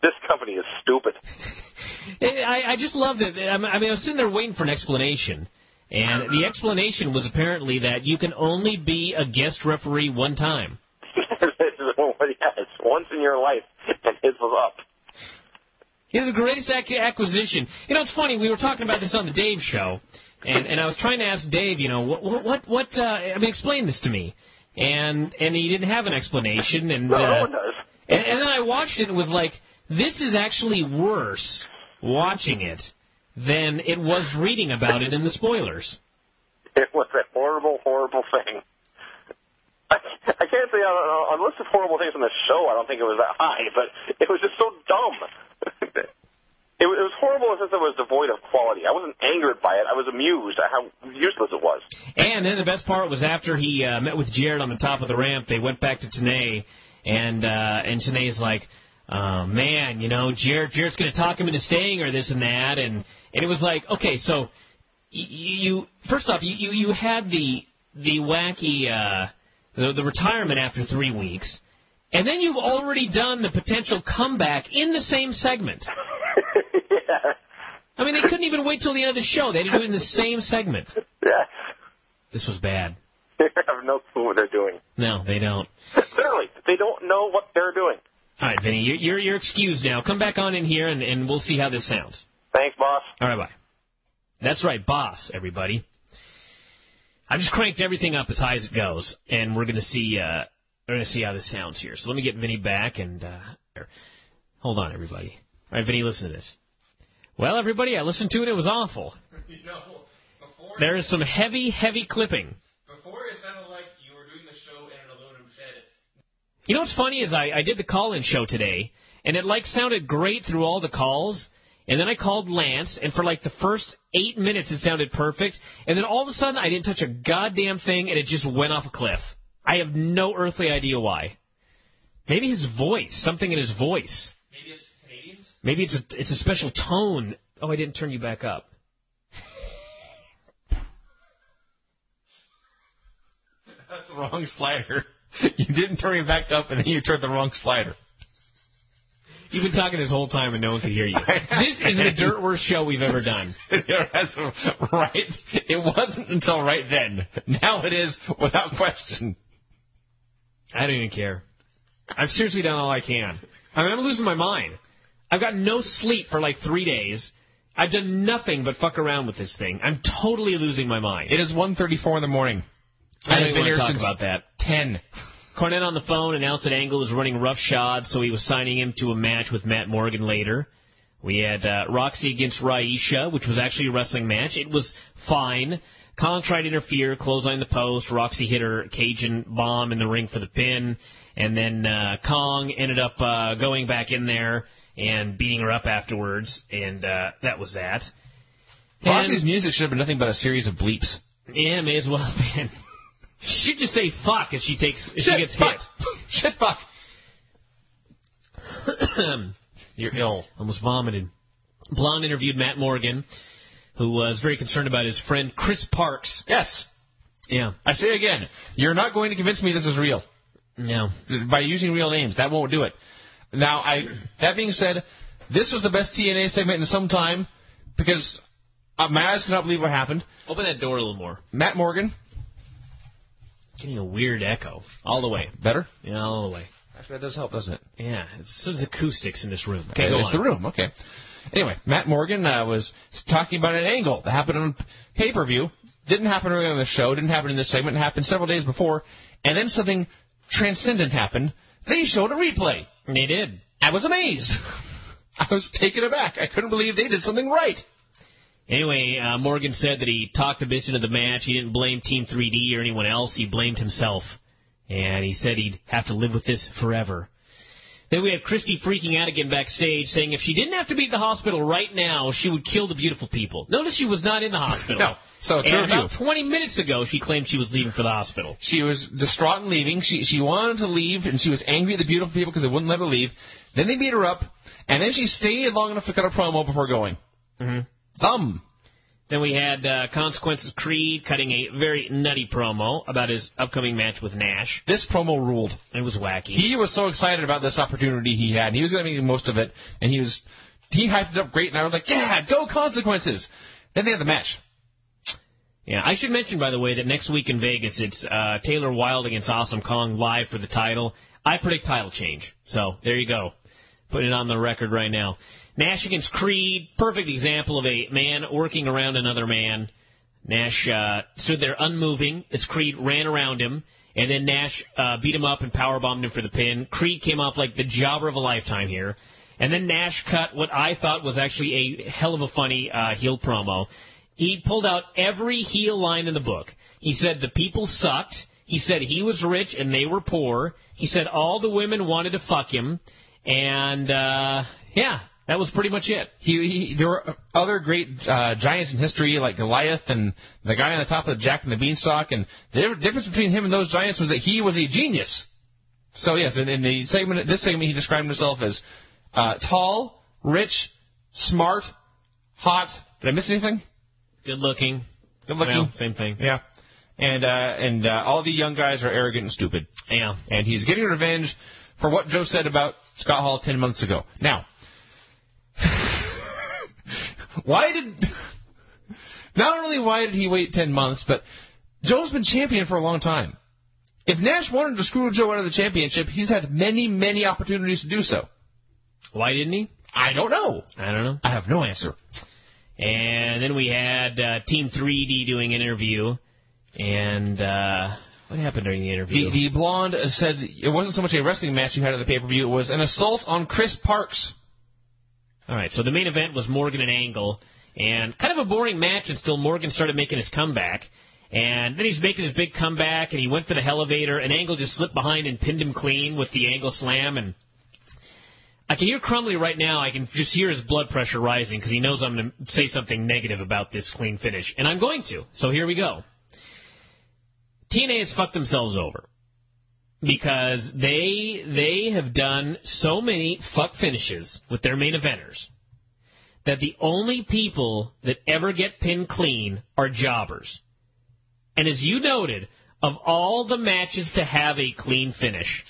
[SPEAKER 9] this company is stupid.
[SPEAKER 1] I, I just love that. I mean, I was sitting there waiting for an explanation, and the explanation was apparently that you can only be a guest referee one time.
[SPEAKER 9] yes, once in your life, and his was up.
[SPEAKER 1] He has the greatest ac- acquisition. You know, it's funny. We were talking about this on the Dave show, and and I was trying to ask Dave, you know, what what what? Uh, I mean, explain this to me, and and he didn't have an explanation, and
[SPEAKER 9] No, no
[SPEAKER 1] uh,
[SPEAKER 9] one does.
[SPEAKER 1] and, and then I watched it and was like, this is actually worse watching it than it was reading about it in the spoilers.
[SPEAKER 9] It was a horrible, horrible thing. I, I can't say on, a list of horrible things on the show, I don't think it was that high, but it was just so dumb. It, was- it was horrible in the sense that it was devoid of quality. I wasn't angered by it. I was amused at how useless it was.
[SPEAKER 1] And then the best part was after he uh, met with Jarrett on the top of the ramp, they went back to Tenay, and uh, and Tenay's like, oh, man, you know, Jarrett Jarrett's going to talk him into staying or this and that, and and it was like, okay, so y- you first off, you you, you had the the wacky uh, the, the retirement after three weeks, and then you've already done the potential comeback in the same segment.
[SPEAKER 9] yeah.
[SPEAKER 1] I mean, they couldn't even wait till the end of the show. They had to do it in the same segment.
[SPEAKER 9] Yeah.
[SPEAKER 1] This was bad.
[SPEAKER 9] They have no clue what they're doing.
[SPEAKER 1] No, they don't.
[SPEAKER 9] Literally, they don't know what they're doing.
[SPEAKER 1] All right, Vinny, you're, you're, you're excused now. Come back on in here, and, and we'll see how this sounds.
[SPEAKER 9] Thanks, boss.
[SPEAKER 1] All right, bye. That's right, boss, everybody. I've just cranked everything up as high as it goes, and we're gonna see uh, we're gonna see how this sounds here. So let me get Vinny back, and uh, hold on, everybody. All right, Vinny, listen to this. Well, everybody, I listened to it. It was awful.
[SPEAKER 3] You know, before,
[SPEAKER 1] There is some heavy, heavy clipping.
[SPEAKER 3] before it sounded like you were doing the show in an aluminum shed.
[SPEAKER 1] You know what's funny is I, I did the call-in show today, and it like sounded great through all the calls. And then I called Lance, and for like the first eight minutes it sounded perfect. And then all of a sudden I didn't touch a goddamn thing, and it just went off a cliff. I have no earthly idea why. Maybe his voice, something in his voice.
[SPEAKER 3] Maybe it's Canadians?
[SPEAKER 1] Maybe it's a it's a special tone. Oh, I didn't turn you back up.
[SPEAKER 3] That's the wrong slider. You didn't turn it back up and then you turned the wrong slider.
[SPEAKER 1] You've been talking this whole time and no one could hear you. This is the dirt worst show we've ever done.
[SPEAKER 3] Right. It wasn't until right then. Now it is without question.
[SPEAKER 1] I don't even care. I've seriously done all I can. I mean, I'm losing my mind. I've got no sleep for like three days. I've done nothing but fuck around with this thing. I'm totally losing my mind.
[SPEAKER 3] It is 1.34 in the morning.
[SPEAKER 1] I even
[SPEAKER 3] been
[SPEAKER 1] want to
[SPEAKER 3] here
[SPEAKER 1] talk
[SPEAKER 3] since
[SPEAKER 1] about that.
[SPEAKER 3] 10.
[SPEAKER 1] Cornette on the phone announced that Angle was running roughshod, so he was signing him to a match with Matt Morgan later. We had uh, Roxxi against Raisha, which was actually a wrestling match. It was fine. Kong tried to interfere, clothesline the post. Roxxi hit her Cajun bomb in the ring for the pin, and then uh, Kong ended up uh, going back in there and beating her up afterwards, and uh, that was that.
[SPEAKER 3] Roxxi's music should have been nothing but a series of bleeps.
[SPEAKER 1] Yeah, may as well have been. She just say fuck as she takes as she gets hit.
[SPEAKER 3] Shit, fuck.
[SPEAKER 1] You're ill. Almost vomited. Blonde interviewed Matt Morgan, who was very concerned about his friend Chris Parks.
[SPEAKER 3] Yes.
[SPEAKER 1] Yeah.
[SPEAKER 3] I say again, you're not going to convince me this is real.
[SPEAKER 1] No.
[SPEAKER 3] By using real names. That won't do it. Now, I, that being said, this was the best TNA segment in some time because uh, my eyes cannot believe what happened.
[SPEAKER 1] Open that door a little more.
[SPEAKER 3] Matt Morgan,
[SPEAKER 1] Getting a weird echo. All the way.
[SPEAKER 3] better.
[SPEAKER 1] Yeah, all the way.
[SPEAKER 3] Actually, that does help, doesn't it?
[SPEAKER 1] Yeah. It's, there's acoustics in this room. Okay,
[SPEAKER 3] it's
[SPEAKER 1] on.
[SPEAKER 3] the room. Okay. Anyway, Matt Morgan uh, was talking about an angle that happened on pay per view. Didn't happen earlier on the show. Didn't happen in this segment. It happened several days before. And then something transcendent happened. They showed a replay.
[SPEAKER 1] They did.
[SPEAKER 3] I was amazed. I was taken aback. I couldn't believe they did something right.
[SPEAKER 1] Anyway, uh, Morgan said that he talked a bit into the match. He didn't blame Team 3D or anyone else. He blamed himself. And he said he'd have to live with this forever. Then we had Christy freaking out again backstage, saying if she didn't have to be at the hospital right now, she would kill the beautiful people. Notice she was not in the hospital.
[SPEAKER 3] No. So it's
[SPEAKER 1] and about 20 minutes ago, she claimed she was leaving for the hospital.
[SPEAKER 3] She was distraught and leaving. She she wanted to leave, and she was angry at the beautiful people because they wouldn't let her leave. Then they beat her up, and then she stayed long enough to cut a promo before going.
[SPEAKER 1] Mm-hmm.
[SPEAKER 3] Thumb.
[SPEAKER 1] Then we had uh, Consequences Creed cutting a very nutty promo about his upcoming match with Nash.
[SPEAKER 3] This promo ruled.
[SPEAKER 1] It was wacky.
[SPEAKER 3] He was so excited about this opportunity he had. And he was going to make the most of it, and he was he hyped it up great. And I was like, yeah, go consequences. Then they had the match.
[SPEAKER 1] Yeah, I should mention, by the way, that next week in Vegas, it's uh, Taylor Wilde against Awesome Kong live for the title. I predict title change. So there you go. Putting it on the record right now. Nash against Creed, perfect example of a man working around another man. Nash uh, stood there unmoving as Creed ran around him, and then Nash uh, beat him up and powerbombed him for the pin. Creed came off like the jobber of a lifetime here. And then Nash cut what I thought was actually a hell of a funny uh, heel promo. He pulled out every heel line in the book. He said the people sucked. He said he was rich and they were poor. He said all the women wanted to fuck him. And, uh, yeah, that was pretty much it.
[SPEAKER 3] He, he there were other great uh, giants in history like Goliath and the guy on the top of the Jack and the Beanstalk, and the difference between him and those giants was that he was a genius. So yes, in, in the segment, this segment, he described himself as uh, tall, rich, smart, hot. Did I miss anything?
[SPEAKER 1] Good looking.
[SPEAKER 3] Good looking.
[SPEAKER 1] Well, same thing.
[SPEAKER 3] Yeah. And uh, and uh, all the young guys are arrogant and stupid.
[SPEAKER 1] Yeah.
[SPEAKER 3] And he's getting revenge for what Joe said about Scott Hall ten months ago. Now, why did not only why did he wait ten months, but Joe's been champion for a long time. If Nash wanted to screw Joe out of the championship, he's had many, many opportunities to do so.
[SPEAKER 1] Why didn't he?
[SPEAKER 3] I don't know.
[SPEAKER 1] I don't know.
[SPEAKER 3] I have no answer.
[SPEAKER 1] And then we had uh, Team 3D doing an interview. And uh, what happened during the interview?
[SPEAKER 3] The, the blonde said it wasn't so much a wrestling match you had at the pay per view; it was an assault on Chris Parks.
[SPEAKER 1] All right, so the main event was Morgan and Angle, and kind of a boring match until Morgan started making his comeback. And then he's making his big comeback, and he went for the elevator, and Angle just slipped behind and pinned him clean with the Angle slam, and I can hear Crumley right now. I can just hear his blood pressure rising because he knows I'm going to say something negative about this clean finish, and I'm going to. So here we go. TNA has fucked themselves over because they they have done so many fuck finishes with their main eventers that the only people that ever get pinned clean are jobbers. And as you noted, of all the matches to have a clean finish,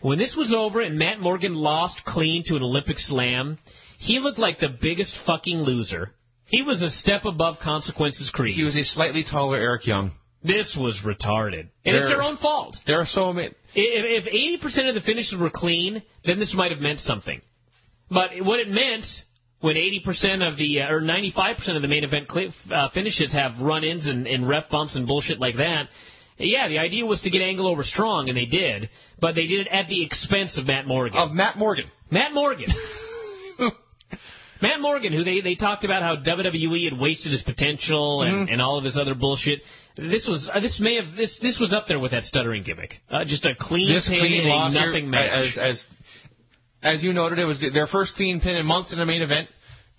[SPEAKER 1] when this was over and Matt Morgan lost clean to an Olympic slam, he looked like the biggest fucking loser. He was a step above consequences creed.
[SPEAKER 3] He was a slightly taller Eric Young.
[SPEAKER 1] This was retarded. And it's their own fault.
[SPEAKER 3] There are so many.
[SPEAKER 1] If, if 80% of the finishes were clean, then this might have meant something. But what it meant when 80% of the, uh, or 95% of the main event cli uh, finishes have run-ins and, and ref bumps and bullshit like that, yeah, the idea was to get Angle over strong, and they did, but they did it at the expense of Matt Morgan.
[SPEAKER 3] Of Matt Morgan.
[SPEAKER 1] Matt Morgan. Matt Morgan, who they, they talked about how WWE had wasted his potential and,
[SPEAKER 3] Mm-hmm.
[SPEAKER 1] and all of his other bullshit. This was uh, this may have this this was up there with that stuttering gimmick. Uh, just a clean
[SPEAKER 3] This
[SPEAKER 1] pin
[SPEAKER 3] clean
[SPEAKER 1] in a
[SPEAKER 3] loss here,
[SPEAKER 1] nothing match.
[SPEAKER 3] as as as you noted, it was their first clean pin in months in a main event.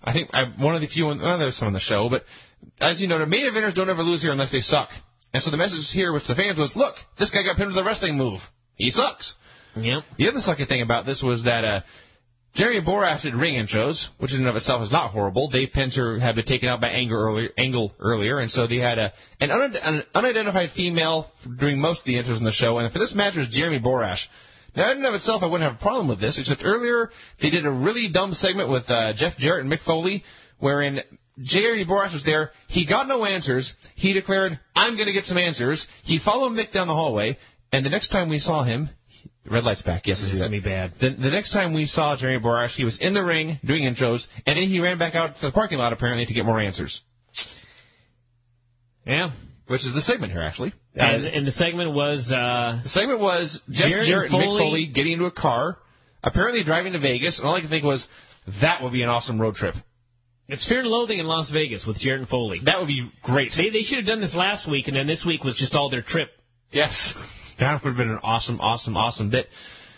[SPEAKER 3] I think I, one of the few. Well, there's some on the show, but as you noted, main eventers don't ever lose here unless they suck. And so the message here with the fans was, look, this guy got pinned with a wrestling move. He sucks.
[SPEAKER 1] Yep.
[SPEAKER 3] The other sucky thing about this was that uh, Jeremy Borash did ring intros, which in and of itself is not horrible. Dave Penzer had been taken out by Angle earlier, Angle earlier, and so they had a an, un, an unidentified female doing most of the intros in the show. And for this match, it was Jeremy Borash. Now, in and of itself, I wouldn't have a problem with this, except earlier they did a really dumb segment with uh, Jeff Jarrett and Mick Foley, wherein Jeremy Borash was there. He got no answers. He declared, "I'm going to get some answers." He followed Mick down the hallway, and the next time we saw him, red light's back. Yes,
[SPEAKER 1] This is gonna be bad.
[SPEAKER 3] the, the next time we saw Jeremy Borash, he was in the ring doing intros, and then he ran back out to the parking lot apparently to get more answers.
[SPEAKER 1] Yeah.
[SPEAKER 3] Which is the segment here, actually.
[SPEAKER 1] And,
[SPEAKER 3] Uh,
[SPEAKER 1] and the segment was uh,
[SPEAKER 3] the segment was Jeff
[SPEAKER 1] Jarrett
[SPEAKER 3] Jarrett,
[SPEAKER 1] and
[SPEAKER 3] and Mick
[SPEAKER 1] Foley-
[SPEAKER 3] Foley getting into a car, apparently driving to Vegas, and all I could think was, that would be an awesome road trip.
[SPEAKER 1] it's Fear and Loathing in Las Vegas with Jarrett and Foley.
[SPEAKER 3] That would be great.
[SPEAKER 1] They they should have done this last week, and then this week was just all their trip.
[SPEAKER 3] Yes. That would have been an awesome, awesome, awesome bit.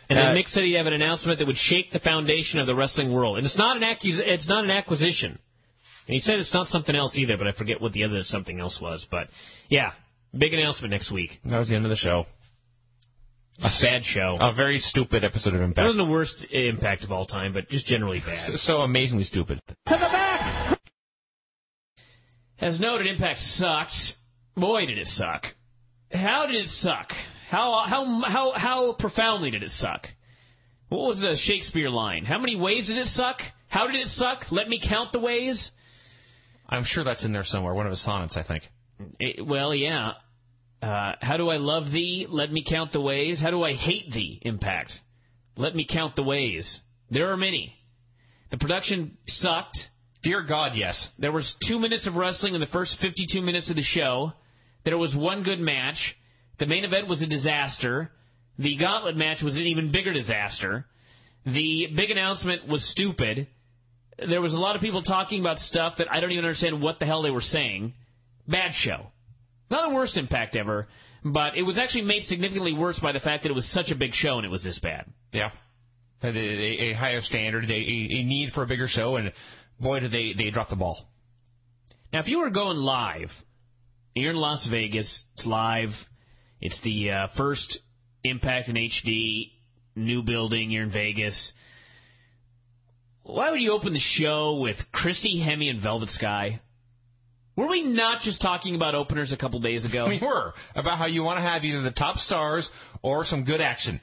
[SPEAKER 1] And then
[SPEAKER 3] Uh,
[SPEAKER 1] Mick said he'd have an announcement that would shake the foundation of the wrestling world. And it's not an accus- it's not an acquisition. And he said it's not something else either, but I forget what the other something else was. But yeah, big announcement next week.
[SPEAKER 3] That was the end of the show.
[SPEAKER 1] A bad show.
[SPEAKER 3] A very stupid episode of Impact.
[SPEAKER 1] It wasn't the worst impact of all time, but just generally bad.
[SPEAKER 3] So, so amazingly stupid. To the back!
[SPEAKER 1] As noted, Impact sucked. Boy, did it suck. How did it suck? How how how how profoundly did it suck? What was the Shakespeare line? How many ways did it suck? How did it suck? Let me count the ways.
[SPEAKER 3] I'm sure that's in there somewhere. One of his sonnets, I think.
[SPEAKER 1] Eh, well, yeah. Uh, how do I love thee? Let me count the ways. How do I hate thee? Impact. Let me count the ways. There are many. The production sucked.
[SPEAKER 3] Dear God, yes.
[SPEAKER 1] There was two minutes of wrestling in the first 52 minutes of the show. There was one good match. The main event was a disaster. The gauntlet match was an even bigger disaster. The big announcement was stupid. There was a lot of people talking about stuff that I don't even understand what the hell they were saying. Bad show. Not the worst impact ever, but it was actually made significantly worse by the fact that it was such a big show and it was this bad.
[SPEAKER 3] Yeah. A, a, higher standard, a, a, a need for a bigger show, and boy, did they, they drop the ball.
[SPEAKER 1] Now, if you were going live, you're in Las Vegas, it's live, it's the uh, first Impact in HD, new building, you're in Vegas. Why would you open the show with Christy Hemme and Velvet Sky? Were we not just talking about openers a couple days ago?
[SPEAKER 3] We were about how you want to have either the top stars or some good action.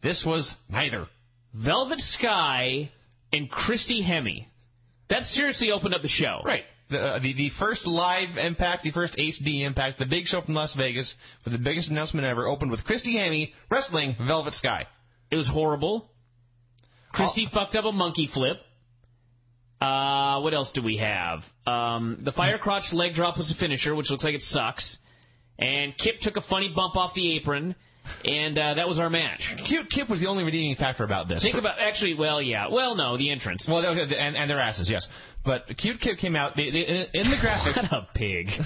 [SPEAKER 3] This was neither.
[SPEAKER 1] Velvet Sky and Christy Hemme. That seriously opened up the show.
[SPEAKER 3] Right. The, uh, the the first live impact, the first HD impact, the big show from Las Vegas for the biggest announcement ever opened with Christy Hemme wrestling Velvet Sky.
[SPEAKER 1] It was horrible. Christy fucked up a monkey flip. Uh, what else do we have? Um, the fire crotch leg drop was a finisher, which looks like it sucks. And Kip took a funny bump off the apron. and uh, that was our match.
[SPEAKER 3] Cute Kip was the only redeeming factor about this.
[SPEAKER 1] Think about actually, well, yeah, well, no, the entrance.
[SPEAKER 3] Well, and, and their asses, yes. But Cute Kip came out in, in the graphic.
[SPEAKER 1] what a pig!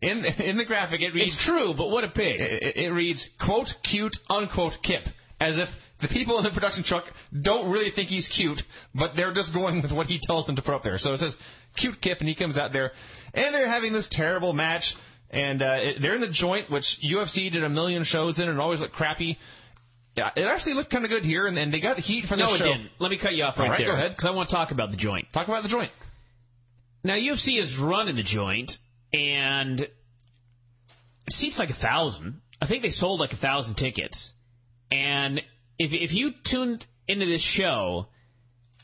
[SPEAKER 3] In in the graphic, it reads.
[SPEAKER 1] It's true, but what a pig!
[SPEAKER 3] It, it reads quote cute unquote Kip, as if the people in the production truck don't really think he's cute, but they're just going with what he tells them to put up there. So it says cute Kip, and he comes out there, and they're having this terrible match, and uh, it, they're in the joint, which UFC did a million shows in, and it always looked crappy. Yeah, it actually looked kind of good here, and, and they got the heat for
[SPEAKER 1] no,
[SPEAKER 3] this
[SPEAKER 1] it
[SPEAKER 3] show.
[SPEAKER 1] didn't. Let me cut you off right,
[SPEAKER 3] right,
[SPEAKER 1] there.
[SPEAKER 3] go ahead.
[SPEAKER 1] because I want to talk about the joint.
[SPEAKER 3] Talk about the joint.
[SPEAKER 1] Now UFC is running the joint, and it seats like a thousand. I think they sold like a thousand tickets. And if if you tuned into this show,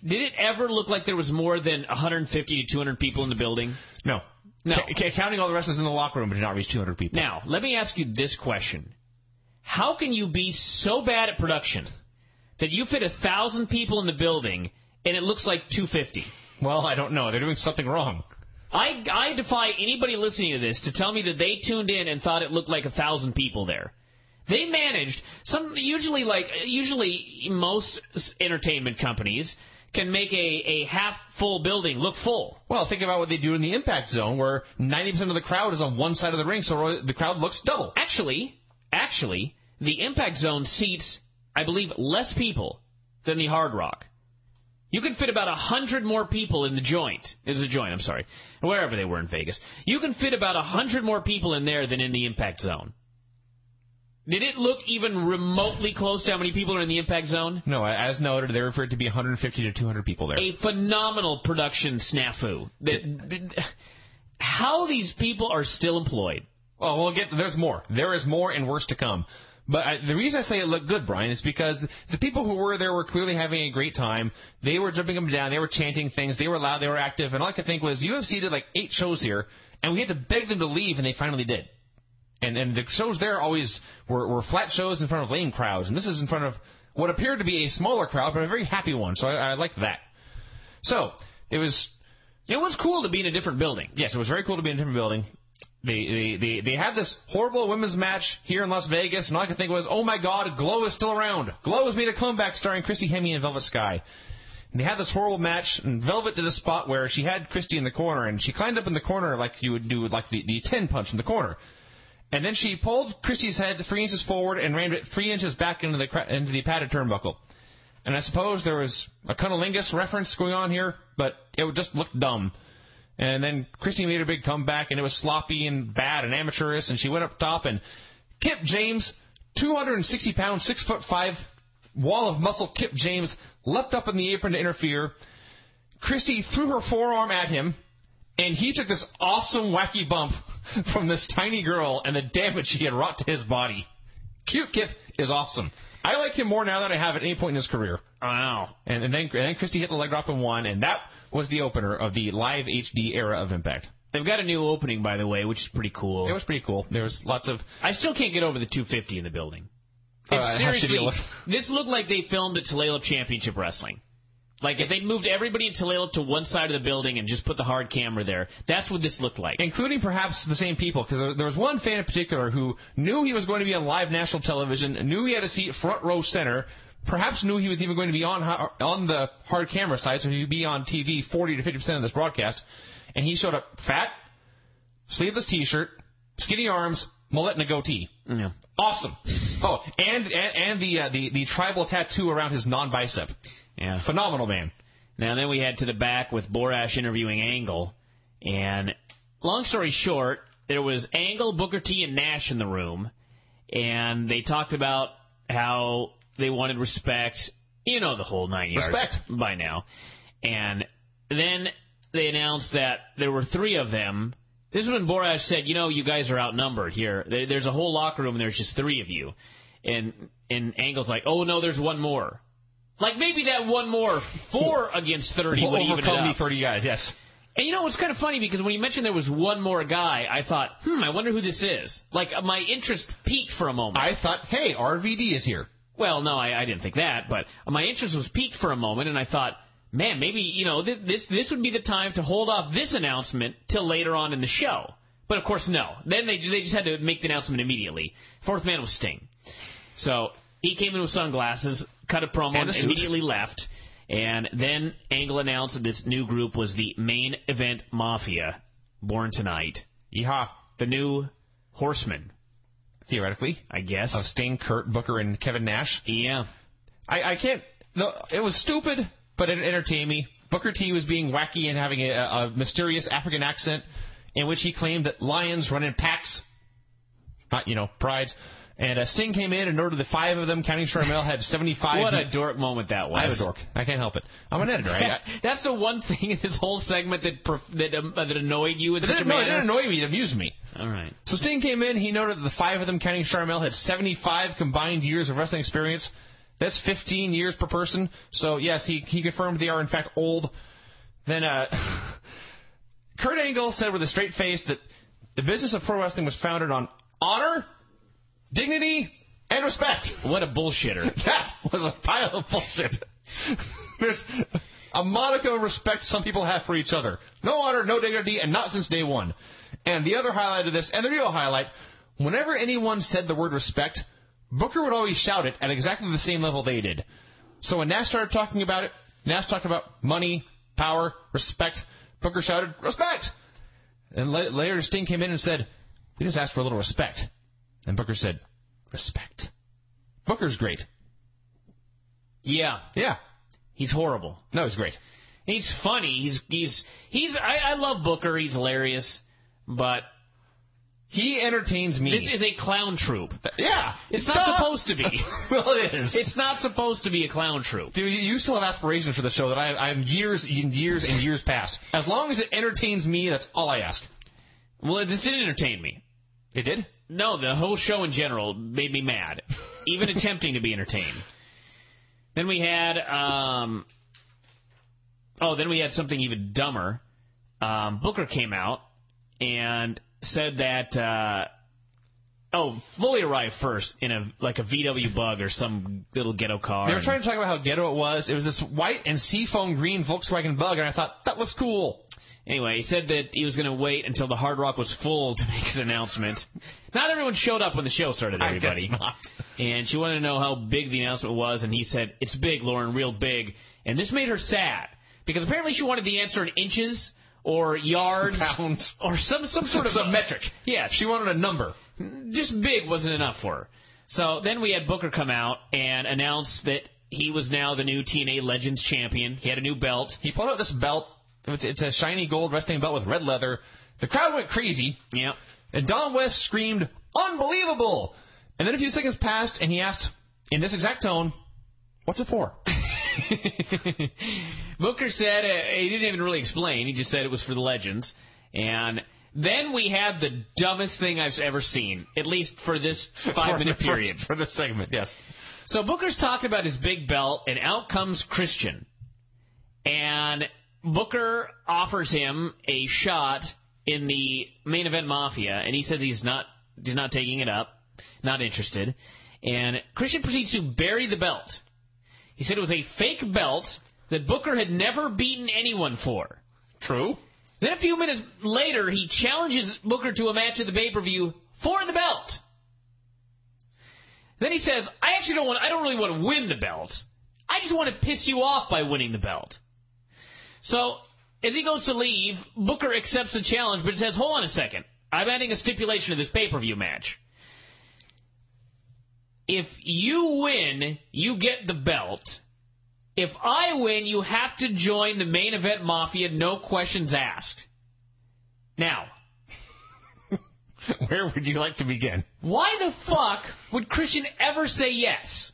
[SPEAKER 1] did it ever look like there was more than 150 to 200 people in the building?
[SPEAKER 3] No.
[SPEAKER 1] No.
[SPEAKER 3] Ca- counting all the wrestlers in the locker room, it did not reach 200 people.
[SPEAKER 1] Now, let me ask you this question. How can you be so bad at production that you fit a thousand people in the building and it looks like 250?
[SPEAKER 3] Well, I don't know. They're doing something wrong.
[SPEAKER 1] I, I defy anybody listening to this to tell me that they tuned in and thought it looked like a thousand people there. They managed some usually like usually most entertainment companies can make a, a half full building look full.
[SPEAKER 3] Well, think about what they do in the impact zone, where 90% of the crowd is on one side of the ring, so the crowd looks double.
[SPEAKER 1] Actually, actually, the impact zone seats, I believe, less people than the Hard Rock. You can fit about a hundred more people in the joint. Is a joint, I'm sorry. Wherever they were in Vegas. You can fit about a hundred more people in there than in the impact zone. Did it look even remotely close to how many people are in the impact zone?
[SPEAKER 3] No, as noted, they referred to be 150 to 200 people there.
[SPEAKER 1] A phenomenal production snafu. That, how these people are still employed.
[SPEAKER 3] Well, we'll get there's more. There is more and worse to come. But I, the reason I say it looked good, Bryan, is because the people who were there were clearly having a great time. They were jumping up and down. They were chanting things. They were loud. They were active. And all I could think was UFC did like eight shows here, and we had to beg them to leave, and they finally did. And and the shows there always were, were flat shows in front of lame crowds, and this is in front of what appeared to be a smaller crowd, but a very happy one. So I, I liked that. So it was
[SPEAKER 1] It was cool to be in a different building.
[SPEAKER 3] Yes, it was very cool to be in a different building. They, they, they, they had this horrible women's match here in Las Vegas, and all I could think was, oh my god, Glow is still around. Glow has made a comeback starring Christy Hemme and Velvet Sky. And they had this horrible match, and Velvet did a spot where she had Christy in the corner, and she climbed up in the corner like you would do with like the, the 10 punch in the corner. And then she pulled Christy's head three inches forward and rammed it three inches back into the into the padded turnbuckle. And I suppose there was a cunnilingus reference going on here, but it would just look dumb. And then Christy made a big comeback, and it was sloppy and bad and amateurish. And she went up top, and Kip James, 260 pounds, six foot five, wall of muscle. Kip James leapt up in the apron to interfere. Christy threw her forearm at him, and he took this awesome wacky bump from this tiny girl and the damage she had wrought to his body. Cute Kip is awesome. I like him more now than I have at any point in his career.
[SPEAKER 1] Wow.
[SPEAKER 3] And, and then and then Christy hit the leg drop and won, and that was the opener of the live HD era of Impact.
[SPEAKER 1] They've got a new opening, by the way, which is pretty cool.
[SPEAKER 3] It was pretty cool. There was lots of
[SPEAKER 1] I still can't get over the 250 in the building.
[SPEAKER 3] Uh,
[SPEAKER 1] It's
[SPEAKER 3] it has to be
[SPEAKER 1] seriously, this looked like they filmed at Tulalip Championship Wrestling. Like if they moved everybody in Tulalip to one side of the building and just put the hard camera there, that's what this looked like.
[SPEAKER 3] including perhaps the same people, because there was one fan in particular who knew he was going to be on live national television, knew he had a seat front row center, perhaps knew he was even going to be on on the hard camera side, so he'd be on TV 40 to 50 percent of this broadcast, and he showed up fat, sleeveless T-shirt, skinny arms, mullet, and a goatee.
[SPEAKER 1] Yeah.
[SPEAKER 3] Awesome. Oh, and and, and the uh, the the tribal tattoo around his non-bicep.
[SPEAKER 1] Yeah.
[SPEAKER 3] Phenomenal man.
[SPEAKER 1] Now then we head to the back with Borash interviewing Angle, and long story short, there was Angle, Booker T, and Nash in the room, and they talked about how they wanted respect. You know the whole nine yards
[SPEAKER 3] Respect.
[SPEAKER 1] by now, and then they announced that there were three of them. This is when Borash said, "You know, you guys are outnumbered here. There's a whole locker room, and there's just three of you." And and Angle's like, "Oh no, there's one more." Like maybe that one more four against thirty would even it
[SPEAKER 3] overcome the 30 guys. Yes.
[SPEAKER 1] And you know what's kind of funny because when you mentioned there was one more guy, I thought, hmm, I wonder who this is. Like my interest peaked for a moment.
[SPEAKER 3] I thought, hey, RVD is here.
[SPEAKER 1] Well, no, I, I didn't think that, but my interest was piqued for a moment, and I thought, man, maybe you know th- this this would be the time to hold off this announcement till later on in the show. But of course, no. Then they they just had to make the announcement immediately. Fourth man was Sting. So he came in with sunglasses, cut a promo,
[SPEAKER 3] And
[SPEAKER 1] and immediately left. And then Angle announced that this new group was the Main Event Mafia, born tonight.
[SPEAKER 3] Yeehaw.
[SPEAKER 1] The new Horsemen,
[SPEAKER 3] Theoretically.
[SPEAKER 1] I guess.
[SPEAKER 3] Of Sting, Kurt, Booker, and Kevin Nash.
[SPEAKER 1] yeah.
[SPEAKER 3] I, I can't. No, it was stupid, but it entertained me. Booker T was being wacky and having a, a mysterious African accent in which he claimed that lions run in packs, not you know prides. And uh, Sting came in and ordered the five of them, counting Sharmell, had 75.
[SPEAKER 1] What a dork moment that was.
[SPEAKER 3] I'm a dork. I can't help it. I'm an editor. I, I,
[SPEAKER 1] That's the one thing in this whole segment that perf- that um, that annoyed you in such a
[SPEAKER 3] no, it didn't annoy me. It amused me.
[SPEAKER 1] All right.
[SPEAKER 3] So Sting came in. He noted that the five of them, counting Sharmell, had 75 combined years of wrestling experience. That's 15 years per person. So yes, he he confirmed they are in fact old. Then uh, Kurt Angle said with a straight face that the business of pro wrestling was founded on honor, dignity, and respect.
[SPEAKER 1] What a bullshitter.
[SPEAKER 3] That was a pile of bullshit. There's a modicum of respect some people have for each other. No honor, no dignity, and not since day one. And the other highlight of this, and the real highlight, whenever anyone said the word respect, Booker would always shout it at exactly the same level they did. So when Nash started talking about it, Nash talked about money, power, respect. Booker shouted, respect! And la- later Sting came in and said, we just asked for a little respect. And Booker said, respect. Booker's great.
[SPEAKER 1] Yeah,
[SPEAKER 3] Yeah.
[SPEAKER 1] he's horrible.
[SPEAKER 3] No, he's great.
[SPEAKER 1] He's funny. He's he's he's. I, I love Booker. He's hilarious, but
[SPEAKER 3] He entertains me.
[SPEAKER 1] this is a clown troupe.
[SPEAKER 3] yeah.
[SPEAKER 1] It's not supposed to be.
[SPEAKER 3] well, it is.
[SPEAKER 1] It's not supposed to be a clown troupe.
[SPEAKER 3] Dude, you still have aspirations for the show that I, I'm years and years and years past. As long as it entertains me, that's all I ask.
[SPEAKER 1] Well, this didn't entertain me.
[SPEAKER 3] It did?
[SPEAKER 1] No, the whole show in general made me mad, even attempting to be entertained. Then we had, um, oh, then we had something even dumber. Um, Booker came out and said that, uh, oh, Foley arrived first in a like a VW Bug or some little ghetto car.
[SPEAKER 3] They were trying to talk about how ghetto it was. It was this white and seafoam green Volkswagen Bug, and I thought, that looks cool.
[SPEAKER 1] Anyway, he said that he was going to wait until the Hard Rock was full to make his announcement. Not everyone showed up when the show started,
[SPEAKER 3] I guess
[SPEAKER 1] everybody.
[SPEAKER 3] not.
[SPEAKER 1] And she wanted to know how big the announcement was, and he said, It's big, Lauren, real big. And this made her sad, because apparently she wanted the answer in inches or yards
[SPEAKER 3] Pounds.
[SPEAKER 1] or some, some sort of
[SPEAKER 3] Some metric.
[SPEAKER 1] Yes.
[SPEAKER 3] She wanted a number.
[SPEAKER 1] just big wasn't enough for her. So then we had Booker come out and announce that he was now the new TNA Legends champion. He had a new belt.
[SPEAKER 3] He pulled out this belt. It's, it's a shiny gold wrestling belt with red leather. The crowd went crazy.
[SPEAKER 1] Yep.
[SPEAKER 3] And Don West screamed, unbelievable! And then a few seconds passed, and he asked, in this exact tone, what's it for?
[SPEAKER 1] Booker said uh, he didn't even really explain. He just said it was for the legends. And then we had the dumbest thing I've ever seen, at least for this five
[SPEAKER 3] For-
[SPEAKER 1] minute
[SPEAKER 3] for-
[SPEAKER 1] period.
[SPEAKER 3] For this segment, yes.
[SPEAKER 1] So Booker's talking about his big belt, and out comes Christian. And Booker offers him a shot in the main event Mafia, and he says he's not he's not taking it up, not interested. And Christian proceeds to bury the belt. He said it was a fake belt that Booker had never beaten anyone for.
[SPEAKER 3] True.
[SPEAKER 1] Then a few minutes later, he challenges Booker to a match at the pay-per-view for the belt. Then he says, I actually don't want, I don't really want to win the belt. I just want to piss you off by winning the belt. So, as he goes to leave, Booker accepts the challenge, but says, hold on a second. I'm adding a stipulation to this pay-per-view match. If you win, you get the belt. If I win, you have to join the main event mafia, no questions asked. Now,
[SPEAKER 3] Where would you like to begin?
[SPEAKER 1] why the fuck would Christian ever say yes?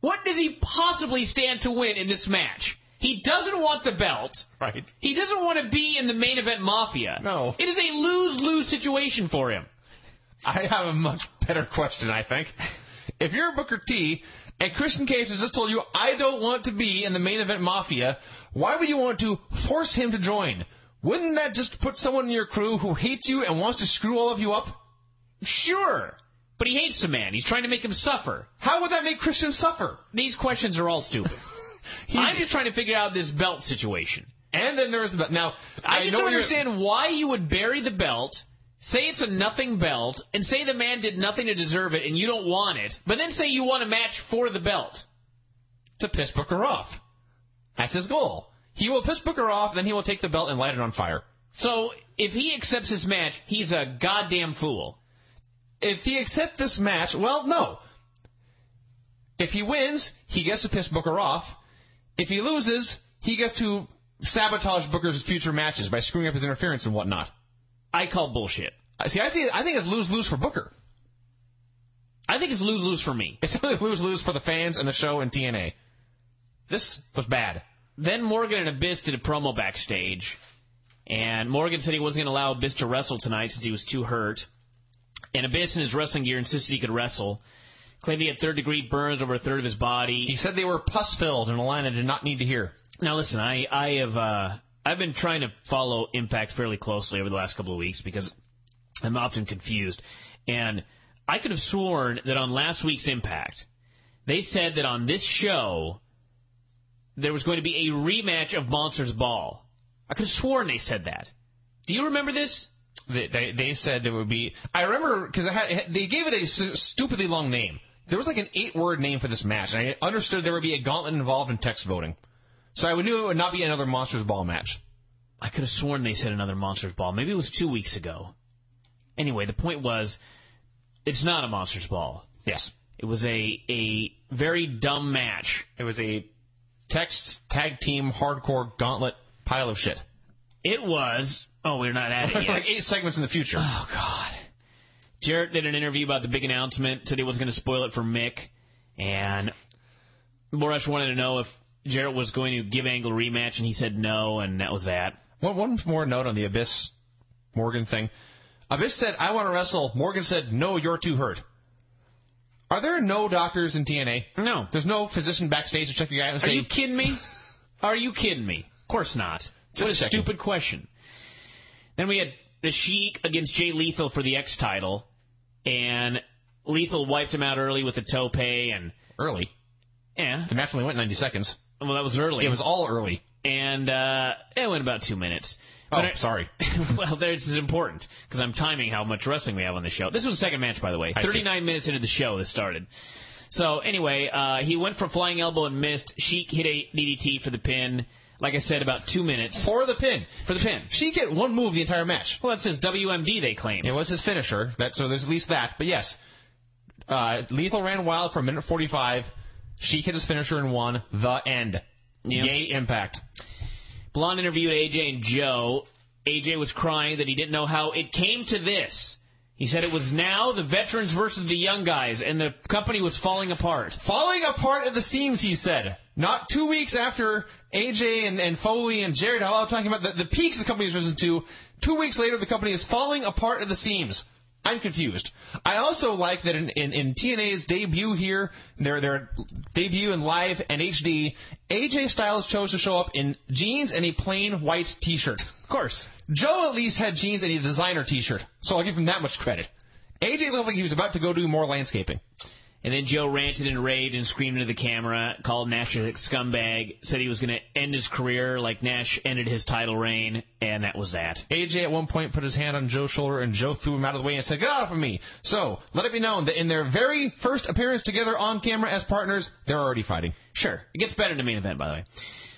[SPEAKER 1] What does he possibly stand to win in this match? He doesn't want the belt.
[SPEAKER 3] Right.
[SPEAKER 1] He doesn't want to be in the main event mafia.
[SPEAKER 3] No.
[SPEAKER 1] It is a lose-lose situation for him.
[SPEAKER 3] I have a much better question, I think. If you're Booker T and Christian Cage has just told you, I don't want to be in the main event mafia, why would you want to force him to join? Wouldn't that just put someone in your crew who hates you and wants to screw all of you up?
[SPEAKER 1] Sure. But he hates the man. He's trying to make him suffer.
[SPEAKER 3] How would that make Christian suffer?
[SPEAKER 1] These questions are all stupid.
[SPEAKER 3] He's-
[SPEAKER 1] I'm just trying to figure out this belt situation.
[SPEAKER 3] And then there is the belt. now.
[SPEAKER 1] I, just
[SPEAKER 3] know
[SPEAKER 1] don't understand why you would bury the belt say it's a nothing belt, and say the man did nothing to deserve it, and you don't want it, but then say you want a match for the belt.
[SPEAKER 3] To piss Booker off. That's his goal. He will piss Booker off, then he will take the belt and light it on fire.
[SPEAKER 1] So if he accepts this match, he's a goddamn fool.
[SPEAKER 3] If he accepts this match, well, no. If he wins, he gets to piss Booker off. If he loses, he gets to sabotage Booker's future matches by screwing up his interference and whatnot.
[SPEAKER 1] I call bullshit.
[SPEAKER 3] I See, I see. I think it's lose lose for Booker.
[SPEAKER 1] I think it's lose lose for me.
[SPEAKER 3] It's really lose lose for the fans and the show and TNA. This was bad.
[SPEAKER 1] Then Morgan and Abyss did a promo backstage, and Morgan said he wasn't going to allow Abyss to wrestle tonight since he was too hurt. And Abyss in his wrestling gear insisted he could wrestle. Claimed he had third degree burns over a third of his body.
[SPEAKER 3] He said they were pus filled in a line I did not need to hear.
[SPEAKER 1] Now listen, I I have uh, I've been trying to follow Impact fairly closely over the last couple of weeks because I'm often confused, and I could have sworn that on last week's Impact they said that on this show there was going to be a rematch of Monsters Ball. I could have sworn they said that. Do you remember this?
[SPEAKER 3] They, they, said it would be. I remember because they gave it a stupidly long name. There was like an eight word name for this match, and I understood there would be a gauntlet involved in text voting. So I knew it would not be another Monsters Ball match.
[SPEAKER 1] I could have sworn they said another Monsters Ball. Maybe it was two weeks ago. Anyway, the point was, it's not a Monsters Ball.
[SPEAKER 3] Yes.
[SPEAKER 1] It was a a very dumb match.
[SPEAKER 3] It was a text tag team hardcore gauntlet pile of shit.
[SPEAKER 1] It was. Oh, we're not at it yet.
[SPEAKER 3] like eight segments in the future.
[SPEAKER 1] Oh God. Jarrett did an interview about the big announcement. Said he was going to spoil it for Mick, and Boresh wanted to know if Jarrett was going to give Angle a rematch, and he said no, and that was that.
[SPEAKER 3] One, one more note on the Abyss Morgan thing. Abyss said, I want to wrestle. Morgan said, no, you're too hurt. Are there no doctors in TNA?
[SPEAKER 1] No.
[SPEAKER 3] There's no physician backstage to check your guy and say, Are
[SPEAKER 1] you kidding me? Are you kidding me? Of course not.
[SPEAKER 3] Just
[SPEAKER 1] what a
[SPEAKER 3] checking.
[SPEAKER 1] stupid question. Then we had the Sheik against Jay Lethal for the X title, and Lethal wiped him out early with a tope, and
[SPEAKER 3] early.
[SPEAKER 1] yeah,
[SPEAKER 3] The match only went 90 seconds.
[SPEAKER 1] Well that was early.
[SPEAKER 3] It was all early.
[SPEAKER 1] and uh, it went about two minutes.
[SPEAKER 3] Oh,
[SPEAKER 1] I-
[SPEAKER 3] sorry.
[SPEAKER 1] well, this is important because I'm timing how much wrestling we have on the show. This was the second match, by the way.
[SPEAKER 3] I see.
[SPEAKER 1] 39 minutes into the show, this started. So anyway, uh, he went for flying elbow and missed. Sheik hit a DDT for the pin. Like I said, about two minutes
[SPEAKER 3] For the pin.
[SPEAKER 1] for the pin.
[SPEAKER 3] Sheik get one move the entire match.
[SPEAKER 1] Well, that says WMD. They claim.
[SPEAKER 3] It was his finisher. That so there's at least that. But yes, uh, Lethal ran wild for a minute 45. She hit his finisher and won. The end.
[SPEAKER 1] Yep.
[SPEAKER 3] Yay, Impact.
[SPEAKER 1] Blonde interviewed AJ and Joe. AJ was crying that he didn't know how it came to this. He said it was now the veterans versus the young guys, and the company was falling apart.
[SPEAKER 3] Falling apart at the seams, he said. Not two weeks after AJ and, and Foley and Jarrett all talking about the, the peaks the company has risen to, two weeks later the company is falling apart at the seams. I'm confused. I also like that in, in, in TNA's debut here, their their debut in live and HD, AJ Styles chose to show up in jeans and a plain white T-shirt.
[SPEAKER 1] Of course.
[SPEAKER 3] Joe at least had jeans and a designer T-shirt, so I'll give him that much credit. AJ looked like he was about to go do more landscaping.
[SPEAKER 1] And then Joe ranted and raved and screamed into the camera, called Nash a scumbag, said he was going to end his career like Nash ended his title reign, and that was that.
[SPEAKER 3] AJ at one point put his hand on Joe's shoulder and Joe threw him out of the way and said, get off of me. So, let it be known that in their very first appearance together on camera as partners, they're already fighting.
[SPEAKER 1] Sure. It gets better in the main event, by the way.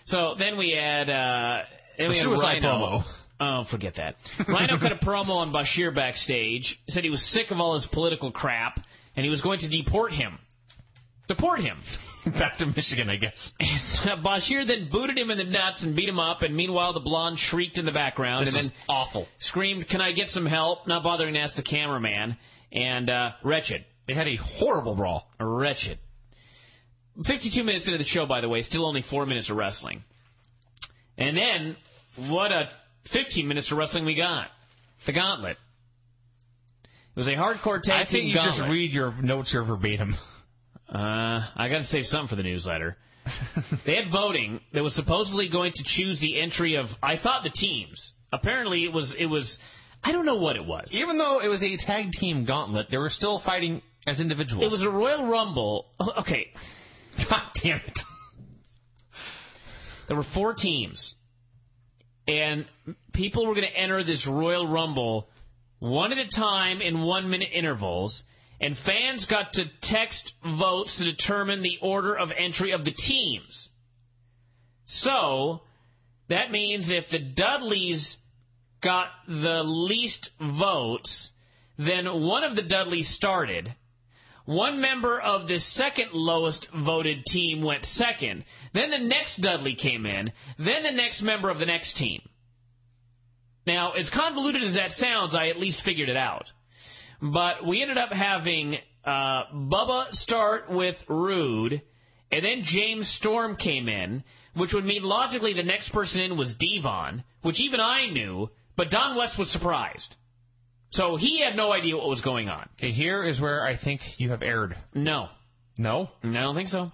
[SPEAKER 1] So then we had, uh, then we had
[SPEAKER 3] suicide
[SPEAKER 1] Rhino.
[SPEAKER 3] promo.
[SPEAKER 1] Oh, forget that. Rhino cut a promo on Bashir backstage, said he was sick of all his political crap, and he was going to deport him. Deport him.
[SPEAKER 3] Back to Michigan, I guess.
[SPEAKER 1] Bashir then booted him in the nuts and beat him up, and meanwhile the blonde shrieked in the background
[SPEAKER 3] This
[SPEAKER 1] and then
[SPEAKER 3] awful.
[SPEAKER 1] screamed, "Can I get some help?" Not bothering to ask the cameraman, and uh, wretched,
[SPEAKER 3] They had a horrible brawl.
[SPEAKER 1] wretched. 52 minutes into the show, by the way, still only four minutes of wrestling. And then, what a 15 minutes of wrestling we got. The Gauntlet. It was a hardcore tag
[SPEAKER 3] I think you
[SPEAKER 1] gauntlet.
[SPEAKER 3] should read your notes here verbatim.
[SPEAKER 1] Uh, I got to save something for the newsletter. they had voting that was supposedly going to choose the entry of. I thought the teams. Apparently, it was. It was. I don't know what it was.
[SPEAKER 3] Even though it was a tag team gauntlet, they were still fighting as individuals.
[SPEAKER 1] It was a Royal Rumble. Oh, Okay,
[SPEAKER 3] God damn it.
[SPEAKER 1] there were four teams, and people were going to enter this Royal Rumble one at a time in one minute intervals, and fans got to text votes to determine the order of entry of the teams. So, that means if the Dudleys got the least votes, then one of the Dudleys started. One member of the second lowest voted team went second. Then the next Dudley came in. Then the next member of the next team. Now, as convoluted as that sounds, I at least figured it out. But we ended up having uh, Bubba start with Roode, and then James Storm came in, which would mean logically the next person in was Devon, which even I knew, but Don West was surprised. So he had no idea what was going on.
[SPEAKER 3] Okay, here is where I think you have erred.
[SPEAKER 1] No.
[SPEAKER 3] No?
[SPEAKER 1] I don't think so.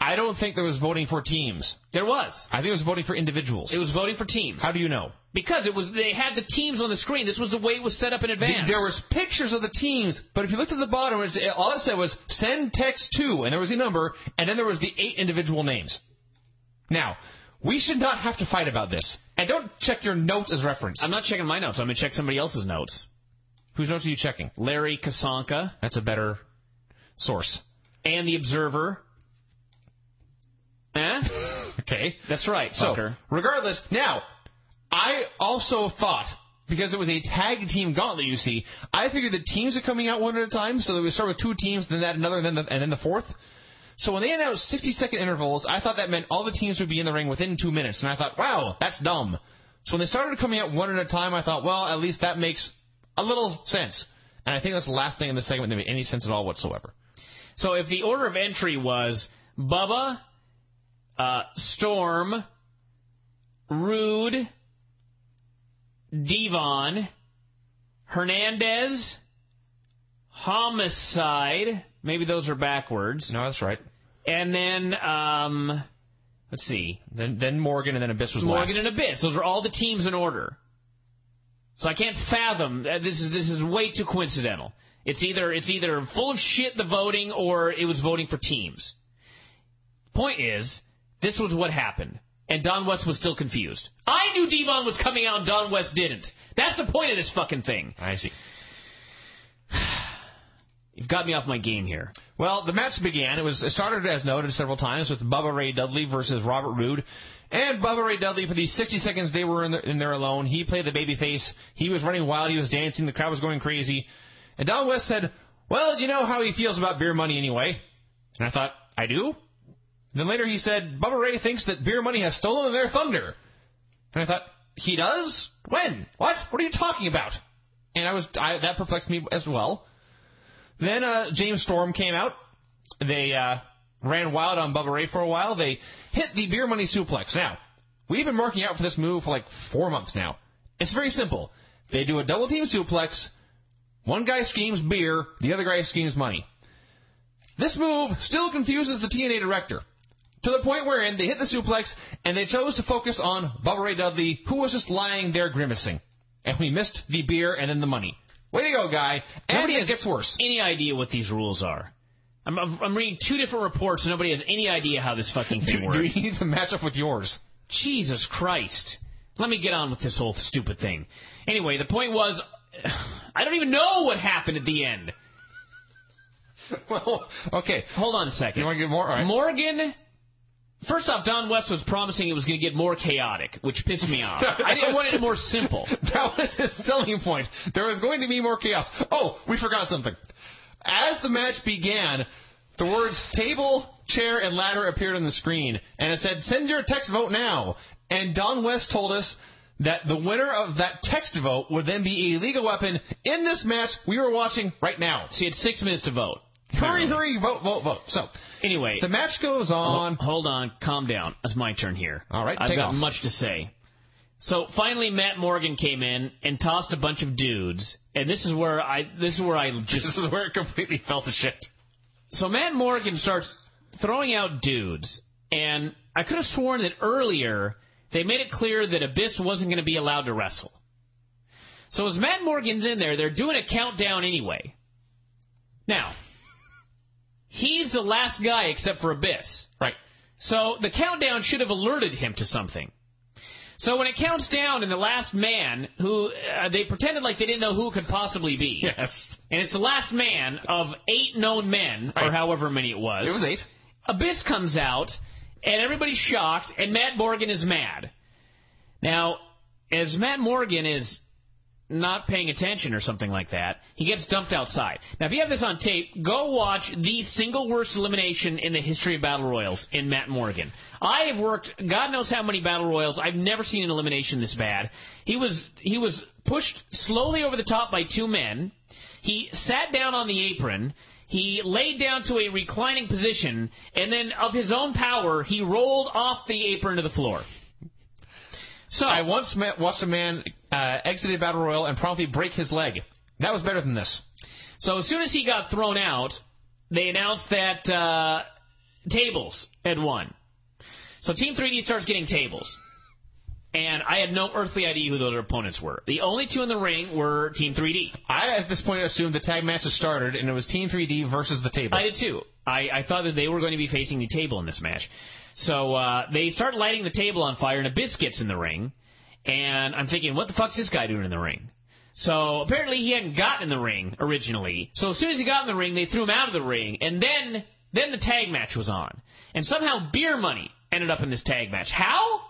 [SPEAKER 3] I don't think there was voting for teams.
[SPEAKER 1] There was.
[SPEAKER 3] I think it was voting for individuals.
[SPEAKER 1] It was voting for teams.
[SPEAKER 3] How do you know?
[SPEAKER 1] Because it was they had the teams on the screen. This was the way it was set up in advance.
[SPEAKER 3] There was pictures of the teams, but if you looked at the bottom, it's, all it said was send text to, and there was a number, and then there was the eight individual names. Now, we should not have to fight about this. And don't check your notes as reference.
[SPEAKER 1] I'm not checking my notes. I'm going to check somebody else's notes.
[SPEAKER 3] Whose notes are you checking?
[SPEAKER 1] Larry Csonka.
[SPEAKER 3] That's a better source.
[SPEAKER 1] And the Observer. Eh?
[SPEAKER 3] okay.
[SPEAKER 1] That's right, fucker.
[SPEAKER 3] So, regardless, now, I also thought, because it was a tag team gauntlet, you see, I figured the teams are coming out one at a time, so they would start with two teams, then that another, and then the, and then the fourth. So when they announced 60 second intervals, I thought that meant all the teams would be in the ring within two minutes, and I thought, wow, that's dumb. So when they started coming out one at a time, I thought, well, at least that makes a little sense. And I think that's the last thing in the segment that made any sense at all whatsoever.
[SPEAKER 1] So if the order of entry was Bubba, uh, Storm, Roode, Devon, Hernandez, Homicide, maybe those are backwards.
[SPEAKER 3] No, that's right.
[SPEAKER 1] And then, um, let's see.
[SPEAKER 3] Then, then Morgan and then Abyss was lost.
[SPEAKER 1] Morgan
[SPEAKER 3] last.
[SPEAKER 1] and Abyss. Those are all the teams in order. So I can't fathom uh, this is this is way too coincidental. It's either it's either full of shit the voting or it was voting for teams. Point is, this was what happened. And Don West was still confused. I knew Devon was coming out and Don West didn't. That's the point of this fucking thing.
[SPEAKER 3] I see.
[SPEAKER 1] You've got me off my game here.
[SPEAKER 3] Well, the match began. It was it started as noted several times with Bubba Ray Dudley versus Robert Roode. And Bubba Ray Dudley, for the 60 seconds they were in, the, in there alone, he played the babyface. He was running wild. He was dancing. The crowd was going crazy. And Don West said, well, you know how he feels about beer money anyway. And I thought, I do? Then later he said, Bubba Ray thinks that beer money has stolen their thunder. And I thought, he does? When? What? What are you talking about? And I was, I, that perplexed me as well. Then, uh, James Storm came out. They, uh, ran wild on Bubba Ray for a while. They hit the beer money suplex. Now, we've been marking out for this move for like four months now. It's very simple. They do a double team suplex. One guy schemes beer, the other guy schemes money. This move still confuses the TNA director. To the point wherein they hit the suplex and they chose to focus on Bubba Ray Dudley, who was just lying there grimacing. And we missed the beer and then the money. Way to go, guy. And
[SPEAKER 1] Nobody
[SPEAKER 3] it gets worse.
[SPEAKER 1] Any idea what these rules are? I'm, I'm, reading two different reports and nobody has any idea how this fucking thing
[SPEAKER 3] Do,
[SPEAKER 1] works.
[SPEAKER 3] do we need to match up with yours?
[SPEAKER 1] Jesus Christ. Let me get on with this whole stupid thing. Anyway, the point was, I don't even know what happened at the end.
[SPEAKER 3] well, okay.
[SPEAKER 1] Hold on a second.
[SPEAKER 3] You want to get more? All right.
[SPEAKER 1] Morgan. First off, Don West was promising it was going to get more chaotic, which pissed me off. I didn't want it more simple.
[SPEAKER 3] That was his selling point. There was going to be more chaos. Oh, we forgot something. As the match began, the words table, chair, and ladder appeared on the screen, and it said, send your text vote now. And Don West told us that the winner of that text vote would then be a legal weapon in this match we were watching right now.
[SPEAKER 1] You had six minutes to vote.
[SPEAKER 3] Hurry, hurry, vote, vote, vote. So,
[SPEAKER 1] Anyway,
[SPEAKER 3] the match goes on.
[SPEAKER 1] Ho- hold on, calm down. It's my turn here.
[SPEAKER 3] All right,
[SPEAKER 1] I've
[SPEAKER 3] take
[SPEAKER 1] got
[SPEAKER 3] off.
[SPEAKER 1] much to say. So finally, Matt Morgan came in and tossed a bunch of dudes, and this is where I this is where I just
[SPEAKER 3] This is where it completely fell to shit.
[SPEAKER 1] So Matt Morgan starts throwing out dudes, and I could have sworn that earlier they made it clear that Abyss wasn't going to be allowed to wrestle. So as Matt Morgan's in there, they're doing a countdown anyway. Now, he's the last guy except for Abyss.
[SPEAKER 3] Right.
[SPEAKER 1] So the countdown should have alerted him to something. So when it counts down and the last man, who uh, they pretended like they didn't know who it could possibly be.
[SPEAKER 3] Yes.
[SPEAKER 1] And it's the last man of eight known men, or however many it was.
[SPEAKER 3] It was eight.
[SPEAKER 1] Abyss comes out, and everybody's shocked, and Matt Morgan is mad. Now, as Matt Morgan is not paying attention or something like that, he gets dumped outside. Now, if you have this on tape, go watch the single worst elimination in the history of Battle Royals in Matt Morgan. I have worked God knows how many Battle Royals. I've never seen an elimination this bad. He was, he was pushed slowly over the top by two men. He sat down on the apron. He laid down to a reclining position, and then of his own power, he rolled off the apron to the floor. So
[SPEAKER 3] I once met, watched a man uh, exit a battle royal and promptly break his leg. That was better than this.
[SPEAKER 1] So as soon as he got thrown out, they announced that uh, tables had won. So Team 3D starts getting tables. And I had no earthly idea who their opponents were. The only two in the ring were Team 3D.
[SPEAKER 3] I at this point assumed the tag match had started and it was Team 3D versus the table.
[SPEAKER 1] I did too. I, I thought that they were going to be facing the table in this match. So uh, they start lighting the table on fire, and Abyss gets in the ring. And I'm thinking, what the fuck's this guy doing in the ring? So apparently he hadn't gotten in the ring originally. So as soon as he got in the ring, they threw him out of the ring, and then then the tag match was on. And somehow beer money ended up in this tag match. How?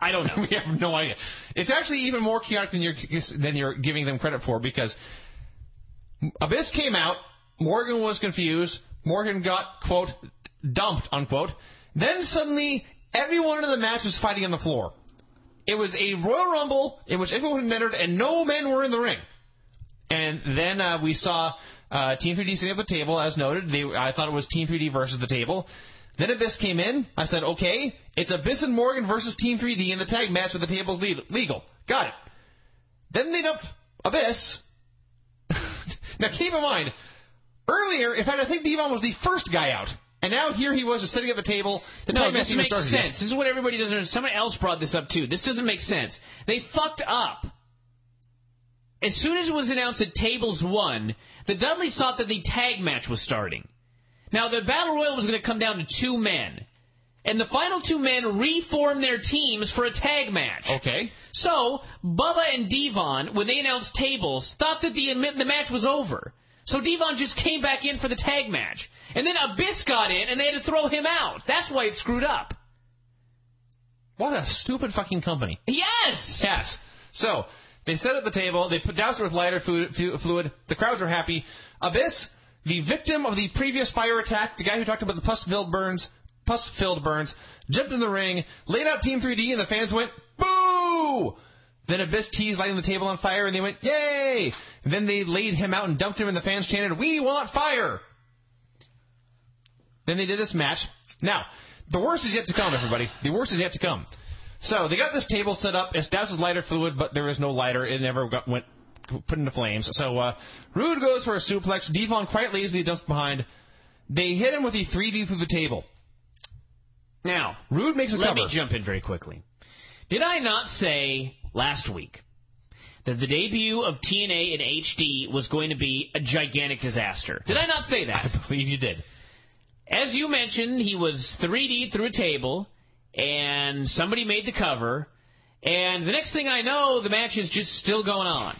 [SPEAKER 1] I don't know.
[SPEAKER 3] we have no idea. It's actually even more chaotic than you're than you're giving them credit for because Abyss came out. Morgan was confused. Morgan got quote dumped unquote. Then suddenly everyone in the match was fighting on the floor. It was a Royal Rumble in which everyone entered and no men were in the ring. And then uh, we saw uh, Team 3D sitting at the table, as noted. They, I thought it was Team 3D versus the table. Then Abyss came in. I said, okay, it's Abyss and Morgan versus Team 3D in the tag match with the tables le- legal. Got it. Then they dumped Abyss. now keep in mind, earlier, in fact, I think Devon was the first guy out. And now here he was just sitting at the table. The
[SPEAKER 1] No, this makes sense. This is what everybody doesn't. Someone else brought this up too. This doesn't make sense. They fucked up. As soon as it was announced that tables won, the Dudleys thought that the tag match was starting. Now the battle royal was going to come down to two men, and the final two men reformed their teams for a tag match.
[SPEAKER 3] Okay.
[SPEAKER 1] So Bubba and Devon, when they announced tables, thought that the the match was over. So Devon just came back in for the tag match, and then Abyss got in, and they had to throw him out. That's why it screwed up.
[SPEAKER 3] What a stupid fucking company.
[SPEAKER 1] Yes.
[SPEAKER 3] Yes. So they set up the table. They put doused it with lighter fluid, fluid. The crowds were happy. Abyss, the victim of the previous fire attack, the guy who talked about the pus-filled burns, pus-filled burns, jumped in the ring, laid out Team 3D, and the fans went boo. Then Abyss teased lighting the table on fire, and they went yay. And then they laid him out and dumped him, and the fans chanted, "We want fire." Then they did this match. Now, the worst is yet to come, everybody. The worst is yet to come. So they got this table set up. It's doused with lighter fluid, but there is no lighter. It never got went put into flames. So uh, Roode goes for a suplex. Devon quite lazily dumps behind. They hit him with a 3D through the table.
[SPEAKER 1] Now,
[SPEAKER 3] Roode makes a
[SPEAKER 1] let
[SPEAKER 3] cover.
[SPEAKER 1] me jump in very quickly. Did I not say last week that the debut of TNA in HD was going to be a gigantic disaster? Did I not say that?
[SPEAKER 3] I believe you did.
[SPEAKER 1] As you mentioned, he was 3D through a table, and somebody made the cover, and the next thing I know, the match is just still going on.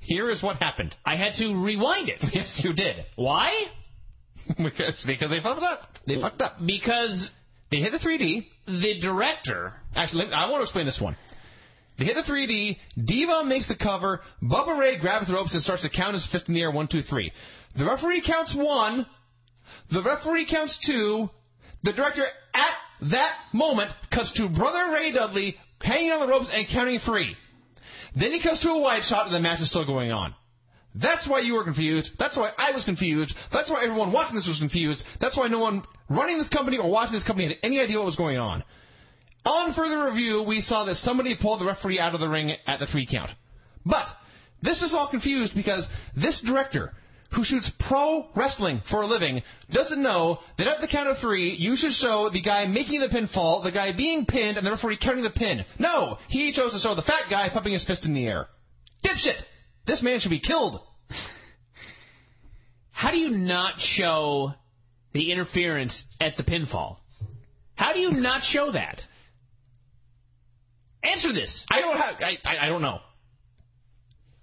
[SPEAKER 3] Here is what happened.
[SPEAKER 1] I had to rewind it.
[SPEAKER 3] Yes, you did.
[SPEAKER 1] Why?
[SPEAKER 3] because, because they fucked up. They fucked up.
[SPEAKER 1] Because
[SPEAKER 3] They hit the 3D.
[SPEAKER 1] the director
[SPEAKER 3] Actually, I want to explain this one. They hit the 3D. Diva makes the cover. Bubba Ray grabs the ropes and starts to count his fist in the air. One, two, three. The referee counts one. The referee counts two. The director at that moment cuts to Brother Ray Dudley hanging on the ropes and counting three. Then he cuts to a wide shot and the match is still going on. That's why you were confused. That's why I was confused. That's why everyone watching this was confused. That's why no one running this company or watching this company had any idea what was going on. On further review, we saw that somebody pulled the referee out of the ring at the three count. But this is all confused because this director, who shoots pro wrestling for a living, doesn't know that at the count of three, you should show the guy making the pinfall, the guy being pinned, and the referee counting the pin. No, he chose to show the fat guy pumping his fist in the air. Dipshit! This man should be killed.
[SPEAKER 1] How do you not show the interference at the pinfall? How do you not show that? Answer this.
[SPEAKER 3] I don't have. I, I, I don't know.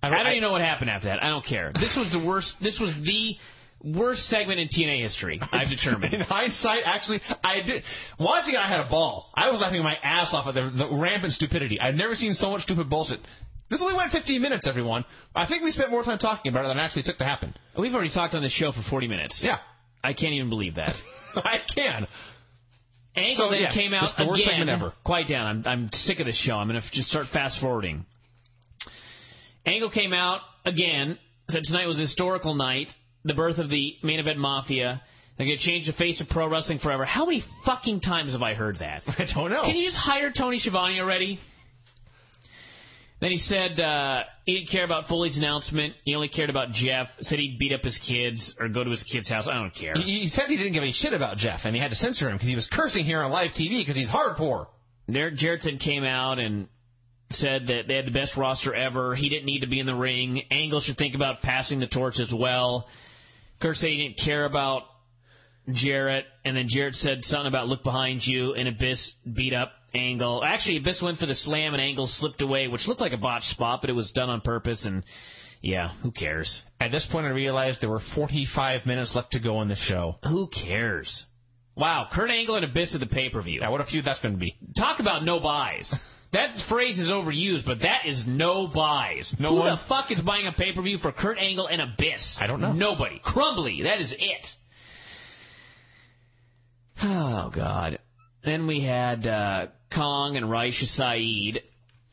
[SPEAKER 1] I don't, even know what happened after that. I don't care. This was the worst. This was the worst segment in TNA history. I've determined.
[SPEAKER 3] In hindsight, actually, I did. Watching it, I had a ball. I was laughing my ass off at the, the rampant stupidity. I've never seen so much stupid bullshit. This only went 15 minutes, everyone. I think we spent more time talking about it than it actually took to happen.
[SPEAKER 1] We've already talked on this show for 40 minutes.
[SPEAKER 3] Yeah.
[SPEAKER 1] I can't even believe that.
[SPEAKER 3] I can.
[SPEAKER 1] Angle
[SPEAKER 3] So,
[SPEAKER 1] then
[SPEAKER 3] yes,
[SPEAKER 1] came out
[SPEAKER 3] the worst
[SPEAKER 1] again.
[SPEAKER 3] segment ever.
[SPEAKER 1] Quiet down. I'm I'm sick of this show. I'm gonna just start fast forwarding. Angle came out again. Said tonight was a historical night. The birth of the main event mafia. They're gonna change the face of pro wrestling forever. How many fucking times have I heard that?
[SPEAKER 3] I don't know.
[SPEAKER 1] Can you just hire Tony Schiavone already? Then he said uh, he didn't care about Foley's announcement. He only cared about Jeff. Said he'd beat up his kids or go to his kid's house. I don't care.
[SPEAKER 3] He, he said he didn't give a shit about Jeff, and he had to censor him because he was cursing here on live TV because he's hardcore.
[SPEAKER 1] Derek Jarrett came out and said that they had the best roster ever. He didn't need to be in the ring. Angle should think about passing the torch as well. Kurt said he didn't care about Jarrett, and then Jarrett said something about look behind you, and Abyss beat up Angle. Actually, Abyss went for the slam, and Angle slipped away, which looked like a botched spot, but it was done on purpose, and yeah, who cares?
[SPEAKER 3] At this point, I realized there were 45 minutes left to go on the show.
[SPEAKER 1] Who cares? Wow, Kurt Angle and Abyss at the pay-per-view.
[SPEAKER 3] Now, what a feud that's going to be.
[SPEAKER 1] Talk about no buys. That phrase is overused, but that is no buys.
[SPEAKER 3] No
[SPEAKER 1] Who the fuck is buying a pay per view for Kurt Angle and Abyss?
[SPEAKER 3] I don't know.
[SPEAKER 1] Nobody. Crumbly. That is it. Oh God. Then we had uh, Kong and Raisha Saeed,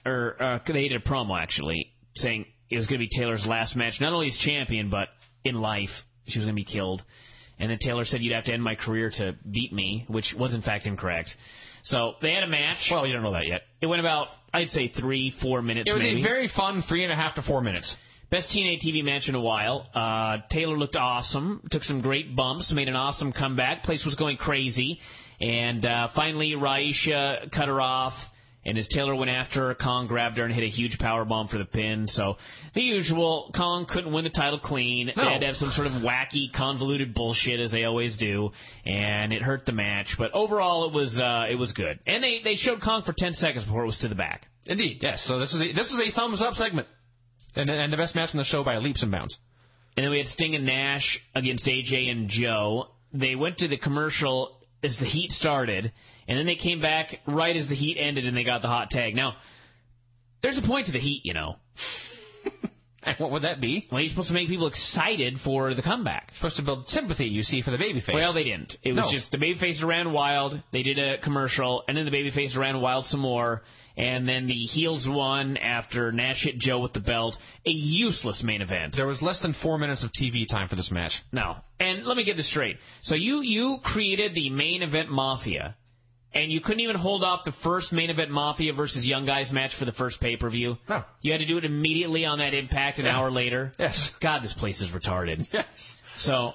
[SPEAKER 1] or uh, they did a promo actually saying it was going to be Taylor's last match, not only as champion but in life. She was going to be killed. And then Taylor said, "You'd have to end my career to beat me," which was in fact incorrect. So they had a match.
[SPEAKER 3] Well, you don't know that yet.
[SPEAKER 1] It went about, I'd say, three, four minutes.
[SPEAKER 3] It was
[SPEAKER 1] maybe.
[SPEAKER 3] a very fun three and a half to four minutes.
[SPEAKER 1] Best TNA TV match in a while. Uh, Taylor looked awesome, took some great bumps, made an awesome comeback. Place was going crazy, and uh, finally Raisha cut her off. And as Taylor went after her, Kong grabbed her and hit a huge power bomb for the pin. So the usual, Kong couldn't win the title clean.
[SPEAKER 3] No.
[SPEAKER 1] They had to have some sort of wacky, convoluted bullshit as they always do, and it hurt the match. But overall, it was uh, it was good. And they they showed Kong for ten seconds before it was to the back.
[SPEAKER 3] Indeed, yes. So this is a, this is a thumbs up segment, and, and the best match in the show by leaps and bounds.
[SPEAKER 1] And then we had Sting and Nash against AJ and Joe. They went to the commercial as the heat started, and then they came back right as the heat ended and they got the hot tag. Now, there's a point to the heat, you know.
[SPEAKER 3] And what would that be?
[SPEAKER 1] Well, you're supposed to make people excited for the comeback.
[SPEAKER 3] Supposed to build sympathy, you see, for the babyface.
[SPEAKER 1] Well, they didn't. It was
[SPEAKER 3] No.
[SPEAKER 1] just the babyface ran wild. They did a commercial, and then the babyface ran wild some more. And then the heels won after Nash hit Joe with the belt. A useless main event.
[SPEAKER 3] There was less than four minutes of TV time for this match.
[SPEAKER 1] No. And let me get this straight. So you you created the main event Mafia, and you couldn't even hold off the first main event Mafia versus Young Guys match for the first pay per view.
[SPEAKER 3] No.
[SPEAKER 1] You had to do it immediately on that Impact an
[SPEAKER 3] Yeah.
[SPEAKER 1] hour later.
[SPEAKER 3] Yes.
[SPEAKER 1] God, this place is retarded.
[SPEAKER 3] Yes.
[SPEAKER 1] So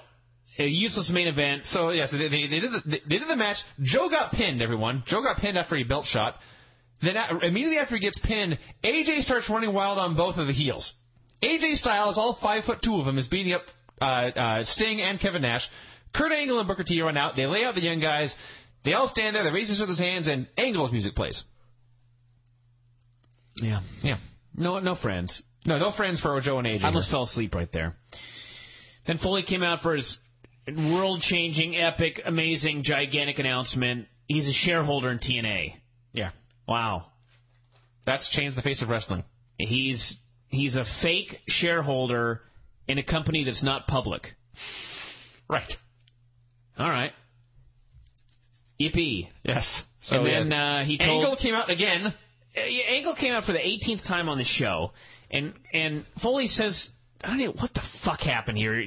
[SPEAKER 1] a useless main event.
[SPEAKER 3] So yes, they, they, they did the they did the match. Joe got pinned. Everyone, Joe got pinned after a belt shot. Then immediately after he gets pinned, AJ starts running wild on both of the heels. AJ Styles, all five foot two of them, is beating up uh, uh, Sting and Kevin Nash. Kurt Angle and Booker T run out. They lay out the young guys. They all stand there. They raise each other's hands, and Angle's music plays.
[SPEAKER 1] Yeah.
[SPEAKER 3] Yeah.
[SPEAKER 1] No no friends.
[SPEAKER 3] No, no friends for Joe and AJ.
[SPEAKER 1] I almost fell asleep right there. Then Foley came out for his world changing, epic, amazing, gigantic announcement. He's a shareholder in TNA. Wow.
[SPEAKER 3] That's changed the face of wrestling.
[SPEAKER 1] He's he's a fake shareholder in a company that's not public.
[SPEAKER 3] Right.
[SPEAKER 1] All right. Yippee.
[SPEAKER 3] Yes. So
[SPEAKER 1] and then uh, he told
[SPEAKER 3] Angle came out again.
[SPEAKER 1] Uh, Angle came out for the 18th time on the show, and and Foley says, I don't know what the fuck happened here.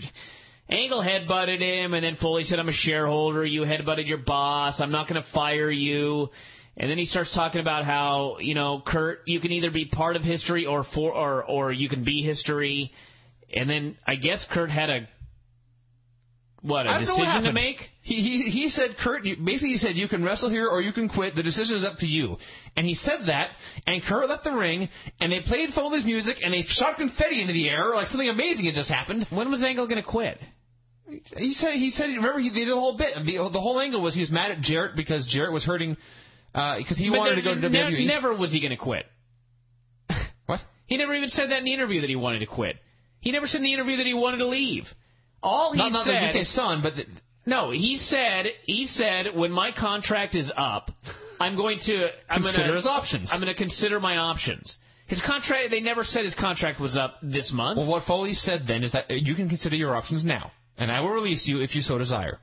[SPEAKER 1] Angle headbutted him, and then Foley said, "I'm a shareholder. You headbutted your boss. I'm not going to fire you." And then he starts talking about how you know, Kurt, you can either be part of history or for or or you can be history. And then I guess Kurt had a what a
[SPEAKER 3] don't know what
[SPEAKER 1] decision to make.
[SPEAKER 3] He, he he said, Kurt, you, basically he said, you can wrestle here or you can quit. The decision is up to you. And he said that, and Kurt left the ring, and they played Foley's music, and they shot confetti into the air like something amazing had just happened.
[SPEAKER 1] When was Angle going to quit?
[SPEAKER 3] He said, he said, remember, he they did a whole bit. The, the whole angle was he was mad at Jarrett because Jarrett was hurting because he
[SPEAKER 1] But
[SPEAKER 3] wanted
[SPEAKER 1] there-
[SPEAKER 3] to go to E.
[SPEAKER 1] ne-
[SPEAKER 3] WWE.
[SPEAKER 1] Never was he going to quit.
[SPEAKER 3] What?
[SPEAKER 1] He never even said that in the interview that he wanted to quit. He never said in the interview that he wanted to leave. All he
[SPEAKER 3] Not, not
[SPEAKER 1] said.
[SPEAKER 3] the UK son, but the,
[SPEAKER 1] No, he said he said when my contract is up, I'm going to I'm
[SPEAKER 3] Consider
[SPEAKER 1] gonna,
[SPEAKER 3] his options.
[SPEAKER 1] I'm going to consider my options. His contract they never said his contract was up this month.
[SPEAKER 3] well, what Foley said then is that uh, you can consider your options now, and I will release you if you so desire.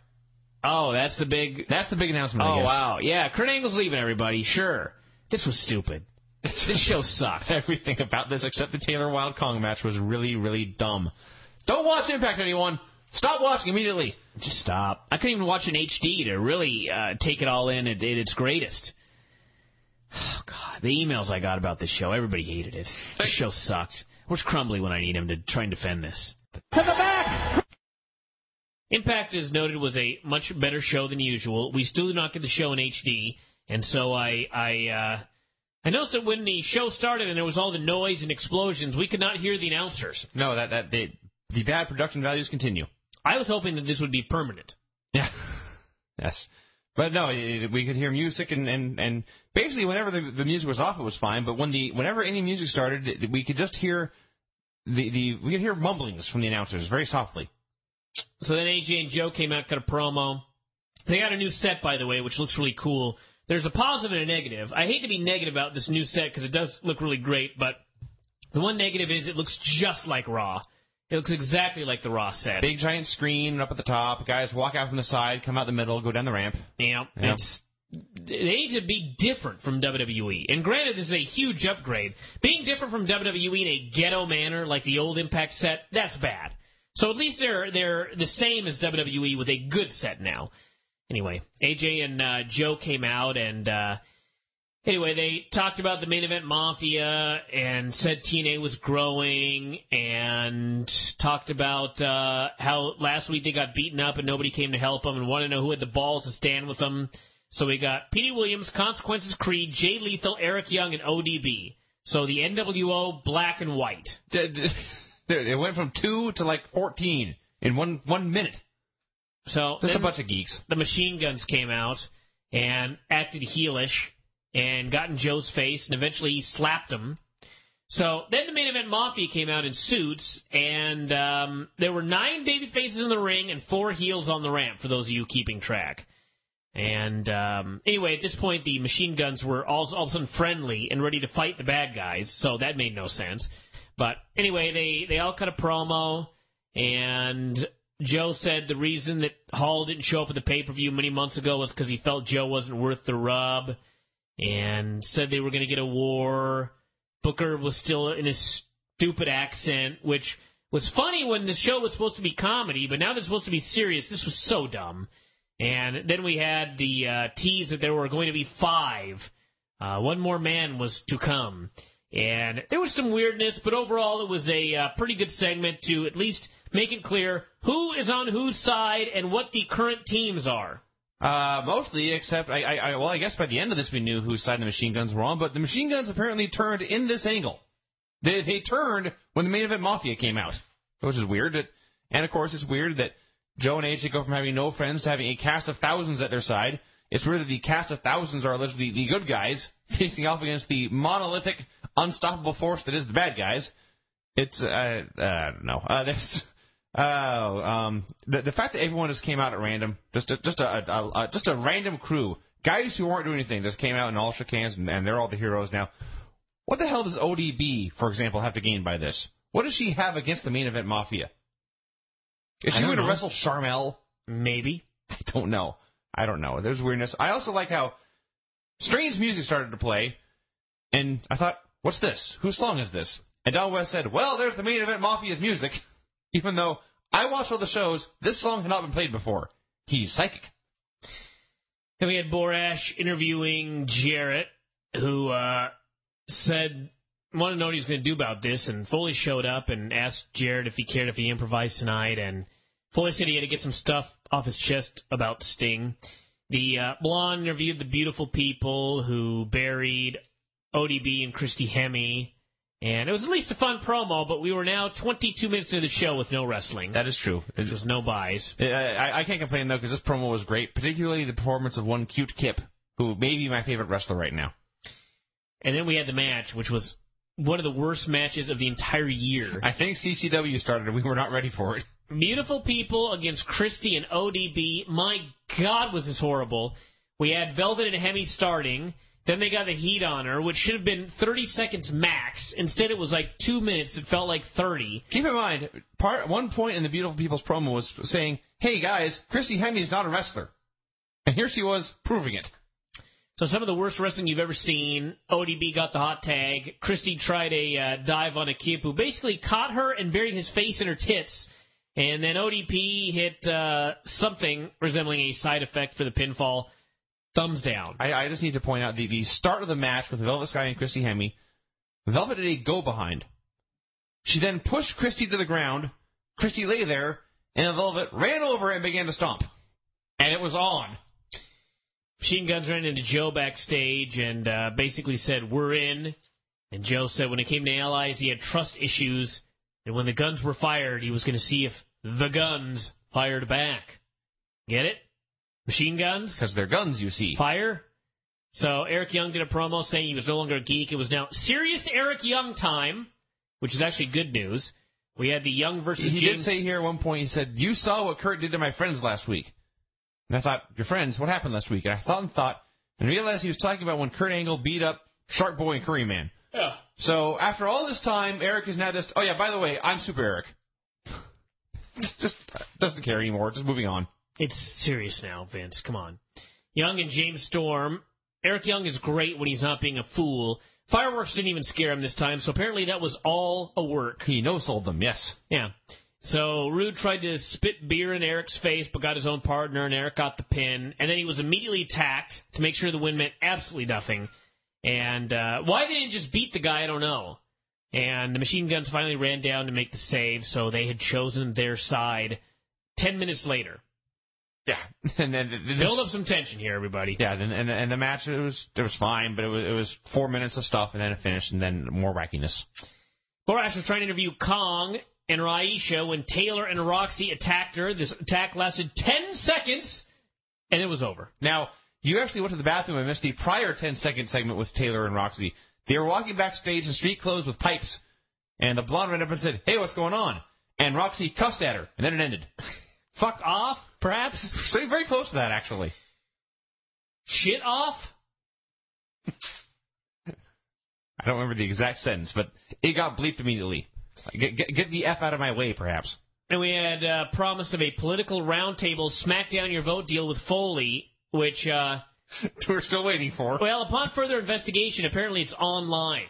[SPEAKER 1] Oh, that's the big
[SPEAKER 3] That's the big announcement. I
[SPEAKER 1] Oh
[SPEAKER 3] guess.
[SPEAKER 1] wow. Yeah, Kurt Angle's leaving everybody. Sure. This was stupid. This show sucked.
[SPEAKER 3] Everything about this except the Taylor Wilde Kong match was really, really dumb. Don't watch Impact, anyone. Stop watching immediately.
[SPEAKER 1] Just stop. I couldn't even watch in HD to really uh, take it all in at, at its greatest. Oh, God, the emails I got about this show, everybody hated it. This show sucked. Where's Crumbly when I need him to try and defend this? To the back! Impact, as noted, was a much better show than usual. We still do not get the show in HD, and so I, I, uh, I noticed that when the show started and there was all the noise and explosions, we could not hear the announcers.
[SPEAKER 3] No, that that they, the bad production values continue.
[SPEAKER 1] I was hoping that this would be permanent.
[SPEAKER 3] Yeah. yes. But no, it, we could hear music and, and, and basically whenever the, the music was off, it was fine. But when the whenever any music started, we could just hear the, the we could hear mumblings from the announcers very softly.
[SPEAKER 1] So then AJ and Joe came out, cut a promo. They got a new set, by the way, which looks really cool. There's a positive and a negative. I hate to be negative about this new set because it does look really great, but the one negative is it looks just like Raw. It looks exactly like the Raw set.
[SPEAKER 3] Big giant screen up at the top. Guys walk out from the side, come out the middle, go down the ramp.
[SPEAKER 1] Yeah,
[SPEAKER 3] Yeah.
[SPEAKER 1] it's they need to be different from WWE. And granted, this is a huge upgrade. Being different from WWE in a ghetto manner, like the old Impact set, that's bad. So at least they're they're the same as WWE with a good set now. Anyway, AJ and uh, Joe came out and uh, anyway they talked about the main event Mafia and said TNA was growing and talked about uh, how last week they got beaten up and nobody came to help them and wanted to know who had the balls to stand with them. So we got Petey Williams, Consequences Creed, Jay Lethal, Eric Young, and ODB. So the NWO black and white.
[SPEAKER 3] It went from two to like fourteen in one one minute.
[SPEAKER 1] So
[SPEAKER 3] Just a bunch of geeks.
[SPEAKER 1] the machine guns came out and acted heelish and got in Joe's face and eventually he slapped him. So then the main event Mafia came out in suits and um, there were nine baby faces in the ring and four heels on the ramp for those of you keeping track. And um, anyway, at this point, the machine guns were all, all of a sudden friendly and ready to fight the bad guys, so that made no sense. But anyway, they, they all cut a promo, and Joe said the reason that Hall didn't show up at the pay per view many months ago was because he felt Joe wasn't worth the rub, and said they were going to get a war. Booker was still in his stupid accent, which was funny when the show was supposed to be comedy, but now they're supposed to be serious, this was so dumb. And then we had the uh, tease that there were going to be five. Uh, one more man was to come. And there was some weirdness, but overall it was a uh, pretty good segment to at least make it clear who is on whose side and what the current teams are.
[SPEAKER 3] Uh, mostly, except I, I, I, well, I guess by the end of this we knew whose side the machine guns were on, but the machine guns apparently turned in this angle. They, they turned when the main event Mafia came out, which is weird. That, and of course, it's weird that Joe and AJ go from having no friends to having a cast of thousands at their side. It's weird that the cast of thousands are allegedly the good guys facing off against the monolithic, unstoppable force that is the bad guys. It's uh, uh I don't know. Uh, there's Oh, um, the the fact that everyone just came out at random, just a, just a, a, a just a random crew, guys who weren't doing anything, just came out and all shook hands, and, and they're all the heroes now. What the hell does ODB, for example, have to gain by this? What does she have against the main event Mafia? Is she going to wrestle Sharmell?
[SPEAKER 1] Maybe.
[SPEAKER 3] I don't know. I don't know. There's weirdness. I also like how strange music started to play, and I thought, what's this? Whose song is this? And Don West said, well, there's the main event Mafia's music. Even though I watched all the shows, this song had not been played before. He's psychic.
[SPEAKER 1] Then we had Borash interviewing Jarrett, who uh, said wanted to know what he was going to do about this, and Foley showed up and asked Jarrett if he cared if he improvised tonight, and Foley said he had to get some stuff off his chest about Sting. The uh, blonde interviewed the beautiful people who buried ODB and Christy Hemme, and it was at least a fun promo, but we were now 22 minutes into the show with no wrestling.
[SPEAKER 3] That is true.
[SPEAKER 1] There was no buys.
[SPEAKER 3] I, I, I can't complain though because this promo was great, particularly the performance of one cute Kip, who may be my favorite wrestler right now.
[SPEAKER 1] And then we had the match, which was one of the worst matches of the entire year.
[SPEAKER 3] I think CCW started and we were not ready for it.
[SPEAKER 1] Beautiful People against Christy and ODB. My God, was this horrible. We had Velvet and Hemme starting. Then they got the heat on her, which should have been 30 seconds max. Instead, it was like two minutes. It felt like 30.
[SPEAKER 3] Keep in mind, part one point in the Beautiful People's promo was saying, "Hey guys, Christy Hemme is not a wrestler," and here she was proving it.
[SPEAKER 1] So some of the worst wrestling you've ever seen. ODB got the hot tag. Christy tried a uh, dive on Akip, who basically caught her and buried his face in her tits. And then ODB hit uh, something resembling a side effect for the pinfall. Thumbs down.
[SPEAKER 3] I, I just need to point out the, the start of the match with Velvet Sky and Christy Hemme. Velvet did a go behind. She then pushed Christy to the ground. Christy lay there, and Velvet ran over and began to stomp. And it was on.
[SPEAKER 1] Machine Guns ran into Joe backstage and uh, basically said, We're in. And Joe said when it came to allies, he had trust issues. And when the guns were fired, he was going to see if the guns fired back. Get it? Machine guns?
[SPEAKER 3] Because they're guns, you see.
[SPEAKER 1] Fire? So Eric Young did a promo saying he was no longer a geek. It was now serious Eric Young time, which is actually good news. We had the Young versus
[SPEAKER 3] He
[SPEAKER 1] James.
[SPEAKER 3] did say here at one point, he said, You saw what Kurt did to my friends last week. And I thought, Your friends? What happened last week? And I thought and thought, and realized he was talking about when Kurt Angle beat up Shark Boy and Curry Man.
[SPEAKER 1] Yeah.
[SPEAKER 3] So after all this time, Eric is now just, oh yeah, by the way, I'm Super Eric. just doesn't care anymore. Just moving on.
[SPEAKER 1] It's serious now, Vince. Come on. Young and James Storm. Eric Young is great when he's not being a fool. Fireworks didn't even scare him this time, so apparently that was all a work.
[SPEAKER 3] He no sold them, yes.
[SPEAKER 1] Yeah. So Roode tried to spit beer in Eric's face, but got his own partner, and Eric got the pin. And then he was immediately attacked to make sure the win meant absolutely nothing. And uh, why they didn't just beat the guy, I don't know. And the machine guns finally ran down to make the save, so they had chosen their side. Ten minutes later,
[SPEAKER 3] Yeah, and then th- this,
[SPEAKER 1] build up some tension here, everybody.
[SPEAKER 3] Yeah, and, and and the match it was it was fine, but it was it was four minutes of stuff, and then it finished, and then more wackiness.
[SPEAKER 1] Borash was trying to interview Kong and Raisha when Taylor and Roxxi attacked her. This attack lasted 10 seconds, and it was over.
[SPEAKER 3] Now you actually went to the bathroom and missed the prior 10 second segment with Taylor and Roxxi. They were walking backstage in street clothes with pipes, and the blonde ran up and said, "Hey, what's going on?" And Roxxi cussed at her, and then it ended.
[SPEAKER 1] Fuck off, perhaps?
[SPEAKER 3] So very close to that, actually.
[SPEAKER 1] Shit off?
[SPEAKER 3] I don't remember the exact sentence, but it got bleeped immediately. Get, get, get the F out of my way, perhaps.
[SPEAKER 1] And we had uh, promise of a political roundtable smack down your vote deal with Foley, which, uh,
[SPEAKER 3] We're still waiting for.
[SPEAKER 1] well, upon further investigation, apparently it's online.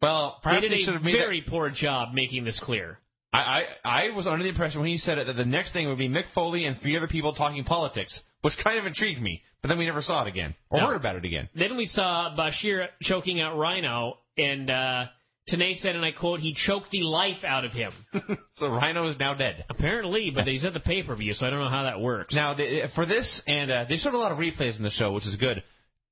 [SPEAKER 3] Well, perhaps They
[SPEAKER 1] did
[SPEAKER 3] they
[SPEAKER 1] a
[SPEAKER 3] should have made that.
[SPEAKER 1] very poor job making this clear.
[SPEAKER 3] I, I I was under the impression when he said it that the next thing would be Mick Foley and three other people talking politics, which kind of intrigued me. But then we never saw it again or
[SPEAKER 1] No.
[SPEAKER 3] heard about it again.
[SPEAKER 1] Then we saw Bashir choking out Rhino, and uh, Tenay said, and I quote, he choked the life out of him.
[SPEAKER 3] So Rhino is now dead.
[SPEAKER 1] Apparently, but he's at the pay per view, so I don't know how that works.
[SPEAKER 3] Now they, for this, and uh, they showed a lot of replays in the show, which is good.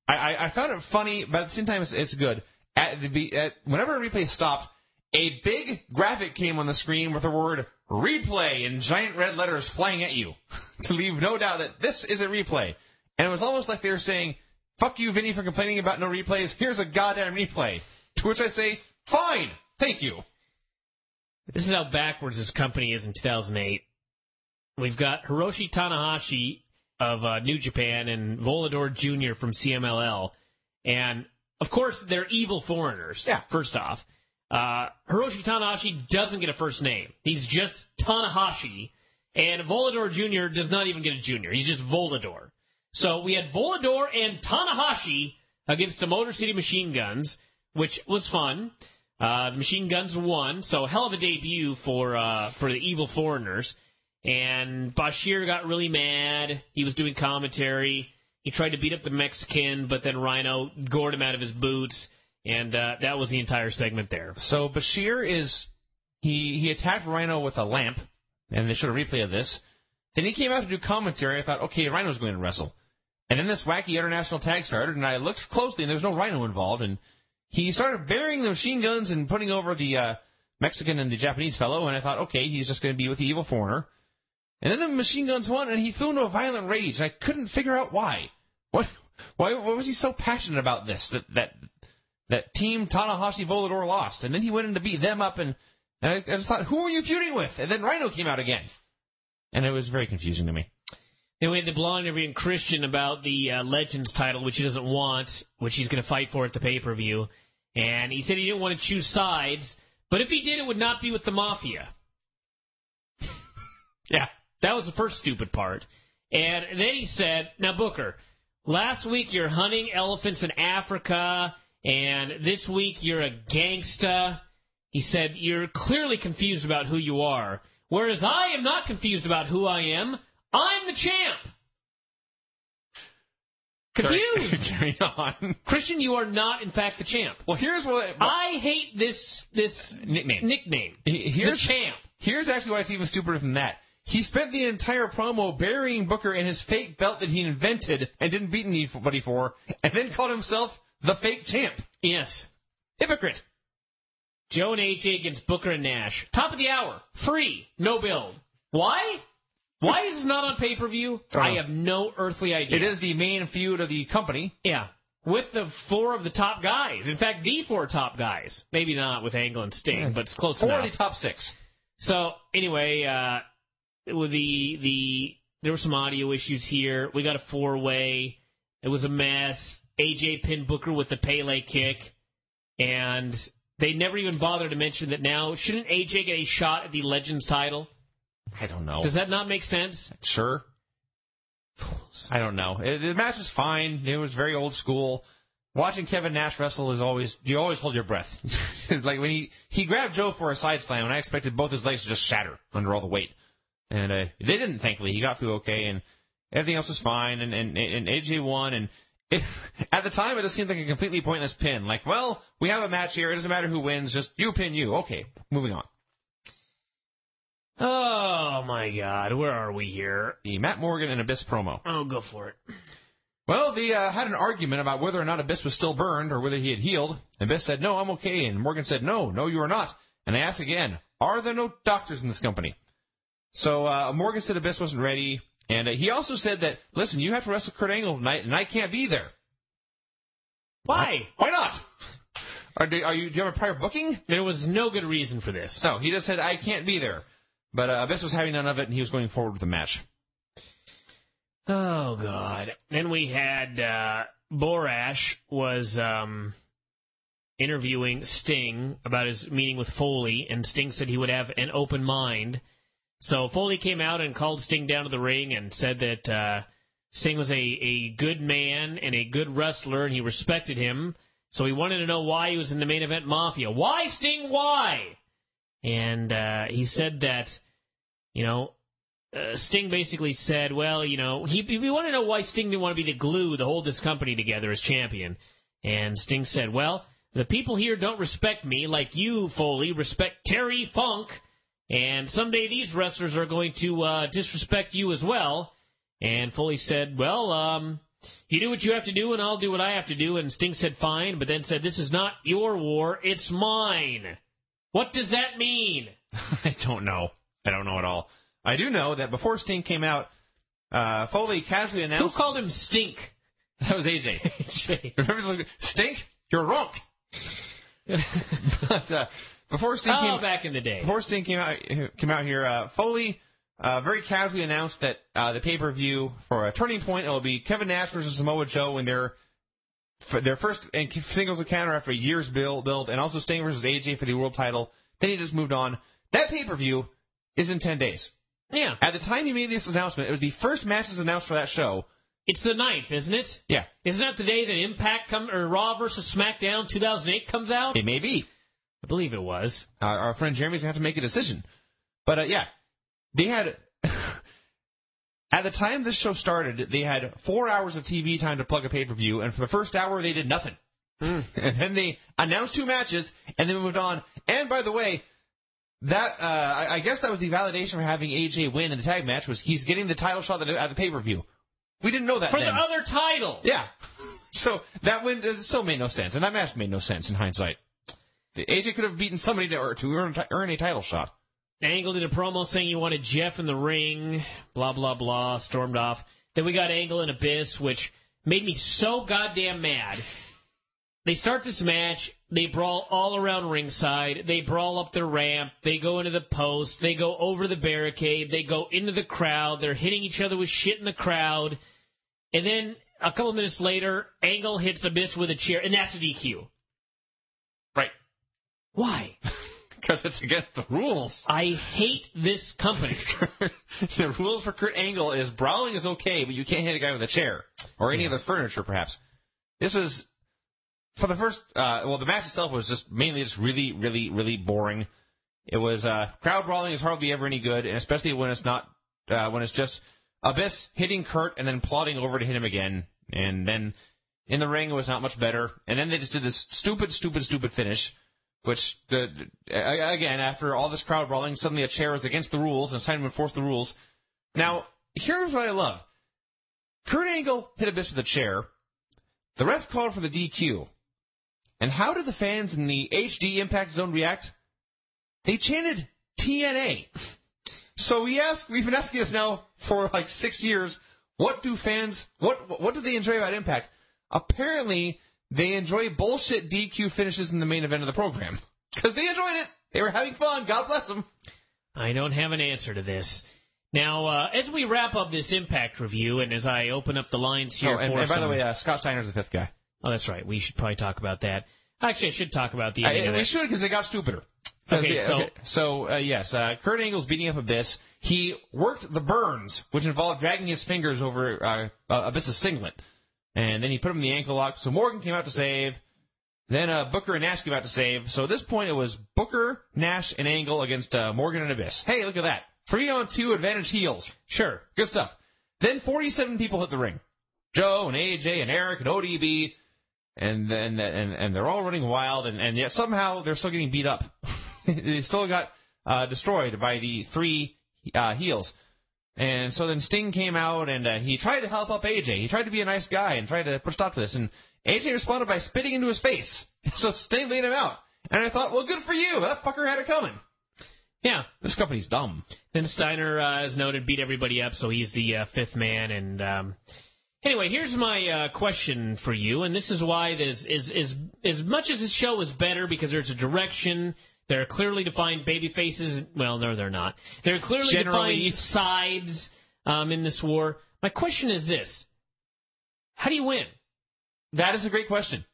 [SPEAKER 3] I, I, I found it funny, but at the same time, it's, it's good. At the at, whenever a replay stopped, a big graphic came on the screen with the word "replay" in giant red letters flying at you, to leave no doubt that this is a replay. And it was almost like they were saying, "Fuck you, Vinny, for complaining about no replays. Here's a goddamn replay." To which I say, "Fine, thank you."
[SPEAKER 1] This is how backwards this company is in 2008. We've got Hiroshi Tanahashi of uh, New Japan and Volador Jr. from CMLL. And, of course, they're evil foreigners,
[SPEAKER 3] Yeah.
[SPEAKER 1] first off. Uh, Hiroshi Tanahashi doesn't get a first name. He's just Tanahashi. And Volador Jr. does not even get a junior. He's just Volador. So we had Volador and Tanahashi against the Motor City Machine Guns, which was fun. Uh, Machine Guns won, so hell of a debut for uh, for the evil foreigners. And Bashir got really mad. He was doing commentary. He tried to beat up the Mexican, but then Rhino gored him out of his boots, and uh, that was the entire segment there.
[SPEAKER 3] So Bashir is he he attacked Rhino with a lamp, and they showed a replay of this. Then he came out to do commentary. I thought, okay, Rhino's going to wrestle. And then this wacky international tag started, and I looked closely, and there's no Rhino involved. And he started burying the machine guns and putting over the uh, Mexican and the Japanese fellow. And I thought, okay, he's just going to be with the evil foreigner. And then the machine guns won, and he flew into a violent rage. And I couldn't figure out why. What Why, why was he so passionate about this? That that that Team Tanahashi Volador lost, and then he went in to beat them up, and, and I, I just thought, who are you feuding with? And then Rhino came out again, and it was very confusing to me.
[SPEAKER 1] Then we had the blonde interviewing Christian about the uh, Legends title, which he doesn't want, which he's going to fight for at the pay per view. And he said he didn't want to choose sides, but if he did, it would not be with the Mafia.
[SPEAKER 3] Yeah.
[SPEAKER 1] That was the first stupid part. And then he said, Now, Booker, last week you're hunting elephants in Africa, and this week you're a gangsta. He said, You're clearly confused about who you are, whereas I am not confused about who I am. I'm the champ. Confused.
[SPEAKER 3] Carry on.
[SPEAKER 1] Christian, you are not, in fact, the champ.
[SPEAKER 3] Well, here's what
[SPEAKER 1] I hate this this
[SPEAKER 3] nickname.
[SPEAKER 1] nickname.
[SPEAKER 3] Here's
[SPEAKER 1] the champ.
[SPEAKER 3] Here's actually why it's even stupider than that. He spent the entire promo burying Booker in his fake belt that he invented and didn't beat anybody for, and then called himself the fake champ.
[SPEAKER 1] Yes.
[SPEAKER 3] Hypocrite.
[SPEAKER 1] Joe and AJ against Booker and Nash. Top of the hour. Free. No build. Why? Why is this not on pay per view? I have no earthly idea.
[SPEAKER 3] It is the main feud of the company.
[SPEAKER 1] Yeah. With the four of the top guys. In fact, the four top guys. Maybe not with Angle and Sting, but it's close
[SPEAKER 3] Four
[SPEAKER 1] enough.
[SPEAKER 3] of the top six.
[SPEAKER 1] So anyway, uh, with the the there were some audio issues here. We got a four way. It was a mess. AJ pinned Booker with the Pele kick, and they never even bothered to mention that now shouldn't AJ get a shot at the Legends title?
[SPEAKER 3] I don't know.
[SPEAKER 1] Does that not make sense?
[SPEAKER 3] Sure. I don't know. It, the match was fine. It was very old school. Watching Kevin Nash wrestle is always you always hold your breath. It's like when he he grabbed Joe for a side slam, and I expected both his legs to just shatter under all the weight, and uh, they didn't. Thankfully, he got through okay, and everything else was fine. And and, and AJ won, and it, at the time it just seemed like a completely pointless pin. Like, well, we have a match here. It doesn't matter who wins. Just you pin you. Okay, moving on.
[SPEAKER 1] Oh my God, where are we here?
[SPEAKER 3] The Matt Morgan and Abyss promo.
[SPEAKER 1] Oh, go for it.
[SPEAKER 3] Well, they uh, had an argument about whether or not Abyss was still burned or whether he had healed. And Abyss said, no, I'm okay. And Morgan said, no, no, you are not. And I asked again, are there no doctors in this company? So uh, Morgan said Abyss wasn't ready. And uh, he also said that, listen, you have to wrestle Kurt Angle tonight, and I can't be there.
[SPEAKER 1] Why?
[SPEAKER 3] Why not? Are, do, are you, do you have a prior booking?
[SPEAKER 1] There was no good reason for this.
[SPEAKER 3] No, he just said, I can't be there. But uh, Abyss was having none of it, and he was going forward with the match.
[SPEAKER 1] Oh God. Then we had uh Borash was um interviewing Sting about his meeting with Foley and Sting said he would have an open mind. So Foley came out and called Sting down to the ring and said that uh Sting was a, a good man and a good wrestler and he respected him. So he wanted to know why he was in the main event Mafia. Why Sting? Why? And uh he said that you know, uh, Sting basically said, well, you know, he, we want to know why Sting didn't want to be the glue to hold this company together as champion. And Sting said, well, the people here don't respect me like you, Foley, respect Terry Funk. And someday these wrestlers are going to uh, disrespect you as well. And Foley said, well, um, you do what you have to do and I'll do what I have to do. And Sting said, fine, but then said, this is not your war, it's mine. What does that mean?
[SPEAKER 3] I don't know. I don't know at all. I do know that before Sting came out, uh, Foley casually announced.
[SPEAKER 1] Who called him Stink?
[SPEAKER 3] that was AJ. Remember, Stink, you're wrong. but uh, before Sting
[SPEAKER 1] Oh,
[SPEAKER 3] came,
[SPEAKER 1] back in the day.
[SPEAKER 3] before Sting came out came out here, uh, Foley uh, very casually announced that uh, the pay per view for a turning point it will be Kevin Nash versus Samoa Joe in their for their first singles encounter after a year's build, build, and also Sting versus AJ for the world title. Then he just moved on. That pay per view is in ten days.
[SPEAKER 1] Yeah.
[SPEAKER 3] At the time he made this announcement, it was the first matches announced for that show.
[SPEAKER 1] It's the ninth, isn't it?
[SPEAKER 3] Yeah,
[SPEAKER 1] Isn't that the day that Impact come or Raw versus SmackDown 2008 comes out?
[SPEAKER 3] it may be.
[SPEAKER 1] I believe it was.
[SPEAKER 3] Our, our friend Jeremy's gonna have to make a decision. But uh, yeah, they had at the time this show started, they had four hours of TV time to plug a pay per view, and for the first hour they did nothing. And then they announced two matches, and then moved on. And by the way, that uh, I, I guess that was the validation for having AJ win in the tag match was he's getting the title shot at the, at the pay per view. We didn't know that
[SPEAKER 1] For
[SPEAKER 3] then.
[SPEAKER 1] the other title.
[SPEAKER 3] Yeah. So that win it still made no sense, and that match made no sense in hindsight. AJ could have beaten somebody to, or to earn, earn a title shot.
[SPEAKER 1] Angle did a promo saying he wanted Jeff in the ring, blah, blah, blah, stormed off. Then we got Angle and Abyss, which made me so goddamn mad. They start this match. They brawl all around ringside. They brawl up the ramp. They go into the post. They go over the barricade. They go into the crowd. They're hitting each other with shit in the crowd. And then a couple minutes later, Angle hits Abyss with a chair, and that's a DQ. Why?
[SPEAKER 3] Because it's against the rules.
[SPEAKER 1] I hate this company.
[SPEAKER 3] the rules for Kurt Angle is brawling is okay, but you can't hit a guy with a chair or any
[SPEAKER 1] Yes.
[SPEAKER 3] other furniture, perhaps. This was for the first. Uh, well, the match itself was just mainly just really, really, really boring. It was uh, crowd brawling is hardly ever any good, and especially when it's not uh, when it's just Abyss hitting Kurt and then plodding over to hit him again, and then in the ring it was not much better. And then they just did this stupid, stupid, stupid finish. Which, again, after all this crowd brawling, suddenly a chair is against the rules, and it's time to enforce the rules. Now, here's what I love. Kurt Angle hit Abyss with a chair. The ref called for the DQ. And how did the fans in the HD Impact Zone react? They chanted TNA. So we ask, we've been asking this now for like six years. What do fans, what, what do they enjoy about Impact? Apparently, they enjoy bullshit DQ finishes in the main event of the program. Cause they enjoyed it. They were having fun. God bless them.
[SPEAKER 1] I don't have an answer to this. Now, uh, as we wrap up this Impact review, and as I open up the lines here
[SPEAKER 3] Oh, and, and by the way, uh, Scott Steiner's the fifth guy.
[SPEAKER 1] oh, that's right. We should probably talk about that. Actually, I should talk about the.
[SPEAKER 3] I, we should because they got stupider.
[SPEAKER 1] Okay, so-
[SPEAKER 3] so uh, yes, uh, Kurt Angle's beating up Abyss. He worked the burns, which involved dragging his fingers over uh, uh, Abyss's singlet, and then he put him in the ankle lock. So Morgan came out to save. Then uh, Booker and Nash came out to save. So at this point, it was Booker, Nash, and Angle against uh, Morgan and Abyss. Hey, look at that! Three on two advantage heels.
[SPEAKER 1] Sure.
[SPEAKER 3] Good stuff. Then 47 people hit the ring. Joe and AJ and Eric and ODB, and then and and they're all running wild, and and yet somehow they're still getting beat up. they still got uh, destroyed by the three uh, heels. And so then Sting came out and uh, he tried to help up AJ. He tried to be a nice guy and tried to put a stop to this. And AJ responded by spitting into his face. So Sting laid him out. And I thought, well, good for you. That fucker had it coming.
[SPEAKER 1] Yeah.
[SPEAKER 3] This company's dumb.
[SPEAKER 1] Then Steiner, uh, as noted, beat everybody up, so he's the uh, fifth man. And um, anyway, here's my uh, question for you, and this is why this is is as much as this show is better because there's a direction. There are clearly defined baby faces. Well, no, they're not. There are clearly
[SPEAKER 3] Generally.
[SPEAKER 1] defined sides um, in this war. My question is this: How do you win?
[SPEAKER 3] That is a great question.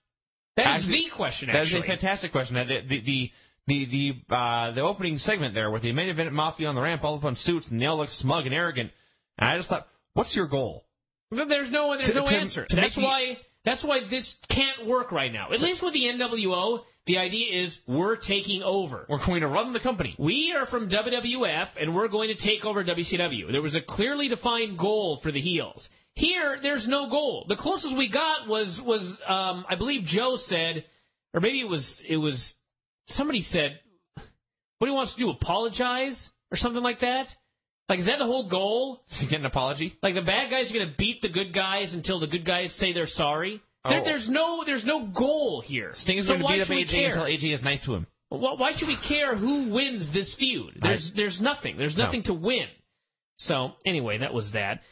[SPEAKER 1] That is
[SPEAKER 3] Actually,
[SPEAKER 1] the question.
[SPEAKER 3] That is a fantastic question. The the the the the, uh, the opening segment there with the main event mafia on the ramp, all up on suits, and they all look smug and arrogant. And I just thought, what's your goal?
[SPEAKER 1] There's no there's
[SPEAKER 3] To-
[SPEAKER 1] no
[SPEAKER 3] to-
[SPEAKER 1] answer.
[SPEAKER 3] to
[SPEAKER 1] that's
[SPEAKER 3] make the-
[SPEAKER 1] why that's why this can't work right now. At least with the NWO, the idea is we're taking over.
[SPEAKER 3] We're going to run the company.
[SPEAKER 1] We are from WWF and we're going to take over WCW. There was a clearly defined goal for the heels. Here, there's no goal. The closest we got was was um, I believe Joe said, or maybe it was it was somebody said, what do he wants to do? Apologize or something like that? Like, is that the whole goal?
[SPEAKER 3] To get an apology?
[SPEAKER 1] Like the bad guys are going to beat the good guys until the good guys say they're sorry. Oh. There,
[SPEAKER 3] Oh.
[SPEAKER 1] there's no there's no goal here.
[SPEAKER 3] Sting is
[SPEAKER 1] so
[SPEAKER 3] going to beat up AJ until AJ is nice to him.
[SPEAKER 1] Why, why should we care who wins this feud? There's there's nothing. There's
[SPEAKER 3] No.
[SPEAKER 1] nothing to win. So anyway, that was that.